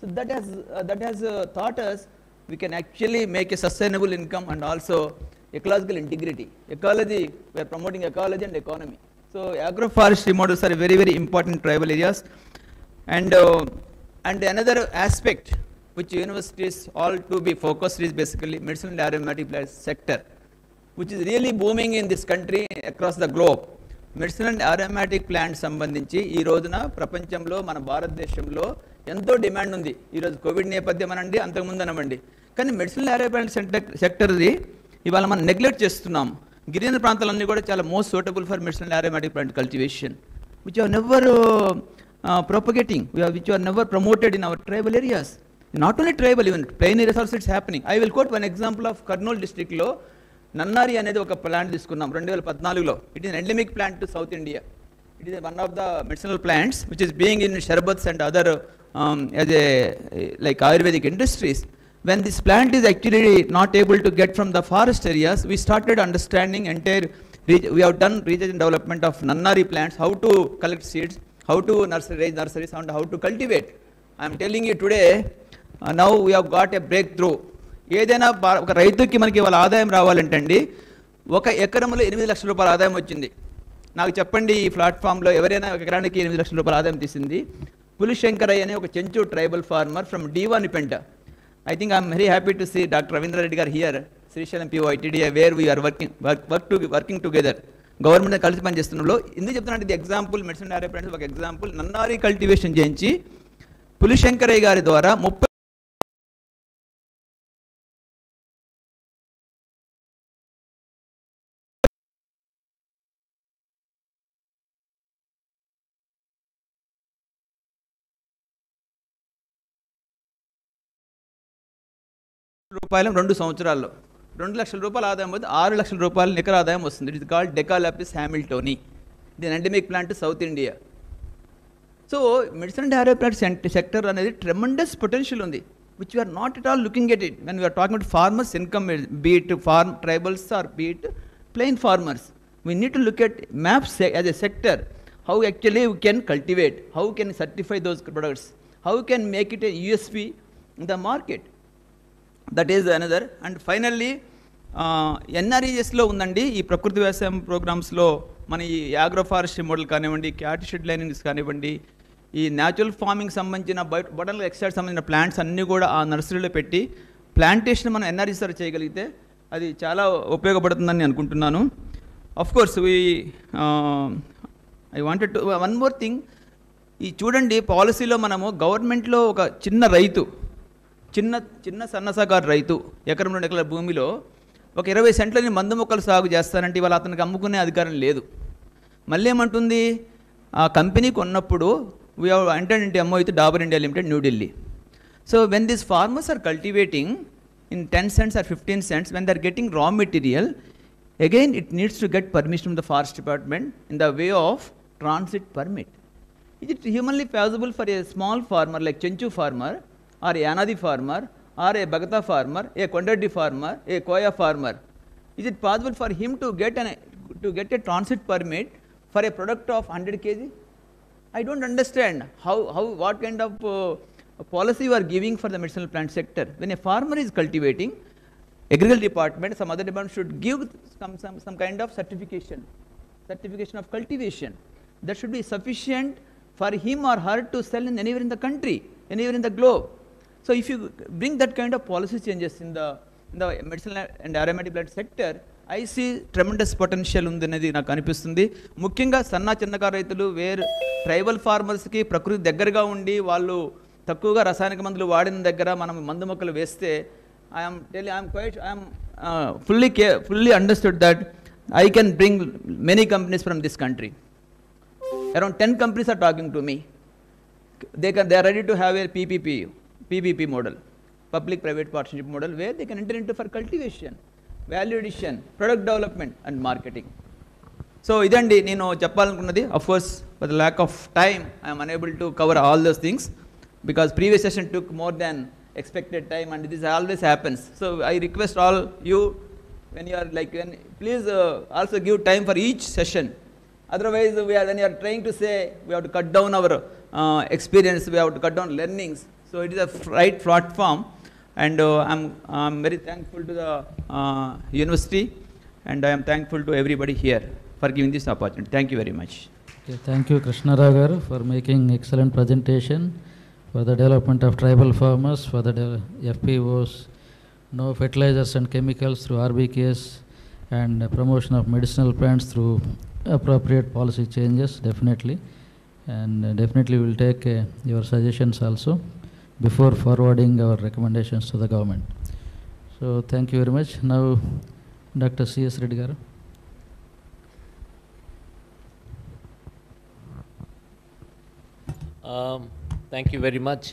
So that has, uh, that has uh, taught us we can actually make a sustainable income and also ecological integrity. Ecology, we are promoting ecology and economy. So agroforestry models are very, very important tribal areas. And, uh, and another aspect which universities all to be focused is basically medicinal aromatic plants sector, which is really booming in this country across the globe. Medicine and aromatic plant సంబంధించి ఈ రోజున ప్రపంచంలో మన భారతదేశంలో ఎంతో demand ఉంది. ఈరోజు Covid నేపథ్యం అనండి అంతకుముందు అనవ్వండి కానీ మెడిసిన్ ఆరోపాంట్ సెంటర్ సెక్టర్ది ఇవాళ మనం నెగ్లెక్ట్ చేస్తున్నాం. గిరిజన ప్రాంతాలన్నీ కూడా చాలా most suitable for medicine aromatic plant cultivation. Which are never propagating which are never promoted in our tribal areas not only tribal even plain areas also it's happening I will quote one example of Kurnool డిస్టిక్లో నన్నారి అనేది ఒక plant తీసుకున్నాం రెండు వేల పద్నాలుగులో it is endemic plant to south India it is one of the medicinal plants which is being in sharbats and other as a like Ayurvedic industries when this plant is actually not able to get from the forest areas, we started understanding entire, we have done research and development of nannari plants, how to collect seeds, how to nursery, raise nurseries and how to cultivate. I am telling you today, uh, now we have got a breakthrough. ఏదైనా ఒక రైతుకి మనకి వాళ్ళ ఆదాయం రావాలంటే అండి ఒక ఎకరంలో ఎనిమిది లక్షల రూపాయల ఆదాయం వచ్చింది. నాకు చెప్పండి ఈ ప్లాట్ఫామ్లో ఎవరైనా ఒక ఎకరానికి ఎనిమిది లక్షల రూపాయల ఆదాయం తీసింది. పులిశంకరయ్య అనే ఒక Chenchu tribal farmer from Deevanipenta I think I'm very happy to see doctor Ravindra Reddy garu here Srisailam PO where where we are work work work to, working government కలిసి పనిచేస్తున్నలో ఎందుకు చెప్తున్నాను ఇది ఎగ్జాంపుల్ మెడిసిన్ డైరెక్టర్ ఒక example. నన్నారి cultivation చేయించి పులిశంకరయ్య గారి ద్వారా ముప్పై రూపాయలు రెండు సంవత్సరాల్లో. రెండు లక్షల రూపాయల ఆదాయం వద్ద ఆరు లక్షల రూపాయల నికర ఆదాయం వస్తుంది. It is called Decalepis hamiltonii దీని endemic plant south India so medicine and harrow plant sector అనేది ట్రెమండస్ పొటెన్షియల్ ఉంది. Which you're not at all looking at it when you're talking at farmers income be it farm tribals are be it plain farmers we need to look at MAPs as a sector how actually we can cultivate how can certify those products how can make it a USP in the market that is another and finally ఎన్ఆర్ఈఎస్లో ఉందండి. ఈ ప్రకృతి వ్యవసాయం ప్రోగ్రామ్స్లో మన ఈ agro forestry model కానివ్వండి cat shed linings కానివ్వండి ఈ న్యాచురల్ ఫార్మింగ్ సంబంధించిన బయట బొటల్ ఎక్సైడ్ సంబంధించిన ప్లాంట్స్ అన్నీ కూడా ఆ నర్సరీలో పెట్టి ప్లాంటేషన్ మనం ఎన్ఆర్ఈసర్ చేయగలిగితే అది చాలా ఉపయోగపడుతుందని అనుకుంటున్నాను. Of course we I wanted to one more thing ఈ చూడండి పాలసీలో మనము గవర్నమెంట్లో ఒక చిన్న రైతు చిన్న చిన్న సన్నసగారు రైతు ఎకరం రెండు ఎకరాల భూమిలో ఒక ఇరవై సెంట్లని మందు మొక్కలు సాగు చేస్తానంటే ఇవాళ అతనికి అమ్ముకునే అధికారం లేదు. మళ్ళీ ఏమంటుంది ఆ కంపెనీ కొన్నప్పుడు వీ ఎంటర్ ఇంటి అమ్మో అయితే Dabur India limited New Delhi so when this farmers are cultivating in ten cents or fifteen cents when they are getting raw material again it needs to get permission from the forest department in the way of transit permit ఇది humanly humanly for for a small farmer like Chenchu or a Anadi farmer or a Bagata farmer, a Kondaddi farmer, a Koya farmer? Is it possible for him to get an to get a transit permit for a product of 100 kg? I don't understand how, how what kind of uh, policy you are giving for the medicinal plant sector. When a farmer is cultivating, agriculture department, some other department should give some, some, some kind of certification, certification of cultivation. That should be sufficient for him or her to sell in anywhere in the country, anywhere in the globe. So if you bring that kind of policy changes in the, in the medicinal and aromatic plant sector, I see tremendous potential ఉందనేది నాకు అనిపిస్తుంది. ముఖ్యంగా సన్న చిన్నకారు రైతులు వేరు tribal ఫార్మర్స్కి ప్రకృతి దగ్గరగా ఉండి వాళ్ళు తక్కువగా రసాయనిక మందులు వాడిన దగ్గర మనం మందు మొక్కలు వేస్తే I'm tell I'm quite I'm fully K fully understood that I can bring many companies from this country around ten companies are talking to me they can they are ready to have a PPP ppp model public private partnership model where they can enter into for cultivation, value addition, product development and marketing. So ఇదండి నేను చెప్పాలనుకున్నది of course for the lack of time I'm unable to cover all those things because previous session took more than expected time and this always happens so I request all you when you are like when please also give time for each session otherwise we are when you are trying to say we have to cut down our uh, experience we have to cut down learnings so it is a right platform and uh, I'm, I'm very thankful to the uh, university and I am thankful to everybody here for giving this opportunity. Thank you very much. Okay, thank you, Krishna Ragar, for making excellent presentation for the development of tribal farmers, for the FPOs, no fertilizers and chemicals through RBKs, and promotion of medicinal plants through appropriate policy changes, definitely. And uh, definitely we'll take uh, your suggestions also before forwarding our recommendations to the government. So thank you very much. Now, Dr. C.S. Reddy garu. Thank you very much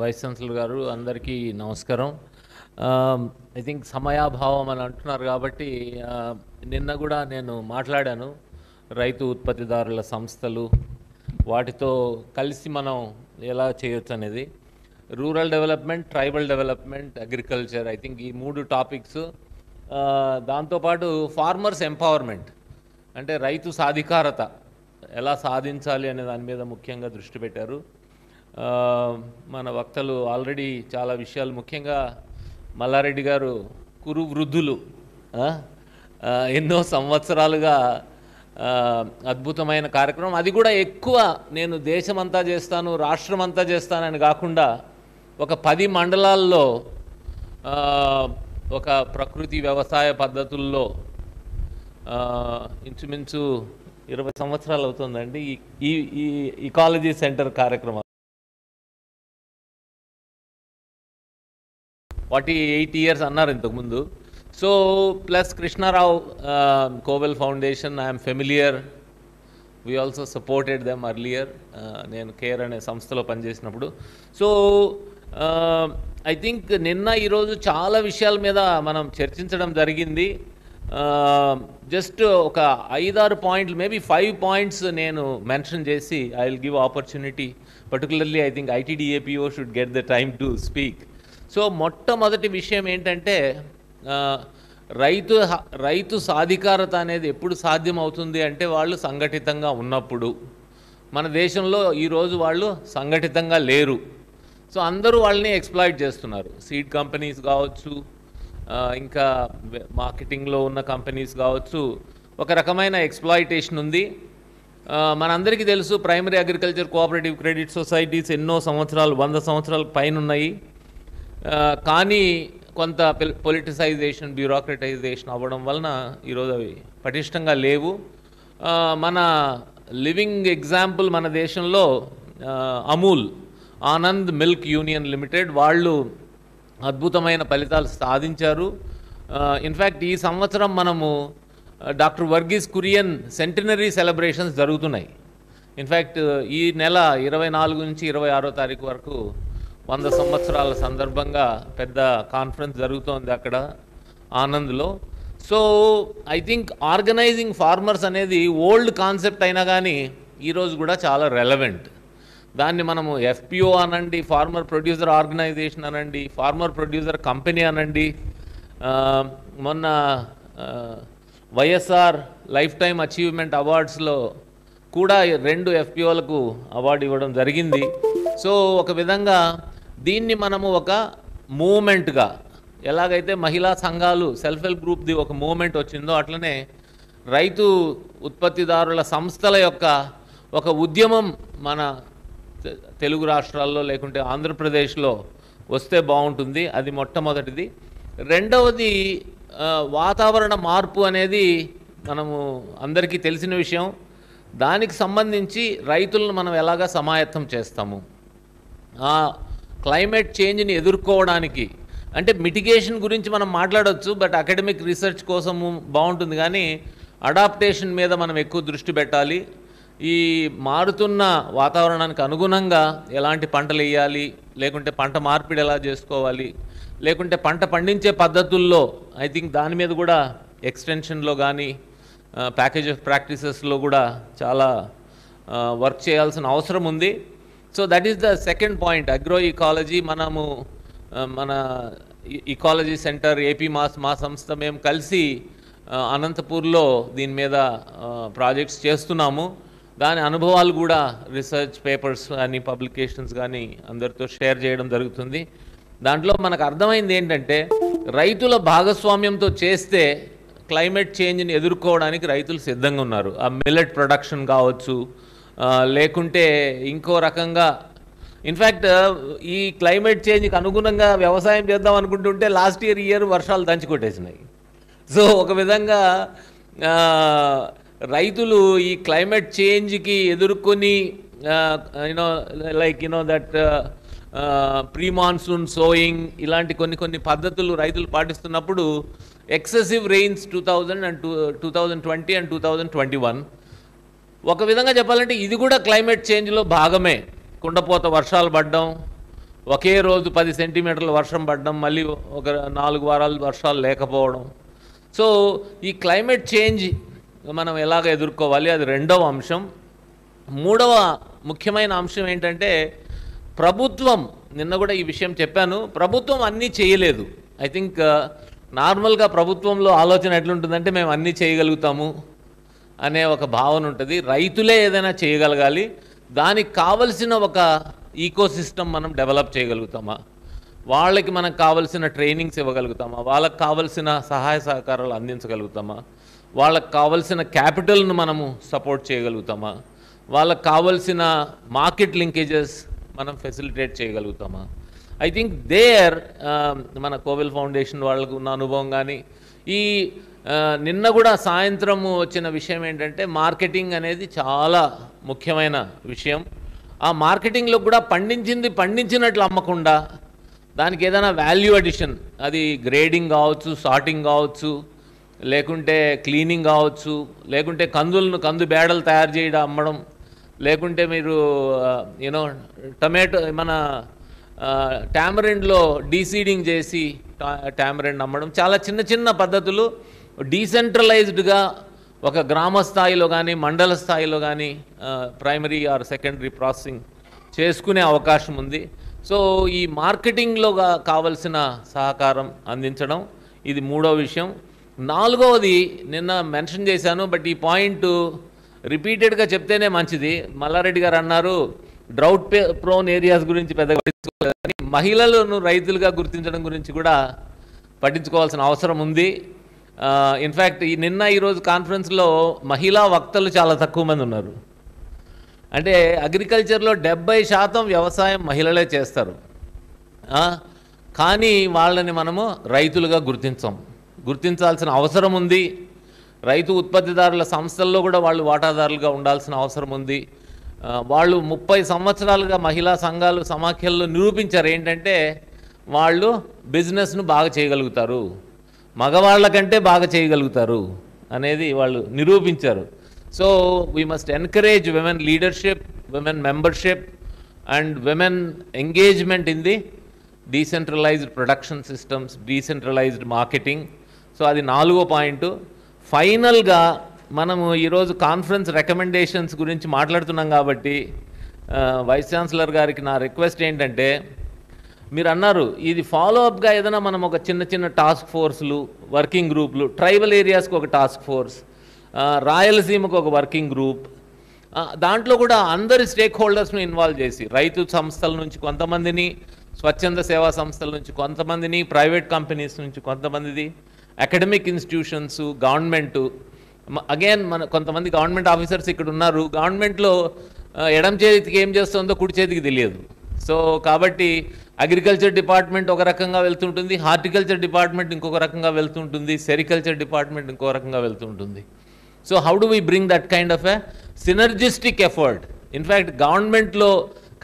vice chancellor గారు అందరికీ నమస్కారం I think సమయాభావం అని అంటున్నారు కాబట్టి uh, నిన్న కూడా నేను మాట్లాడాను రైతు ఉత్పత్తిదారుల సంస్థలు వాటితో కలిసి మనం ఎలా చేయొచ్చు అనేది Rural development tribal development agriculture I think ఈ మూడు టాపిక్స్ దాంతోపాటు ఫార్మర్స్ ఎంపవర్మెంట్ అంటే రైతు సాధికారత ఎలా సాధించాలి అనే దాని మీద ముఖ్యంగా దృష్టి పెట్టారు. మన వక్తలు ఆల్రెడీ చాలా విషయాలు ముఖ్యంగా మల్లారెడ్డి గారు కురు వృద్ధులు ఎన్నో సంవత్సరాలుగా అద్భుతమైన కార్యక్రమం. అది కూడా ఎక్కువ నేను దేశమంతా చేస్తాను రాష్ట్రం అంతా చేస్తానని కాకుండా ఒక పది మండలాల్లో ఒక ప్రకృతి వ్యవసాయ పద్ధతుల్లో ఇంచుమించు ఇరవై సంవత్సరాలు అవుతుందండి. ఈ- ఈ ఈ ఇకాలజీ సెంటర్ కార్యక్రమం ఫార్టీ ఎయిట్ ఇయర్స్ అన్నారు ఇంతకుముందు. So plus Krishnarao Kovel foundation I'm familiar. We also supported them earlier నేను కేర్ అనే సంస్థలో పనిచేసినప్పుడు. సో Um, ఐ థింక్ నిన్న ఈరోజు చాలా విషయాల మీద మనం చర్చించడం జరిగింది. Um, జస్ట్ ఒక ఐదారు పాయింట్లు మేబీ ఫైవ్ పాయింట్స్ నేను మెన్షన్ చేసి I will give opportunity particularly I think ITDA PO should get the time to speak so మొట్టమొదటి విషయం ఏంటంటే uh, రైతు రైతు సాధికారత అనేది ఎప్పుడు సాధ్యం అవుతుంది అంటే వాళ్ళు సంఘటితంగా ఉన్నప్పుడు. మన దేశంలో ఈరోజు వాళ్ళు సంఘటితంగా లేరు. సో అందరూ వాళ్ళని ఎక్స్ప్లాయిట్ చేస్తున్నారు. సీడ్ కంపెనీస్ కావచ్చు ఇంకా మార్కెటింగ్లో ఉన్న కంపెనీస్ కావచ్చు. ఒక రకమైన ఎక్స్ప్లాయిటేషన్ ఉంది. మనందరికీ తెలుసు primary agriculture cooperative credit societies ఎన్నో సంవత్సరాలు వంద సంవత్సరాల పైన ఉన్నాయి కానీ కొంత పొలిటిసైజేషన్ బ్యూరోక్రటైజేషన్ అవ్వడం వలన ఈరోజు అవి పటిష్టంగా లేవు. మన లివింగ్ ఎగ్జాంపుల్ మన దేశంలో Amul. Anand milk union limited వాళ్ళు అద్భుతమైన ఫలితాలు సాధించారు. ఇన్ఫ్యాక్ట్ ఈ సంవత్సరం మనము doctor Varghese Kurien centenary celebrations జరుగుతున్నాయి. ఇన్ఫ్యాక్ట్ ఈ నెల ఇరవై నాలుగు నుంచి ఇరవై ఆరో తారీఖు వరకు వంద సంవత్సరాల సందర్భంగా పెద్ద కాన్ఫరెన్స్ జరుగుతోంది అక్కడ ఆనంద్లో. So I think organising farmers అనేది ఓల్డ్ కాన్సెప్ట్ అయినా కానీ ఈరోజు కూడా చాలా రెలవెంట్ దాన్ని మనము ఎఫ్పిఓ అనండి ఫార్మర్ ప్రొడ్యూసర్ ఆర్గనైజేషన్ అనండి ఫార్మర్ ప్రొడ్యూసర్ కంపెనీ అనండి మొన్న వైఎస్ఆర్ లైఫ్ టైం అచీవ్మెంట్ అవార్డ్స్లో కూడా రెండు ఎఫ్పిఓలకు అవార్డు ఇవ్వడం జరిగింది. సో ఒక విధంగా దీన్ని మనము ఒక మూమెంట్గా ఎలాగైతే మహిళా సంఘాలు సెల్ఫ్ హెల్ప్ గ్రూప్ది ఒక మూమెంట్ వచ్చిందో అట్లనే రైతు ఉత్పత్తిదారుల సంస్థల యొక్క ఒక ఉద్యమం మన తెలుగు రాష్ట్రాల్లో లేకుంటే ఆంధ్రప్రదేశ్లో వస్తే బాగుంటుంది. అది మొట్టమొదటిది. రెండవది వాతావరణ మార్పు అనేది మనము అందరికీ తెలిసిన విషయం. దానికి సంబంధించి రైతులను మనం ఎలాగా సమాయత్తం చేస్తాము? ఆ క్లైమేట్ చేంజ్ని ఎదుర్కోవడానికి. అంటే మిటిగేషన్ గురించి మనం మాట్లాడవచ్చు బట్ అకాడమిక్ రీసెర్చ్ కోసము బాగుంటుంది. కానీ అడాప్టేషన్ మీద మనం ఎక్కువ దృష్టి పెట్టాలి. ఈ మారుతున్న వాతావరణానికి అనుగుణంగా ఎలాంటి పంటలు వేయాలి లేకుంటే పంట మార్పిడి ఎలా చేసుకోవాలి లేకుంటే పంట పండించే పద్ధతుల్లో ఐ థింక్ దాని మీద కూడా ఎక్స్టెన్షన్లో కానీ ప్యాకేజ్ ఆఫ్ ప్రాక్టీసెస్లో కూడా చాలా వర్క్ చేయాల్సిన అవసరం ఉంది. So that is the second point agro ecology మనము మన ఇకాలజీ సెంటర్ ఏపీ మాస్ మా సంస్థ మేము కలిసి అనంతపూర్లో దీని మీద ప్రాజెక్ట్స్ చేస్తున్నాము. దాని అనుభవాలు కూడా రీసెర్చ్ పేపర్స్ కానీ పబ్లికేషన్స్ కానీ అందరితో షేర్ చేయడం జరుగుతుంది. దాంట్లో మనకు అర్థమైంది ఏంటంటే రైతుల భాగస్వామ్యంతో చేస్తే క్లైమేట్ చేంజ్ని ఎదుర్కోవడానికి రైతులు సిద్ధంగా ఉన్నారు. ఆ మిల్లెట్ ప్రొడక్షన్ కావచ్చు లేకుంటే ఇంకో రకంగా ఇన్ఫ్యాక్ట్ ఈ క్లైమేట్ చేంజ్కి అనుగుణంగా వ్యవసాయం చేద్దాం అనుకుంటుంటే లాస్ట్ ఇయర్ ఇయర్ వర్షాలు దంచి కొట్టేసినాయి. సో ఒక విధంగా రైతులు ఈ క్లైమేట్ చేంజ్కి ఎదుర్కొని you know like you know that pre monsoon sowing ఇలాంటి కొన్ని కొన్ని పద్ధతులు రైతులు పాటిస్తున్నప్పుడు excessive rains two thousand and two two thousand twenty and two thousand twenty one ఒక విధంగా చెప్పాలంటే ఇది కూడా క్లైమేట్ చేంజ్లో భాగమే. కుండపోత వర్షాలు పడ్డం ఒకే రోజు పది సెంటీమీటర్ల వర్షం పడడం మళ్ళీ ఒక నాలుగు వారాలు వర్షాలు లేకపోవడం. సో ఈ క్లైమేట్ చేంజ్ మనం ఎలాగ ఎదుర్కోవాలి? అది రెండవ అంశం. మూడవ ముఖ్యమైన అంశం ఏంటంటే ప్రభుత్వం నిన్న కూడా ఈ విషయం చెప్పాను ప్రభుత్వం అన్నీ చేయలేదు. ఐ థింక్ uh, నార్మల్గా ప్రభుత్వంలో ఆలోచన ఎట్లుంటుందంటే మేము అన్నీ చేయగలుగుతాము అనే ఒక భావన ఉంటుంది. రైతులే ఏదైనా చేయగలగాలి. దానికి కావలసిన ఒక ఈకో సిస్టమ్ మనం డెవలప్ చేయగలుగుతామా? వాళ్ళకి మనకు కావలసిన ట్రైనింగ్స్ ఇవ్వగలుగుతామా? వాళ్ళకి కావలసిన సహాయ సహకారాలు అందించగలుగుతామా? వాళ్ళకి కావలసిన క్యాపిటల్ను మనము సపోర్ట్ చేయగలుగుతామా? వాళ్ళకు కావలసిన మార్కెట్ లింకేజెస్ మనం ఫెసిలిటేట్ చేయగలుగుతామా? ఐ థింక్ దేర్ మన కోవిల్ ఫౌండేషన్ వాళ్ళకు ఉన్న అనుభవం కానీ ఈ నిన్న కూడా సాయంత్రం వచ్చిన విషయం ఏంటంటే మార్కెటింగ్ అనేది చాలా ముఖ్యమైన విషయం. ఆ మార్కెటింగ్లో కూడా పండించింది పండించినట్లు అమ్మకుండా దానికి ఏదైనా వాల్యూ అడిషన్ అది గ్రేడింగ్ కావచ్చు సార్టింగ్ కావచ్చు లేకుంటే క్లీనింగ్ కావచ్చు లేకుంటే కందులను కందు బేడలు తయారు చేయడం అమ్మడం లేకుంటే మీరు యూనో టమాటో మన టామరెండ్లో డీసీడింగ్ చేసి టామరెండ్ అమ్మడం. చాలా చిన్న చిన్న పద్ధతులు. డీసెంట్రలైజ్డ్గా ఒక గ్రామ స్థాయిలో కానీ మండల స్థాయిలో కానీ ప్రైమరీ ఆర్ సెకండరీ ప్రాసెసింగ్ చేసుకునే అవకాశం ఉంది. సో ఈ మార్కెటింగ్లో కావలసిన సహకారం అందించడం ఇది మూడో విషయం. నాలుగవది నిన్న మెన్షన్ చేశాను బట్ ఈ పాయింట్ రిపీటెడ్గా చెప్తేనే మంచిది. మల్లారెడ్డి గారు అన్నారు డ్రౌట్ ప్రోన్ ఏరియాస్ గురించి పెద్దగా మహిళలను రైతులుగా గుర్తించడం గురించి కూడా పట్టించుకోవాల్సిన అవసరం ఉంది. ఇన్ఫ్యాక్ట్ ఈ నిన్న ఈరోజు కాన్ఫరెన్స్లో మహిళా వక్తలు చాలా తక్కువ మంది ఉన్నారు. అంటే అగ్రికల్చర్లో డెబ్బై శాతం వ్యవసాయం మహిళలే చేస్తారు. కానీ వాళ్ళని మనము రైతులుగా గుర్తించాం. గుర్తించాల్సిన అవసరం ఉంది. రైతు ఉత్పత్తిదారుల సంస్థల్లో కూడా వాళ్ళు వాటాదారులుగా ఉండాల్సిన అవసరం ఉంది. వాళ్ళు ముప్పై సంవత్సరాలుగా మహిళా సంఘాలు సమాఖ్యల్లో నిరూపించారు. ఏంటంటే వాళ్ళు బిజినెస్ను బాగా చేయగలుగుతారు. మగవాళ్ళ కంటే బాగా చేయగలుగుతారు అనేది వాళ్ళు నిరూపించారు. So we must encourage women leadership women membership and women engagement in the decentralised production systems decentralised marketing so అది నాలుగో పాయింట్. ఫైనల్గా మనము ఈరోజు కాన్ఫరెన్స్ రికమెండేషన్స్ గురించి మాట్లాడుతున్నాం కాబట్టి వైస్ ఛాన్సలర్ గారికి నా రిక్వెస్ట్ ఏంటంటే మీరు అన్నారు ఇది ఫాలో అప్గా ఏదైనా మనం ఒక చిన్న చిన్న టాస్క్ ఫోర్స్లు వర్కింగ్ గ్రూపులు ట్రైబల్ ఏరియాస్కి ఒక టాస్క్ ఫోర్స్ రాయలసీమకు ఒక వర్కింగ్ గ్రూప్ దాంట్లో కూడా అందరి స్టేక్ హోల్డర్స్ను ఇన్వాల్వ్ చేసి రైతు సంస్థల నుంచి కొంతమందిని స్వచ్ఛంద సేవా సంస్థల నుంచి కొంతమందిని ప్రైవేట్ కంపెనీస్ నుంచి కొంతమందిది అకాడమిక్ ఇన్స్టిట్యూషన్స్ గవర్నమెంటు. అగైన్ మన కొంతమంది గవర్నమెంట్ ఆఫీసర్స్ ఇక్కడ ఉన్నారు. గవర్నమెంట్లో ఎడం చేతికి ఏం చేస్తుందో కుడి చేతికి తెలియదు. సో కాబట్టి అగ్రికల్చర్ డిపార్ట్మెంట్ ఒక రకంగా వెళ్తుంటుంది హార్టికల్చర్ డిపార్ట్మెంట్ ఇంకొక రకంగా వెళ్తుంటుంది సెరికల్చర్ డిపార్ట్మెంట్ ఇంకో రకంగా వెళ్తుంటుంది. So how do we bring that kind of a synergistic effort in fact గవర్నమెంట్లో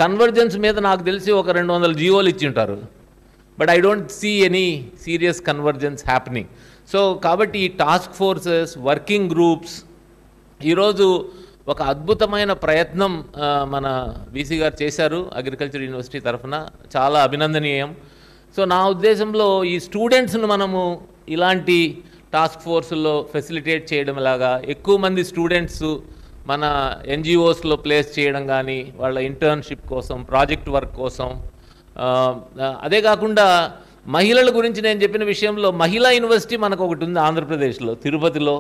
కన్వర్జెన్స్ మీద నాకు తెలిసి ఒక రెండు వందల జీవోలు ఇచ్చి ఉంటారు. But I don't see any serious convergence happening so కాబట్టి ఈ టాస్క్ ఫోర్సెస్ వర్కింగ్ గ్రూప్స్ ఈరోజు ఒక అద్భుతమైన ప్రయత్నం మన బీసీ గారు చేశారు అగ్రికల్చర్ యూనివర్సిటీ తరఫున. చాలా అభినందనీయం. సో నా ఉద్దేశంలో ఈ స్టూడెంట్స్ను మనము ఇలాంటి టాస్క్ ఫోర్సుల్లో ఫెసిలిటేట్ చేయడం లాగా ఎక్కువ మంది స్టూడెంట్స్ మన ఎన్జిఓస్లో ప్లేస్ చేయడం కానీ వాళ్ళ ఇంటర్న్షిప్ కోసం ప్రాజెక్ట్ వర్క్ కోసం అదే కాకుండా మహిళల గురించి నేను చెప్పిన విషయంలో మహిళా యూనివర్సిటీ మనకు ఒకటి ఉంది ఆంధ్రప్రదేశ్లో తిరుపతిలో.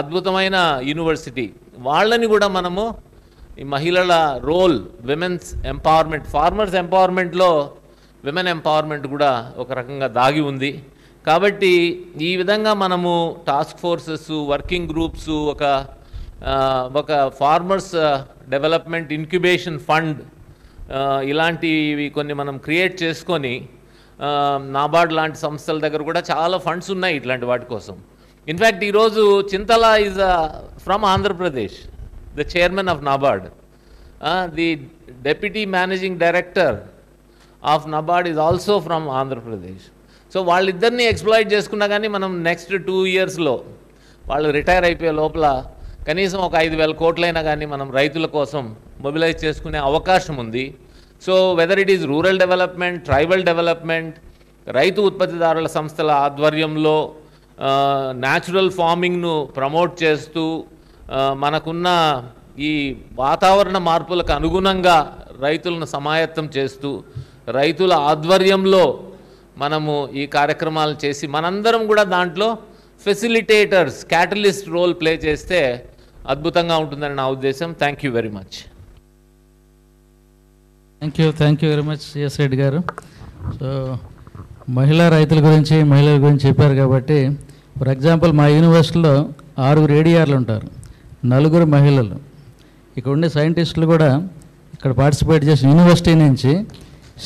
అద్భుతమైన యూనివర్సిటీ. వాళ్ళని కూడా మనము ఈ మహిళల రోల్ విమెన్స్ ఎంపవర్మెంట్ ఫార్మర్స్ ఎంపవర్మెంట్లో విమెన్ ఎంపవర్మెంట్ కూడా ఒక రకంగా దాగి ఉంది. కాబట్టి ఈ విధంగా మనము టాస్క్ ఫోర్సెస్ వర్కింగ్ గ్రూప్స్ ఒక ఒక ఫార్మర్స్ డెవలప్మెంట్ ఇన్క్యుబేషన్ ఫండ్ ఇలాంటివి కొన్ని మనం క్రియేట్ చేసుకొని ఆ, నాబార్డ్ లాంటి సంస్థల దగ్గర కూడా చాలా ఫండ్స్ ఉన్నాయి ఇట్లాంటి వాటి కోసం ఇన్ఫ్యాక్ట్ ఈరోజు Chintala is from Andhra Pradesh the chairman of NABARD the deputy managing director of NABARD is also from Andhra Pradesh so వాళ్ళిద్దరిని ఎక్స్ప్లాయిట్ చేసుకున్నా కానీ మనం నెక్స్ట్ టూ ఇయర్స్లో వాళ్ళు రిటైర్ అయిపోయే లోపల కనీసం ఒక ఐదు వేల కోట్లైనా కానీ మనం రైతుల కోసం మొబిలైజ్ చేసుకునే అవకాశం ఉంది. So whether it is rural development tribal development రైతు ఉత్పత్తిదారుల సంస్థల ఆధ్వర్యంలో న్యాచురల్ ఫార్మింగ్ను ప్రమోట్ చేస్తూ మనకున్న ఈ వాతావరణ మార్పులకు అనుగుణంగా రైతులను సమాయత్తం చేస్తూ రైతుల ఆధ్వర్యంలో మనము ఈ కార్యక్రమాలు చేసి మనందరం కూడా దాంట్లో ఫెసిలిటేటర్స్ క్యాటలిస్ట్ రోల్ ప్లే చేస్తే అద్భుతంగా ఉంటుందని నా ఉద్దేశం. Thank you very much thank you thank you very much CS Reddy garu. So మహిళా రైతుల గురించి మహిళల గురించి చెప్పారు కాబట్టి ఫర్ ఎగ్జాంపుల్ మా యూనివర్సిటీలో ఆరుగురు ఏడిఆర్లు ఉంటారు. నలుగురు మహిళలు. ఇక్కడ ఉండే సైంటిస్టులు కూడా ఇక్కడ పార్టిసిపేట్ చేసిన యూనివర్సిటీ నుంచి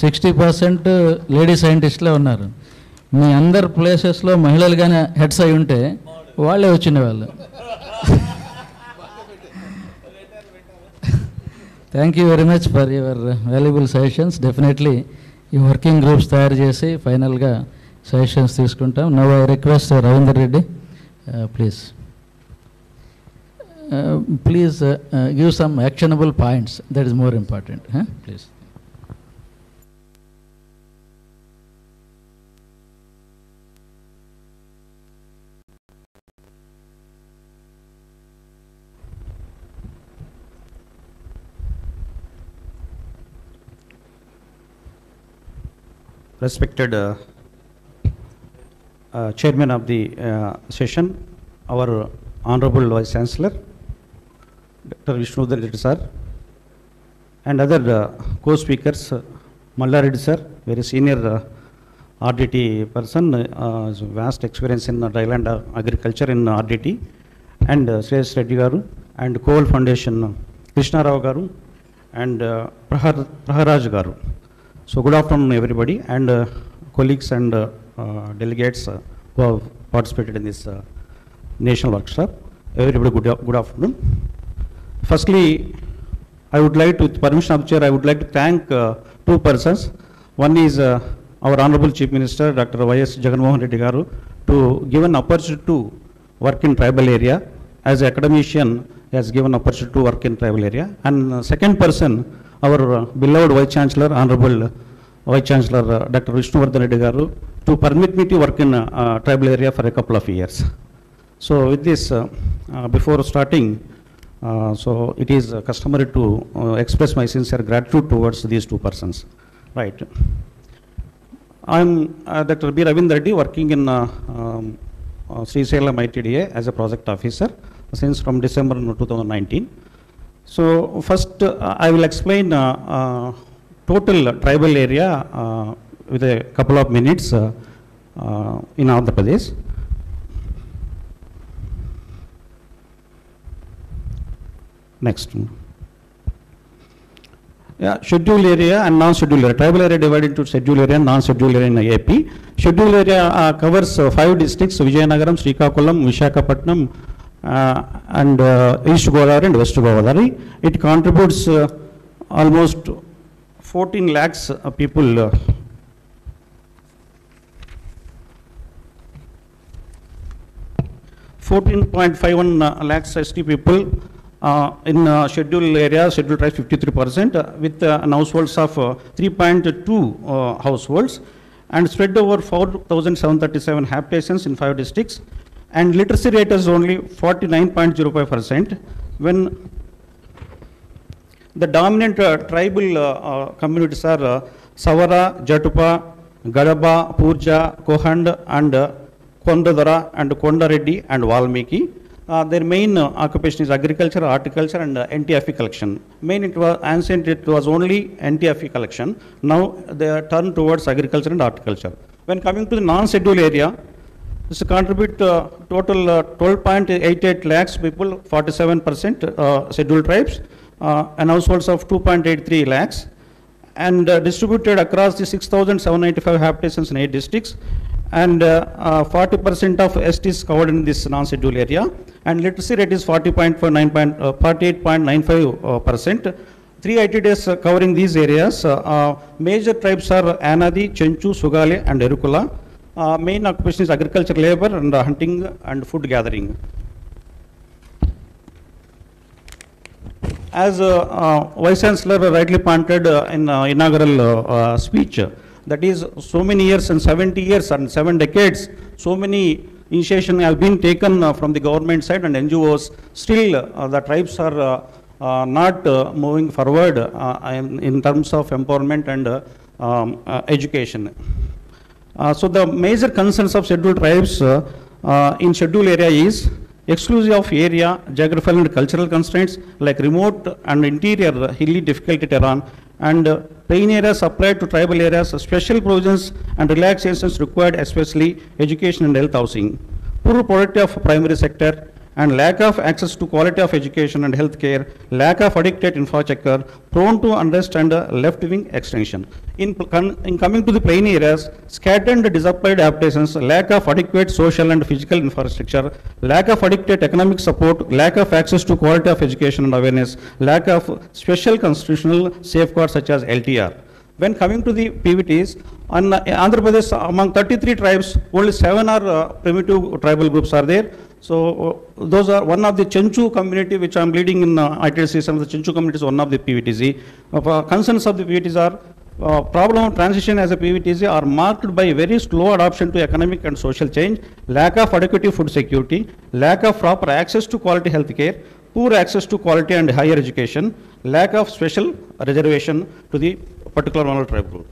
సిక్స్టీ పర్సెంట్ లేడీ సైంటిస్టులే ఉన్నారు. మీ అందరు ప్లేసెస్లో మహిళలు కానీ హెడ్స్ అయి ఉంటే వాళ్ళే వచ్చిన వాళ్ళు. Thank you very much for your valuable suggestions definitely ఈ వర్కింగ్ గ్రూప్స్ తయారు చేసి ఫైనల్గా సజెషన్స్ తీసుకుంటాం. Now I request Ravinder Reddy please please give some actionable points that is more important please respected uh, uh, chairman of the uh, session, our honorable vice chancellor, Dr. Vishnuvardhan Reddy sir, and other uh, co-speakers, uh, Malla Reddy sir, very senior uh, RDT person, uh, vast experience in uh, uh, agriculture in RDT, and uh, Sresh Reddy garu, and Kovel Foundation, Krishna Rao garu, and uh, Prahar, Praharaj garu. So good afternoon, everybody, and uh, colleagues and uh, uh, delegates uh, who have participated in this uh, national workshop. Everybody, good, good afternoon. Firstly, I would like to, with permission of the chair, I would like to thank uh, two persons. One is our Honorable Chief Minister, Dr. Y.S. Jagannath Reddy Garu, to give an opportunity to work in tribal area. As an academician, he has given opportunity to work in tribal area. And second person, our uh, beloved Vice Chancellor, Honorable Vice Chancellor uh, Dr. Vishnuvardhan to permit me to work in uh, tribal area for a couple of years. So with this, before starting, so it is customary to express my sincere gratitude towards these two persons. Right. I'm Dr. B. Ravindra working in um, uh, Sri Shailam ITDA as a project officer since from December 2019. So first, uh, I will explain uh, uh, total tribal area with a couple of minutes in Andhra Pradesh. Next. Yeah, scheduled area and non-scheduled area. Tribal area divided into scheduled area and non-scheduled area in AP. Scheduled area uh, covers uh, five districts: Vijayanagaram, Srikakulam, Vishakhapatnam, and uh, East Godavari and West Godavari. It contributes uh, almost 14 lakhs uh, people. Uh, Fourteen point five one lakhs ST people Uh, in uh, scheduled areas, scheduled tribes 53% uh, with uh, an households of uh, 3.2 uh, households and spread over 4,737 habitations in five districts. And literacy rate is only 49.05%. When the dominant uh, tribal uh, uh, communities are uh, Savara, Jatapu, Gadaba, Purja, Kohand, and uh, Kondadora, and Kondareddy, and Valmiki. Uh, their main uh, occupation is agriculture, horticulture, and uh, NTFP collection. Main it was ancient, it was only NTFP collection. Now they are turned towards agriculture and horticulture. When coming to the non-scheduled area, this contribute uh, total uh, 12.88 lakhs people, 47% uh, scheduled tribes, uh, and households of 2.83 lakhs, and uh, distributed across the 6,795 habitations in eight districts, and uh, uh, 40% of STs covered in this non-scheduled area, and literacy rate is 40.49, uh, 48.95 uh, percent. Three IT days uh, covering these areas. Uh, uh, major tribes are Anadi, Chenchu, Sugale, and Erukula. Uh, main occupation is agriculture labor and uh, hunting and food gathering. As uh, uh, Vice Chancellor rightly pointed uh, in uh, inaugural speech, that is so many years and 70 years and seven decades, so many initiation have been taken from the government side and NGOs. Still, the tribes are not moving forward in, terms of empowerment and um, education. Uh, so the major concerns of scheduled tribes uh, uh, in scheduled area is exclusive of area, geographical and cultural constraints like remote and interior hilly difficulty terrain and uh, plain areas applied to tribal areas, special provisions and relaxations required especially education and health housing. Poor productivity of primary sector, and lack of access to quality of education and health care, lack of adequate infrastructure, prone to unrest and left-wing extension. In, in coming to the plain areas, scattered and habitations, lack of adequate social and physical infrastructure, lack of adequate economic support, lack of access to quality of education and awareness, lack of special constitutional safeguards such as LTR. When coming to the PVTs, on uh, Andhra Pradesh, among 33 tribes, only seven are uh, primitive tribal groups are there. So uh, those are one of the Chenchu community which I am leading in uh, ITC, some of the Chenchu community is one of the PVTC. Of, uh, concerns of the PVTs are uh, problem of transition as a PVTC are marked by very slow adoption to economic and social change, lack of adequate food security, lack of proper access to quality health care, poor access to quality and higher education, lack of special reservation to the particular vulnerable tribe group.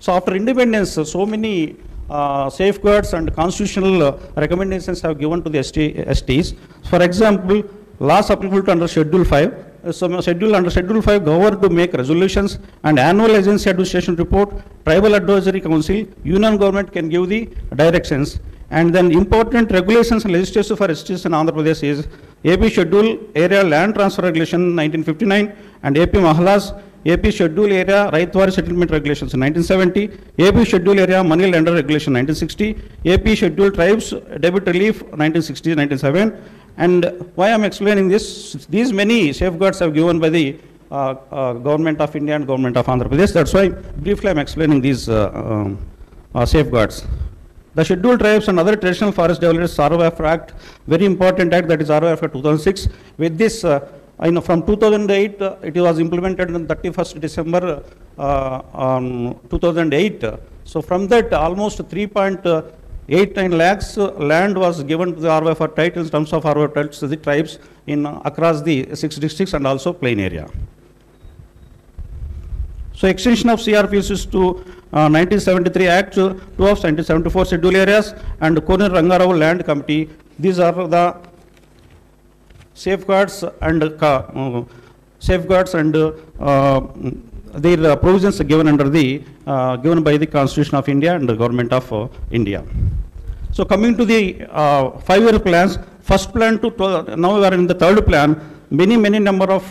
So after independence, so many uh, safeguards and constitutional uh, recommendations have given to the ST, STs. For example, laws applicable to under Schedule 5, uh, some schedule under Schedule 5 govern to make resolutions and annual agency administration report, tribal advisory council, union government can give the directions. And then important regulations and legislation for STs in Andhra Pradesh is AP Schedule Area Land Transfer Regulation 1959 and AP Mahalas AP Schedule Area Ryotwari Settlement Regulations 1970, AP Schedule Area Money Lender Regulation 1960, AP Schedule Tribes Debit Relief 1960, 1997. And why I'm explaining this, these many safeguards have given by the uh, uh, Government of India and Government of Andhra Pradesh. That's why briefly I'm explaining these uh, um, uh, safeguards. The Scheduled Tribes and other traditional forest developers ROF Act, very important act that is ROF Act 2006. With this, uh, I know from 2008, uh, it was implemented on 31st December uh, um, 2008. So from that, almost 3.89 lakhs uh, land was given to the ROF titles, in terms of ROF titles to the tribes in uh, across the six districts and also plain area. So extension of CRPCs to uh, 1973 Act, uh, two of 1974 schedule areas and Kone Rangarao Land Committee. These are the safeguards and uh, uh, safeguards and uh, uh, their uh, provisions given under the, given by the Constitution of India and the Government of India. So coming to the five-year plans, first plan to, now we are in the third plan, many, many number of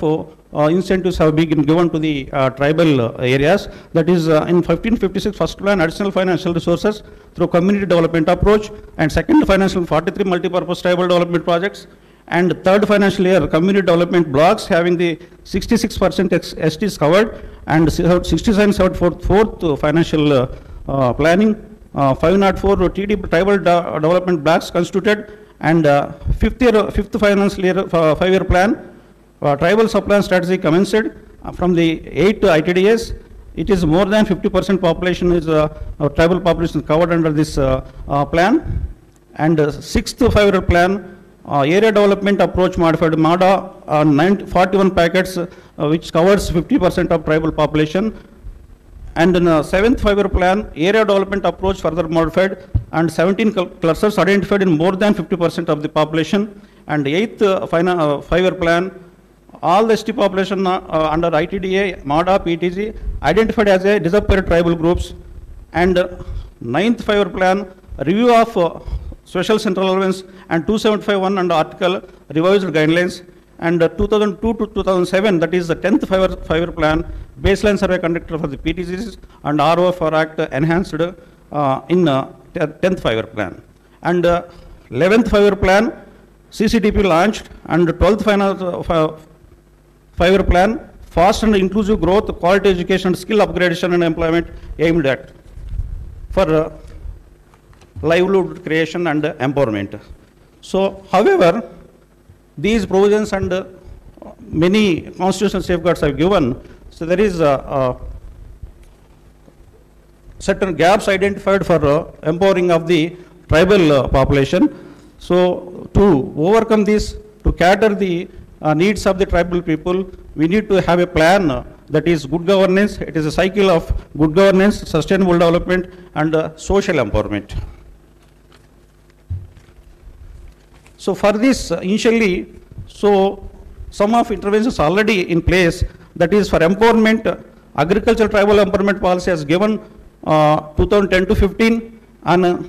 incentives have been given to the uh, tribal uh, areas. That is, uh, in 1556 first plan, additional financial resources through community development approach, and second financial 43 multi-purpose tribal development projects, and third financial year, community development blocks having the 66% ex- STs covered, and 67, 74 fourth uh, financial uh, uh, planning, uh, 504 TD tribal de- development blocks constituted, and uh, fifth year, fifth financial year, uh, five-year plan, uh, tribal supply strategy commenced uh, from the eight ITDS. It is more than 50% population is, uh, tribal population covered under this uh, uh, plan. And sixth five-year plan, area development approach modified, MADA, uh, 90 41 packets, which covers 50% of tribal population. And in the seventh five-year plan, area development approach further modified, and 17 cl- clusters identified in more than 50% of the population. And eighth uh, uh, five-year plan, all the ST population uh, uh, under ITDA, MADA, PTG, identified as a disappeared tribal groups. And uh, ninth five-year plan, review of uh, special central allowance and 275.1 under article revised guidelines. And uh, 2002 to 2007, that is the 10th five-year, plan, baseline survey conducted for the PTCs and ROFR Act enhanced uh, in uh, 10th five-year plan. And uh, 11th five-year plan, CCTP launched, and 12th final, fi- five-year plan, fast and inclusive growth, quality education, skill upgradation and employment aimed at for uh, livelihood creation and empowerment. So, however, these provisions and uh, many constitutional safeguards are given, so there is uh, uh, certain gaps identified for uh, empowering of the tribal uh, population. So, to overcome this, to cater the uh, needs of the tribal people, we need to have a plan uh, that is good governance. It is a cycle of good governance, sustainable development, and uh, social empowerment. So for this, uh, initially, so some of interventions already in place, that is for empowerment, uh, agricultural tribal empowerment policy has given uh, 2010 to 15 and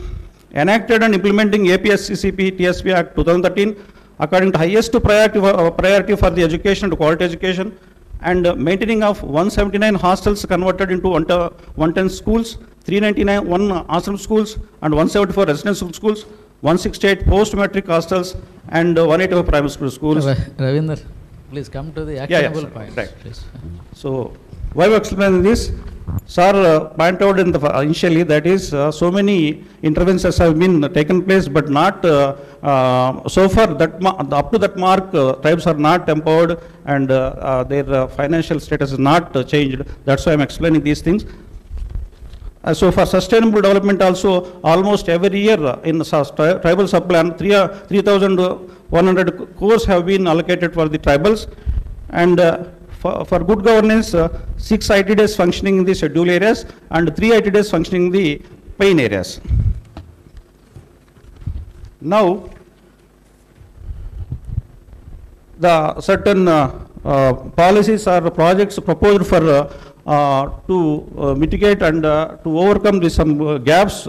enacted and implementing APSCCP TSP Act 2013 according to highest priority, uh, priority for the education and quality education and uh, maintaining of 179 hostels converted into 110 110 schools, 399 one ashram schools and 174 residential schools, 168 post-metric hostels and uh, 185 primary school schools. Ravinder, please come to the Yeah, yeah, actionable sir, points, right. please. So, why I'm explaining this? Sir uh, pointed out in the, initially that is, uh, so many interventions have been taken place, but not, uh, uh, so far, that, up to that mark, uh, tribes are not empowered and their financial status is not changed. That's why I'm explaining these things. Uh, so for sustainable development also, almost every year in the tri- tribal sub-plan, three, uh, 3,100 crores have been allocated for the tribals. And for, for good governance, uh, six ITDs functioning in the schedule areas and three ITDs functioning in the pain areas. Now, the certain uh, uh, policies or projects proposed for uh, uh, to uh, mitigate and to overcome the some gaps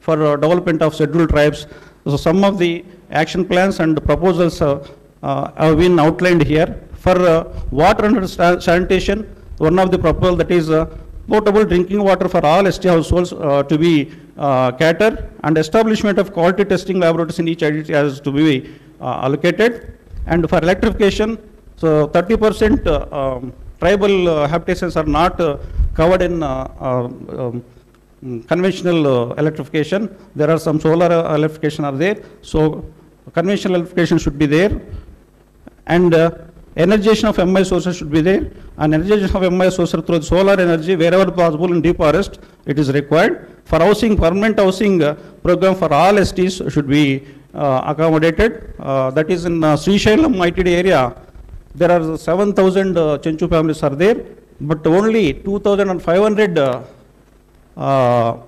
for development of scheduled tribes. So some of the action plans and proposals have been outlined here. For uh, water and sanitation, one of the proposal that is uh, potable drinking water for all ST households uh, to be uh, catered and establishment of quality testing laboratories in each IDT has to be uh, allocated. And for electrification, so 30% uh, um, tribal habitations are not covered in um, mm, conventional electrification. There are some solar electrification are there. So conventional electrification should be there. And energization of MI sources should be there. And energization of MI sources through solar energy wherever possible in deep forest, it is required. For housing, permanent housing uh, program for all STs should be uh, accommodated. Uh, that is in uh, Sri Shailam ITD area, there are 7,000 uh, Chenchu families are there, but only 2,500 uh, uh,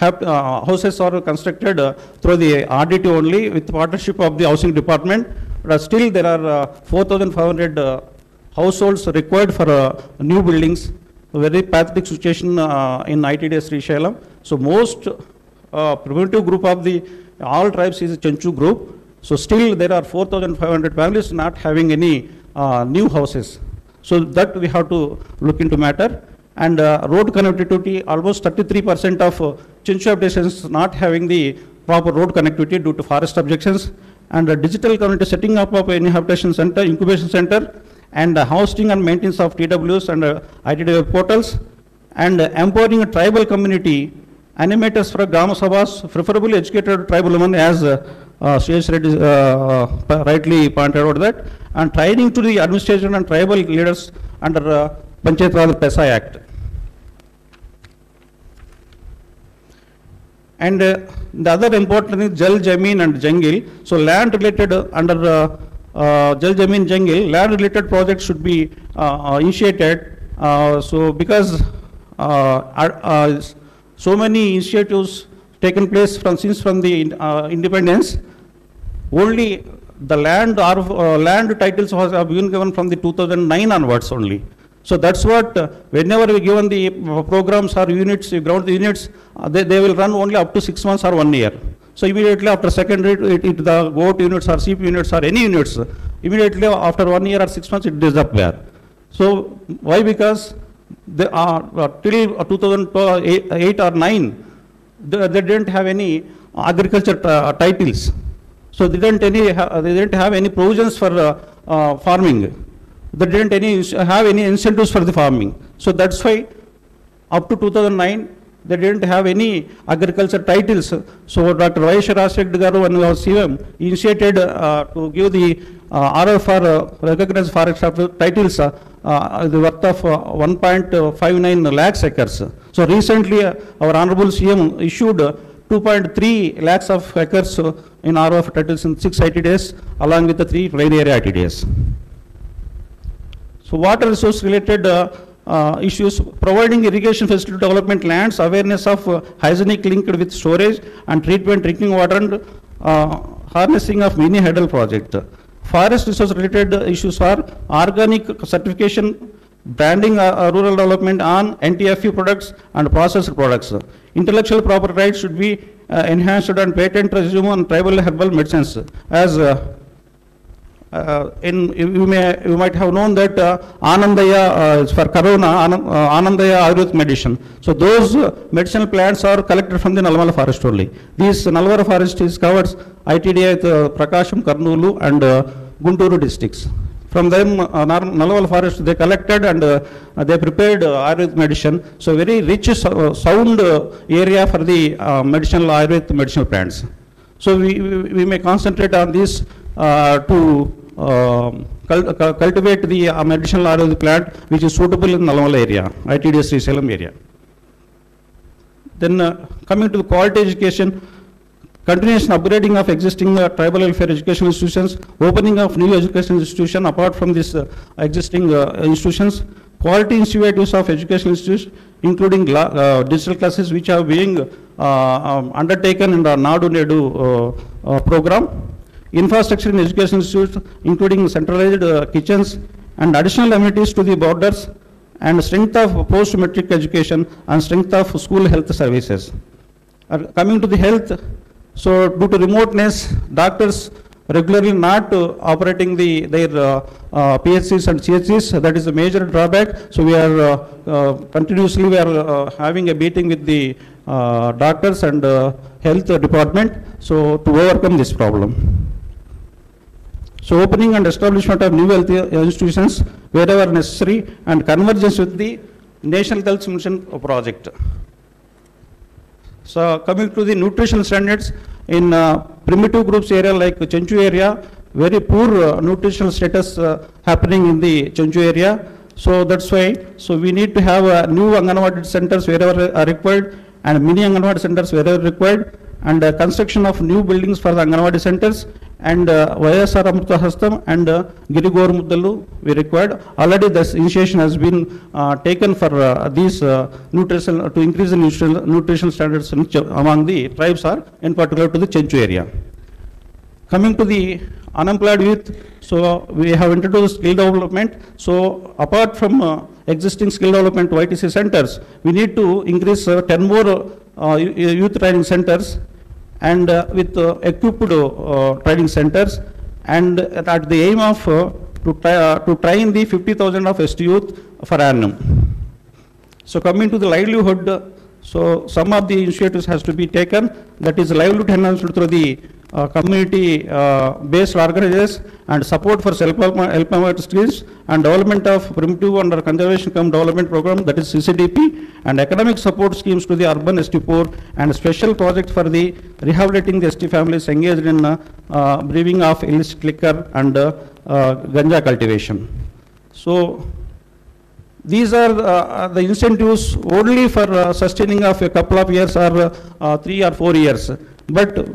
uh, houses are constructed through the RDT only with partnership of the housing department. But still there are uh, 4,500 uh, households required for uh, new buildings. Very pathetic situation in ITD Sri Shailam. So most primitive group of the all tribes is Chenchu group. So still there are 4,500 families not having any uh, new houses. So that we have to look into matter. And uh, road connectivity, almost 33% of uh, Chenchu habitations not having the proper road connectivity due to forest objections. And uh, digital community setting up of any habitation center, incubation center, and uh, hosting and maintenance of TWs and uh, ITW portals, and empowering a tribal community, animators for Grama Sabhas, preferably educated tribal women as uh, uh, uh, uh, rightly pointed out that, and training to the administration and tribal leaders under uh, Panchayat Raj PESA Act. And uh, the other important is Jal Jameen and Jangil. So land related uh, under uh, uh, Jal Jameen Jangil, land related projects should be uh, initiated. Uh, so because uh, so many initiatives taken place from since from the independence, only the land or land titles have been given from the 2009 onwards only. So that's what, uh, whenever we given the uh, programs or units, you ground the units, uh, they, they will run only up to six months or one year. So immediately after secondary, it, it, the vote units or CP units or any units, immediately after one year or six months, it disappear. So why? Because they are uh, till uh, 2008 or 9, they, they didn't have any agriculture uh, titles. So they didn't any they didn't have any provisions for uh, uh, farming. They didn't any have any incentives for the farming. So that's why up to 2009 they didn't have any agriculture titles. So Dr. Vaisha Rashid Garu he was CM initiated uh, to give the uh, RFR uh, recognized forest titles uh, uh, the worth of uh, 1.59 lakhs acres. So recently uh, our honorable CM issued uh, 2.3 lakhs of acres in ROF titles in six ITDs along with the three plain area ITDs. So water resource related uh, uh, issues, providing irrigation facility development lands, awareness of uh, hygienic linked with storage and treatment drinking water and uh, harnessing of mini hydel project. Forest resource related issues are organic certification, branding uh, uh, rural development on NTFP products and processed products. Intellectual property rights should be enhanced and patent resume on tribal herbal medicines as in, you may, you might have known that uh, Anandaiah, uh, for Corona, uh, Anandaiah Ayurvedic medicine. So those uh, medicinal plants are collected from the Nallamala forest only. This Nallamala forest is covers uh, Prakasham, Karnulu and uh, Gunturu districts. From them, uh, forest, they collected and uh, they prepared uh, Ayurvedic medicine. So very rich, uh, sound uh, area for the uh, medicinal Ayurvedic medicinal plants. So we, we may concentrate on this uh, to um, cul- cul- cultivate the uh, medicinal Ayurvedic plant which is suitable in Nallamala area, ITDS Salem area. Then uh, coming to the quality education, continuation upgrading of existing uh, tribal welfare educational institutions, opening of new educational institution apart from this uh, existing uh, institutions, quality initiatives of educational institutions, including uh, digital classes which are being uh, um, undertaken in the Nadu Nedu uh, uh, program, infrastructure in education institutes, including centralized uh, kitchens and additional amenities to the borders, and strength of post-matric education and strength of school health services. Uh, Coming to the health, so due to remoteness, doctors regularly not uh, operating the, their uh, uh, PHCs and CHCs, that is a major drawback. So we are uh, continuously, we are having a meeting with the doctors and health department, so to overcome this problem. So opening and establishment of new health institutions wherever necessary and convergence with the National Health Mission project. So coming to the nutritional standards in uh, primitive groups area like Chenchu area, very poor uh, nutritional status uh, happening in the Chenchu area. So that's why, so we need to have uh, new Anganwadi centers wherever are required and mini Anganwadi centers wherever required and uh, construction of new buildings for the Anganwadi centers and uh, YSR Amrita Hastam and uh, Girigor Muddalu we required. Already this initiation has been uh, taken for uh, these uh, nutritional, to increase the nutritional, nutritional standards among the tribes are in particular to the Chenchu area. Coming to the unemployed youth, so we have introduced skill development. So apart from uh, existing skill development YTC centers, we need to increase uh, 10 more uh, youth training centers and uh, with uh, equipped uh, training centers and at the aim of to, try, to train the 50,000 of ST youth for annum. So coming to the livelihood, So some of the initiatives has to be taken, that is livelihood enhancement through the uh, community uh, based organizations and support for self-help help skills and development of primitive under conservation come development program, that is CCDP, and economic support schemes to the urban ST poor and special project for the rehabilitating the ST families engaged in uh, breeding of illicit liquor and uh, uh, ganja cultivation. So these are uh, the incentives only for uh, sustaining of a couple of years or uh, uh, three or four years. But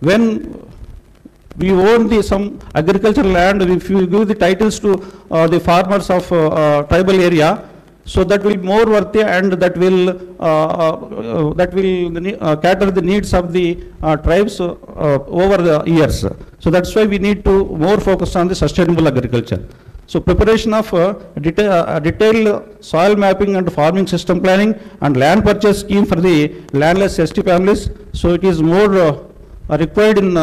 when we own the some agricultural land, if you give the titles to uh, the farmers of uh, uh, tribal area, so that will be more worthy and that will uh, uh, that will uh, cater the needs of the uh, tribes uh, uh, over the years. So that's why we need to more focus on the sustainable agriculture. So preparation of uh, detail, uh, detailed soil mapping and farming system planning and land purchase scheme for the landless ST families. So it is more uh, uh, required in uh,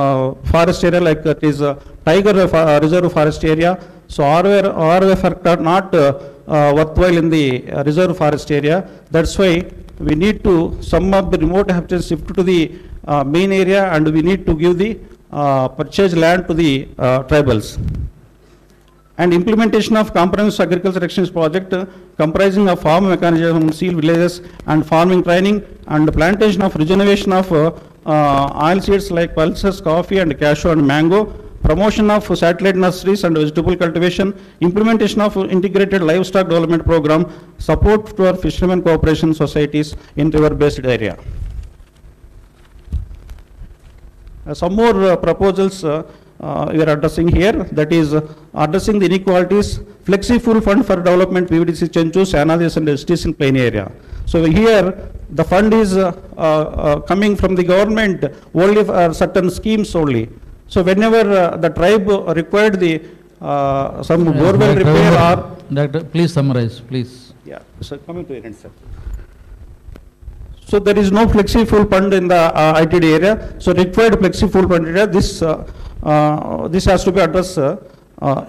uh, forest area like it is uh, tiger uh, uh, reserve forest area. So RWF, are not uh, uh, worthwhile in the uh, reserve forest area. That's why we need to, some of the remote habitats shift to the uh, main area and we need to give the uh, purchase land to the uh, tribals and implementation of comprehensive agriculture exchange project uh, comprising of farm mechanization, seal villages and farming training and plantation of regeneration of uh, uh, oil seeds like pulses, coffee and cashew and mango, promotion of satellite nurseries and vegetable cultivation, implementation of integrated livestock development program, support to our fishermen cooperation societies in river-based area. Uh, Some more uh, proposals uh, we are addressing here, that is uh, addressing the inequalities, flexi full fund for development PVDC Chenchus, Anadis and STs in plain area. So here, the fund is uh, uh, uh, coming from the government only for certain schemes only. So whenever uh, the tribe required the, some borewell repair or. Doctor, please summarize, please. Yeah, so coming to end, sir. So there is no flexi full fund in the uh, ITD area, so required flexi full fund area, this, uh, uh, this has to be addressed uh,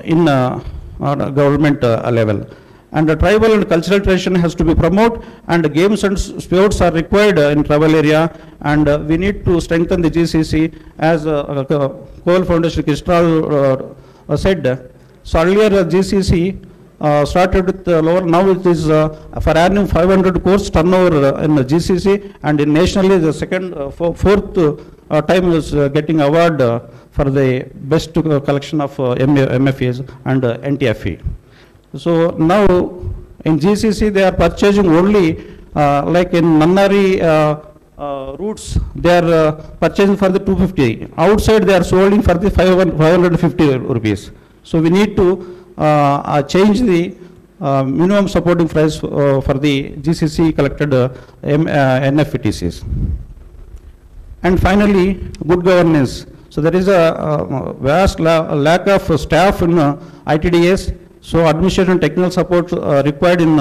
in government level. And the tribal and cultural tradition has to be promoted, and games and sports are required in tribal area, and we need to strengthen the GCC as uh, Kovel Foundation Krishna said. So earlier GCC uh, started with uh, lower, now it is uh, for annum 500 crores turnover uh, in the GCC and in nationally the second, uh, fo- fourth uh, time is getting award for the best collection of M- MFAs and NTFP. So now in GCC they are purchasing only like in Nannari routes they are purchasing for the 250. Outside they are selling for the 500 550 rupees. So we need to uh, change the uh, minimum supporting price uh, for the GCC collected uh, M- uh. And finally, good governance. So there is a uh, vast la- lack of staff in uh, ITDS. So administration technical support uh, required in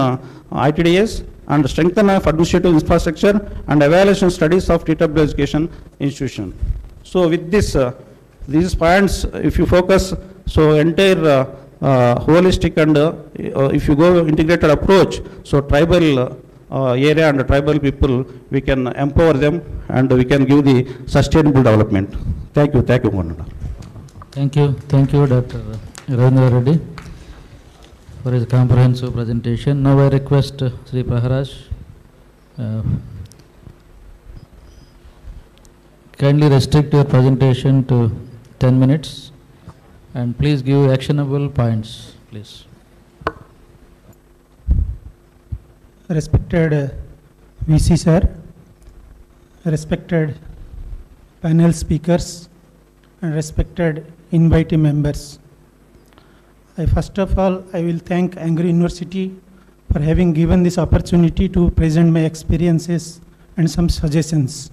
ITDS and strengthen of administrative infrastructure and evaluation studies of TW education institution. So with this, these points, if you focus, so entire holistic and uh, uh, if you go integrated approach, so tribal uh, uh, area and tribal people, we can empower them and we can give the sustainable development. Thank you, thank you, Governor. Thank you, thank you, Dr. Ravindra Reddy, for his comprehensive presentation. Now I request uh, Sri Praharaj, uh, kindly restrict your presentation to 10 minutes and please give actionable points, please. respected VC sir, respected panel speakers, and respected invitee members. I first of all, I will thank ANGRAU University for having given this opportunity to present my experiences and some suggestions.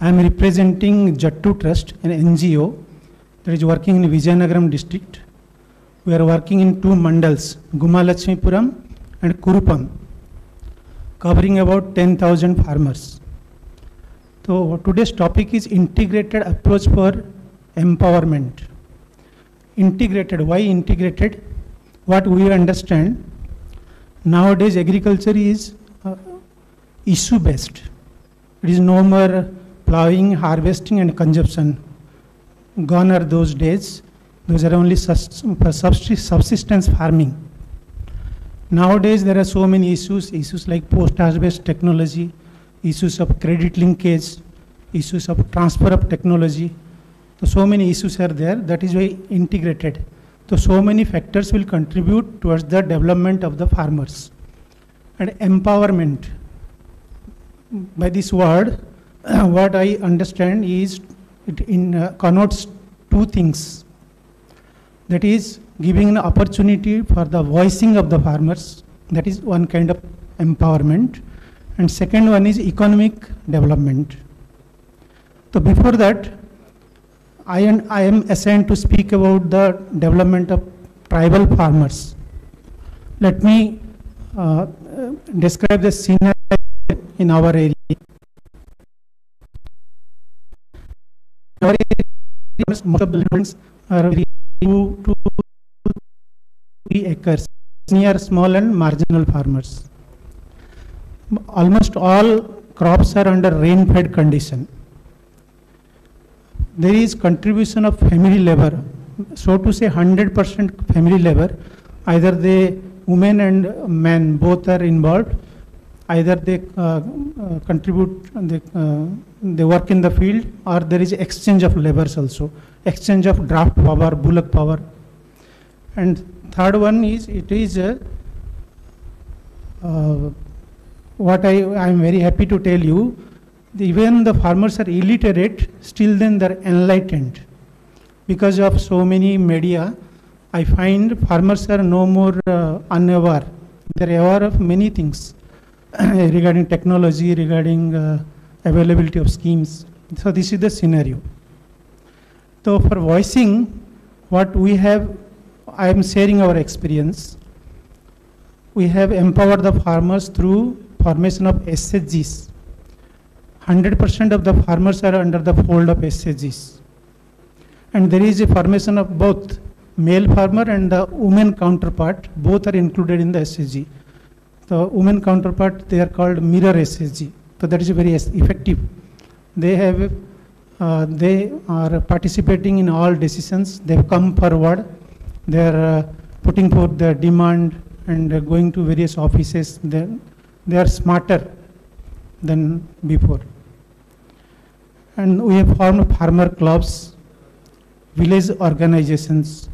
I am representing Jattu Trust, an NGO that is working in Vijayanagaram district. We are working in two mandals, Gumalakshmipuram and Kurupam, covering about 10,000 farmers. So today's topic is integrated approach for empowerment. Integrated, why integrated? What we understand, nowadays agriculture is uh, issue based. It is no more plowing, harvesting, and consumption. Gone are those days. Those are only subsistence farming. Nowadays, there are so many issues issues like post harvest technology, issues of credit linkage, issues of transfer of technology. So, so many issues are there. That is why integrated. So, so many factors will contribute towards the development of the farmers. And empowerment. By this word, *clears throat* what I understand is it in, uh, connotes two things. That is giving an opportunity for the voicing of the farmers. That is one kind of empowerment. And second one is economic development. So before that, I am, I am assigned to speak about the development of tribal farmers. Let me uh, uh, describe the scenario in our area. Our area, most of the lands are two to three acres near small and marginal farmers. Almost all crops are under rain-fed condition there is contribution of family labor so to say 100% family labor either the women and men both are involved either they uh, uh, contribute they, uh, they work in the field or there is exchange of labors also exchange of draft power bullock power and third one is it is uh, what I I am very happy to tell you even the farmers are illiterate, still then they're enlightened. Because of so many media, I find farmers are no more uh, unaware. They're aware of many things *coughs* regarding technology, regarding uh, availability of schemes. So this is the scenario. So for voicing, what we have, I am sharing our experience. We have empowered the farmers through formation of SHGs, 100% of the farmers are under the fold of SHGs. And there is a formation of both male farmer and the woman counterpart, both are included in the SHG. The women counterpart, they are called mirror SHG. So that is very effective. They have, uh, they are participating in all decisions. They have come forward. They are uh, putting forth the demand and uh, going to various offices. They, they are smarter than before and we have formed farmer clubs, village organizations.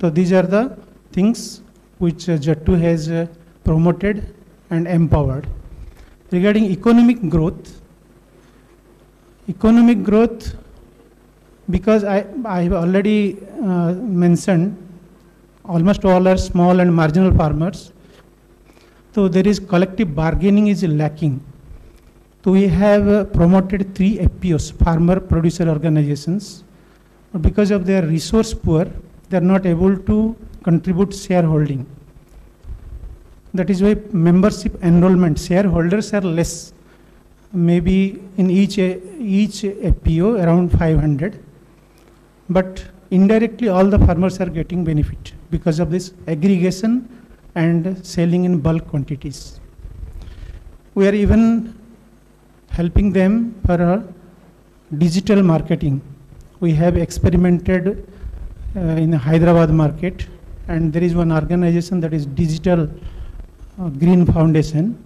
So these are the things which uh, Jattu has uh, promoted and empowered. Regarding economic growth, economic growth, because I, I have already uh, mentioned, almost all are small and marginal farmers. So there is collective bargaining is lacking. So we have uh, promoted three FPOs, farmer producer organizations. But because of their resource poor, they are not able to contribute shareholding. That is why membership enrollment, shareholders are less. Maybe in each, each FPO around 500. But indirectly all the farmers are getting benefit because of this aggregation and selling in bulk quantities. We are even helping them for uh, digital marketing. We have experimented uh, in the Hyderabad market and there is one organization that is Digital Green Foundation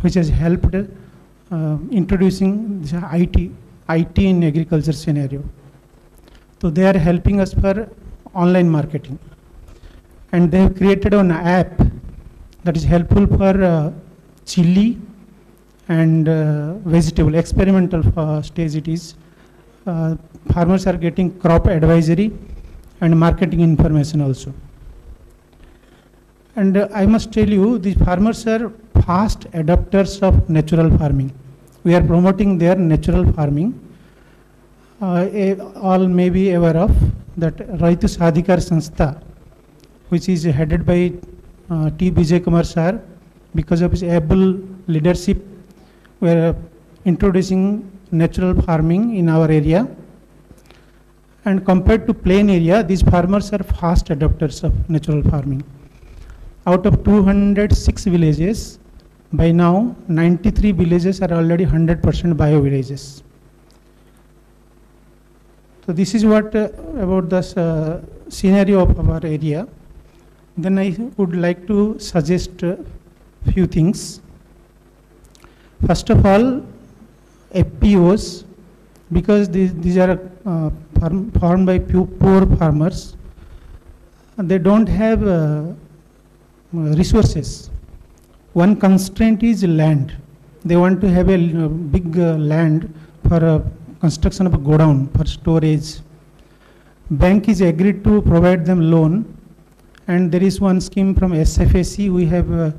which has helped uh, introducing IT, IT in agriculture scenario. So they are helping us for online marketing and they have created an app that is helpful for uh, chili and uh, vegetable experimental uh, stage it is. Uh, farmers are getting crop advisory and marketing information also. And uh, I must tell you, the farmers are fast adopters of natural farming. We are promoting their natural farming. Uh, all may be aware of that Rythu Sadhikara Samstha, which is headed by uh, T. Vijay Kumar sir, because of his able leadership we are introducing natural farming in our area. And compared to plain area, these farmers are fast adopters of natural farming. Out of 206 villages, By now, 93 villages are already 100% bio villages. So this is what uh, about the uh, scenario of our area. Then I would like to suggest a few things. First of all, FPOs, because these, these are uh, farm, farmed by poor farmers, they don't have uh, resources. One constraint is land. They want to have a l- big uh, land for uh, construction of a godown for storage. Bank is agreed to provide them loan, and there is one scheme from SFAC. We have uh,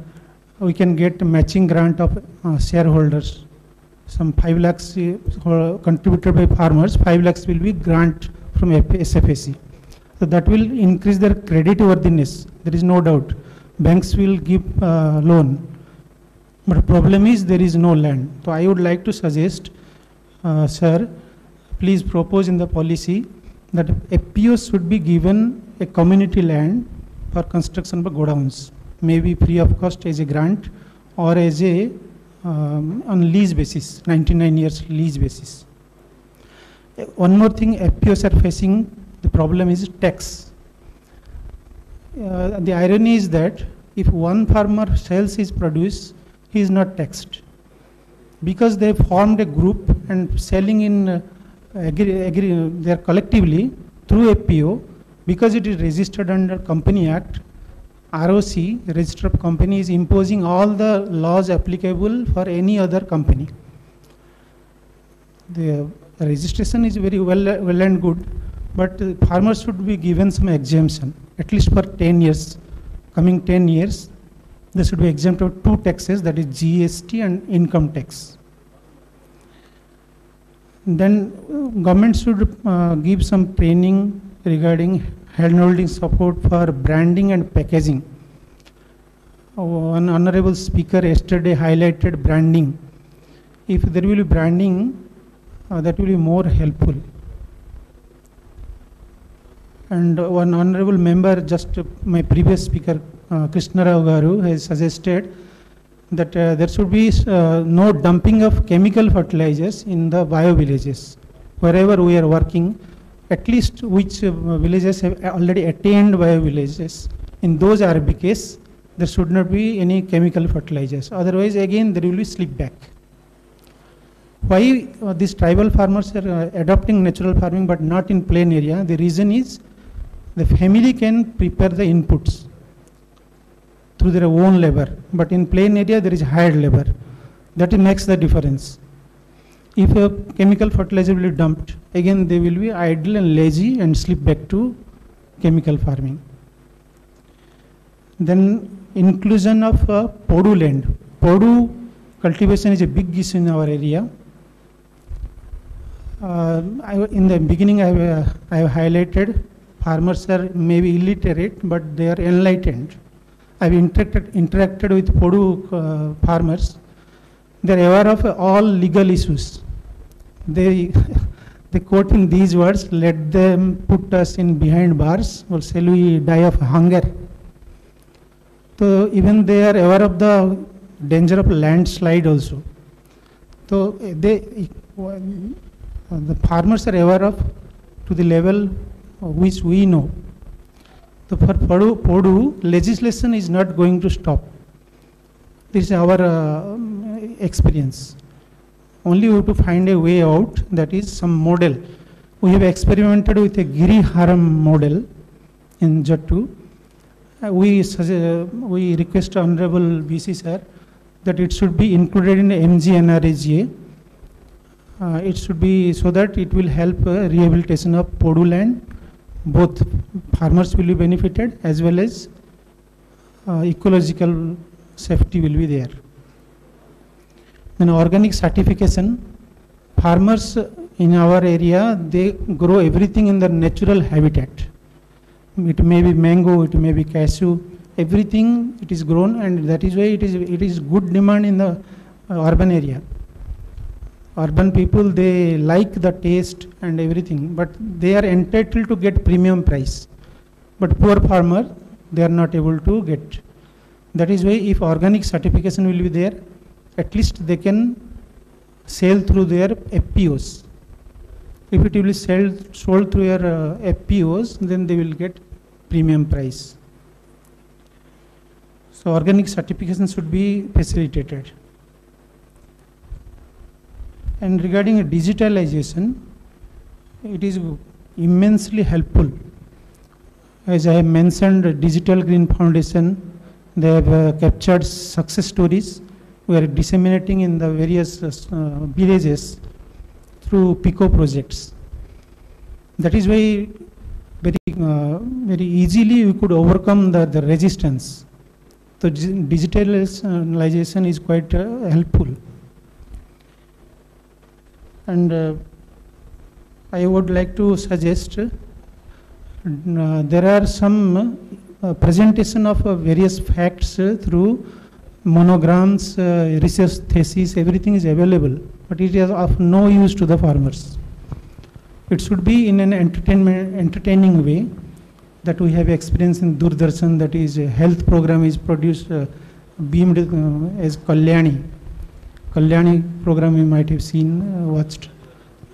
we can get a matching grant of uh, shareholders. Some 5 lakhs uh, contributed by farmers, 5 lakhs will be grant from SFAC. So that will increase their credit worthiness. There is no doubt. Banks will give uh, loan. But problem is there is no land. So I would like to suggest, uh, sir, please propose in the policy that FPOs should be given a community land for construction of godowns, maybe free of cost as a grant or as a um, on lease basis, 99 years lease basis. One more thing FPOs are facing, the problem is tax. Uh, the irony is that if one farmer sells his produce, he is not taxed. Because they formed a group and selling in, uh, they are collectively through FPO, because it is registered under Company Act, ROC, Register of Company, is imposing all the laws applicable for any other company. The registration is very well, well and good, but uh, farmers should be given some exemption, at least for 10 years. Coming 10 years, they should be exempt of two taxes, that is GST and income tax. Then uh, government should uh, give some training regarding handholding support for branding and packaging. Uh, One honorable speaker yesterday highlighted branding. If there will be branding, uh, that will be more helpful. And one honorable member, just my previous speaker, uh, Krishna Rao Garu, has suggested that uh, there should be uh, no dumping of chemical fertilizers in the bio villages. Wherever we are working, at least which uh, villages have already attained bio villages, in those RBKs, there should not be any chemical fertilizers. Otherwise, again, there will be slip back. Why uh, these tribal farmers are uh, adopting natural farming but not in plain area? The reason is the family can prepare the inputs through their own labor, but in plain area there is hired labor. That makes the difference. If a chemical fertilizer will be dumped, again they will be idle and lazy and slip back to chemical farming. Then inclusion of uh, Podu land. Podu cultivation is a big issue in our area. Uh, I, in the beginning, I have, uh, I have highlighted farmers are maybe illiterate, but they are enlightened. I've interacted, interacted with Podu uh, farmers. They are aware of all legal issues. They, *laughs* they quoting these words, let them put us in behind bars or shall we die of hunger. So even they are aware of the danger of landslide also. So they, the farmers are aware of to the level which we know. So for Podu, Podu, legislation is not going to stop. This is our uh, experience. Only we have to find a way out, that is some model. We have experimented with a Giri Haram model in Jattu. Uh, we, sugge- we request Honorable VC sir that it should be included in the MGNREGA. Uh, it should be so that it will help uh, rehabilitation of Podu land. Both farmers will be benefited as well as uh, ecological safety will be there. Then organic certification, farmers in our area, they grow everything in their natural habitat. It may be mango, it may be cashew, everything it is grown and that is why it is, it is good demand in the uh, urban area. Urban people, they like the taste and everything, but they are entitled to get premium price. But poor farmer, they are not able to get. That is why if organic certification will be there, at least they can sell through their FPOs. If it will be sell, sold through your uh, FPOs, then they will get premium price. So organic certification should be facilitated. And regarding digitalization, it is immensely helpful. As I mentioned, Digital Green Foundation, they have uh, captured success stories. We are disseminating in the various uh, villages through PICO projects. That is why very, uh, very easily we could overcome the, the resistance. So gi- digitalization is quite uh, helpful. And uh, I would like to suggest uh, there are some uh, presentation of uh, various facts uh, through monograms, research theses, everything is available, but it is of no use to the farmers. It should be in an entertainment, entertaining way that we have experience in Doordarshan, that is a health program is produced, beamed as Kalyani. Kalyani program you might have seen, uh, watched.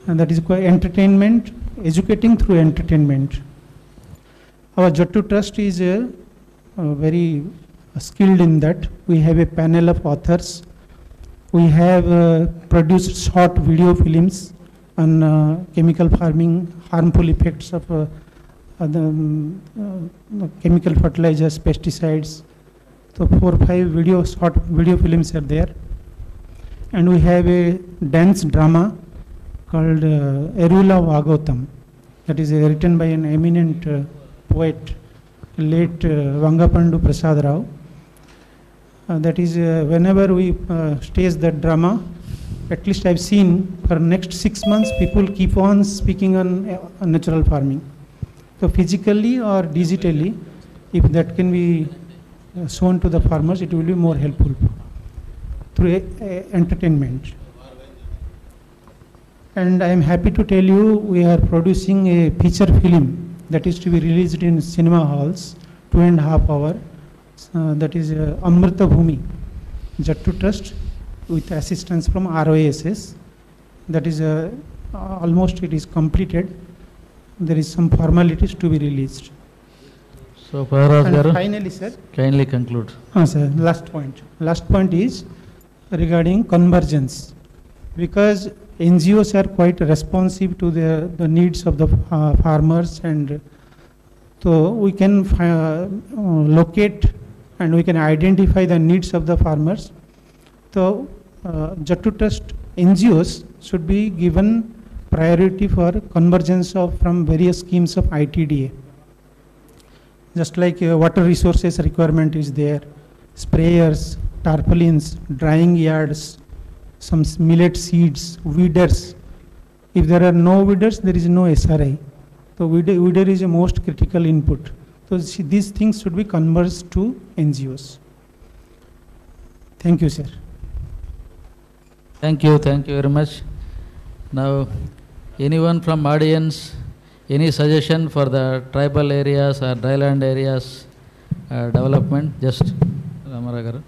And that is quite entertainment, educating through entertainment. Our Jattu Trust is uh, very skilled in that. We have a panel of authors. We have uh, produced short video films on uh, chemical farming, harmful effects of uh, the, um, chemical fertilizers, pesticides. So four or five video, short video films are there. And we have a dance drama called uh, Erula Vagotam. That is uh, written by an eminent uh, poet, late uh, Vangapandu Prasad Rao. Uh, that is, uh, whenever we uh, stage that drama, at least I've seen for next six months, people keep on speaking on, uh, on natural farming. So physically or digitally, if that can be shown to the farmers, it will be more helpful through entertainment. And I am happy to tell you, we are producing a feature film that is to be released in cinema halls, two and a half hour. Uh, that is uh, Amrita Bhumi, Jattu Trust, with assistance from ROASS. That is uh, almost it is completed. There is some formalities to be released. So, Praharaj And garu, finally, sir. kindly conclude. Ah, sir, last point. Last point is regarding convergence. Because NGOs are quite responsive to the, the needs of the uh, farmers and so we can uh, locate and we can identify the needs of the farmers. So uh, Jattu Trust NGOs should be given priority for convergence of from various schemes of ITDA. Just like uh, water resources requirement is there, sprayers, tarpaulins, drying yards, some millet seeds, weeders. If there are no weeders, there is no SRI. So weeder, weeder is a most critical input. So these things should be converged to NGOs. Thank you, sir. Thank you, thank you very much. Now, anyone from audience, any suggestion for the tribal areas or dryland areas uh, development? Just Ramarao garu.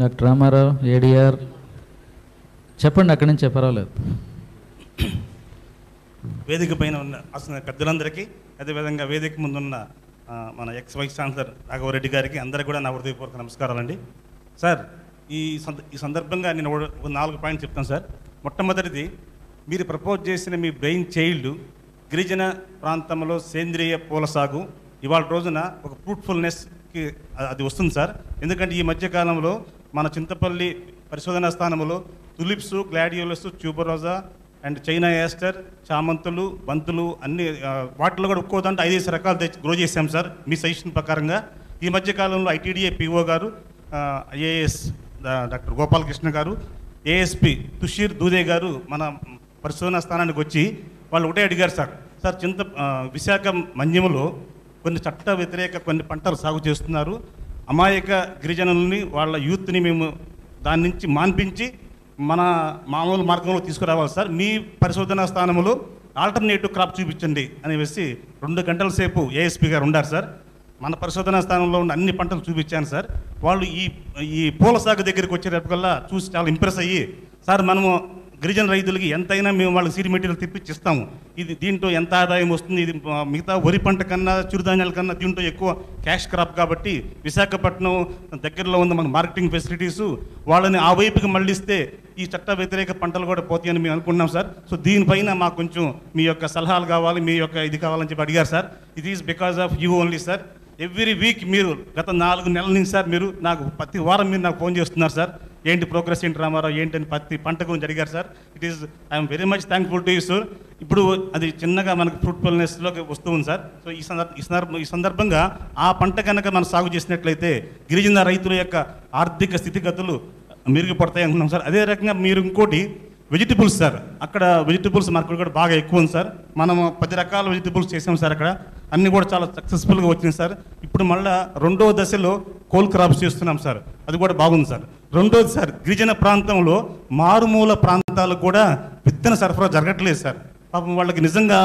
Doctor Ramarao ADR. చెప్పండి అక్కడి నుంచి పర్వాలేదు. వేదిక పైన ఉన్న అసలు పెద్దలందరికీ అదేవిధంగా వేదిక ముందున్న మన ఎక్స్ వైస్ ఛాన్సలర్ రాఘవరెడ్డి గారికి అందరికీ కూడా నా హృదయపూర్వక నమస్కారాలండి. సార్ ఈ సంద ఈ సందర్భంగా నేను ఒక- నాలుగు పాయింట్ చెప్తాను సార్. మొట్టమొదటిది మీరు ప్రపోజ్ చేసిన మీ బ్రెయిన్ చైల్డ్ గిరిజన ప్రాంతంలో సేంద్రియ పూల సాగు ఇవాళ రోజున ఒక ఫ్రూట్ఫుల్నెస్కి అది వస్తుంది సార్. ఎందుకంటే ఈ మధ్యకాలంలో మన చింతపల్లి పరిశోధనా స్థానంలో tulips gladiolus tuberosa and China aster చామంతులు బంతులు అన్ని వాటిలో కూడా ఒక్కోదంటే ఐదేసి రకాలు తెచ్చి గ్రో చేశాం సార్ మీ సజెషన్ ప్రకారంగా. ఈ మధ్య కాలంలో ITDA PO garu IAS doctor Gopalakrishna garu ASP Tushir దూదే గారు మన పరిశోధనా స్థానానికి వచ్చి వాళ్ళు ఒకటే అడిగారు సార్ సార్ చింత విశాఖ మన్యములో కొన్ని చట్ట వ్యతిరేక కొన్ని పంటలు సాగు చేస్తున్నారు అమాయక గిరిజనుల్ని వాళ్ళ యూత్ని మేము దాని నుంచి మాన్పించి మన మామూలు మార్గంలో తీసుకురావాలి సార్. మీ పరిశోధనా స్థానంలో ఆల్టర్నేటివ్ క్రాప్ చూపించండి అనేసి రెండు గంటల సేపు ఏఎస్పీ గారు ఉండారు సార్. మన పరిశోధనా స్థానంలో ఉన్న అన్ని పంటలు చూపించాను సార్. వాళ్ళు ఈ ఈ పూల సాగు దగ్గరికి వచ్చేటప్పటికల్లా చూసి చాలా ఇంప్రెస్ అయ్యి సార్ మనము గిరిజన రైతులకి ఎంతైనా మేము వాళ్ళకి సీడ్ మెటీరియల్ తెప్పించి ఇస్తాము ఇది దీంట్లో ఎంత ఆదాయం వస్తుంది? ఇది మిగతా వరి పంట కన్నా చిరుధాన్యాల కన్నా దీంట్లో ఎక్కువ క్యాష్ క్రాప్ కాబట్టి విశాఖపట్నం దగ్గరలో ఉన్న మన మార్కెటింగ్ ఫెసిలిటీస్ వాళ్ళని ఆ వైపుకి మళ్ళిస్తే ఈ చట్ట వ్యతిరేక పంటలు కూడా పోతాయని మేము అనుకున్నాం సార్. సో దీనిపైన మాకు కొంచెం మీ యొక్క సలహాలు కావాలి మీ యొక్క ఇది కావాలని చెప్పి అడిగారు sir. It is because of you only sir every week మీరు గత నాలుగు నెలల నుంచి సార్ మీరు నాకు ప్రతి వారం మీరు నాకు ఫోన్ చేస్తున్నారు సార్. ఏంటి ప్రోగ్రెస్ ఏంటి రామారావు ఏంటి అని ప్రతి పంట గురించి అడిగారు sir it is I'm very much thankful to you sir ఇప్పుడు అది చిన్నగా మనకు ఫ్రూట్ఫుల్నెస్లోకి వస్తూ ఉంది సార్ సో ఈ సందర్భ ఈ సందర్భ ఈ సందర్భంగా ఆ పంట కనుక మనం సాగు చేసినట్లయితే గిరిజన రైతుల యొక్క ఆర్థిక స్థితిగతులు మెరుగుపడతాయి అనుకున్నాం సార్ అదే రకంగా మీరు ఇంకోటి వెజిటబుల్స్ సార్ అక్కడ వెజిటబుల్స్ మార్కెట్ కూడా బాగా ఎక్కువ ఉంది సార్ మనం పది రకాల వెజిటబుల్స్ చేసాం సార్ అక్కడ. అన్నీ కూడా చాలా సక్సెస్ఫుల్గా వచ్చినాయి సార్. ఇప్పుడు మళ్ళా రెండో దశలో కోల్ క్రాప్స్ చేస్తున్నాం సార్. అది కూడా బాగుంది సార్. రెండోది సార్ గిరిజన ప్రాంతంలో మారుమూల ప్రాంతాలకు కూడా విత్తన సరఫరా జరగట్లేదు సార్. పాపం వాళ్ళకి నిజంగా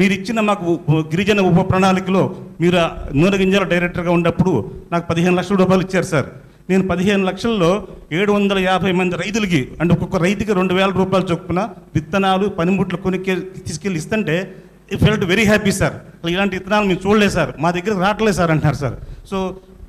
మీరు ఇచ్చిన మాకు గిరిజన ఉప ప్రణాళికలో మీరు నూనె గింజల డైరెక్టర్గా ఉన్నప్పుడు నాకు పదిహేను లక్షల రూపాయలు ఇచ్చారు సార్. నేను పదిహేను లక్షల్లో ఏడు వందల యాభై మంది రైతులకి అంటే ఒక్కొక్క రైతుకి రెండు వేల రూపాయలు చొప్పున విత్తనాలు పనిముట్లు కొనుక్కే తీసుకెళ్ళి ఇస్తుంటే ఫెల్ట్ వెరీ హ్యాపీ సార్ ఇలాంటి విత్తనాలు మేము చూడలేదు సార్ మా దగ్గర రావట్లేదు సార్ అంటున్నారు సార్ సో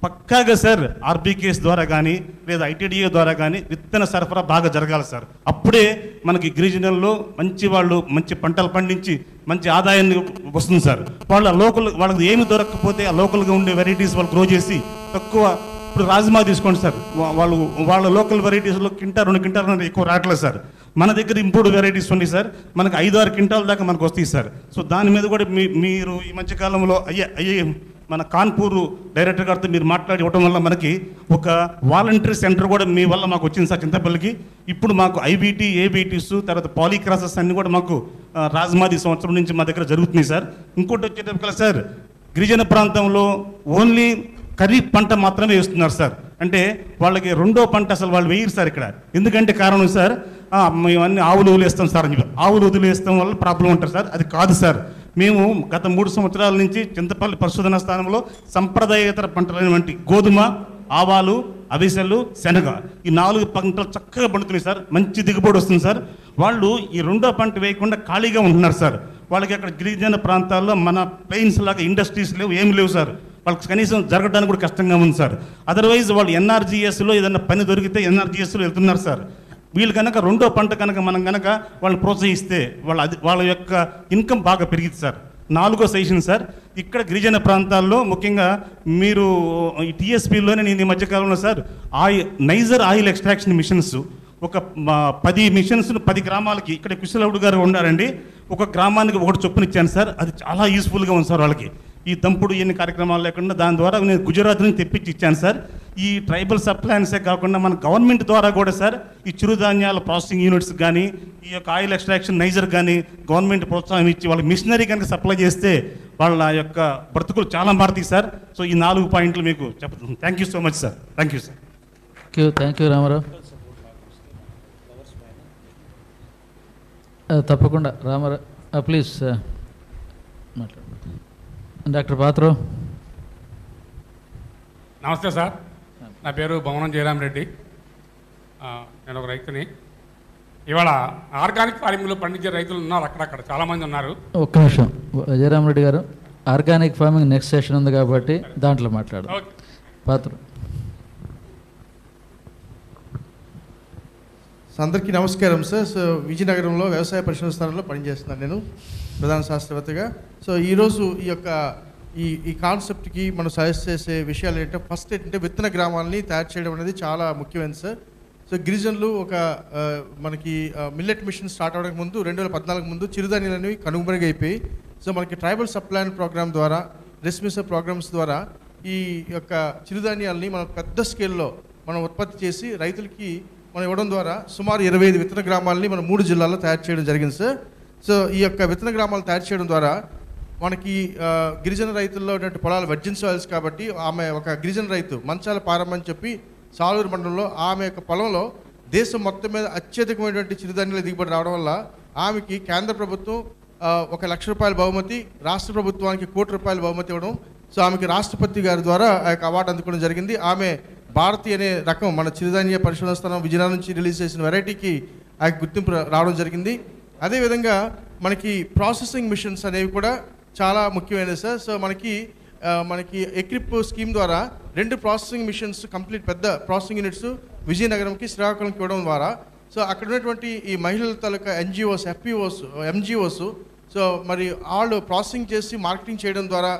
పక్కాగా సార్ ఆర్బీకేఎస్ ద్వారా కానీ లేదా ఐటీడీఏ ద్వారా కానీ విత్తన సరఫరా బాగా జరగాలి సార్ అప్పుడే మనకి గిరిజనుల్లో మంచి వాళ్ళు మంచి పంటలు పండించి మంచి ఆదాయాన్ని వస్తుంది సార్ వాళ్ళ లోకల్ వాళ్ళకి ఏమి దొరకకపోతే ఆ లోకల్గా ఉండే వెరైటీస్ వాళ్ళు గ్రో చేసి తక్కువ ఇప్పుడు రాజ్మా తీసుకోండి సార్ వాళ్ళు వాళ్ళ లోకల్ వెరైటీస్లో కింటా రెండు క్వింటాల్ ఎక్కువ రావట్లేదు సార్ మన దగ్గర ఇంపోర్ట్ వెరైటీస్ ఉన్నాయి సార్ మనకు ఐదు ఆరు క్వింటాల్ దాకా మనకు వస్తాయి సార్ సో దాని మీద కూడా మీ మీరు ఈ మధ్యకాలంలో అయ్యే అయ్యే మన కాన్పూర్ డైరెక్టర్ గారితో మీరు మాట్లాడి ఇవ్వడం వల్ల మనకి ఒక వాలంటరీ సెంటర్ కూడా మీ వల్ల మాకు వచ్చింది సార్ చింతపల్లికి. ఇప్పుడు మాకు ఐబీటీ ఏబీటీస్ తర్వాత పాలీక్రాసెస్ అన్నీ కూడా మాకు రాజమాది సంవత్సరం నుంచి మా దగ్గర జరుగుతున్నాయి సార్ ఇంకోటి వచ్చేటప్పుడు సార్ గిరిజన ప్రాంతంలో ఓన్లీ ఖరీఫ్ పంట మాత్రమే వేస్తున్నారు సార్ అంటే వాళ్ళకి రెండో పంట అసలు వాళ్ళు వేయరు సార్ ఇక్కడ. ఎందుకంటే కారణం సార్ మేము అన్ని ఆవులు వదిలేస్తాం సార్ అని చెప్పి. ఆవులు వదిలేస్తాం వల్ల ప్రాబ్లం ఉంటుంది సార్. అది కాదు సార్. మేము గత మూడు సంవత్సరాల నుంచి చింతపల్లి పరిశోధన స్థానంలో సంప్రదాయేతర పంటలైనటువంటి గోధుమ ఆవాలు అవిసెలు శనగ ఈ నాలుగు పంటలు చక్కగా పండుతున్నాయి సార్. మంచి దిగుబడి వస్తుంది సార్. వాళ్ళు ఈ రెండో పంట వేయకుండా ఖాళీగా ఉంటున్నారు సార్. వాళ్ళకి అక్కడ గిరిజన ప్రాంతాల్లో మన ప్లెయిన్స్ లాగా ఇండస్ట్రీస్ లేవు ఏమి లేవు సార్. వాళ్ళకి కనీసం జరగడానికి కూడా కష్టంగా ఉంది సార్. అదర్వైజ్ వాళ్ళు ఎన్ఆర్జీఎస్లో ఏదైనా పని దొరికితే ఎన్ఆర్జీఎస్లో వెళ్తున్నారు సార్. వీళ్ళు కనుక రెండో పంట కనుక మనం కనుక వాళ్ళని ప్రోత్సహిస్తే వాళ్ళ అది వాళ్ళ యొక్క ఇన్కమ్ బాగా పెరిగింది సార్. నాలుగో సెషన్ సార్. ఇక్కడ గిరిజన ప్రాంతాల్లో ముఖ్యంగా మీరు ఈ టీఎస్పీలోనే నేను ఈ మధ్యకాలంలో sir oil niger oil extraction machines ఒక పది మిషన్స్ పది గ్రామాలకి ఇక్కడ కుశలవుడు గారు ఉండారండి ఒక గ్రామానికి ఒకటి చొప్పున ఇచ్చాను సార్. అది చాలా యూస్ఫుల్గా ఉంది సార్ వాళ్ళకి. ఈ దంపుడు ఎన్ని కార్యక్రమాలు లేకుండా దాని ద్వారా నేను గుజరాత్ నుంచి తెప్పించి ఇచ్చాను సార్. ఈ ట్రైబల్ సప్లయన్సే కాకుండా మన గవర్నమెంట్ ద్వారా కూడా సార్ ఈ చిరుధాన్యాల ప్రాసెసింగ్ యూనిట్స్ కానీ ఈ యొక్క ఆయిల్ ఎక్స్ట్రాక్షన్ నైజర్ కానీ గవర్నమెంట్ ప్రోత్సాహం ఇచ్చి వాళ్ళకి మిషనరీ కనుక సప్లై చేస్తే వాళ్ళ యొక్క బ్రతుకులు చాలా మారుతాయి సార్. సో ఈ నాలుగు పాయింట్లు మీకు చెప్తాను thank you so much sir thank you sir thank you thank you Ramarao. ఆ, తప్పకుండా. రామారావు ప్లీజ్ మాట్లాడు డాక్టర్ పాత్రో. నమస్తే సార్. నా పేరు భవనం జయరాం రెడ్డి ఆ, నేను ఒక రైతుని. ఇవాళ ఆర్గానిక్ ఫార్మింగ్లో పండించే రైతులు ఉన్నారు అక్కడక్కడ. చాలామంది ఉన్నారు. ఒక్క నిమిషం. జయరామ్ రెడ్డి గారు ఆర్గానిక్ ఫార్మింగ్ నెక్స్ట్ సెషన్ ఉంది కాబట్టి దాంట్లో మాట్లాడు. పాత్ర. అందరికీ నమస్కారం సార్ సో విజయనగరంలో వ్యవసాయ పరిశోధన స్థానంలో పనిచేస్తున్నాను నేను ప్రధాన శాస్త్రవేత్తగా. సో ఈరోజు ఈ యొక్క ఈ ఈ కాన్సెప్ట్కి మనం సజెస్ట్ చేసే విషయాలు ఏంటంటే ఫస్ట్ ఏంటంటే విత్తన గ్రామాలని తయారు చేయడం అనేది చాలా ముఖ్యమైనది సార్ సో గిరిజనులు ఒక మనకి మిల్లెట్ మిషన్ స్టార్ట్ అవడానికి ముందు రెండు వేల పద్నాలుగు ముందు చిరుధాన్యాలు అనేవి కనుమరుగైపోయి సో మనకి ట్రైబల్ సప్లైన్ ప్రోగ్రామ్ ద్వారా రెస్మిసర్ ప్రోగ్రామ్స్ ద్వారా ఈ యొక్క చిరుధాన్యాలని మనం పెద్ద స్కేల్లో మనం ఉత్పత్తి చేసి రైతులకి మనం ఇవ్వడం ద్వారా సుమారు ఇరవై ఐదు విత్తన గ్రామాలని మనం మూడు జిల్లాల్లో తయారు చేయడం జరిగింది సార్. సో ఈ యొక్క విత్తన గ్రామాలు తయారు చేయడం ద్వారా మనకి గిరిజన రైతుల్లో ఉన్నటువంటి పొలాలు వర్జిన్ సాయిల్స్ కాబట్టి ఆమె ఒక గిరిజన రైతు మంచాల పారమని చెప్పి సాలూరు మండలంలో ఆమె యొక్క పొలంలో దేశం మొత్తం మీద అత్యధికమైనటువంటి చిరుధాన్యాల దిగుబడి రావడం వల్ల ఆమెకి కేంద్ర ప్రభుత్వం ఒక లక్ష రూపాయల బహుమతి రాష్ట్ర ప్రభుత్వానికి కోటి రూపాయల బహుమతి ఇవ్వడం సో ఆమెకి రాష్ట్రపతి గారి ద్వారా ఆ యొక్క అవార్డు అందుకోవడం జరిగింది. ఆమె భారతి అనే రకం మన చిరుధాన్య పరిశోధన స్థానం విజయనగరం నుంచి రిలీజ్ చేసిన వెరైటీకి ఆ గుర్తింపు రావడం జరిగింది. అదేవిధంగా మనకి ప్రాసెసింగ్ మిషన్స్ అనేవి కూడా చాలా ముఖ్యమైనవి సార్. సో మనకి మనకి ఎక్రిప్ స్కీమ్ ద్వారా రెండు ప్రాసెసింగ్ మిషన్స్ కంప్లీట్ పెద్ద ప్రాసెసింగ్ యూనిట్స్ విజయనగరంకి శ్రీకాకుళంకి ఇవ్వడం ద్వారా. సో అక్కడ ఉన్నటువంటి ఈ మహిళల తాలూకా ఎన్జిఓస్ ఎఫ్పిఓస్ ఎంజిఓస్ సో మరి వాళ్ళు ప్రాసెసింగ్ చేసి మార్కెటింగ్ చేయడం ద్వారా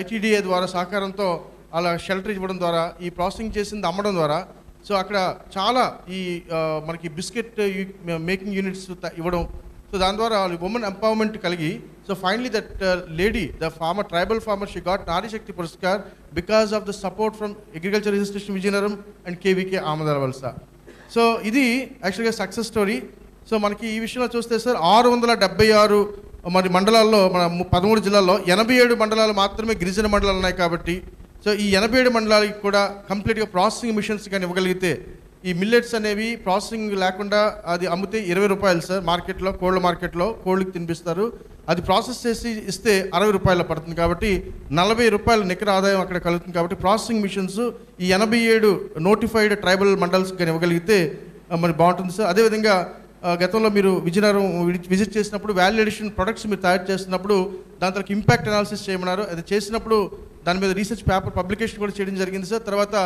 ఐటీడీఏ ద్వారా సహకారంతో అలా షెల్టర్ ఇవ్వడం ద్వారా ఈ ప్రాసెసింగ్ చేసింది అమ్మడం ద్వారా. సో అక్కడ చాలా ఈ మనకి బిస్కెట్ మేకింగ్ యూనిట్స్ ఇవ్వడం. సో దాని ద్వారా ఉమెన్ ఎంపవర్మెంట్ కలిగి so finally that lady the farmer tribal farmer she got Nari Shakti Puraskar because of the support from agriculture registration Vizianagaram and KVK Amadalavalasa so ఇది యాక్చువల్గా success story so మనకి ఈ విషయంలో చూస్తే sir ఆరు వందల డెబ్బై ఆరు మరి మండలాల్లో మన పదమూడు జిల్లాల్లో ఎనభై ఏడు మండలాలు మాత్రమే గిరిజన మండలాలు ఉన్నాయి కాబట్టి సో ఈ ఎనభై ఏడు మండలాలకి కూడా కంప్లీట్గా ప్రాసెసింగ్ మిషన్స్ కానీ ఇవ్వగలిగితే ఈ మిల్లెట్స్ అనేవి ప్రాసెసింగ్ లేకుండా అది అమ్మితే ఇరవై రూపాయలు సార్ మార్కెట్లో కోళ్ళ మార్కెట్లో కోళ్ళకి తినిపిస్తారు. అది ప్రాసెస్ చేసి ఇస్తే అరవై రూపాయలు పడుతుంది కాబట్టి నలభై రూపాయల నికర ఆదాయం అక్కడ కలుగుతుంది కాబట్టి ప్రాసెసింగ్ మిషన్స్ ఈ ఎనభై ఏడు నోటిఫైడ్ ట్రైబల్ మండల్స్ కానీ ఇవ్వగలిగితే మరి బాగుంటుంది సార్. అదేవిధంగా గతంలో మీరు విజయనగరం విజిట్ చేసినప్పుడు వాల్యూ ఎడిషన్ ప్రొడక్ట్స్ మీరు తయారు చేస్తున్నప్పుడు దాని తర్వాత ఇంపాక్ట్ అనాలిసిస్ చేయమన్నారు. అది చేసినప్పుడు దాని మీద రీసెర్చ్ పేపర్ పబ్లికేషన్ కూడా చేయడం జరిగింది సార్ తర్వాత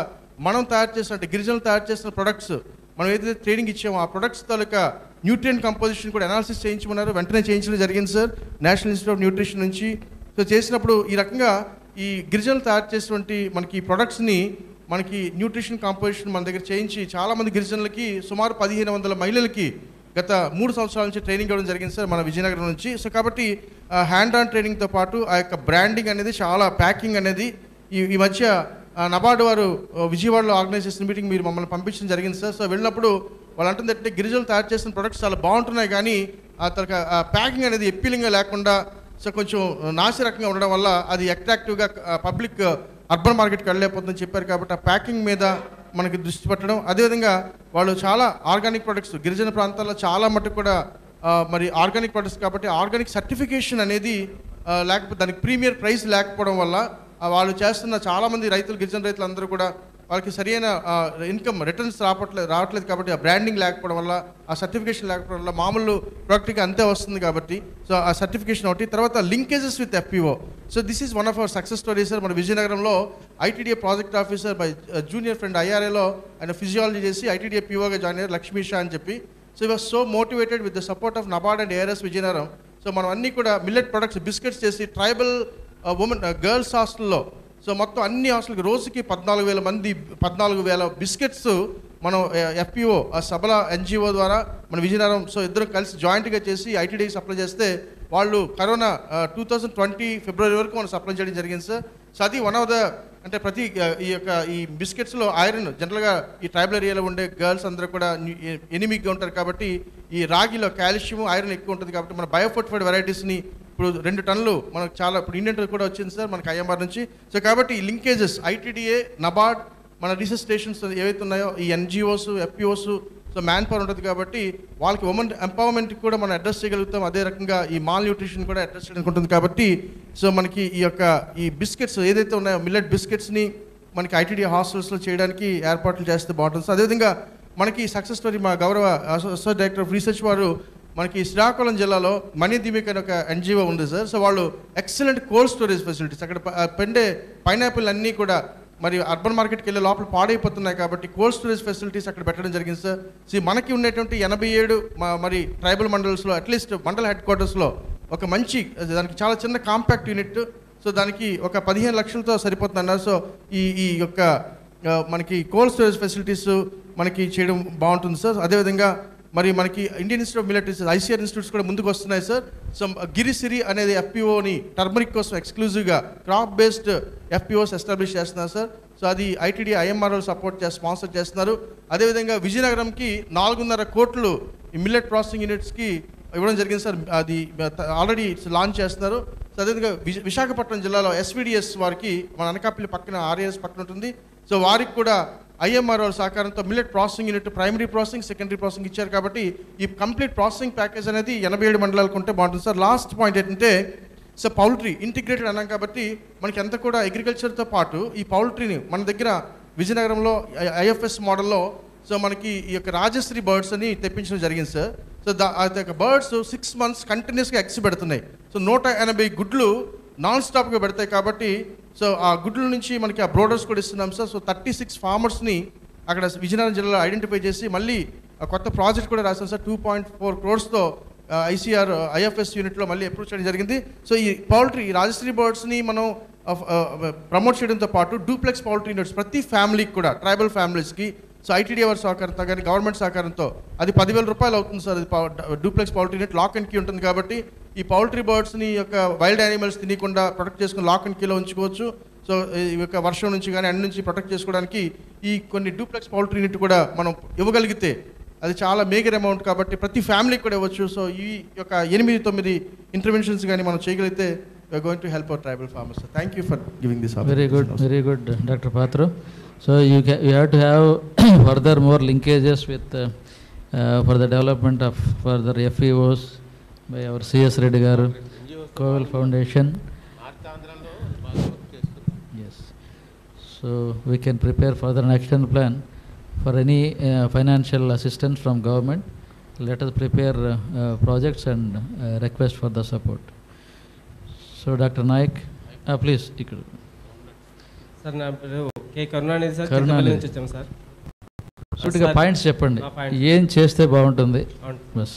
మనం తయారు చేసినట్టు గిరిజనులు తయారు చేసిన ప్రొడక్ట్స్ మనం ఏదైతే ట్రైనింగ్ ఇచ్చామో ఆ ప్రొడక్ట్స్ తాలూకా న్యూట్రియంట్ కంపోజిషన్ కూడా అనాలిసిస్ చేయించమన్నారు. వెంటనే చేయించడం జరిగింది sir national institute of nutrition నుంచి. సో చేసినప్పుడు ఈ రకంగా ఈ గిరిజనులు తయారు చేసినటువంటి మనకి ప్రొడక్ట్స్ని మనకి న్యూట్రిషన్ కాంపోజిషన్ మన దగ్గర చేయించి చాలామంది గిరిజనులకి సుమారు పదిహేను వందల మహిళలకి గత మూడు సంవత్సరాల నుంచి ట్రైనింగ్ ఇవ్వడం జరిగింది సార్ మన విజయనగరం నుంచి. సో కాబట్టి హ్యాండ్ ఆన్ ట్రైనింగ్తో పాటు ఆ యొక్క బ్రాండింగ్ అనేది చాలా ప్యాకింగ్ అనేది ఈ ఈ మధ్య నబార్డు వారు విజయవాడలో ఆర్గనైజ్ చేసిన మీటింగ్ మీరు మమ్మల్ని పంపించడం జరిగింది సార్. సో వెళ్ళినప్పుడు వాళ్ళు అంటుందంటే గిరిజలు తయారు చేసిన ప్రొడక్ట్స్ చాలా బాగుంటున్నాయి కానీ ఆ తర్వాత ప్యాకింగ్ అనేది ఎప్పీలింగ్గా లేకుండా సో కొంచెం నాసిరకంగా ఉండడం వల్ల అది అట్రాక్టివ్గా పబ్లిక్ అర్బన్ మార్కెట్కి వెళ్ళలేకపోతుందని చెప్పారు కాబట్టి ఆ ప్యాకింగ్ మీద మనకి దృష్టి పెట్టడం. అదేవిధంగా వాళ్ళు చాలా ఆర్గానిక్ ప్రొడక్ట్స్ గిరిజన ప్రాంతాల్లో చాలా మటుకు కూడా మరి ఆర్గానిక్ ప్రొడక్ట్స్ కాబట్టి ఆర్గానిక్ సర్టిఫికేషన్ అనేది లేకపోతే దానికి ప్రీమియర్ ప్రైస్ లేకపోవడం వల్ల వాళ్ళు చేస్తున్న చాలామంది రైతులు గిరిజన రైతులు అందరూ కూడా వాళ్ళకి సరైన ఇన్కమ్ రిటర్న్స్ రావట్లేదు రావట్లేదు కాబట్టి ఆ బ్రాండింగ్ లేకపోవడం వల్ల ఆ సర్టిఫికేషన్ లేకపోవడం వల్ల మామూలు ప్రోడక్ట్కి అంతే వస్తుంది కాబట్టి సో ఆ సర్టిఫికేషన్ ఒకటి తర్వాత linkages with FPO so this is one of our success stories sir మన విజయనగరంలో ITDA project officer by junior friend ఐఆర్ఏలో ఆయన ఫిజియాలజీ చేసి ఐటీడీఏ పిఓగా జాయిన్ అయ్యారు లక్ష్మీ షా అని చెప్పి. సో ఈ was so motivated with the support of NABARD and ARS Vizianagaram. So మనం అన్నీ కూడా మిల్లెట్ ప్రొడక్ట్స్ బిస్కెట్స్ చేసి ట్రైబల్ ఉమెన్ గర్ల్స్ హాస్టల్లో సో మొత్తం అన్ని హాస్టల్కి రోజుకి పద్నాలుగు వేల మంది పద్నాలుగు వేల బిస్కెట్స్ మనం ఎఫ్పిఓ ఆ సభల ఎన్జిఓ ద్వారా మన విజయనగరం సో ఇద్దరు కలిసి జాయింట్గా చేసి ఐటీడీకి సప్లై చేస్తే వాళ్ళు కరోనా టూ థౌజండ్ ట్వంటీ ఫిబ్రవరి వరకు మనం సప్లై చేయడం జరిగింది సార్. సో అది వన్ ఆఫ్ ద అంటే ప్రతి ఈ యొక్క ఈ బిస్కెట్స్లో ఐరన్ జనరల్గా ఈ ట్రైబల్ ఏరియాలో ఉండే గర్ల్స్ అందరూ కూడా ఎనిమిక్గా ఉంటారు కాబట్టి ఈ రాగిలో కాల్షియం ఐరన్ ఎక్కువ ఉంటుంది కాబట్టి మన బయోఫోర్టిఫైడ్ వెరైటీస్ని ఇప్పుడు రెండు టన్నులు మనకు చాలా ఇప్పుడు ఇండియన్ కూడా వచ్చింది సార్ మనకి ఐఎంఆర్ నుంచి. సో కాబట్టి ఈ లింకేజెస్ ఐటీడీఏ నబార్డ్ మన రీసెర్చ్ స్టేషన్స్ ఏవైతే ఉన్నాయో ఈ NGOs FPOs so man power ఉంటుంది కాబట్టి వాళ్ళకి ఉమెన్ ఎంపవర్మెంట్ కూడా మనం అడ్రస్ చేయగలుగుతాం. అదే రకంగా ఈ మాల్ న్యూట్రిషన్ కూడా అడ్రస్ చేయడానికి ఉంటుంది కాబట్టి సో మనకి ఈ యొక్క ఈ బిస్కెట్స్ ఏదైతే ఉన్నాయో మిల్లెట్ బిస్కెట్స్ని మనకి ఐటీడీ హాస్టల్స్లో చేయడానికి ఏర్పాట్లు చేస్తే బాగుంటుంది. సో అదేవిధంగా మనకి సక్సెస్ స్టోరీ మా గౌరవ అసోసియేట్ డైరెక్టర్ ఆఫ్ రీసెర్చ్ వారు మనకి శ్రీకాకుళం జిల్లాలో మనీ దీమిక్ అనే ఒక ఎన్జిఓ ఉంది సార్. సో వాళ్ళు ఎక్సలెంట్ కోల్డ్ స్టోరేజ్ ఫెసిలిటీస్ అక్కడ పెండే పైనాపిల్ అన్నీ కూడా మరి అర్బన్ మార్కెట్కి వెళ్ళే లోపల పాడైపోతున్నాయి కాబట్టి కోల్డ్ స్టోరేజ్ ఫెసిలిటీస్ అక్కడ పెట్టడం జరిగింది సార్ సో మనకి ఉండేటువంటి ఎనభై ఏడు మరి ట్రైబల్ మండల్స్లో అట్లీస్ట్ మండల హెడ్ క్వార్టర్స్లో ఒక మంచి దానికి చాలా చిన్న కాంపాక్ట్ యూనిట్ సో దానికి ఒక పదిహేను లక్షలతో సరిపోతుంది అన్నారు. సో ఈ ఈ యొక్క మనకి కోల్డ్ స్టోరేజ్ ఫెసిలిటీస్ మనకి చేయడం బాగుంటుంది సార్ అదేవిధంగా మరి మనకి Indian institute of military ICR institutes కూడా ముందుకు వస్తున్నాయి సార్ సో గిరిసిరి అనేది ఎఫ్పిఓని టర్మరిక్ కోసం ఎక్స్క్లూజివ్గా క్రాప్ బేస్డ్ ఎఫ్పిఓస్ ఎస్టాబ్లిష్ చేస్తున్నారు సార్ సో అది ఐటీడీ ఐఎంఆర్ఓ సపోర్ట్ చేసి స్పాన్సర్ చేస్తున్నారు. అదేవిధంగా విజయనగరంకి నాలుగున్నర కోట్లు ఈ మిల్లెట్ ప్రాసెసింగ్ యూనిట్స్కి ఇవ్వడం జరిగింది సార్ అది ఆల్రెడీ లాంచ్ చేస్తున్నారు. సో అదేవిధంగా విశాఖపట్నం జిల్లాలో ఎస్విడిఎస్ వారికి మన అనకాపల్లి పక్కన ఆర్ఏఎస్ పక్కన ఉంటుంది. సో వారికి కూడా ఐఎంఆర్ సహకారంతో millet processing unit primary processing secondary processing ఇచ్చారు కాబట్టి ఈ కంప్లీట్ ప్రాసెసింగ్ ప్యాకేజ్ అనేది ఎనభై ఏడు మండలాలకు ఉంటే బాగుంటుంది. సార్ లాస్ట్ పాయింట్ ఏంటంటే సో పౌల్ట్రీ ఇంటిగ్రేటెడ్ అన్నాం కాబట్టి మనకి ఎంత కూడా అగ్రికల్చర్తో పాటు ఈ పౌల్ట్రీని మన దగ్గర విజయనగరంలో ఐఎఫ్ఎస్ మోడల్లో సో మనకి ఈ యొక్క రాజశ్రీ బర్డ్స్ అని తెప్పించడం జరిగింది సార్. సో దా యొక్క బర్డ్స్ సిక్స్ మంత్స్ కంటిన్యూస్గా ఎక్స్ పెడుతున్నాయి. సో నూట ఎనభై గుడ్లు నాన్ స్టాప్గా పెడతాయి కాబట్టి సో ఆ గుడ్ల నుంచి మనకి ఆ బ్రోడర్స్ కూడా ఇస్తున్నాం సార్. సో థర్టీ సిక్స్ ఫార్మర్స్ని అక్కడ విజయనగరం జిల్లాలో ఐడెంటిఫై చేసి మళ్ళీ కొత్త ప్రాజెక్ట్ కూడా రాశాం సార్. టూ పాయింట్ ఫోర్ క్రోర్స్తో ఐసీఆర్ ఐఎఫ్ఎస్ యూనిట్లో మళ్ళీ అప్రూవ్ చేయడం జరిగింది. సో ఈ పౌల్ట్రీ రాజశ్రీ బర్డ్స్ని మనం ప్రమోట్ చేయడంతో పాటు డూప్లెక్స్ పౌల్ట్రీ యూనిట్స్ ప్రతి ఫ్యామిలీకి కూడా ట్రైబల్ ఫ్యామిలీస్కి సో ఐటీడీఆర్ సహకారంతో కానీ గవర్నమెంట్ సహకారంతో అది పదివేల రూపాయలు అవుతుంది సార్. అది duplex poultry unit lock and key ఉంటుంది కాబట్టి ఈ పౌల్ట్రీ బర్డ్స్ని యొక్క వైల్డ్ యానిమల్స్ తినకుండా ప్రొటెక్ట్ చేసుకుని లాక్ అండ్ కీలో ఉంచుకోవచ్చు. సో ఈ యొక్క వర్షం నుంచి కానీ అన్ని నుంచి ప్రొటెక్ట్ చేసుకోవడానికి ఈ కొన్ని డూప్లెక్స్ పౌల్ట్రీ యూనిట్ కూడా మనం ఇవ్వగలిగితే అది చాలా మేజర్ అమౌంట్ కాబట్టి ప్రతి ఫ్యామిలీకి కూడా ఇవ్వచ్చు. సో ఈ యొక్క ఎనిమిది తొమ్మిది ఇంటర్వెన్షన్స్ కానీ మనం చేయగలిగితే we are going to help our tribal farmers thank you for giving this very good very good doctor Patra so you you have to have further more linkages with for the development of further of by our CS Reddy garu Kovel foundation. Yes so we can prepare for next action plan for any financial assistance from government let us prepare projects and request for the support so doctor Nayak please ఇక్కడ sir నా పేరు కే. Karunanidhi sir. Karunanidhi. నుంచి వచ్చాము sir. సూటిగా points చెప్పండి. ఏం చేస్తే బాగుంటుంది? బస్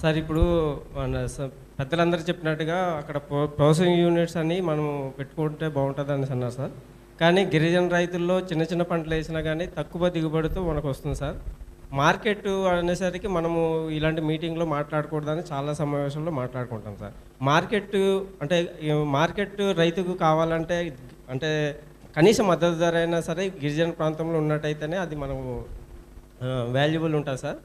సార్ ఇప్పుడు మన పెద్దలందరూ చెప్పినట్టుగా అక్కడ ప్రాసెసింగ్ యూనిట్స్ అని మనం పెట్టుకుంటే బాగుంటుంది అని అన్నారు సార్. కానీ గిరిజన రైతుల్లో చిన్న చిన్న పంటలు వేసినా కానీ తక్కువ దిగుబడితో మనకు వస్తుంది సార్. మార్కెట్ అనేసరికి మనము ఇలాంటి మీటింగ్లో మాట్లాడకూడదని చాలా సమావేశంలో మాట్లాడుకుంటాం సార్. మార్కెట్ అంటే మార్కెట్ రైతుకు కావాలంటే అంటే కనీస మద్దతు ధర అయినా సరే గిరిజన ప్రాంతంలో ఉన్నట్టయితేనే అది మనము వాల్యుబుల్ ఉంటుంది సార్.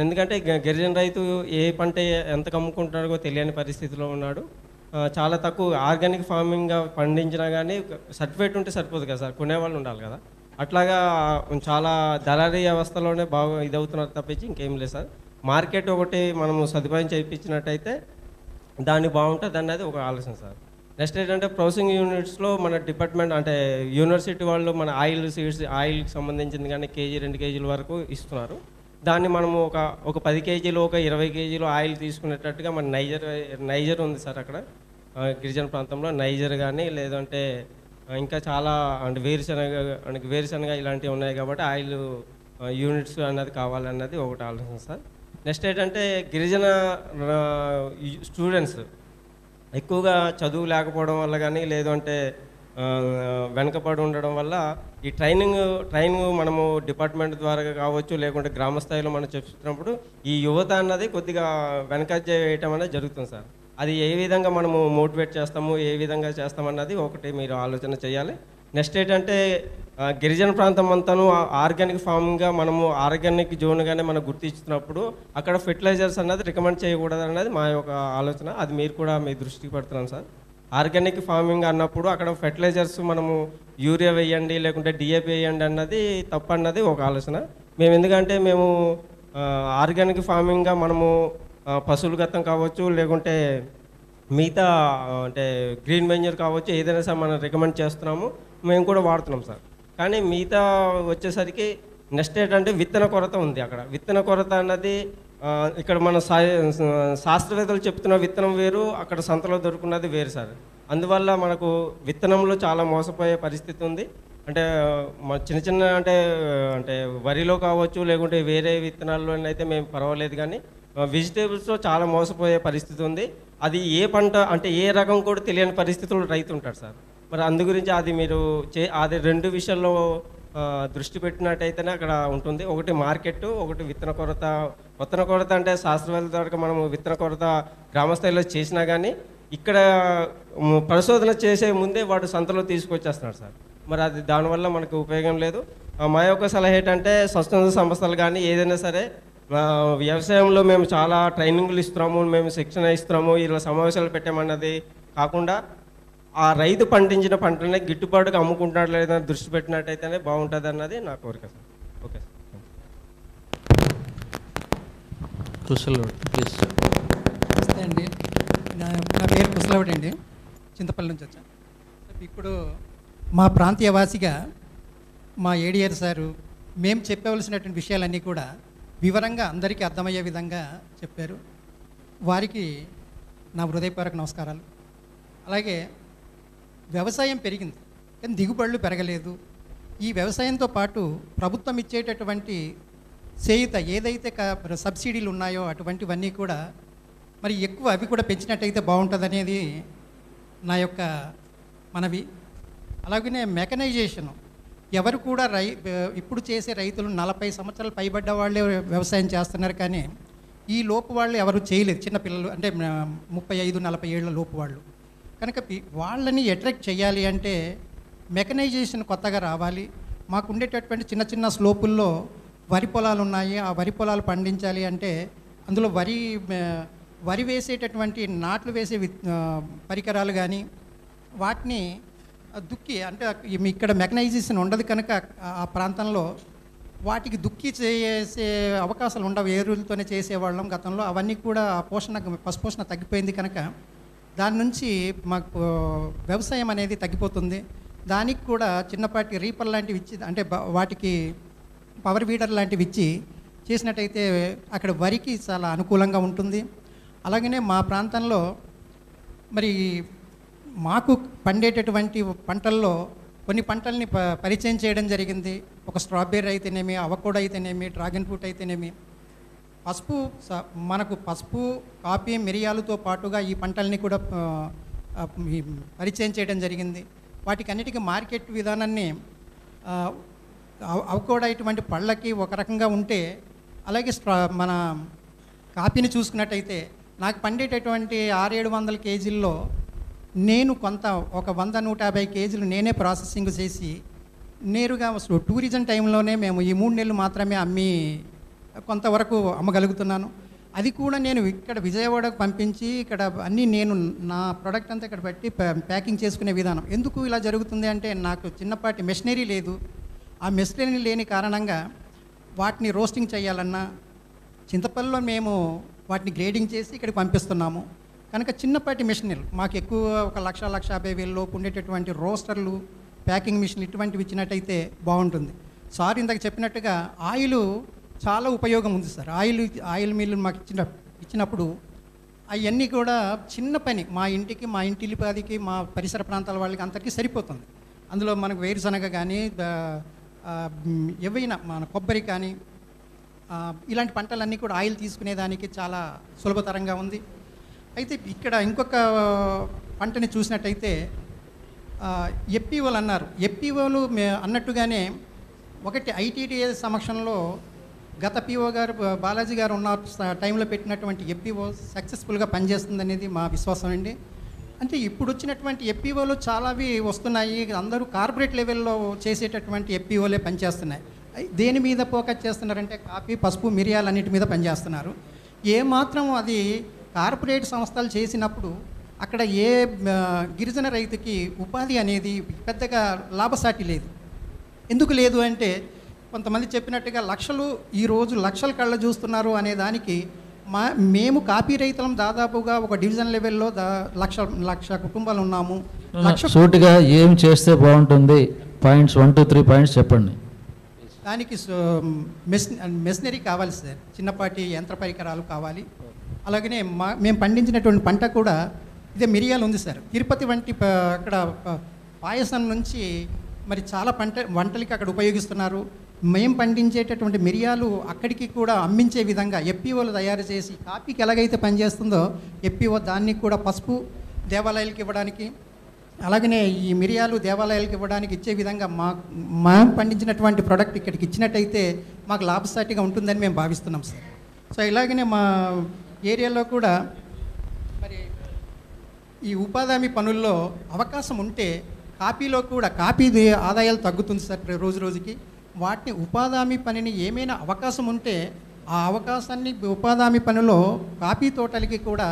ఎందుకంటే గ- గిరిజన రైతు ఏ పంట ఎంత కమ్ముకుంటున్నాడో తెలియని పరిస్థితిలో ఉన్నాడు. చాలా తక్కువ ఆర్గానిక్ ఫార్మింగ్గా పండించినా కానీ సర్టిఫికేట్ ఉంటే సరిపోదు కదా సార్. కొనేవాళ్ళు ఉండాలి కదా. అట్లాగా చాలా దళారీ వ్యవస్థలోనే బాగా ఇదవుతున్నారు తప్పించి ఇంకేం లేదు సార్. మార్కెట్ ఒకటి మనము సదుపాయం చేయించినట్టయితే దాన్ని బాగుంటుంది అనేది ఒక ఆలోచన సార్. నెక్స్ట్ ఏంటంటే ప్రొసెసింగ్ యూనిట్స్లో మన డిపార్ట్మెంట్ అంటే యూనివర్సిటీ వాళ్ళు మన ఆయిల్ సీడ్స్ ఆయిల్కి సంబంధించింది కానీ కేజీ రెండు కేజీల వరకు ఇస్తున్నారు. దాన్ని మనము ఒక ఒక పది కేజీలు ఒక ఇరవై కేజీలు ఆయిల్ తీసుకునేటట్టుగా మన నైజర్ నైజర్ ఉంది సార్ అక్కడ. గిరిజన ప్రాంతంలో నైజర్ కానీ లేదంటే ఇంకా చాలా అంటే వేరుశనగ అంటే వేరుశనగ ఇలాంటివి ఉన్నాయి కాబట్టి ఆయిల్ యూనిట్స్ అన్నది కావాలన్నది ఒకటి ఆలోచన సార్. నెక్స్ట్ ఏంటంటే గిరిజన స్టూడెంట్స్ ఎక్కువగా చదువు లేకపోవడం వల్ల కానీ లేదంటే వెనకబడి ఉండడం వల్ల ఈ ట్రైనింగ్ ట్రైనింగ్ మనము డిపార్ట్మెంట్ ద్వారా కావచ్చు లేకుంటే గ్రామ స్థాయిలో మనం చెప్తున్నప్పుడు ఈ యువత అన్నది కొద్దిగా వెనక వేయటం అనేది జరుగుతుంది సార్. అది ఏ విధంగా మనము మోటివేట్ చేస్తాము ఏ విధంగా చేస్తామన్నది ఒకటి మీరు ఆలోచన చేయాలి. నెక్స్ట్ ఏంటంటే గిరిజన ప్రాంతం అంతాను ఆర్గానిక్ ఫార్మింగ్గా మనము ఆర్గానిక్ జోన్గానే మనం గుర్తించినప్పుడు అక్కడ ఫెర్టిలైజర్స్ అన్నది రికమెండ్ చేయకూడదు అన్నది మా యొక్క ఆలోచన. అది మీరు కూడా మీ దృష్టికి పెడుతున్నాం సార్. ఆర్గానిక్ ఫార్మింగ్ అన్నప్పుడు అక్కడ ఫెర్టిలైజర్స్ మనము యూరియా వేయండి లేకుంటే డిఏపి వేయండి అన్నది తప్పు అన్నది ఒక ఆలోచన. మేము ఎందుకంటే మేము ఆర్గానిక్ ఫార్మింగ్గా మనము పశువుల గతం కావచ్చు లేకుంటే మిగతా అంటే గ్రీన్ మెన్యూర్ కావచ్చు ఏదైనా సార్ మనం రికమెండ్ చేస్తున్నాము మేము కూడా వాడుతున్నాం సార్. కానీ మిగతా వచ్చేసరికి నెక్స్ట్ ఏంటంటే విత్తన కొరత ఉంది అక్కడ. విత్తన కొరత అన్నది ఇక్కడ మన శాస్త్రవేత్తలు చెప్తున్న విత్తనం వేరు అక్కడ సంతలో దొరుకున్నది వేరు సార్. అందువల్ల మనకు విత్తనంలో చాలా మోసపోయే పరిస్థితి ఉంది. అంటే మన చిన్న చిన్న అంటే అంటే వరిలో కావచ్చు లేకుంటే వేరే విత్తనాల్లో అయితే మేము పర్వాలేదు కానీ వెజిటేబుల్స్లో చాలా మోసపోయే పరిస్థితి ఉంది. అది ఏ పంట అంటే ఏ రకం కూడా తెలియని పరిస్థితులు రైతు ఉంటాడు సార్. మరి అందు గురించి అది మీరు చే అది రెండు విషయాల్లో దృష్టి పెట్టినట్టయితేనే అక్కడ ఉంటుంది. ఒకటి మార్కెట్ ఒకటి విత్తన కొరత. విత్తన కొరత అంటే శాస్త్రవేత్తల ద్వారా మనము విత్తన కొరత గ్రామస్థాయిలో చేసినా కానీ ఇక్కడ పరిశోధన చేసే ముందే వాడు సంతలో తీసుకొచ్చేస్తున్నాడు సార్. మరి అది దానివల్ల మనకు ఉపయోగం లేదు. మా యొక్క సలహా ఏంటంటే స్వచ్ఛంద సంస్థలు కానీ ఏదైనా సరే వ్యవసాయంలో మేము చాలా ట్రైనింగ్లు ఇస్తున్నాము మేము శిక్షణ ఇస్తున్నాము ఇలా సమావేశాలు పెట్టామన్నది కాకుండా ఆ రైతు పండించిన పంటనే గిట్టుబాటుగా అమ్ముకుంటున్నాడు లేదని దృష్టి పెట్టినట్టయితేనే బాగుంటుంది అన్నది నా కోరిక సార్. Okay sir. నమస్తే అండి. నా నా పేరు కుసలవడి అండి. చింతపల్లి నుంచి వచ్చాను ఇప్పుడు మా ప్రాంతీయ వాసిగా మా ఏడిఆర్ సారు మేము చెప్పవలసినటువంటి విషయాలన్నీ కూడా వివరంగా అందరికీ అర్థమయ్యే విధంగా చెప్పారు. వారికి నా హృదయపూర్వక నమస్కారాలు. అలాగే వ్యవసాయం పెరిగింది. కానీ దిగుబడులు పెరగలేదు. ఈ వ్యవసాయంతో పాటు ప్రభుత్వం ఇచ్చేటటువంటి చేయుత ఏదైతే క- సబ్సిడీలు ఉన్నాయో అటువంటివన్నీ కూడా మరి ఎక్కువ అవి కూడా పెంచినట్టయితే బాగుంటుంది నా యొక్క మనవి. అలాగనే మెకనైజేషను. ఎవరు కూడా రై ఇప్పుడు చేసే రైతులు నలభై సంవత్సరాలు పైబడ్డ వాళ్ళే వ్యవసాయం చేస్తున్నారు కానీ ఈ లోపు వాళ్ళు ఎవరు చేయలేదు. చిన్నపిల్లలు అంటే ముప్పై ఐదు నలభై ఏళ్ళ లోపు వాళ్ళు. కనుక పి- వాళ్ళని అట్రాక్ట్ చేయాలి అంటే మెకనైజేషన్ కొత్తగా రావాలి. మాకు ఉండేటటువంటి చిన్న చిన్న స్లోపుల్లో వరి పొలాలు ఉన్నాయి. ఆ వరి పొలాలు పండించాలి అంటే అందులో వరి వరి వేసేటటువంటి నాట్లు వేసే వి- పరికరాలు కానీ వాటిని దుక్కి అంటే ఇక్కడ మెకనైజేషన్ ఉండదు కనుక ఆ- ప్రాంతంలో వాటికి దుక్కి చేసే అవకాశాలు ఉండవు. ఏరులతోనే చేసేవాళ్ళం గతంలో. అవన్నీ కూడా పోషణ పశుపోషణ తగ్గిపోయింది కనుక దాని నుంచి మాకు వ్యవసాయం అనేది తగ్గిపోతుంది. దానికి కూడా చిన్నపాటి రీపర్ లాంటివి ఇచ్చి అంటే వాటికి పవర్ వీడర్ లాంటివి ఇచ్చి చేసినట్టయితే అక్కడ వరికి చాలా అనుకూలంగా ఉంటుంది. అలాగనే మా ప్రాంతంలో మరి మాకు పండేటటువంటి పంటల్లో కొన్ని పంటల్ని ప పరిచయం చేయడం జరిగింది. ఒక స్ట్రాబెర్రీ అయితేనేమి అవకోడ అయితేనేమి డ్రాగన్ ఫ్రూట్ అయితేనేమి. పసుపు స- మనకు పసుపు కాఫీ మిరియాలతో పాటుగా ఈ పంటల్ని కూడా పరిచయం చేయడం జరిగింది. వాటికి అన్నిటికీ మార్కెట్ విధానాన్ని అవి కూడా ఇటువంటి పళ్ళకి ఒక రకంగా ఉంటే అలాగే స్ట్రా మన కాపీని చూసుకున్నట్టయితే నాకు పండేటటువంటి ఆరేడు వందల కేజీల్లో నేను కొంత ఒక వంద నూట యాభై కేజీలు నేనే ప్రాసెసింగ్ చేసి నేరుగా అసలు టూరిజం టైంలోనే మేము ఈ మూడు నెలలు మాత్రమే అమ్మి కొంతవరకు అమ్మగలుగుతున్నాను. అది కూడా నేను ఇక్కడ విజయవాడకు పంపించి ఇక్కడ అన్నీ నేను నా ప్రోడక్ట్ అంతా ఇక్కడ పెట్టి ప్యా- ప్యాకింగ్ చేసుకునే విధానం. ఎందుకు ఇలా జరుగుతుంది అంటే నాకు చిన్నపాటి మెషినరీ లేదు. ఆ మెషినరీ లేని కారణంగా వాటిని రోస్టింగ్ చేయాలన్నా చింతపల్లిలో మేము వాటిని గ్రేడింగ్ చేసి ఇక్కడికి పంపిస్తున్నాము. కనుక చిన్నపాటి మెషినరీలు మాకు ఎక్కువ ఒక లక్ష లక్ష యాభై వేల లోపు ఉండేటటువంటి రోస్టర్లు ప్యాకింగ్ మిషన్ ఇటువంటివి ఇచ్చినట్టయితే బాగుంటుంది. సార్ ఇందాక చెప్పినట్టుగా ఆయిల్ చాలా ఉపయోగం ఉంది సార్. ఆయిల్ ఆయిల్ మిల్లు మాకు ఇచ్చిన ఇచ్చినప్పుడు అవన్నీ కూడా చిన్న పని. మా ఇంటికి మా ఇంటిల్లిపాదికి మా పరిసర ప్రాంతాల వాళ్ళకి అందరికీ సరిపోతుంది. అందులో మనకు వేరుశనగ కానీ ఏవైనా మన కొబ్బరి కానీ ఇలాంటి పంటలన్నీ కూడా ఆయిల్ తీసుకునేదానికి చాలా సులభతరంగా ఉంది. అయితే ఇక్కడ ఇంకొక పంటని చూసినట్టయితే ఎప్పిఓలు అన్నారు. ఎప్పిఓలు మే అన్నట్టుగానే ఒకటి ఐటీడీఏ సమక్షంలో గత పిఓ గారు బాలాజీ గారు ఉన్న టైంలో పెట్టినటువంటి ఎప్పిఓ సక్సెస్ఫుల్గా పనిచేస్తుందనేది మా విశ్వాసం అండి. అంటే ఇప్పుడు వచ్చినటువంటి ఎప్పిఓలు చాలావి వస్తున్నాయి. అందరూ కార్పొరేట్ లెవెల్లో చేసేటటువంటి ఎప్పిఓలే పనిచేస్తున్నాయి. దేని మీద ఫోకస్ చేస్తున్నారంటే కాఫీ పసుపు మిరియాలు అన్నిటి మీద పనిచేస్తున్నారు. ఏ మాత్రం అది కార్పొరేట్ సంస్థలు చేసినప్పుడు అక్కడ ఏ గిరిజన రైతుకి ఉపాధి అనేది పెద్దగా లాభసాటి లేదు. ఎందుకు లేదు అంటే కొంతమంది చెప్పినట్టుగా లక్షలు ఈరోజు లక్షల కళ్ళ చూస్తున్నారు అనే దానికి మా మేము కాపీ రైతులం దాదాపుగా ఒక డివిజన్ లెవెల్లో దా లక్ష లక్ష కుటుంబాలు ఉన్నాము. సూటిగా ఏం చేస్తే బాగుంటుంది? Points one two three points చెప్పండి. దానికి మెస్ మెషినరీ కావాలి సార్. చిన్నపాటి యంత్ర పరికరాలు కావాలి. అలాగనే మా మేము పండించినటువంటి పంట కూడా ఇదే మిరియాలు ఉంది సార్. తిరుపతి వంటి అక్కడ పాయసం నుంచి మరి చాలా పంట వంటలకి అక్కడ ఉపయోగిస్తున్నారు. మేము పండించేటటువంటి మిరియాలు అక్కడికి కూడా అమ్మించే విధంగా ఎప్పిఓలు తయారు చేసి కాపీకి ఎలాగైతే పనిచేస్తుందో ఎప్పిఓ దాన్ని కూడా పసుపు దేవాలయాలకు ఇవ్వడానికి అలాగనే ఈ మిరియాలు దేవాలయాలకు ఇవ్వడానికి ఇచ్చే విధంగా మా మేము పండించినటువంటి ప్రోడక్ట్ ఇక్కడికి ఇచ్చినట్టయితే మాకు లాభసాటిగా ఉంటుందని మేము భావిస్తున్నాం సార్. సో ఇలాగనే మా ఏరియాలో కూడా మరి ఈ ఉపాధి హామీ పనుల్లో అవకాశం ఉంటే కాపీలో కూడా కాపీ ఆదాయాలు తగ్గుతుంది సార్ రోజు రోజుకి. వాటిని ఉపాధి హామీ పనిని ఏమైనా అవకాశం ఉంటే ఆ అవకాశాన్ని ఉపాధి హామీ పనిలో కాపీ తోటలకి కూడా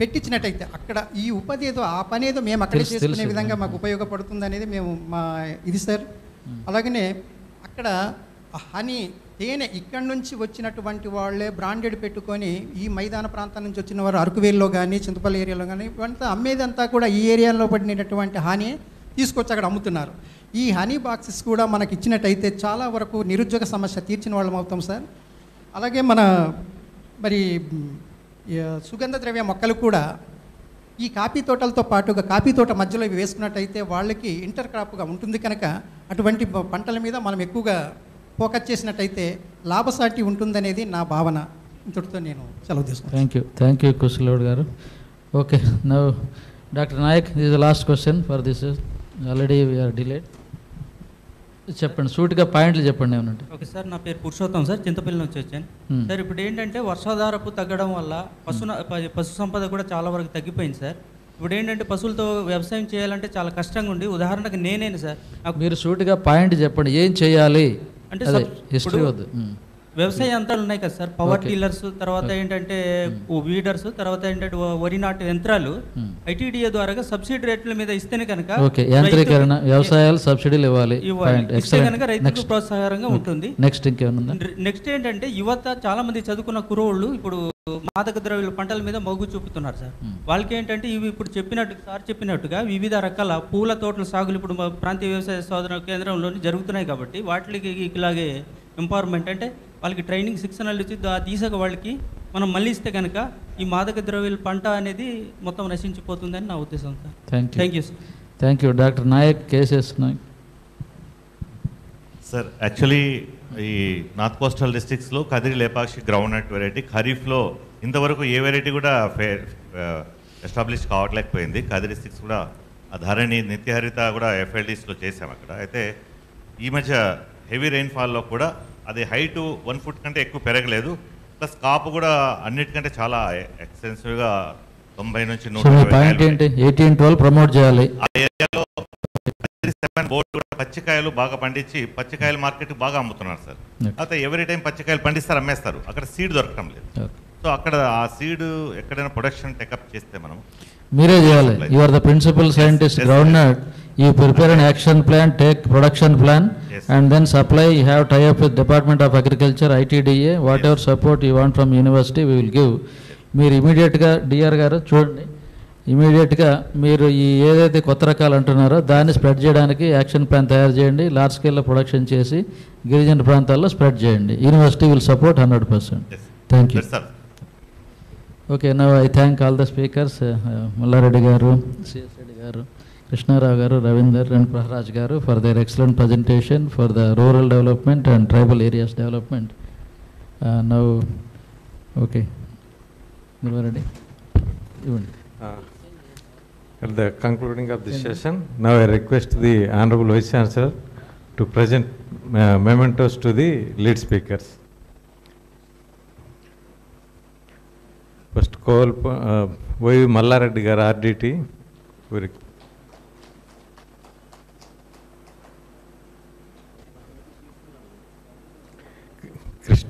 పెట్టించినట్టయితే అక్కడ ఈ ఉపాధి ఏదో ఆ పని ఏదో మేము అక్కడే చేసుకునే. విధంగా మాకు ఉపయోగపడుతుంది అనేది మేము మా ఇది సార్. అలాగనే అక్కడ హనీ తేనె ఇక్కడి నుంచి వచ్చినటువంటి వాళ్ళే బ్రాండెడ్ పెట్టుకొని ఈ మైదాన ప్రాంతం నుంచి వచ్చిన వారు అరకువేల్లో కానీ చింతపల్లి ఏరియాలో కానీ ఇవంతా అమ్మేదంతా కూడా ఈ ఏరియాలో పడినటువంటి హాని తీసుకొచ్చి అక్కడ అమ్ముతున్నారు. ఈ హనీ బాక్సెస్ కూడా మనకి ఇచ్చినట్టయితే చాలా వరకు నిరుద్యోగ సమస్య తీర్చిన వాళ్ళం అవుతాం సార్. అలాగే మన మరి సుగంధ ద్రవ్య మొక్కలు కూడా ఈ కాఫీ తోటలతో పాటుగా కాఫీ తోట మధ్యలో ఇవి వేసుకున్నట్టయితే వాళ్ళకి ఇంటర్ క్రాప్గా ఉంటుంది కనుక అటువంటి పంటల మీద మనం ఎక్కువగా ఫోకస్ చేసినట్టయితే లాభసాటి ఉంటుందనేది నా భావన. ఇంతటితో నేను సెలవు తీసుకున్నాను thank you thank you Kushalavud garu. Okay now doctor Nayak this last question for this already we are delayed చెప్పండి సూటిగా పాయింట్లు చెప్పండి ఏమనంటే. ఓకే సార్ నా పేరు పురుషోత్తం సార్ చింతపల్లి నుంచి వచ్చాను. సార్ ఇప్పుడు ఏంటంటే వర్షాధారపు తగ్గడం వల్ల పశు పశు సంపద కూడా చాలా వరకు తగ్గిపోయింది సార్. ఇప్పుడు ఏంటంటే పశువులతో వ్యవసాయం చేయాలంటే చాలా కష్టంగా ఉండి ఉదాహరణకు నేనేను సార్. నాకు మీరు సూటిగా పాయింట్ చెప్పండి ఏం చేయాలి? అంటే హిస్టరీ వద్దు. వ్యవసాయ యంత్రాలు ఉన్నాయి కదా సార్. పవర్. టీలర్స్ తర్వాత. ఏంటంటే వీడర్స్ తర్వాత ఏంటంటే వరి నాటు యంత్రాలు. ఐటీడీఏ ద్వారా సబ్సిడీ రేట్ల మీద ఇస్తేనే కనుక ఓకే. యాంత్రీకరణ వ్యవసాయాలు సబ్సిడీలు ఇవ్వాలి. ఇస్తే కనుక నెక్స్ట్ ప్రోత్సాహకరంగా ఉంటుంది. నెక్స్ట్ ఇంకేమన్నా నెక్స్ట్ ఏంటంటే యువత చాలా మంది చదువుకున్న కురోళ్ళు ఇప్పుడు మాదక ద్రవ్యాల పంటల మీద మొగ్గు చూపుతున్నారు సార్. వాళ్ళకి ఏంటంటే ఇవి ఇప్పుడు చెప్పినట్టు సార్ చెప్పినట్టుగా వివిధ రకాల పూల తోటల సాగులు ఇప్పుడు ప్రాంతీయ వ్యవసాయ శోధన కేంద్రంలోని జరుగుతున్నాయి కాబట్టి వాటికి ఇలాగే ఎంపవర్మెంట్ అంటే వాళ్ళకి ట్రైనింగ్ శిక్షణలు ఇచ్చి ఆ దిశగా వాళ్ళకి మనం మళ్ళిస్తే కనుక ఈ మాదక ద్రవ్యాల పంట అనేది మొత్తం నశించిపోతుందని నా ఉద్దేశం sir. Thank you thank you sir thank you doctor Nayak cases Nayak sir actually ఈ నార్త్ కోస్టల్ డిస్ట్రిక్ట్స్లో Kadiri Lepakshi groundnut variety ఖరీఫ్లో ఇంతవరకు ఏ వెరైటీ కూడా ఫే ఎస్టాబ్లిష్ కావట్లేకపోయింది. కదిరి సిక్స్ కూడా ఆ ధరణి నిత్యహరిత కూడా ఎఫ్ఎల్డీస్లో చేసాం అక్కడ. అయితే ఈ మధ్య హెవీ రెయిన్ఫాల్లో కూడా అది హైట్ వన్ ఫుట్ కంటే ఎక్కువ పెరగలేదు. ప్లస్ కాపు కూడా అన్నిటికంటే చాలా ఎక్స్టెన్సివ్గా తొంభై నుంచి నూట ప్రమోట్ చేయాలి. పచ్చికాయలు బాగా పండించి పచ్చికాయల మార్కెట్ బాగా అమ్ముతున్నారు సార్. అయితే ఎవరి టైం పచ్చికాయలు పండిస్తారు అమ్మేస్తారు. అక్కడ సీడ్ దొరకడం లేదు. సో అక్కడ ఆ సీడ్ ఎక్కడైనా ప్రొడక్షన్ టెకప్ చేస్తే మనం మీరే చేయాలి. You are the principal scientist groundnut you prepare an action plan, take production plan, yes. and then supply, you have tie-up with Department of Agriculture, ITDA, whatever yes. support you want from university, we will give. మీరు ఇమీడియట్గా DR గారు చూడండి. ఇమీడియట్గా మీరు ఈ ఏదైతే కొత్త రకాలు అంటున్నారో దాన్ని స్ప్రెడ్ చేయడానికి యాక్షన్ ప్లాన్ తయారు చేయండి. లార్జ్ స్కేల్లో ప్రొడక్షన్ చేసి గిరిజన ప్రాంతాల్లో స్ప్రెడ్ చేయండి. University will support hundred percent thank you okay now I thank all the speakers Malla Reddy garu CS Reddy గారు. Krishnarao garu, Ravinder and Praharaj garu for their excellent presentation for the rural development and tribal areas development. Uh, now, okay, we are ready. Uh, at the concluding of this session, now I request the Honorable Vice Chancellor to present uh, mementos to the lead speakers. First call, uh, Vayu Mallareddy garu, RDT, we request.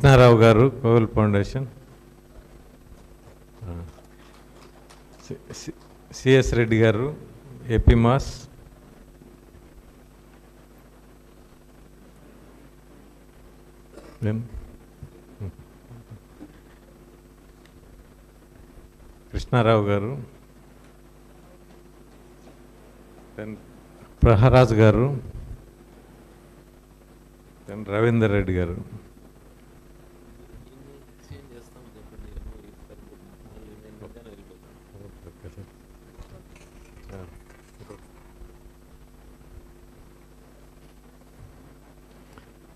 Krishnarao గారు కోవిల్ foundation. CS Reddy గారు AP mass. Krishnarao గారు. ప్రహరాజ్ garu. Ravinder Reddy garu.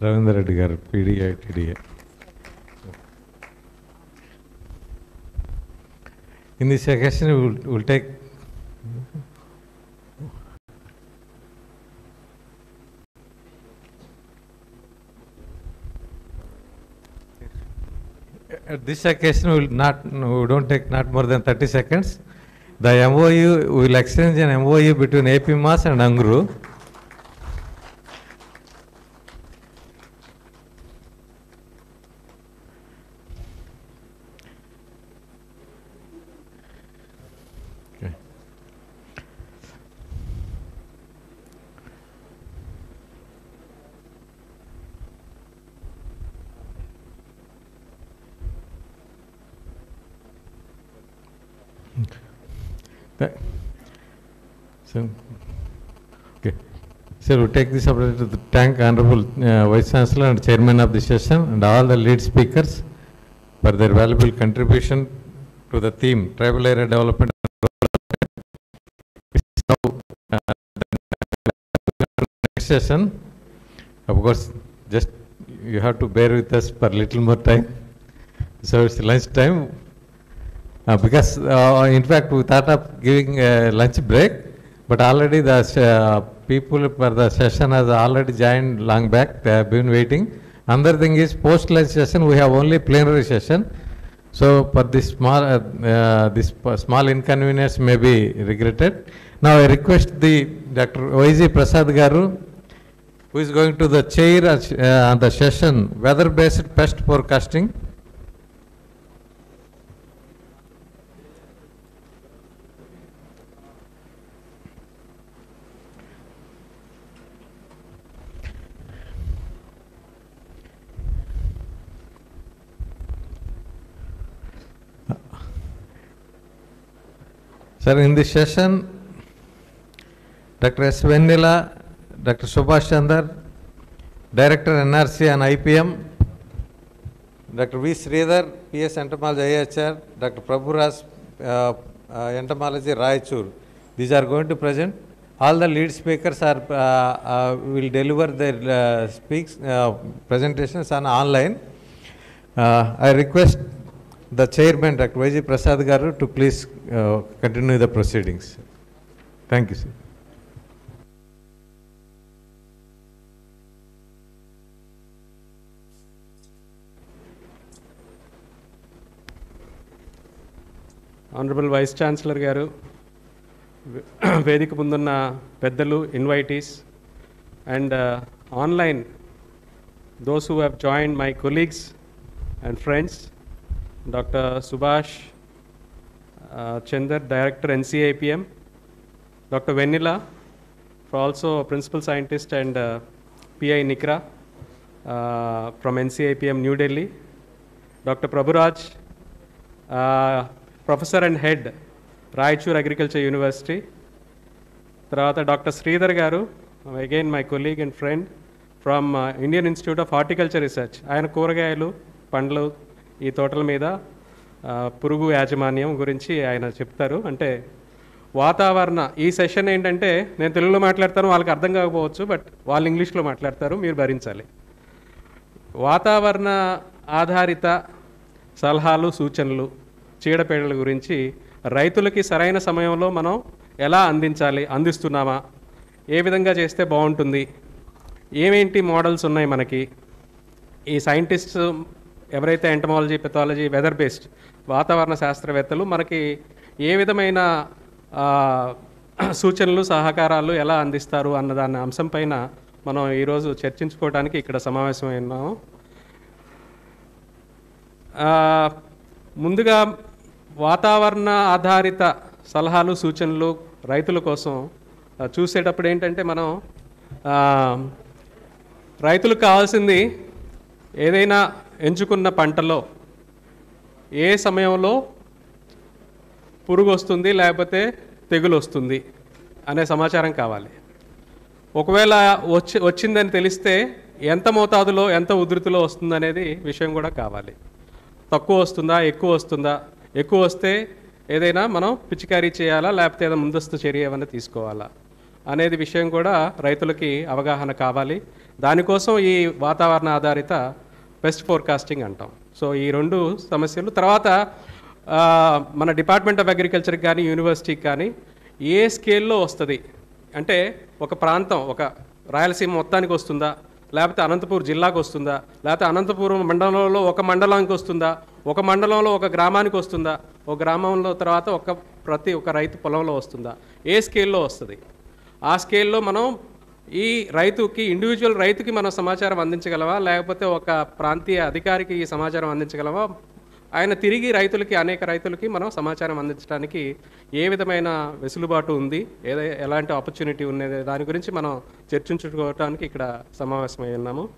Ravinder At this occasion, we will not, we don't take not more than 30 seconds. The MOU, we will exchange an MOU between AP Mass and ANGRAU. Th- So, okay. So we take this opportunity to thank Honorable uh, Vice Chancellor and Chairman of the session and all the lead speakers for their valuable contribution to the theme Tribal Area Development. Now, the next session, of course, just you have to bear with us for a little more time. So it's lunch time. Uh, because uh, in fact we thought of giving a lunch break, but already the uh, people for the session has already joined long back. They have been waiting. Another thing is post lunch session we have only plenary session. So for this small uh, uh, this small inconvenience may be regretted. Now I request the Dr. YG Prasad Garu, who is going to the chair uh, the session weather based pest forecasting. Sir, in this session, Dr. S. Vennila, Dr. Subhash Chandar, Director NRC and IPM, Dr. V. Sridhar, PS Entomology IIHR, Dr. Prabhuraj, uh, uh, Entomology Raichur. These are going to present. All the lead speakers are uh, uh, will deliver their uh, speaks uh, presentations on online. I request the chairman, Dr. Y.G. Prasad Garu, to please uh, continue the proceedings. Thank you, sir. Honorable Vice Chancellor Garu, Vedic Pundana Peddalu invitees, and uh, online, those who have joined, my colleagues and friends. Doctor Subhash Chander director NCIPM doctor Vennela for also principal scientist and uh, PI Nikra uh, from NCIPM New Delhi, Dr. Prabhuraj, uh, professor and head, Raichur Agriculture University, తర్వాత doctor Sridhar garu again my colleague and friend from Indian institute of horticulture research ఆయన కూరగాయలు పండ్లు ఈ తోటల మీద పురుగు యాజమాన్యం గురించి ఆయన చెప్తారు. అంటే వాతావరణ ఈ సెషన్ ఏంటంటే నేను తెలుగులో మాట్లాడతాను వాళ్ళకి అర్థం కాకపోవచ్చు బట్ వాళ్ళు ఇంగ్లీష్లో మాట్లాడతారు మీరు భరించాలి. వాతావరణ ఆధారిత సలహాలు సూచనలు చీడపీడల గురించి రైతులకి సరైన సమయంలో మనం ఎలా అందించాలి అందిస్తున్నామా ఏ విధంగా చేస్తే బాగుంటుంది ఏమేంటి మోడల్స్ ఉన్నాయి మనకి ఈ సైంటిస్ట్ ఎవరైతే ఎంటమాలజీ పెథాలజీ వెదర్ బేస్డ్ వాతావరణ శాస్త్రవేత్తలు మనకి ఏ విధమైన సూచనలు సహకారాలు ఎలా అందిస్తారు అన్న దాని అంశం పైన మనం ఈరోజు చర్చించుకోవడానికి ఇక్కడ సమావేశమైనాము ముందుగా వాతావరణ ఆధారిత సలహాలు సూచనలు రైతుల కోసం చూసేటప్పుడు ఏంటంటే మనం రైతులకు కావాల్సింది ఏదైనా ఎంచుకున్న పంటలో ఏ సమయంలో పురుగు వస్తుంది లేకపోతే తెగులు వస్తుంది అనే సమాచారం కావాలి. ఒకవేళ వచ్చి వచ్చిందని తెలిస్తే ఎంత మోతాదులో ఎంత ఉధృతిలో వస్తుందనేది విషయం కూడా కావాలి. తక్కువ వస్తుందా ఎక్కువ వస్తుందా? ఎక్కువ వస్తే ఏదైనా మనం పిచికారీ చేయాలా లేకపోతే ఏదైనా ముందస్తు చర్య ఏమైనా తీసుకోవాలా అనేది విషయం కూడా రైతులకి అవగాహన కావాలి. దానికోసం ఈ వాతావరణ ఆధారిత పెస్ట్ ఫోర్కాస్టింగ్ అంటాం. సో ఈ రెండు సమస్యలు. తర్వాత మన డిపార్ట్మెంట్ ఆఫ్ అగ్రికల్చర్కి కానీ యూనివర్సిటీకి కానీ ఏ స్కేల్లో వస్తుంది? అంటే ఒక ప్రాంతం ఒక రాయలసీమ మొత్తానికి వస్తుందా? లేకపోతే అనంతపూర్ జిల్లాకు వస్తుందా? లేకపోతే అనంతపురం మండలంలో ఒక మండలానికి వస్తుందా? ఒక మండలంలో ఒక గ్రామానికి వస్తుందా? ఒక గ్రామంలో తర్వాత ఒక ప్రతి ఒక రైతు పొలంలో వస్తుందా? ఏ స్కేల్లో వస్తుంది? ఆ స్కేల్లో మనం ఈ రైతుకి ఇండివిజువల్ రైతుకి మనం సమాచారం అందించగలవా లేకపోతే ఒక ప్రాంతీయ అధికారికి ఈ సమాచారం అందించగలవా ఆయన తిరిగి రైతులకి అనేక రైతులకి మనం సమాచారం అందించడానికి ఏ విధమైన వెసులుబాటు ఉంది? ఏదై ఎలాంటి ఆపర్చునిటీ ఉన్నది? దాని గురించి మనం చర్చించుకోవడానికి ఇక్కడ సమావేశమై ఉన్నాము.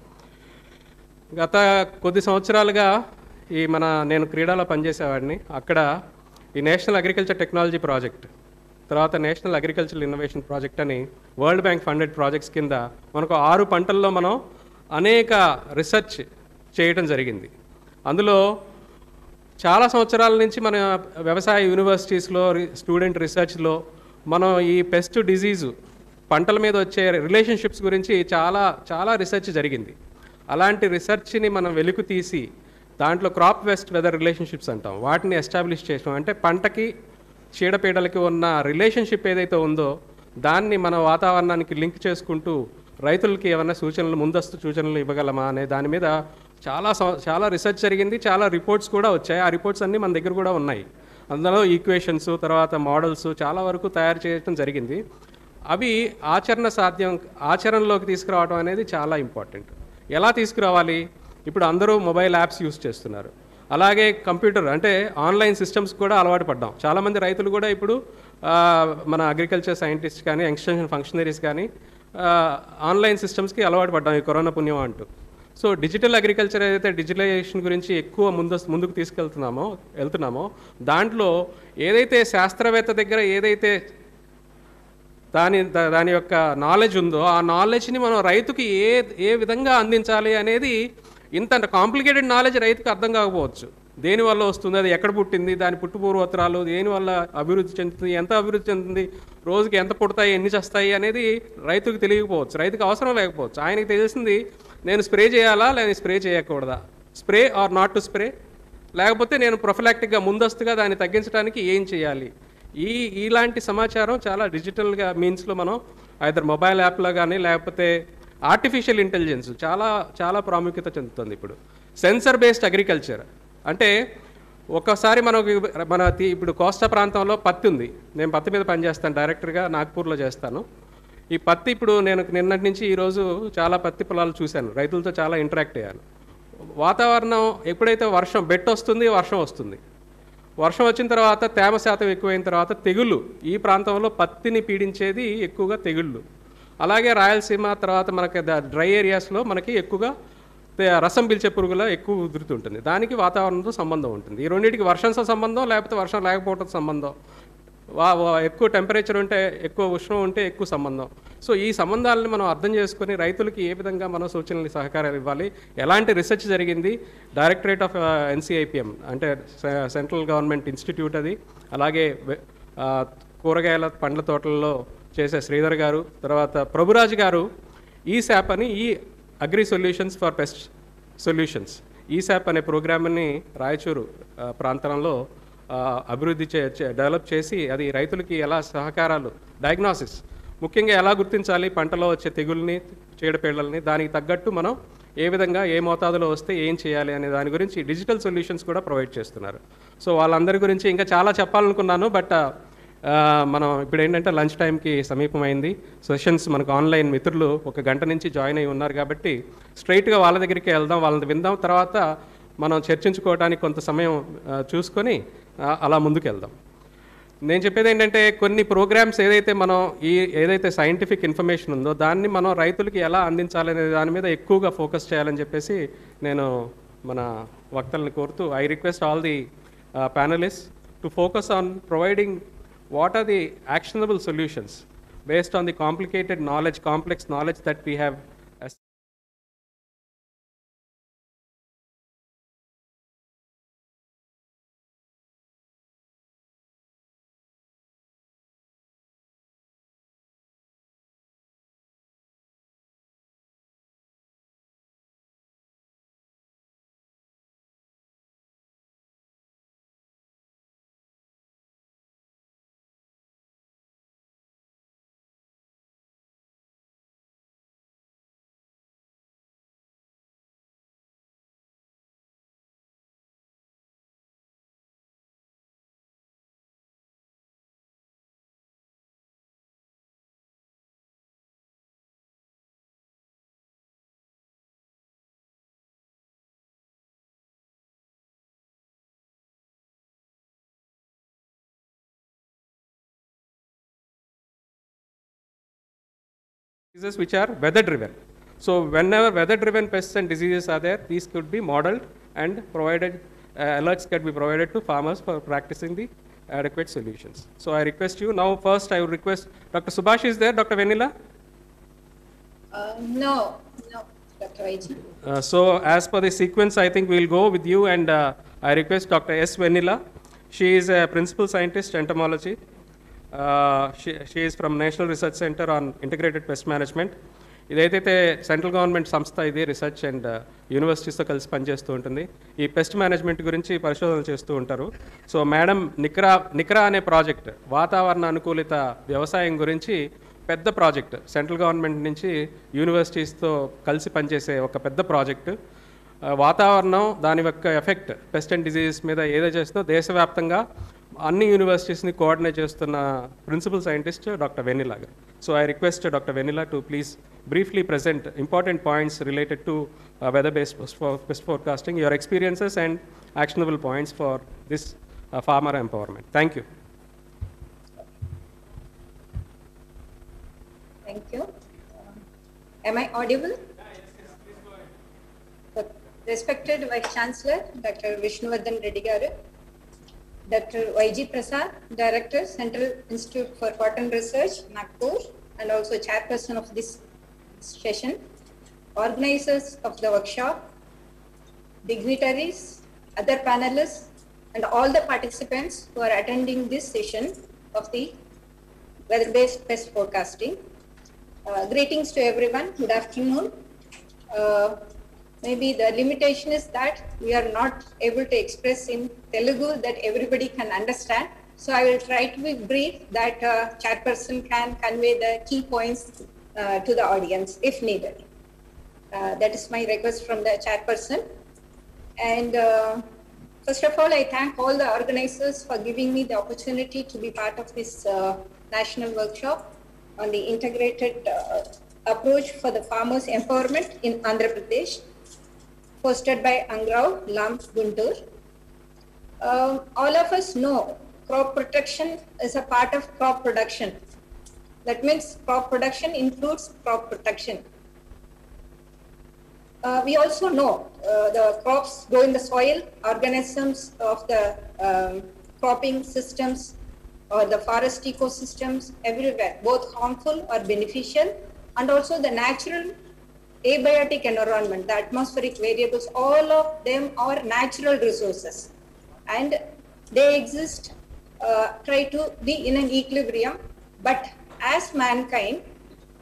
గత కొద్ది సంవత్సరాలుగా ఈ మన నేను క్రీడలో పనిచేసేవాడిని. అక్కడ ఈ నేషనల్ అగ్రికల్చర్ టెక్నాలజీ ప్రాజెక్ట్ తర్వాత నేషనల్ అగ్రికల్చరల్ ఇన్నోవేషన్ ప్రాజెక్ట్ అని వరల్డ్ బ్యాంక్ ఫండెడ్ ప్రాజెక్ట్స్ కింద మనకు ఆరు పంటల్లో మనం అనేక రీసెర్చ్ చేయటం జరిగింది. అందులో చాలా సంవత్సరాల నుంచి మన వ్యవసాయ యూనివర్సిటీస్లో రి- స్టూడెంట్ రీసెర్చ్లో మనం ఈ పెస్ట్ డిజీజు పంటల మీద వచ్చే రిలేషన్షిప్స్ గురించి చాలా చాలా రీసెర్చ్ జరిగింది. అలాంటి రీసెర్చ్ని మనం వెలుకు తీసి దాంట్లో క్రాప్ వెస్ట్ వెదర్ రిలేషన్షిప్స్ అంటాం. వాటిని ఎస్టాబ్లిష్ చేసాం అంటే పంటకి చీడపీడలకి ఉన్న రిలేషన్షిప్ ఏదైతే ఉందో దాన్ని మన వాతావరణానికి లింక్ చేసుకుంటూ రైతులకి ఏమైనా సూచనలు ముందస్తు సూచనలు ఇవ్వగలమా అనే దాని మీద చాలా చాలా రీసెర్చ్ జరిగింది. చాలా రిపోర్ట్స్ కూడా వచ్చాయి. ఆ రిపోర్ట్స్ అన్నీ మన దగ్గర కూడా ఉన్నాయి. అందులో ఈక్వేషన్స్ తర్వాత మోడల్స్ చాలా వరకు తయారు చేయడం జరిగింది. అవి ఆచరణ సాధ్యం ఆచరణలోకి తీసుకురావడం అనేది చాలా ఇంపార్టెంట్. ఎలా తీసుకురావాలి? ఇప్పుడు అందరూ మొబైల్ యాప్స్ యూస్ చేస్తున్నారు. అలాగే కంప్యూటర్ అంటే ఆన్లైన్ సిస్టమ్స్ కూడా అలవాటు పడ్డాం. చాలామంది రైతులు కూడా ఇప్పుడు మన అగ్రికల్చర్ సైంటిస్ట్ కానీ ఎక్స్టెన్షన్ ఫంక్షనరీస్ కానీ ఆన్లైన్ సిస్టమ్స్కి అలవాటు పడ్డాం ఈ కరోనా పుణ్యం అంటూ. సో డిజిటల్ అగ్రికల్చర్ ఏదైతే డిజిటలైజేషన్ గురించి ఎక్కువ ముందు ముందుకు తీసుకెళ్తున్నామో వెళ్తున్నామో దాంట్లో ఏదైతే శాస్త్రవేత్త దగ్గర ఏదైతే దాని దాని యొక్క నాలెడ్జ్ ఉందో ఆ నాలెడ్జ్ని మనం రైతుకి ఏ ఏ విధంగా అందించాలి అనేది ఇంత కాంప్లికేటెడ్ నాలెడ్జ్ రైతుకు అర్థం కాకపోవచ్చు. దేనివల్ల వస్తుంది? అది ఎక్కడ పుట్టింది? దాని పుట్టుపూర్వోత్తరాలు దేనివల్ల అభివృద్ధి చెందుతుంది? ఎంత అభివృద్ధి చెందుతుంది? రోజుకి ఎంత పుడతాయి? ఎన్ని చేస్తాయి? అనేది రైతుకు తెలియకపోవచ్చు. రైతుకు అవసరం లేకపోవచ్చు. ఆయనకి తెలిసింది నేను స్ప్రే చేయాలా? లేదా స్ప్రే చేయకూడదా? Spray or not to spray? లేకపోతే నేను ప్రొఫిలాక్టిక్గా ముందస్తుగా దాన్ని తగ్గించడానికి ఏం చేయాలి? ఈ ఇలాంటి సమాచారం చాలా డిజిటల్గా మీన్స్లో మనం ఐదర్ మొబైల్ యాప్లో కానీ లేకపోతే ఆర్టిఫిషియల్ ఇంటెలిజెన్స్ చాలా చాలా ప్రాముఖ్యత చెందుతుంది ఇప్పుడు. సెన్సర్ బేస్డ్ అగ్రికల్చర్ అంటే ఒక్కసారి మనకు మన ఇప్పుడు కోస్తా ప్రాంతంలో పత్తి ఉంది. నేను పత్తి మీద పనిచేస్తాను డైరెక్టర్గా నాగ్పూర్లో చేస్తాను. ఈ పత్తి ఇప్పుడు నేను నిన్నటి నుంచి ఈరోజు చాలా పత్తి పొలాలు చూశాను. రైతులతో చాలా ఇంటరాక్ట్ అయ్యాను. వాతావరణం ఎప్పుడైతే వర్షం బెట్ వస్తుంది వర్షం వస్తుంది. వర్షం వచ్చిన తర్వాత తేమ శాతం ఎక్కువైన తర్వాత తెగుళ్ళు ఈ ప్రాంతంలో పత్తిని పీడించేది ఎక్కువగా తెగుళ్ళు. అలాగే రాయలసీమ తర్వాత మనకి డ్రై ఏరియాస్లో మనకి ఎక్కువగా రసం పీల్చే పురుగుల ఎక్కువ ఉధృతి ఉంటుంది. దానికి వాతావరణంతో సంబంధం ఉంటుంది. ఈ రెండింటికి వర్షంతో సంబంధం లేకపోతే వర్షం లేకపోవడంతో సంబంధం. వా ఎక్కువ టెంపరేచర్ ఉంటే ఎక్కువ ఉష్ణం ఉంటే ఎక్కువ సంబంధం. సో ఈ సంబంధాలను మనం అర్థం చేసుకొని రైతులకి ఏ విధంగా మనం సూచనలు సహకారాలు ఇవ్వాలి? ఎలాంటి రీసెర్చ్ జరిగింది? డైరెక్టరేట్ ఆఫ్ ఎన్సీఐపిఎం అంటే సెంట్రల్ గవర్నమెంట్ ఇన్స్టిట్యూట్ అది. అలాగే కూరగాయల పండ్ల తోటల్లో చేసే శ్రీధర్ గారు తర్వాత ప్రభురాజు గారు ఈ శాప్ అని ఈ agri solutions for pest solutions ఈ శాప్ అనే ప్రోగ్రామ్ని రాయచూరు ప్రాంతంలో అభివృద్ధి చే డెవలప్ చేసి అది రైతులకి ఎలా సహకారాలు డయాగ్నోసిస్ ముఖ్యంగా ఎలా గుర్తించాలి పంటలో వచ్చే తెగుల్ని చీడపీడల్ని దానికి తగ్గట్టు మనం ఏ విధంగా ఏ మోతాదులో వస్తే ఏం చేయాలి అనే దాని గురించి డిజిటల్ సొల్యూషన్స్ కూడా ప్రొవైడ్ చేస్తున్నారు. సో వాళ్ళందరి గురించి ఇంకా చాలా చెప్పాలనుకున్నాను బట్ మనం ఇప్పుడు ఏంటంటే లంచ్ టైంకి సమీపమైంది. సెషన్స్ మనకు ఆన్లైన్ మిత్రులు ఒక గంట నుంచి జాయిన్ అయి ఉన్నారు కాబట్టి స్ట్రైట్గా వాళ్ళ దగ్గరికి వెళ్దాం వాళ్ళని విందాం తర్వాత మనం చర్చించుకోవడానికి కొంత సమయం చూసుకొని అలా ముందుకెళ్దాం. నేను చెప్పేది ఏంటంటే కొన్ని ప్రోగ్రామ్స్ ఏదైతే మనం ఈ ఏదైతే సైంటిఫిక్ ఇన్ఫర్మేషన్ ఉందో దాన్ని మనం రైతులకి ఎలా అందించాలనే దాని మీద ఎక్కువగా ఫోకస్ చేయాలని చెప్పేసి నేను మన వక్తల్ని కోరుతూ I request all the panelist to focus on providing what are the actionable solutions based on the complicated knowledge, complex knowledge that we have diseases which are weather driven. So whenever weather driven pests and diseases are there, these could be modeled and provided, uh, alerts can be provided to farmers for practicing the adequate solutions. So I request you now. First, I would request Dr. Subhash is there. Dr. Vennila. Uh, no, no, Dr. Uh, so as per the sequence, I think we'll go with you and uh, I request Dr. S. Vennila. She is a principal scientist entomology. Uh, she, she is from National Research Center on Integrated Pest Management. ఇదైతే central government సంస్థ ఇది research and యూనివర్సిటీస్తో కలిసి పనిచేస్తూ ఉంటుంది. ఈ pest management గురించి పరిశోధనలు చేస్తూ ఉంటారు. సో మేడం నిక్రా నిక్రా అనే ప్రాజెక్ట్ వాతావరణ అనుకూలిత వ్యవసాయం గురించి పెద్ద ప్రాజెక్ట్ సెంట్రల్ గవర్నమెంట్ నుంచి యూనివర్సిటీస్తో కలిసి పనిచేసే ఒక పెద్ద ప్రాజెక్ట్. వాతావరణం దాని యొక్క ఎఫెక్ట్ పెస్ట్ అండ్ డిజీజెస్ మీద ఏదో చేస్తుందో దేశవ్యాప్తంగా అన్ని coordinator coordinate the principal scientist, Dr. Vennila. So I request Dr. Vennila to please briefly present important points related to uh, weather-based pest forecasting, your experiences and actionable points for this uh, farmer empowerment. Thank you. Thank you. Am I audible? Respected Vice Chancellor, Dr. Vishnuvardhan Reddy Dr. YG Prasad, Director, Central Institute for Cotton Research, Nagpur, and also Chairperson of this session, organizers of the workshop, dignitaries, other panelists, and all the participants who are attending this session of the weather-based pest forecasting. Uh, greetings to everyone. Good afternoon. Uh, maybe the limitation is that we are not able to express in Telugu that everybody can understand. So I will try to be brief that uh, chairperson can convey the key points uh, to the audience if needed. Uh, that is my request from the chairperson. And uh, first of all, I thank all the organizers for giving me the opportunity to be part of this uh, national workshop on the integrated uh, approach for the farmers' empowerment in Andhra Pradesh, hosted by ANGRAU Lam Guntur. Um, all of us know crop protection is a part of crop production. That means crop production includes crop protection. Uh, we also know uh, the crops grow in the soil, organisms of the um, cropping systems or the forest ecosystems everywhere, both harmful or beneficial, and also the natural abiotic environment, the atmospheric variables, all of them are natural resources. And they exist, uh, try to be in an equilibrium, but as mankind,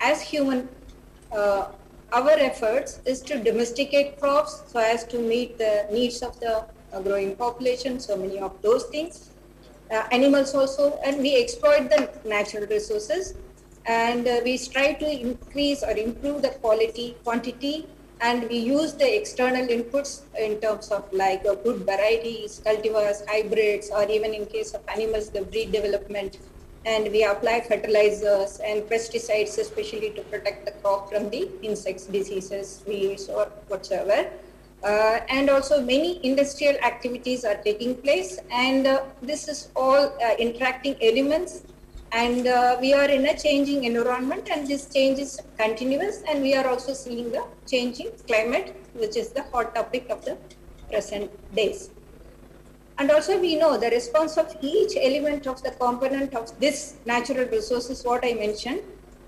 as human, uh, our efforts is to domesticate crops so as to meet the needs of the uh, growing population, so many of those things. Uh, animals also, and we exploit the natural resources and uh, we strive to increase or improve the quality, quantity, and we use the external inputs in terms of like uh, good varieties, cultivars, hybrids, or even in case of animals, the breed development. And we apply fertilizers and pesticides, especially to protect the crop from the insects, diseases, weeds, or whatsoever. Uh, and also many industrial activities are taking place and uh, this is all uh, interacting elements and uh, we are in a changing environment and this change is continuous and we are also seeing the changing climate which is the hot topic of the present days. And also we know the response of each element of the component of this natural resources what i mentioned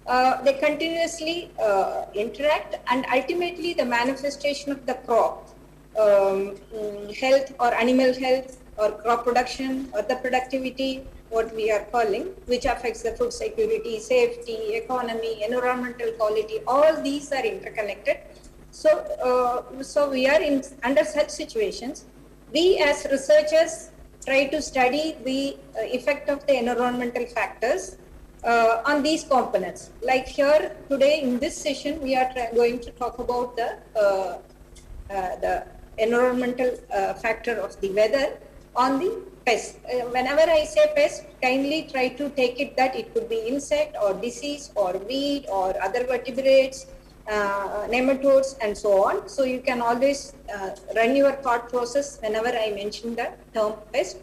uh, they continuously uh, interact and ultimately the manifestation of the crop um, mm, health or animal health or crop production or the productivity what we are calling which affects the food security safety economy environmental quality all these are interconnected so uh, so we are in under such situations we as researchers try to study the uh, effect of the environmental factors uh, on these components. Like here today in this session, we are going to talk about the uh, uh, the environmental uh, factor of the weather on the pest. Uh, whenever I say pest, kindly try to take it that it could be insect or disease or weed or other vertebrates, uh, nematodes and so on. So you can always uh, run your thought process whenever I mention the term pest.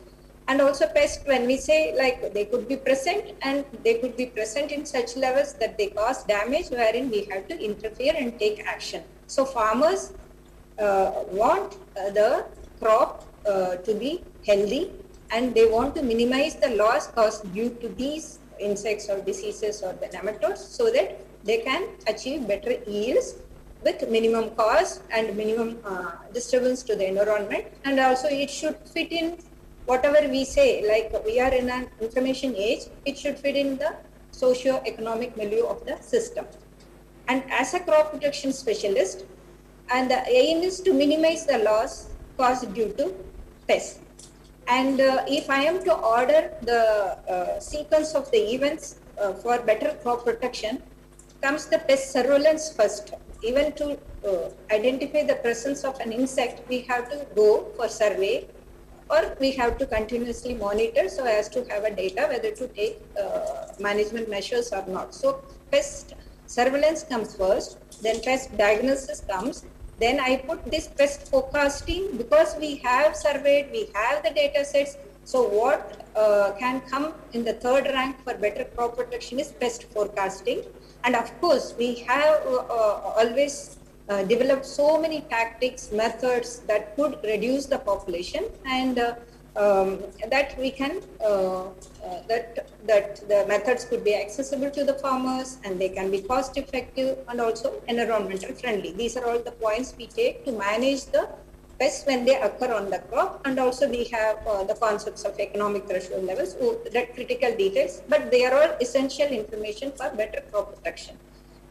And also pest, when we say like they could be present and they could be present in such levels that they cause damage wherein we have to interfere and take action. So farmers uh, want the crop uh, to be healthy and they want to minimize the loss caused due to these insects or diseases or the nematodes so that they can achieve better yields with minimum cost and minimum uh, disturbance to the environment. And also it should fit in whatever we say like we are in an information age it should fit in the socio-economic milieu of the system. And as a crop protection specialist and the aim is to minimize the loss caused due to pests and uh, if I am to order the uh, sequence of the events uh, for better crop protection, comes the pest surveillance first. Even to uh, identify the presence of an insect, we have to go for survey or we have to continuously monitor so as to have a data whether to take uh, management measures or not. So pest surveillance comes first, then pest diagnosis comes, then I put this pest forecasting because we have surveyed, we have the data sets. So what uh, can come in the third rank for better crop protection is pest forecasting. And of course, we have uh, uh, always uh, developed so many tactics, methods that could reduce the population and uh, um, that we can uh, that that the methods could be accessible to the farmers and they can be cost effective and also environmental friendly. These are all the points we take to manage the pests when they occur on the crop and also we have uh, the concepts of economic threshold levels oh, that critical details but they are all essential information for better crop protection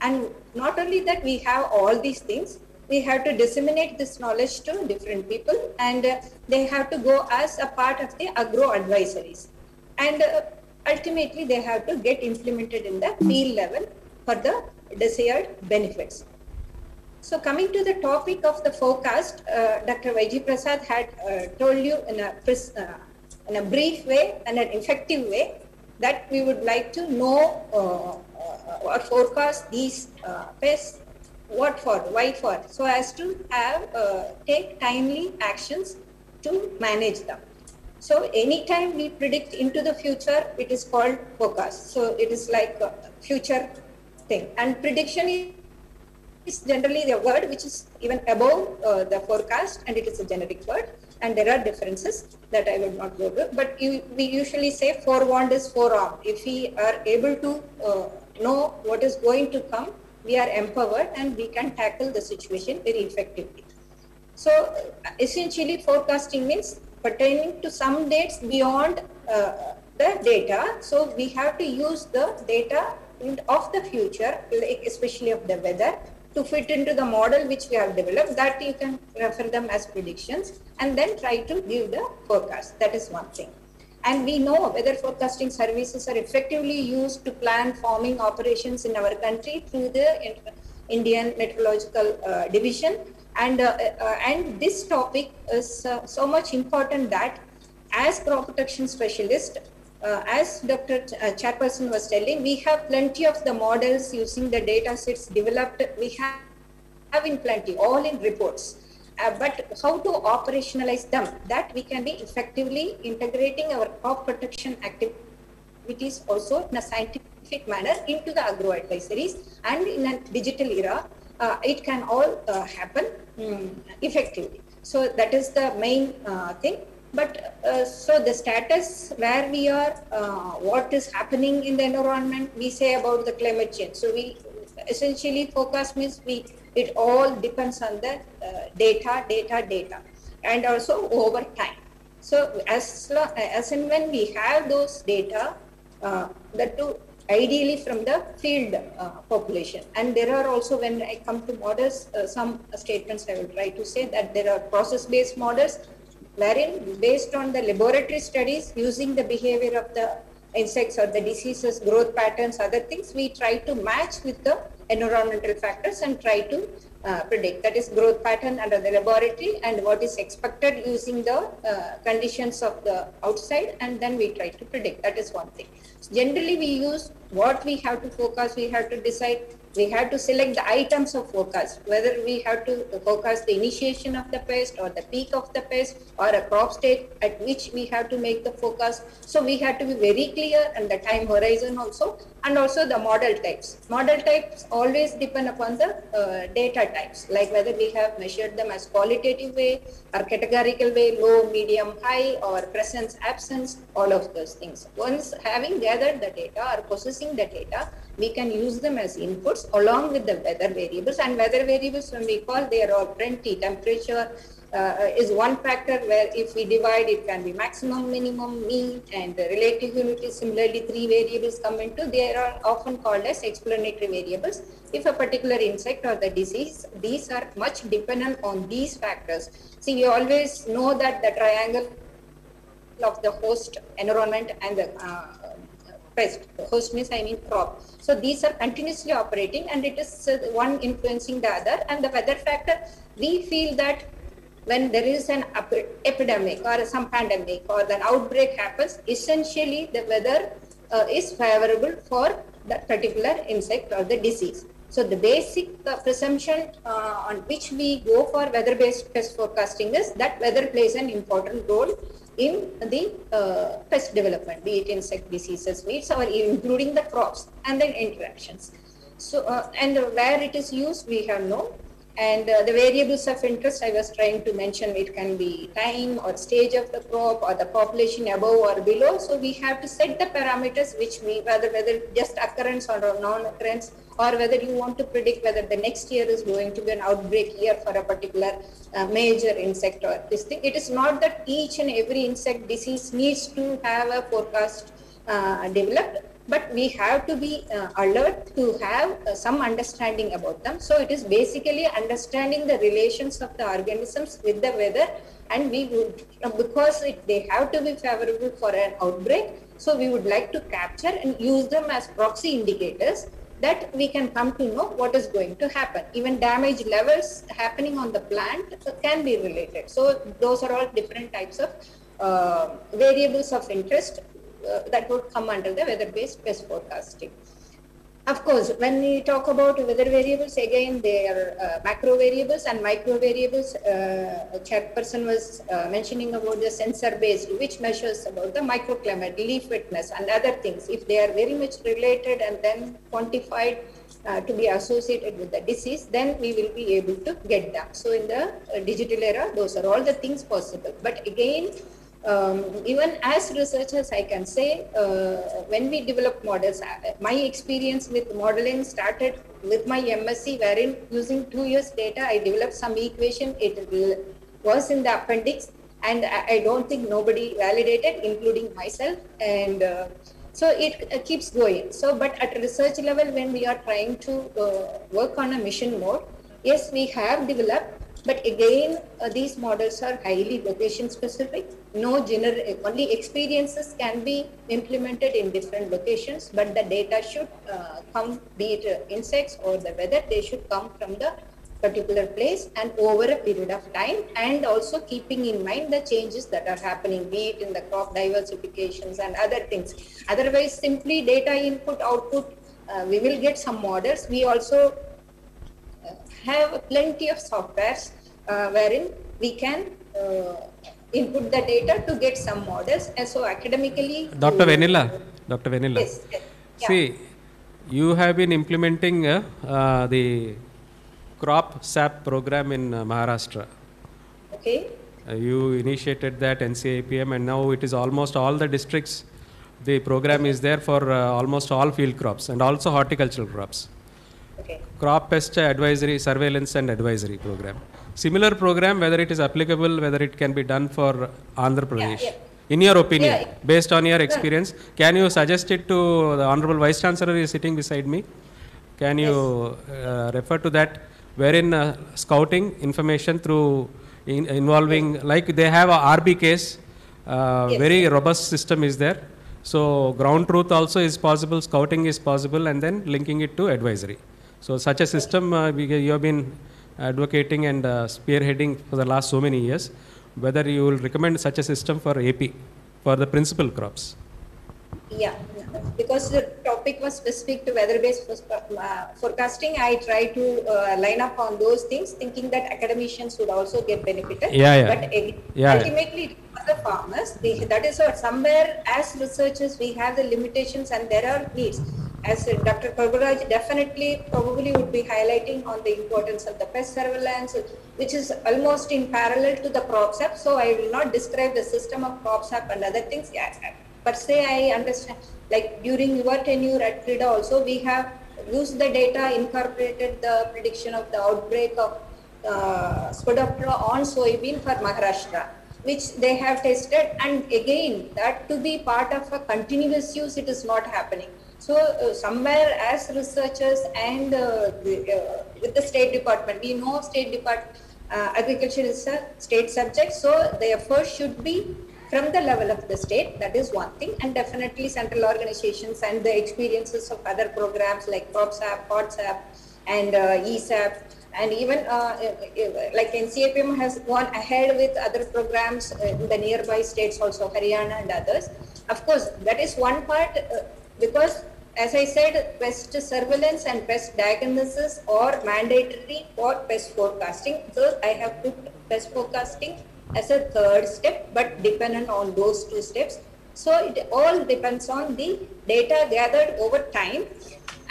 and not only that we have all these things. We have to disseminate this knowledge to different people and uh, they have to go as a part of the agro advisories and uh, ultimately they have to get implemented in the field level for the desired benefits. So coming to the topic of the forecast uh, dr YG prasad had uh, told you in a uh, in a brief way and an effective way that we would like to know uh, uh, or forecast these uh, pests what for why for so as to have take timely actions to manage them so anytime we predict into the future it is called forecast so it is like a future thing. And prediction is generally the word which is even above uh, the forecast and it is a generic word. And there are differences that I will not go to but you, we usually say forewarned is forearmed. If we are able to uh, know what is going to come we are empowered and we can tackle the situation very effectively. So uh, essentially forecasting means pertaining to some dates beyond uh, the data. So we have to use the data of the future especially of the weather to fit into the model which we have developed. That you can refer them as predictions and then try to give the forecast. That is one thing. And we know weather forecasting services are effectively used to plan farming operations in our country through the indian meteorological uh, division and uh, uh, and this topic is uh, so much important that as crop protection specialist uh, as Dr. Ch- uh, Chairperson was telling, we have plenty of the models using the data sets developed. We have, have in plenty, all in reports. Uh, but how to operationalize them? That we can be effectively integrating our crop protection activities also in a scientific manner into the agro advisories and in a digital era. Uh, it can all uh, happen mm, effectively. So that is the main uh, thing. But uh, so the status where we are uh, what is happening in the environment we say about the climate change. So we essentially focus means we it all depends on the data data data and also over time. So as as and when we have those data that too ideally from the field uh, population. And there are also when i come to models uh, some statements i will try to say that there are process based models wherein based on the laboratory studies using the behavior of the insects or the diseases, growth patterns, other things, we try to match with the environmental factors and try to uh, predict. That is growth pattern under the laboratory and what is expected using the uh, conditions of the outside and then we try to predict. That is one thing. Generally we use what we have to focus, we have to decide We have to select the items of forecast, whether we have to forecast the initiation of the pest or the peak of the pest or a crop state at which we have to make the forecast. So we have to be very clear and the time horizon also and also the model types. Model types always depend upon the uh, data types, like whether we have measured them as qualitative way or categorical way, low, medium, high, or presence, absence, all of those things. Once having gathered the data or processing the data, we can use them as inputs along with the weather variables. And weather variables, when we call, they are all plenty. Temperature uh, is one factor where if we divide, it can be maximum, minimum, mean, and the relative humidity. Similarly, three variables come into. They are often called as explanatory variables. If a particular insect or the disease, these are much dependent on these factors. See, we always know that the triangle of the host environment and the uh, pest. Host means I mean crop. So these are continuously operating and it is uh, one influencing the other. And the weather factor, we feel that when there is an epi- epidemic or some pandemic or an outbreak happens, essentially the weather uh, is favorable for that particular insect or the disease. So the basic uh, presumption uh, on which we go for weather-based pest forecasting is that weather plays an important role in the uh, pest development, be it insect diseases, weeds, or including the crops and then interactions. So, uh, and where it is used, we have known. And uh, the variables of interest, I was trying to mention, it can be time or stage of the crop or the population above or below. So we have to set the parameters which we, whether, whether just occurrence or non-occurrence, or whether you want to predict whether the next year is going to be an outbreak year for a particular uh, major insect or this thing. It is not that each and every insect disease needs to have a forecast uh, developed, but we have to be uh, alert to have uh, some understanding about them. So it is basically understanding the relations of the organisms with the weather and we would, uh, because it, they have to be favorable for an outbreak, so we would like to capture and use them as proxy indicators that we can come to know what is going to happen. Even damage levels happening on the plant can be related. So those are all different types of uh, variables of interest uh, that would come under the weather-based pest forecasting. Of course, when we talk about weather variables, again, they are uh, macro variables and micro variables. Uh, chairperson was uh, mentioning about the sensor-based, which measures about the microclimate, leaf wetness, and other things. If they are very much related and then quantified uh, to be associated with the disease, then we will be able to get them. So in the uh, digital era, those are all the things possible. But again, um, even as researchers, I can say uh, when we develop models, uh, my experience with modeling started with my MSc, wherein using two years data, I developed some equation. It was in the appendix, and I, don't think nobody validated, including myself. And uh, so it uh, keeps going. So, but at research level, when we are trying to uh, work on a mission mode, yes, we have developed but again, uh, these models are highly location specific. No gener- only experiences can be implemented in different locations, but the data should uh, come, be it uh, insects or the weather, they should come from the particular place and over a period of time and also keeping in mind the changes that are happening, be it in the crop diversifications and other things. Otherwise, simply data input, output, uh, we will get some models. We also have plenty of softwares uh, wherein we can uh, input the data to get some models. And so academically, Dr. Vennila, Dr. Vennila. Yes, yes. Yeah. See, you have been implementing uh, uh, the CROPSAP program in uh, Maharashtra. Okay. Uh, you initiated that NCIPM, and now it is almost all the districts. The program is there for uh, almost all field crops and also horticultural crops. Okay. Crop pest advisory, surveillance and advisory program. Similar program, whether it is applicable, whether it can be done for Andhra Pradesh. yeah. In your opinion, Yeah. based on your experience, can you suggest it to the Honorable Vice Chancellor is sitting beside me? Can you uh, refer to that wherein uh, scouting information through in, involving, like they have a RBKs, uh, Yes. very robust system is there. So ground truth also is possible, scouting is possible, and then linking it to advisory. So such a system uh, we, you have been advocating and uh, spearheading for the last so many years. Whether you will recommend such a system for AP, for the principal crops. Yeah, because the topic was specific to weather-based uh, forecasting, I try to uh, line up on those things, thinking that academicians would also get benefited. Yeah, yeah. But Yeah, yeah. ultimately, for the farmers, they, that is what somewhere as researchers we have the limitations and there are needs. As Dr. Prabhuraj definitely probably would be highlighting on the importance of the pest surveillance, which is almost in parallel to the CROPSAP. So I will not describe the system of CROPSAP and other things. Yeah, per se I understand. Like during your tenure at CRIDA also, we have used the data, incorporated the prediction of the outbreak of uh, Spodoptera on soybean for Maharashtra, which they have tested. And again, that to be part of a continuous use, it is not happening. So uh, somewhere as researchers and uh, the, uh, with the State Department, we know State Department, uh, agriculture is a state subject, so the effort should be from the level of the state, that is one thing, and definitely central organizations and the experiences of other programs like CROPSAP, HORTSAP, and uh, ESAP, and even uh, like NCIPM has gone ahead with other programs in the nearby states also, Haryana and others. Of course, that is one part uh, because as I said, pest surveillance and pest diagnosis are mandatory for pest forecasting. So I have put pest forecasting as a third step, but dependent on those two steps. So it all depends on the data gathered over time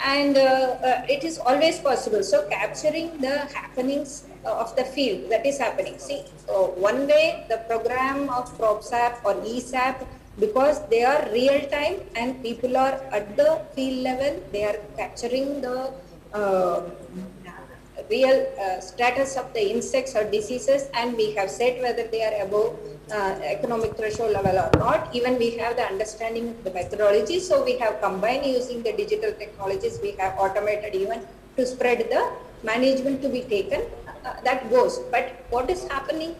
and uh, uh, it is always possible. So capturing the happenings of the field that is happening. See, uh, one way the program of CROPSAP or ESAP because they are real time and people are at the field level, they are capturing the uh, real uh, status of the insects or diseases and we have said whether they are above uh, economic threshold level or not. Even we have the understanding of the methodology. So we have combined using the digital technologies. We have automated even to spread the management to be taken. Uh, that goes. But what is happening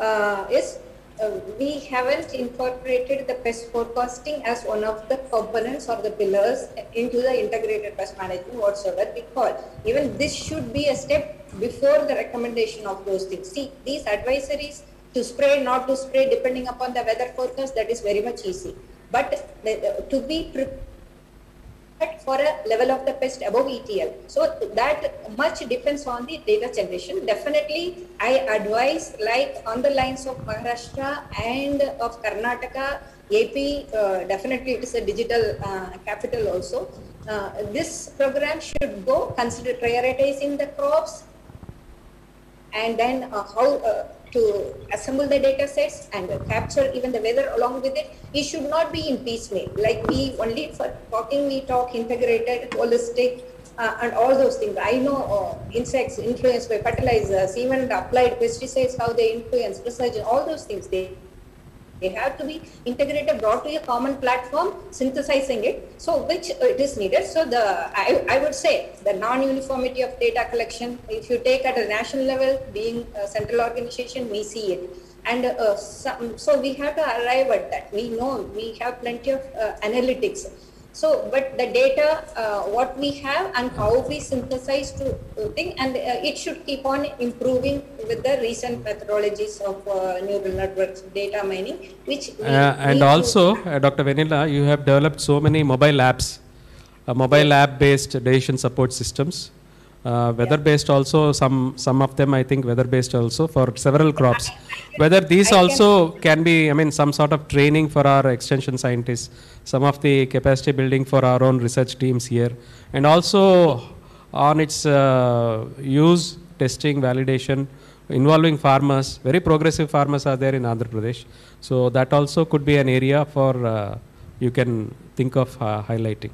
uh, is uh, we haven't incorporated the pest forecasting as one of the components or the pillars into the integrated pest management whatsoever call. Even this should be a step before the recommendation of those things. See, these advisories to spray, not to spray, depending upon the weather forecast, that is very much easy. But the- to be prepared for a level of the pest above ETL. So that much depends on the data generation. Definitely, I advise like on the lines of Maharashtra and of Karnataka, AP, uh, definitely it is a digital uh, capital also. Uh, this program should go consider prioritizing the crops and then uh, how uh, to assemble the data sets and capture even the weather along with it. It should not be in piecemeal. Like we only for talking, we talk integrated, holistic, uh, and all those things. I know uh, insects influenced by fertilizers, even applied pesticides, how they influence research, all those things. They they have to be integrated, brought to a common platform, synthesizing it, so which uh, it is needed. So the I, I would say the non-uniformity of data collection, if you take at a national level, being a central organization, we see it. And uh, some, so we have to arrive at that. We know we have plenty of uh, analytics. So, but the data, uh, what we have and how we synthesize to to think, and uh, it should keep on improving with the recent methodologies of uh, neural networks, data mining, which we Uh, and also, uh, Dr. Vennila, you have developed so many mobile apps, uh, mobile app-based decision support systems. Uh, weather-based also, some some of them I think weather-based also for several crops. Whether these also can be, I mean, some sort of training for our extension scientists, some of the capacity building for our own research teams here, and also on its uh, use, testing, validation, involving farmers. Very progressive farmers are there in Andhra Pradesh. So that also could be an area for uh, you can think of uh, highlighting.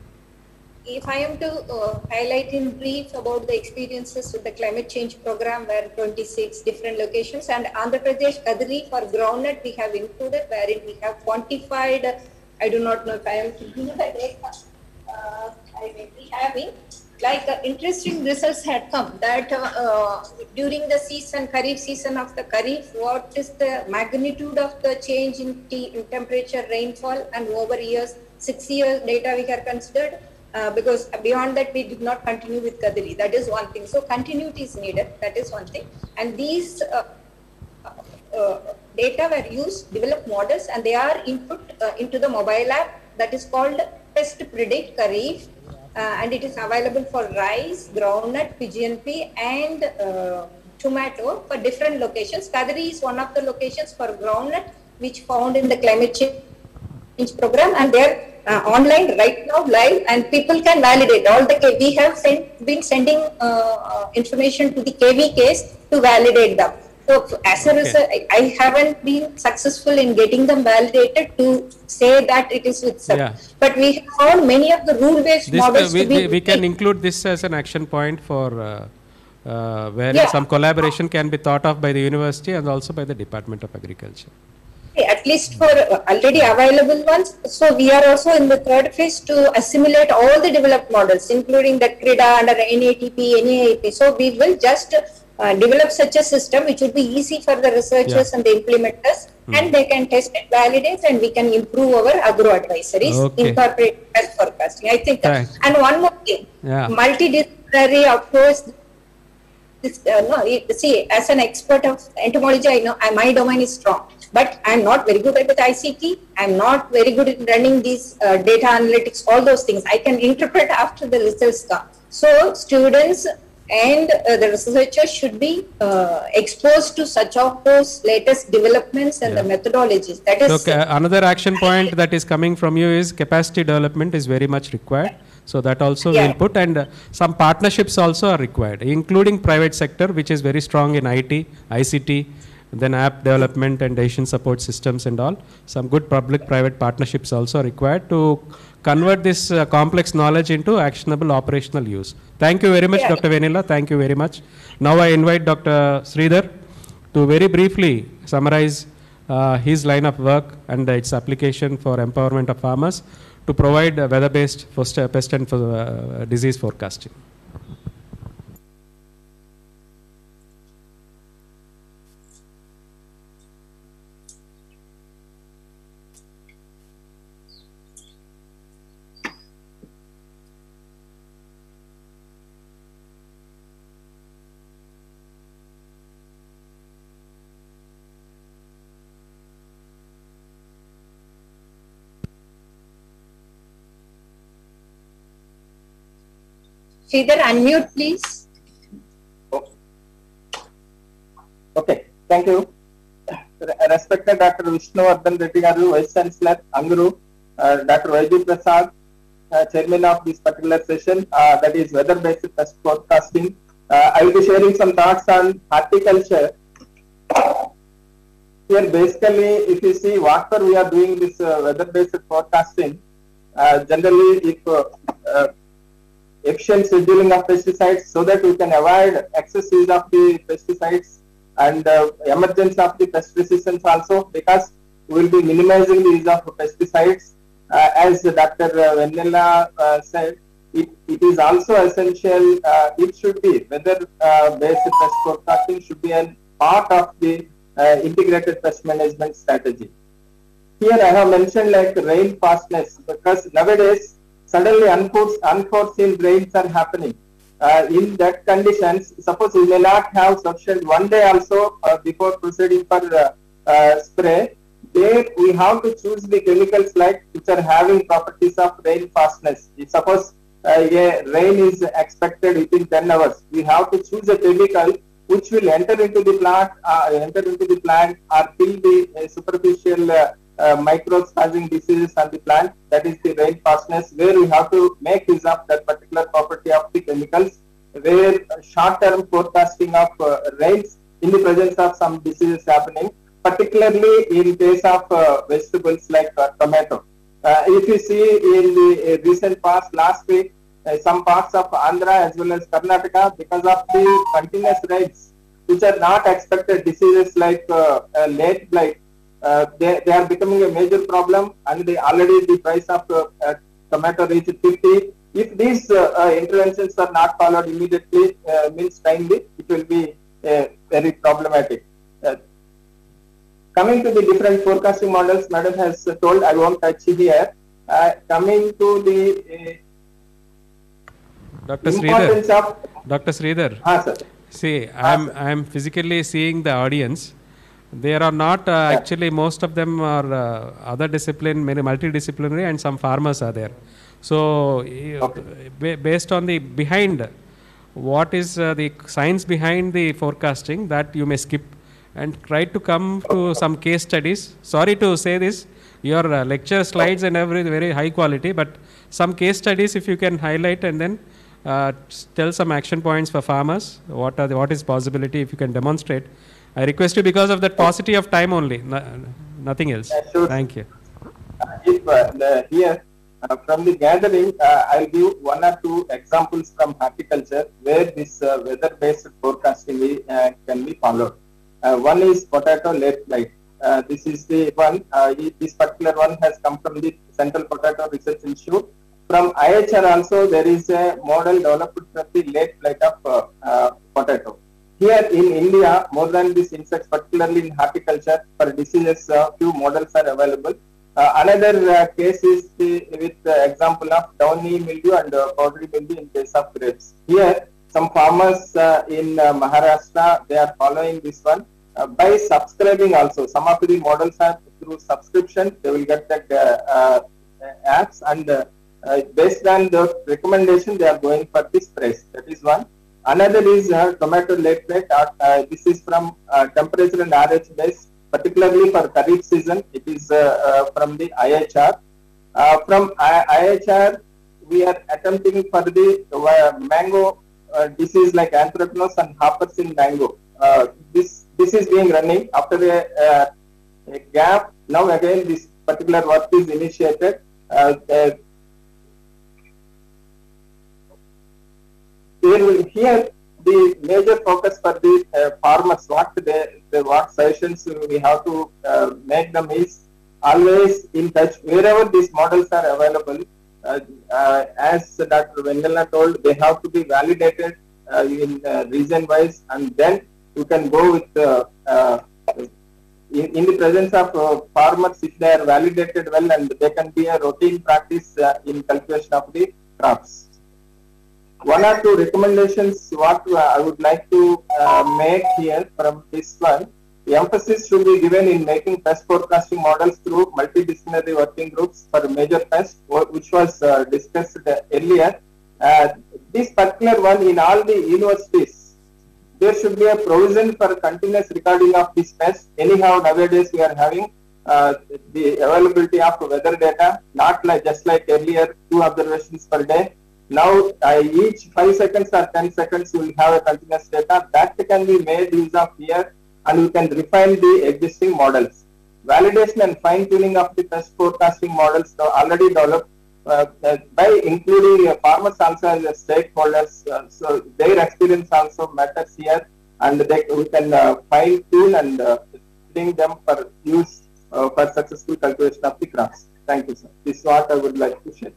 If I am to uh, highlight in brief about the experiences with the climate change program where 26 different locations and Andhra Pradesh Kadiri for groundnut we have included wherein we have quantified, I do not know if I am uh, I may be having, like uh, interesting results had come that uh, uh, during the season, Kharif season of the Kharif, what is the magnitude of the change in, in temperature, rainfall and over years, six years data we have considered uh, because beyond that we did not continue with Kadiri. That is one thing. So continuity is needed. That is one thing. And these uh, uh, data were used, develop models, and they are input uh, into the mobile app that is called Test Predict Kharif, uh, and it is available for rice, groundnut, pigeon pea, and uh, tomato for different locations. Kadiri is one of the locations for groundnut, which found in the climate change program, and they're uh, online right now, live, and people can validate all the. K- we have sent, been sending uh, uh, information to the KVKs to validate them. So as a result, I, I haven't been successful in getting them validated to say that it is with SEP. Yeah. But we have found many of the rule-based This, uh, models we, to be. we, we can include this as an action point for uh, uh, where Yeah. some collaboration can be thought of by the university and also by the Department of Agriculture. At least for already available ones. So we are also in the third phase to assimilate all the developed models, including the CRIDA under NATP, NAIP. So we will just uh, develop such a system which will be easy for the researchers Yeah. and the implementers, and they can test and validate, and we can improve our agro advisories, Okay. incorporate health forecasting. I think, that- Thanks. and one more thing, Yeah. multidisciplinary approach this uh, no see as an expert of entomology i know I, my domain is strong but i'm not very good at ict i'm not very good at running these uh, data analytics all those things. I can interpret after the results come. So students and uh, the researchers should be uh, exposed to such of those latest developments and the methodologies. That is So ca- another action point that is coming from you is capacity development is very much required. So that also Yeah. we'll put and uh, some partnerships also are required, including private sector, which is very strong in IT, ICT, then app development and decision support systems and all. Some good public-private partnerships also required to convert this uh, complex knowledge into actionable operational use. Thank you very much, Yeah. Dr. Vennila. Thank you very much. Now I invite Dr. Sridhar to very briefly summarize uh, his line of work and its application for empowerment of farmers to provide uh, weather-based pest pest and uh, disease forecasting. Sridhar, unmute please Okay, thank you. Re- Respected Dr. Vishnuvardhan Reddy Garu, Vice Chancellor, ANGRAU, uh, Dr. Vaidyu Prasad, uh, Chairman of this particular session, uh, that is weather-based forecasting. Uh, I will be sharing some thoughts on horticulture. Here, basically, if you see whatever we are doing this uh, weather-based forecasting, uh, generally, if efficient scheduling of pesticides so that we can avoid excess use of the pesticides and uh, emergence of the pest resistance also because we will be minimizing the use of pesticides. Uh, as Dr. Vennila uh, said, it, it is also essential, uh, it should be, weather uh, based pest forecasting should be a part of the uh, integrated pest management strategy. Here I have mentioned like rain fastness because nowadays suddenly unforeseen, rains are happening. Uh, in that conditions, suppose we may not have sufficient one day also uh, before proceeding for uh, uh, spray, there we have to choose the chemicals like which are having properties of rain fastness. If suppose uh, a rain is expected within 10 hours, we have to choose a chemical which will enter into the plant, uh, enter into the plant or kill the superficial uh, microbes causing diseases on the plant. That is the rain fastness, where we have to make use of that particular property of the chemicals, where short-term forecasting of uh, rains in the presence of some diseases happening, particularly in case of uh, vegetables like uh, tomato. Uh, if you see in the uh, recent past, last week, some parts of Andhra as well as Karnataka, because of the continuous rains, which are not expected diseases like late blight, they, they are becoming a major problem and they already the price of uh, uh, tomato reached 50. If these uh, uh, interventions are not followed immediately, uh, means timely, it will be uh, very problematic. Uh, coming to the different forecasting models, Madam has told, I won't touch here. Uh, coming to the uh, Dr. Importance Sridhar. Dr. Sridhar. Ah, sir. See, I'm I'm physically seeing the audience. There are not uh, actually most of them are uh, other discipline, many multidisciplinary, and some farmers are there. So, ba- based on the behind, what is uh, the science behind the forecasting that you may skip and try to come to some case studies. Sorry to say this, your uh, lecture slides and every very high quality, but some case studies if you can highlight and then uh, tell some action points for farmers. What are the, what is possibility if you can demonstrate? I request you because of that paucity of time only, no, nothing else. Thank you. if uh, the, here uh, from the gathering, uh, I'll give one or two examples from horticulture where this uh, weather-based forecasting uh, can be followed. Uh, one is potato late blight. Uh, this is the one. Uh, this particular one has come from the Central Potato Research Institute. From IIHR also, there is a model developed for the late blight of uh, uh, potato. Here in India, more than these insects, particularly in horticulture, for diseases, uh, few models are available. Uh, another uh, case is the, with the example of downy mildew and uh, powdery mildew in case of grapes. Here, some farmers uh, in uh, Maharashtra, they are following this one uh, by subscribing also. Some of the models are through subscription, they will get the apps and based on the recommendation, they are going for this price. That is one. Another is uh, tomato late. Uh, uh, this is from uh, temperature and RH base, particularly for Kharif season. It is uh, uh, from the IIHR. From I- IHR, we are attempting for the mango disease like anthracnose and hoppers in mango. This this is being running after a, a gap. Now again, this particular work is initiated. Here, here the major focus for the uh, farmers, what they, they what sessions we have to uh, make them is always in touch wherever these models are available. Uh, uh, as Dr. Vennila told, they have to be validated uh, in uh, region wise, and then you can go with in, in the presence of farmers if they are validated well, and they can be a routine practice in cultivation of the crops one or two recommendations what uh, I would like to uh, make here from this one. The emphasis should be given in making pest forecasting models through multidisciplinary working groups for major pests, which was uh, discussed earlier. Uh, this particular one in all the universities, there should be a provision for continuous recording of this pest. Anyhow, nowadays we are having uh, the availability of weather data, not like just like earlier, two observations per day. Now, uh, each 5 seconds or 10 seconds, you will have a continuous data that can be made use of here and you can refine the existing models. Validation and fine tuning of the pest forecasting models are already developed uh, uh, by including uh, farmers also as stakeholders. Uh, so their experience also matters here and they, we can uh, fine tune and uh, bring them for use uh, for successful cultivation of the crops. Thank you, sir. This is what I would like to share.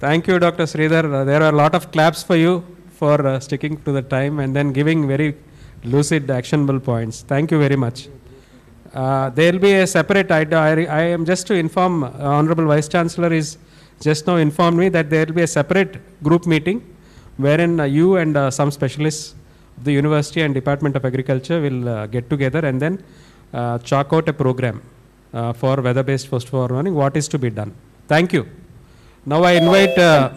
Thank you, Dr. Sridhar. There are a lot of claps for you for uh, sticking to the time and then giving very lucid, actionable points. Thank you very much. Uh, there will be a separate, I, I, I am just to inform, uh, Honorable Vice Chancellor is just now informed me that there will be a separate group meeting wherein uh, you and uh, some specialists of the University and Department of Agriculture will uh, get together and then chalk out a program for weather-based post-warning, what is to be done. Thank you. Now I invite uh,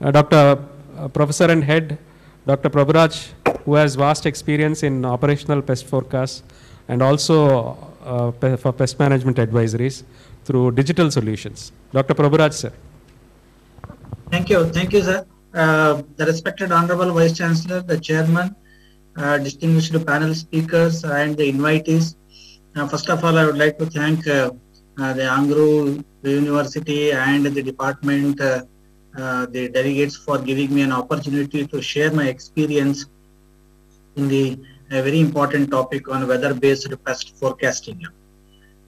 uh, Dr. uh, Professor and Head, Dr. Prabhuraj, who has vast experience in operational pest forecasts and also uh, for pest management advisories through digital solutions. Dr. Prabhuraj, sir. Thank you. Thank you, sir. Uh, the respected Honorable Vice Chancellor, the Chairman, uh, distinguished panel speakers, and the invitees. First of all, I would like to thank the ANGRAU University and the department, uh, the delegates for giving me an opportunity to share my experience in the a very important topic on weather-based pest forecasting.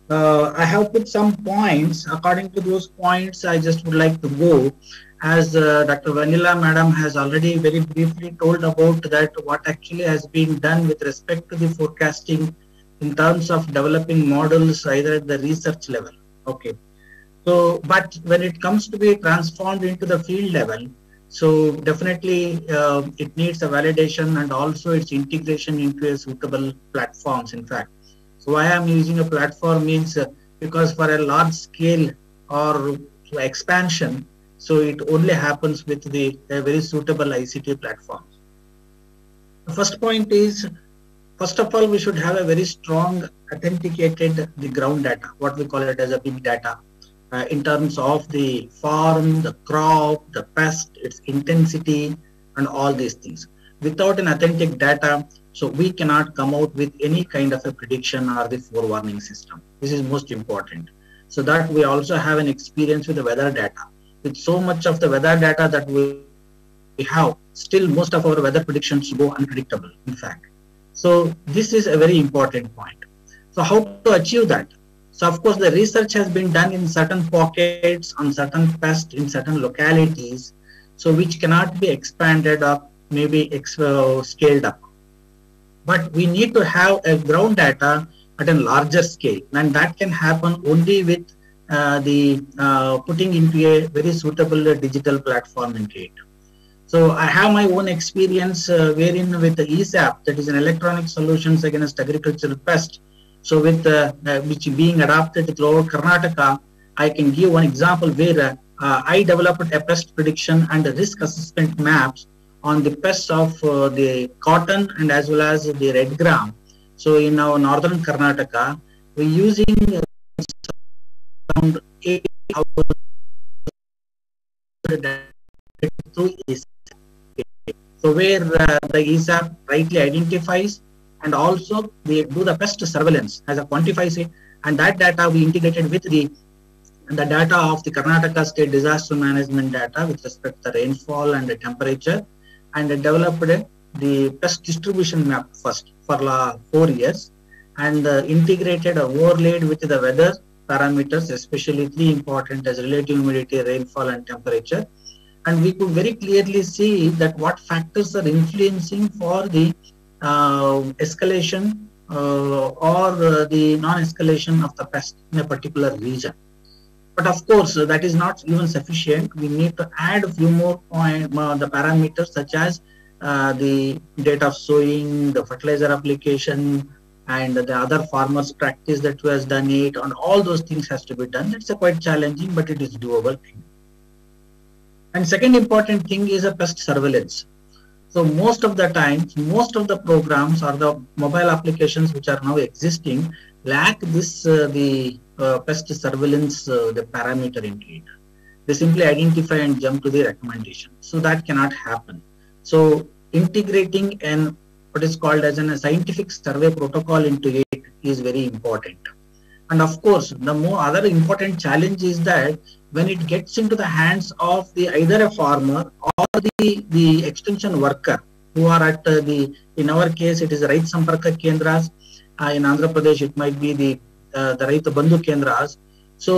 Uh, I have put some points. According to those points, I just would like to go. As uh, Dr. Vennila Madam has already very briefly told about that, what actually has been done with respect to the forecasting in terms of developing models, either at the research level. Okay. So, but when it comes to be transformed into the field level, So definitely uh, it needs a validation and also its integration into a suitable platforms. In fact, so why I'm using a platform means uh, because for a large scale or expansion, so it only happens with the very suitable ICT platform. The first point is, first of all, we should have a very strong authenticated the ground data, what we call it as a big data, uh, in terms of the farm, the crop, the pest, its intensity, and all these things. Without an authentic data, so we cannot come out with any kind of a prediction or the forewarning system. This is most important. So that we also have an experience with the weather data. With so much of the weather data that we we have, still most of our weather predictions go unpredictable, in fact. So this is a very important point. So how to achieve that? So of course the research has been done in certain pockets, on certain pests, in certain localities, so which cannot be expanded or maybe ex- uh, scaled up. But we need to have a ground data at a larger scale, and that can happen only with uh, the uh, putting into a very suitable digital platform into it. So I have my own experience uh, wherein with the ESAP, that is an electronic solutions against agricultural pest. So with uh, uh, which being adopted throughout Karnataka, I can give one example where uh, I developed a pest prediction and risk assessment maps on the pests of uh, the cotton and as well as the red gram. So in our northern Karnataka, we're using uh, around eight hours through. So where uh, the ESAP rightly identifies and also we do the pest surveillance as a quantifies it. And that data we integrated with the the data of the Karnataka state disaster management data with respect to the rainfall and the temperature and developed the pest distribution map first for la, four years and uh, integrated or overlaid with the weather parameters especially three important as relative humidity rainfall and temperature and we could very clearly see that what factors are influencing for the uh, escalation uh, or uh, the non-escalation of the pest in a particular region. But of course, uh, that is not even sufficient. We need to add a few more point, uh, the parameters such as uh, the date of sowing, the fertilizer application, and the other farmers' practice that was done it, and all those things has to be done. It's a quite challenging, but it is doable thing. And second important thing is a pest surveillance. So most of the times, most of the programs or the mobile applications which are now existing lack this uh, the uh, pest surveillance uh, the parameter into it. They simply identify and jump to the recommendation. So that cannot happen. So integrating an what is called as an, a scientific survey protocol into it is very important. And of course, the more other important challenge is that when it gets into the hands of the either a farmer or the the extension worker who are at uh, the in our case it is Raitha Samparka Kendras. Uh, in andhra pradesh it might be the uh, the right bandhu kendras. So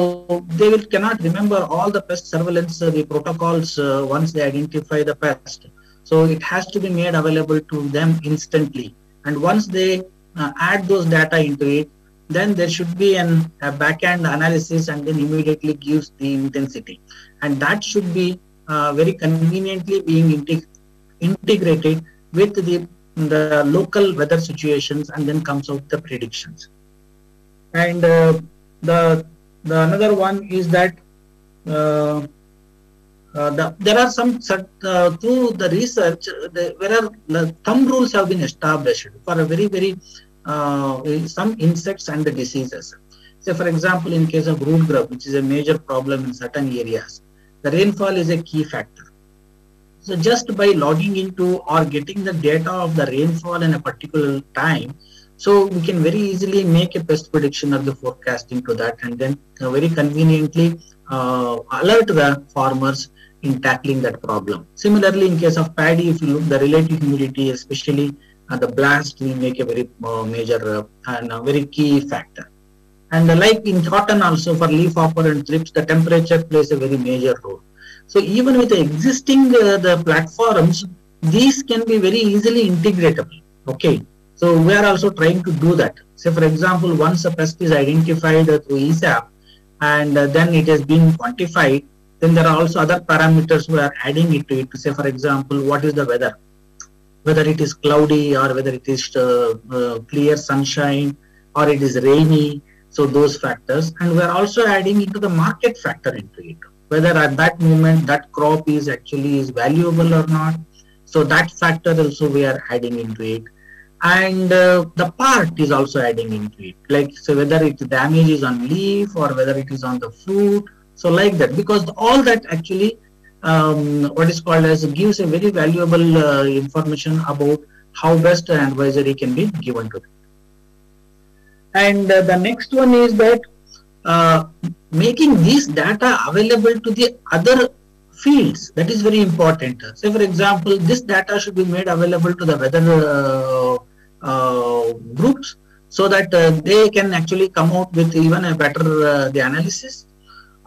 they will cannot remember all the pest surveillance uh, the protocols uh, once they identify the pest. So it has to be made available to them instantly. And once they uh, add those data into it then there should be an a back-end analysis and then immediately gives the intensity. And that should be uh, very conveniently being integ- integrated with the the local weather situations and then comes out the predictions. And uh, the the another one is that uh, uh, the, there are some uh, through the research uh, the, where are the thumb rules have been established for a very very some insects and the diseases. Say, for example, in case of root grub, which is a major problem in certain areas, the rainfall is a key factor. So, just by logging into or getting the data of the rainfall in a particular time, so we can very easily make a pest prediction or the forecasting to that, and then uh, very conveniently uh, alert the farmers in tackling that problem. Similarly, in case of paddy, if you look the relative humidity, especially uh, the blast will make a very uh, major uh, and a very key factor. And like in cotton also for leaf hopper and thrips, the temperature plays a very major role. So even with the existing uh, the platforms, these can be very easily integratable. Okay. So we are also trying to do that. Say for example, once a pest is identified through ESAP and then it has been quantified, Then there are also other parameters we are adding it to it. Say, for example, what is the weather? Whether it is cloudy or whether it is uh, uh, clear sunshine or it is rainy. So those factors, and we are also adding into the market factor into it. Whether at that moment that crop is actually is valuable or not. So that factor also we are adding into it and uh, the part is also adding into it like so whether it damage is on leaf or whether it is on the fruit so like that because all that actually um, what is called as gives a very valuable uh, information about how best an advisory can be given to them. And uh, the next one is that uh, making these data available to the other fields that is very important. Say for example this data should be made available to the weather uh, uh, groups so that uh, they can actually come out with even a better the analysis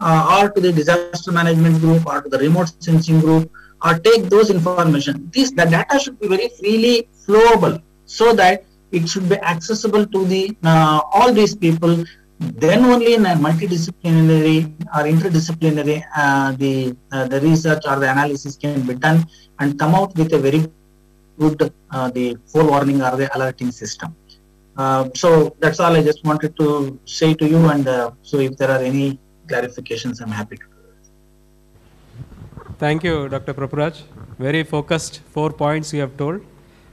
uh, or to the disaster management group or to the remote sensing group or take those information. This the data should be very freely flowable so that it should be accessible to the uh, all these people. Then only in a multidisciplinary or interdisciplinary uh, the uh, the research or the analysis can be done and come out with a very good uh, the forewarning or the alerting system. Uh, so that's all i just wanted to say to you and so if there are any clarifications i'm happy to Thank you, Dr. Prabhuraj. Very focused four points you have told.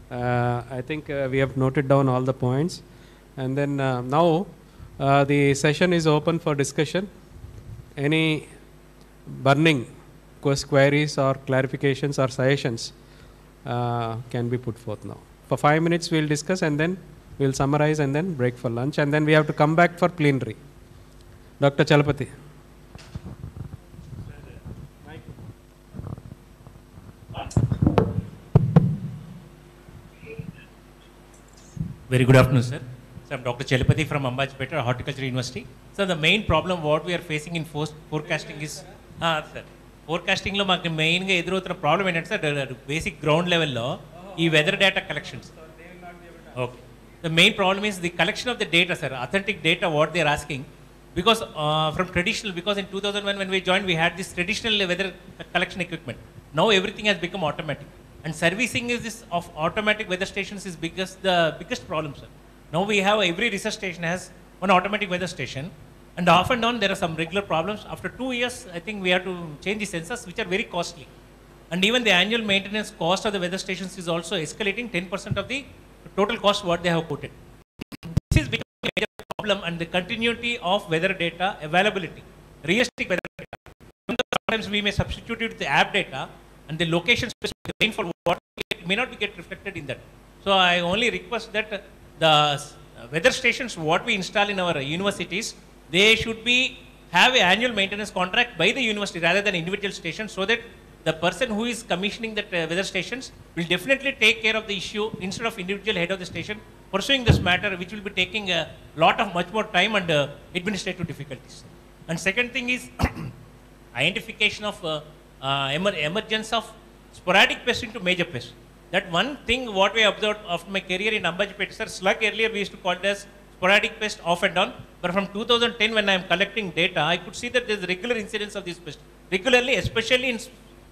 Uh, I think uh, we have noted down all the points. And then uh, now uh, the session is open for discussion. Any burning queries or clarifications or suggestions uh, can be put forth now. For five minutes, we'll discuss and then we'll summarize and then break for lunch. And then we have to come back for plenary. Dr. Chalapati. Very good afternoon, sir. So I'm Dr. Chalapati from Ambajipeta Horticulture University. So the main problem what we are facing in force- forecasting is, ah, sir, ఫోర్కాస్టింగ్లో మాకు మెయిన్గా ఎదురవుతున్న problem ఏంటంటే sir basic ground లెవెల్లో ఈ weather data collections okay the main problem is the collection of the data sir authentic data what they are asking because uh, from traditional because in 2001 when we joined we had this traditional weather collection equipment. Now everything has become automatic. And servicing is this of automatic weather stations is biggest the biggest problem sir. Now we have every research station has one automatic weather station. And off and on there are some regular problems. After two years i think we have to change the sensors which are very costly. And even the annual maintenance cost of the weather stations is also escalating. 10% of the total cost what they have quoted. This is problem and the continuity of weather data availability, realistic weather data. Sometimes we may substitute it with the app data and the location specific rainfall what it may not get reflected in that. So I only request that the uh, weather stations what we install in our universities, they should be have an annual maintenance contract by the university rather than individual stations so that the person who is commissioning that uh, weather stations will definitely take care of the issue instead of individual head of the station pursuing this matter which will be taking a lot of much more time and uh, administrative difficulties. And second thing is *clears throat* identification of uh, uh, emer- emergence of sporadic pest into major pest. That one thing what we observed after my career in Ambajipet, sir, slug earlier we used to call it as sporadic pest off and on. But from 2010 when I am collecting data, I could see that there is regular incidence of this pest. Regularly, especially in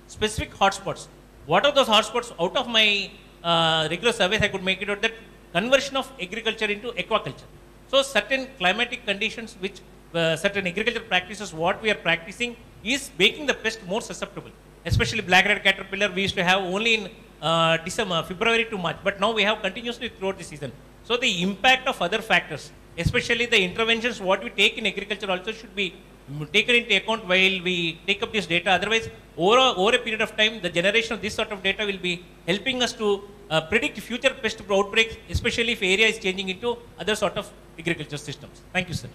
specific hotspots. What are those hotspots? Out of my uh, regular surveys, I could make it out that conversion of agriculture into aquaculture. So certain climatic conditions which uh, certain agricultural practices what we are practicing is making the pest more susceptible. Especially black red caterpillar we used to have only in uh, December, February to March, but now we have continuously throughout the season. So the impact of other factors, especially the interventions what we take in agriculture also should be taken into account while we take up this data. Otherwise, over over a period of time, the generation of this sort of data will be helping us to uh, predict future pest outbreaks, especially if area is changing into other sort of agriculture systems. Thank you, sir.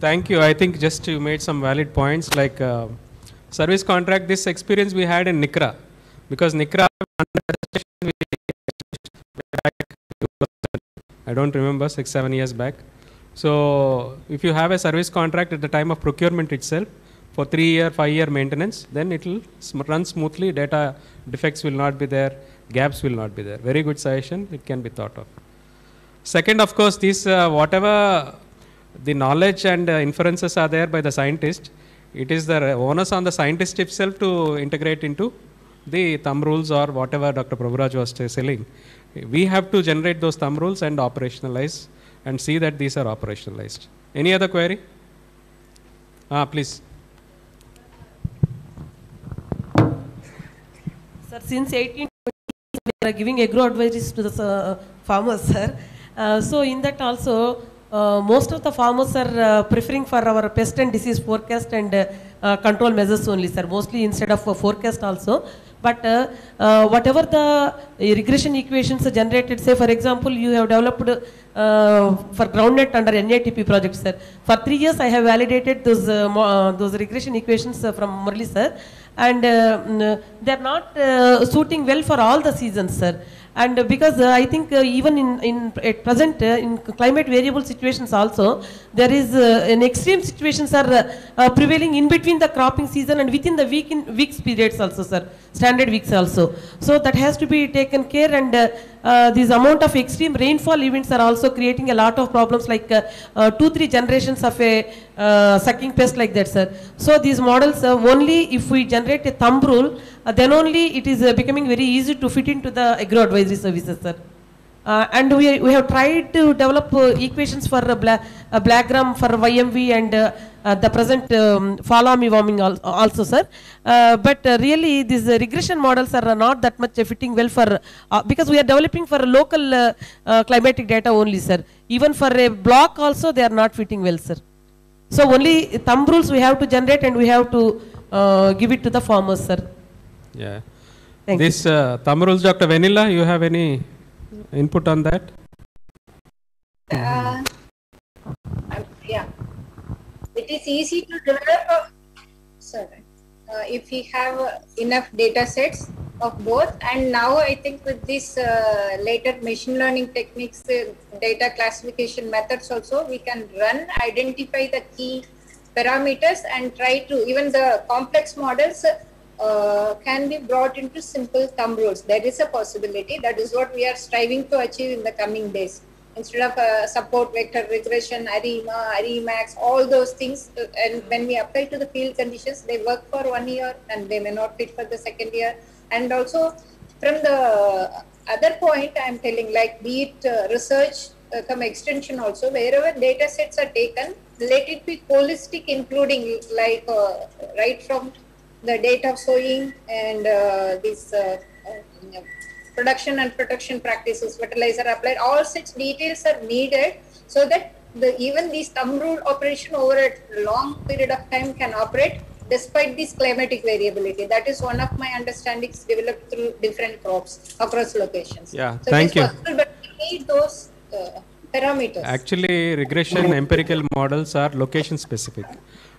Thank you. I think just you made some valid points like uh, service contract. This experience we had in NICRA because NICRA. I don't remember six seven years back. So if you have a service contract at the time of procurement itself for three year five year maintenance, then it will sm- run smoothly. Data defects will not be there. Gaps will not be there. Very good suggestion. It can be thought of. Second, of course, this uh, whatever the knowledge and uh, inferences are there by the scientist. It is the onus on the scientist itself to integrate into the thumb rules or whatever Dr. Prabhuraj was telling. We have to generate those thumb rules and operationalize and see that these are operationalized. Any other query? Ah, please. Sir, since 1820, we are giving agro advisories to the uh, farmers, sir. Uh, so in that also, uh, most of the farmers are uh, preferring for our pest and disease forecast and uh, uh, control measures only, sir. Mostly instead of forecast also. But whatever the regression equations are generated, say for example, you have developed for groundnut under NATP project, sir. For three years, I have validated those those regression equations from Murli, sir, and uh, they are not uh, suiting well for all the seasons, sir. And because uh, I think uh, even in, in at present uh, in climate variable situations also there is an extreme situations are prevailing in between the cropping season and within the week in weeks periods also sir. Standard weeks also. So that has to be taken care and uh, this amount of extreme rainfall events are also creating a lot of problems like uh, uh, two three generations of a sucking pest like that sir. So these models only if we generate a thumb rule then only it is uh, becoming very easy to fit into the agro advisory services sir. Uh, and we, we have tried to develop uh, equations for uh, bla- uh, blackgram for YMV and uh, uh, the present um, me warming al- also sir. Uh, but uh, really these uh, regression models are uh, not that much uh, fitting well for uh, because we are developing for local uh, uh, climatic data only sir. Even for a block also they are not fitting well sir. So only thumb rules we have to generate and we have to uh, give it to the farmers sir Yeah. Thank this uh, thumb rules, Dr. Vennila, you have any input on that? Uh, yeah, it is easy to develop. uh, sorry, uh, if we have uh, enough data sets of both, and now I think with this uh, later machine learning techniques, uh, data classification methods also, we can run, identify the key parameters, and try to even the complex models. Uh, can be brought into simple thumb rules. There is a possibility. That is what we are striving to achieve in the coming days instead of uh, support vector regression, ARIMA, ARIMAX, all those things. uh, and when we apply to the field conditions, they work for one year and they may not fit for the second year. And also, from the other point, I'm telling, like be it uh, research, uh, come extension also, wherever data sets are taken, let it be holistic, including like uh, right from the date of sowing and uh, this uh, uh, production and protection practices, fertilizer applied, all such details are needed so that the even these thumb rule operation over a long period of time can operate despite this climatic variability. That is one of my understandings developed through different crops across locations. Yeah, so thank you. Possible, but we need those uh, parameters. Actually, regression empirical models are location specific.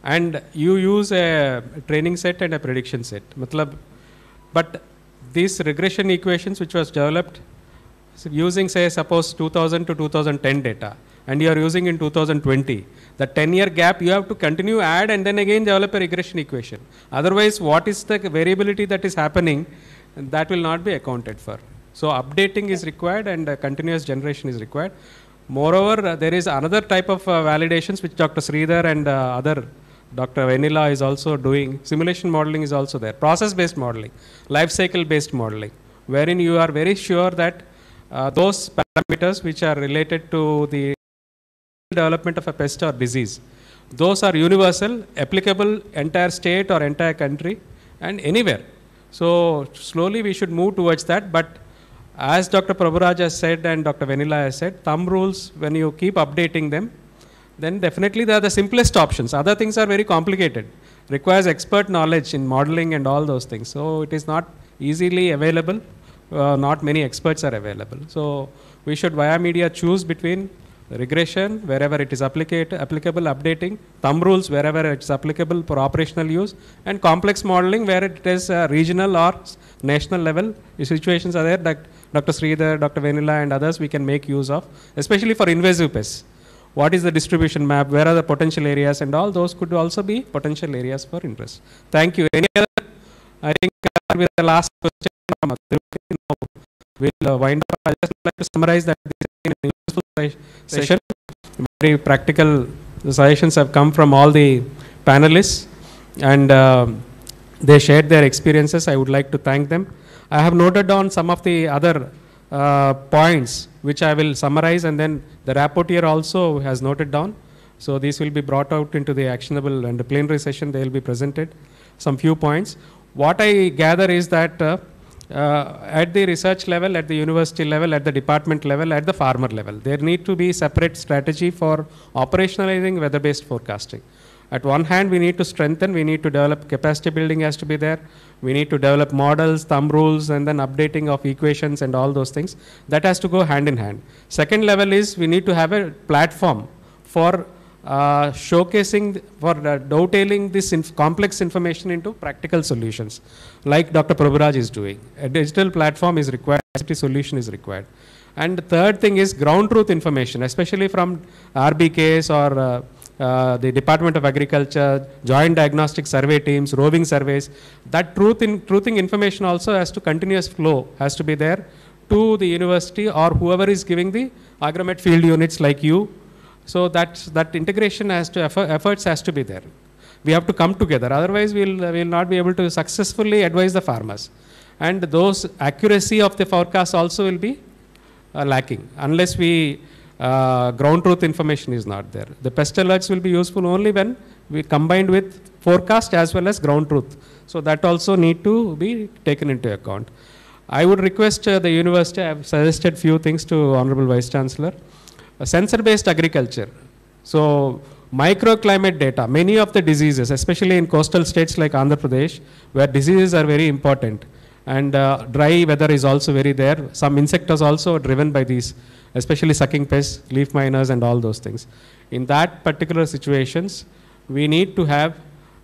And you use a training set and a prediction set. Matlab, but these regression equations which was developed using say suppose 2000 to 2010 data and you are using in 2020 the 10 year gap you have to continue add and then again develop a regression equation. Otherwise what is the variability that is happening that will not be accounted for. So updating is required and uh, continuous generation is required. Moreover uh, there is another type of uh, validations which dr sridhar and uh, other Dr. Vennila is also doing simulation modeling is also there. Process based modeling, life cycle based modeling, wherein you are very sure that uh, those parameters which are related to the development of a pest or disease, those are universal, applicable entire state or entire country and anywhere. So slowly we should move towards that. But as Dr. Prabhuraj has said and Dr. Vennila has said, thumb rules, when you keep updating them, then definitely they are the simplest options. Other things are very complicated, requires expert knowledge in modeling and all those things. So it is not easily available. Uh, not many experts are available. So we should via media choose between regression wherever it is applicable, updating, thumb rules wherever it's applicable for operational use, and complex modeling where it is uh, regional or national level. Situations are there that Dr. Sridhar, Dr. Vennila, and others we can make use of, especially for invasive pests what is the distribution map, where are the potential areas, and all those could also be potential areas for interest. Thank you. Any other? I think uh, with the last question from we'll uh, wind up. I just like to summarize that this is a useful session, very practical suggestions have come from all the panelists and uh, they shared their experiences. I would like to thank them. I have noted down some of the other uh, points which I will summarize and then the rapporteur also has noted down. So these will be brought out into the actionable and the plenary session they will be presented. Some few points. What I gather is that uh, uh, at the research level, at the university level, at the department level, at the farmer level, there need to be separate strategy for operationalizing weather-based forecasting. At one hand, we need to strengthen, we need to develop capacity building has to be there. We need to develop models, thumb rules, and then updating of equations and all those things. That has to go hand in hand. Second level is we need to have a platform for uh, showcasing, for uh, dovetailing this inf- complex information into practical solutions, like Dr. Prabhuraj is doing. A digital platform is required, ICT solution is required. And the third thing is ground truth information, especially from RBKs or uh, uh, the Department of Agriculture, joint diagnostic survey teams, roving surveys. That truth in, truthing information also has to continuous flow, has to be there to the university or whoever is giving the agromet field units like you. So that's, that integration has to, effort, efforts has to be there. We have to come together. Otherwise, we'll, we'll not be able to successfully advise the farmers. And those accuracy of the forecast also will be uh, lacking unless we uh, ground truth information is not there. The pest alerts will be useful only when we combined with forecast as well as ground truth. So that also need to be taken into account. I would request uh, the university, I have suggested few things to Honorable Vice Chancellor. Uh, sensor-based agriculture. So microclimate data, many of the diseases, especially in coastal states like Andhra Pradesh, where diseases are very important and uh, dry weather is also very there. Some insects are also driven by these, especially sucking pests, leaf miners, and all those things. In that particular situations, we need to have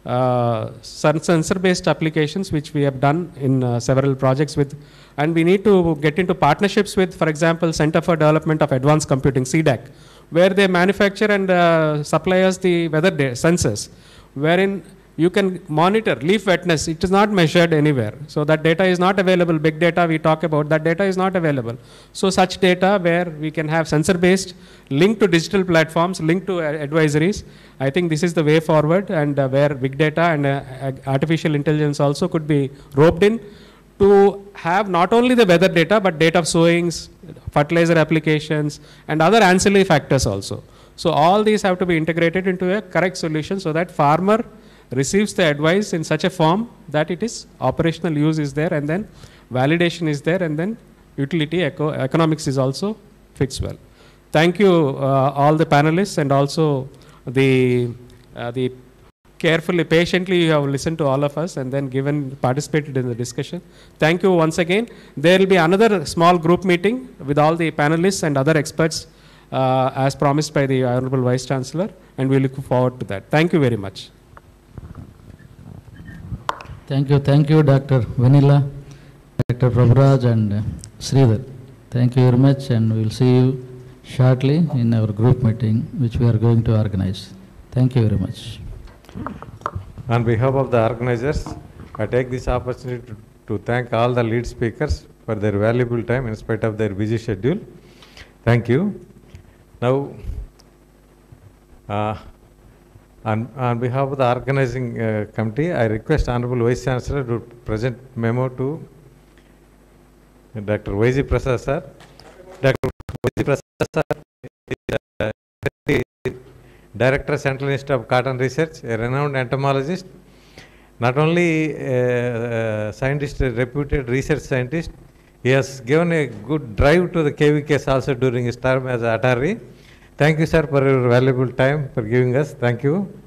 uh, sensor-based applications, which we have done in uh, several projects with, and we need to get into partnerships with, for example, Center for Development of Advanced Computing (CDAC), where they manufacture and uh, supply us the weather sensors, wherein you can monitor leaf wetness. It is not measured anywhere. So that data is not available. Big data we talk about, that data is not available. So such data where we can have sensor based, linked to digital platforms, linked to uh, advisories. I think this is the way forward and uh, where big data and uh, artificial intelligence also could be roped in to have not only the weather data, but data of sowings, fertilizer applications, and other ancillary factors also. So all these have to be integrated into a correct solution so that farmer receives the advice in such a form that it is operational use is there and then validation is there and then utility eco economics is also fits well. Thank you uh, all the panelists and also the, uh, the carefully, patiently you have listened to all of us and then given, participated in the discussion. Thank you once again. There will be another small group meeting with all the panelists and other experts uh, as promised by the Honorable Vice Chancellor and we look forward to that. Thank you very much. Thank you, thank you, Dr. Vennila, Dr. Prabhuraj and uh, Sridhar. Thank you very much and we will see you shortly in our group meeting which we are going to organize. Thank you very much. On behalf of the organizers, I take this opportunity to, to thank all the lead speakers for their valuable time in spite of their busy schedule. Thank you. Now, uh, on, on behalf of the organizing uh, committee, I request Honorable Vice Chancellor to present memo to Dr. Y.G. Prasad sir. Dr. Y.G. Prasad sir is *laughs* uh, Director Central Institute of Cotton Research, a renowned entomologist, not only a, a scientist, a reputed research scientist, he has given a good drive to the KVKs also during his term as ATARI. Thank you, sir, for your valuable time for giving us. Thank you.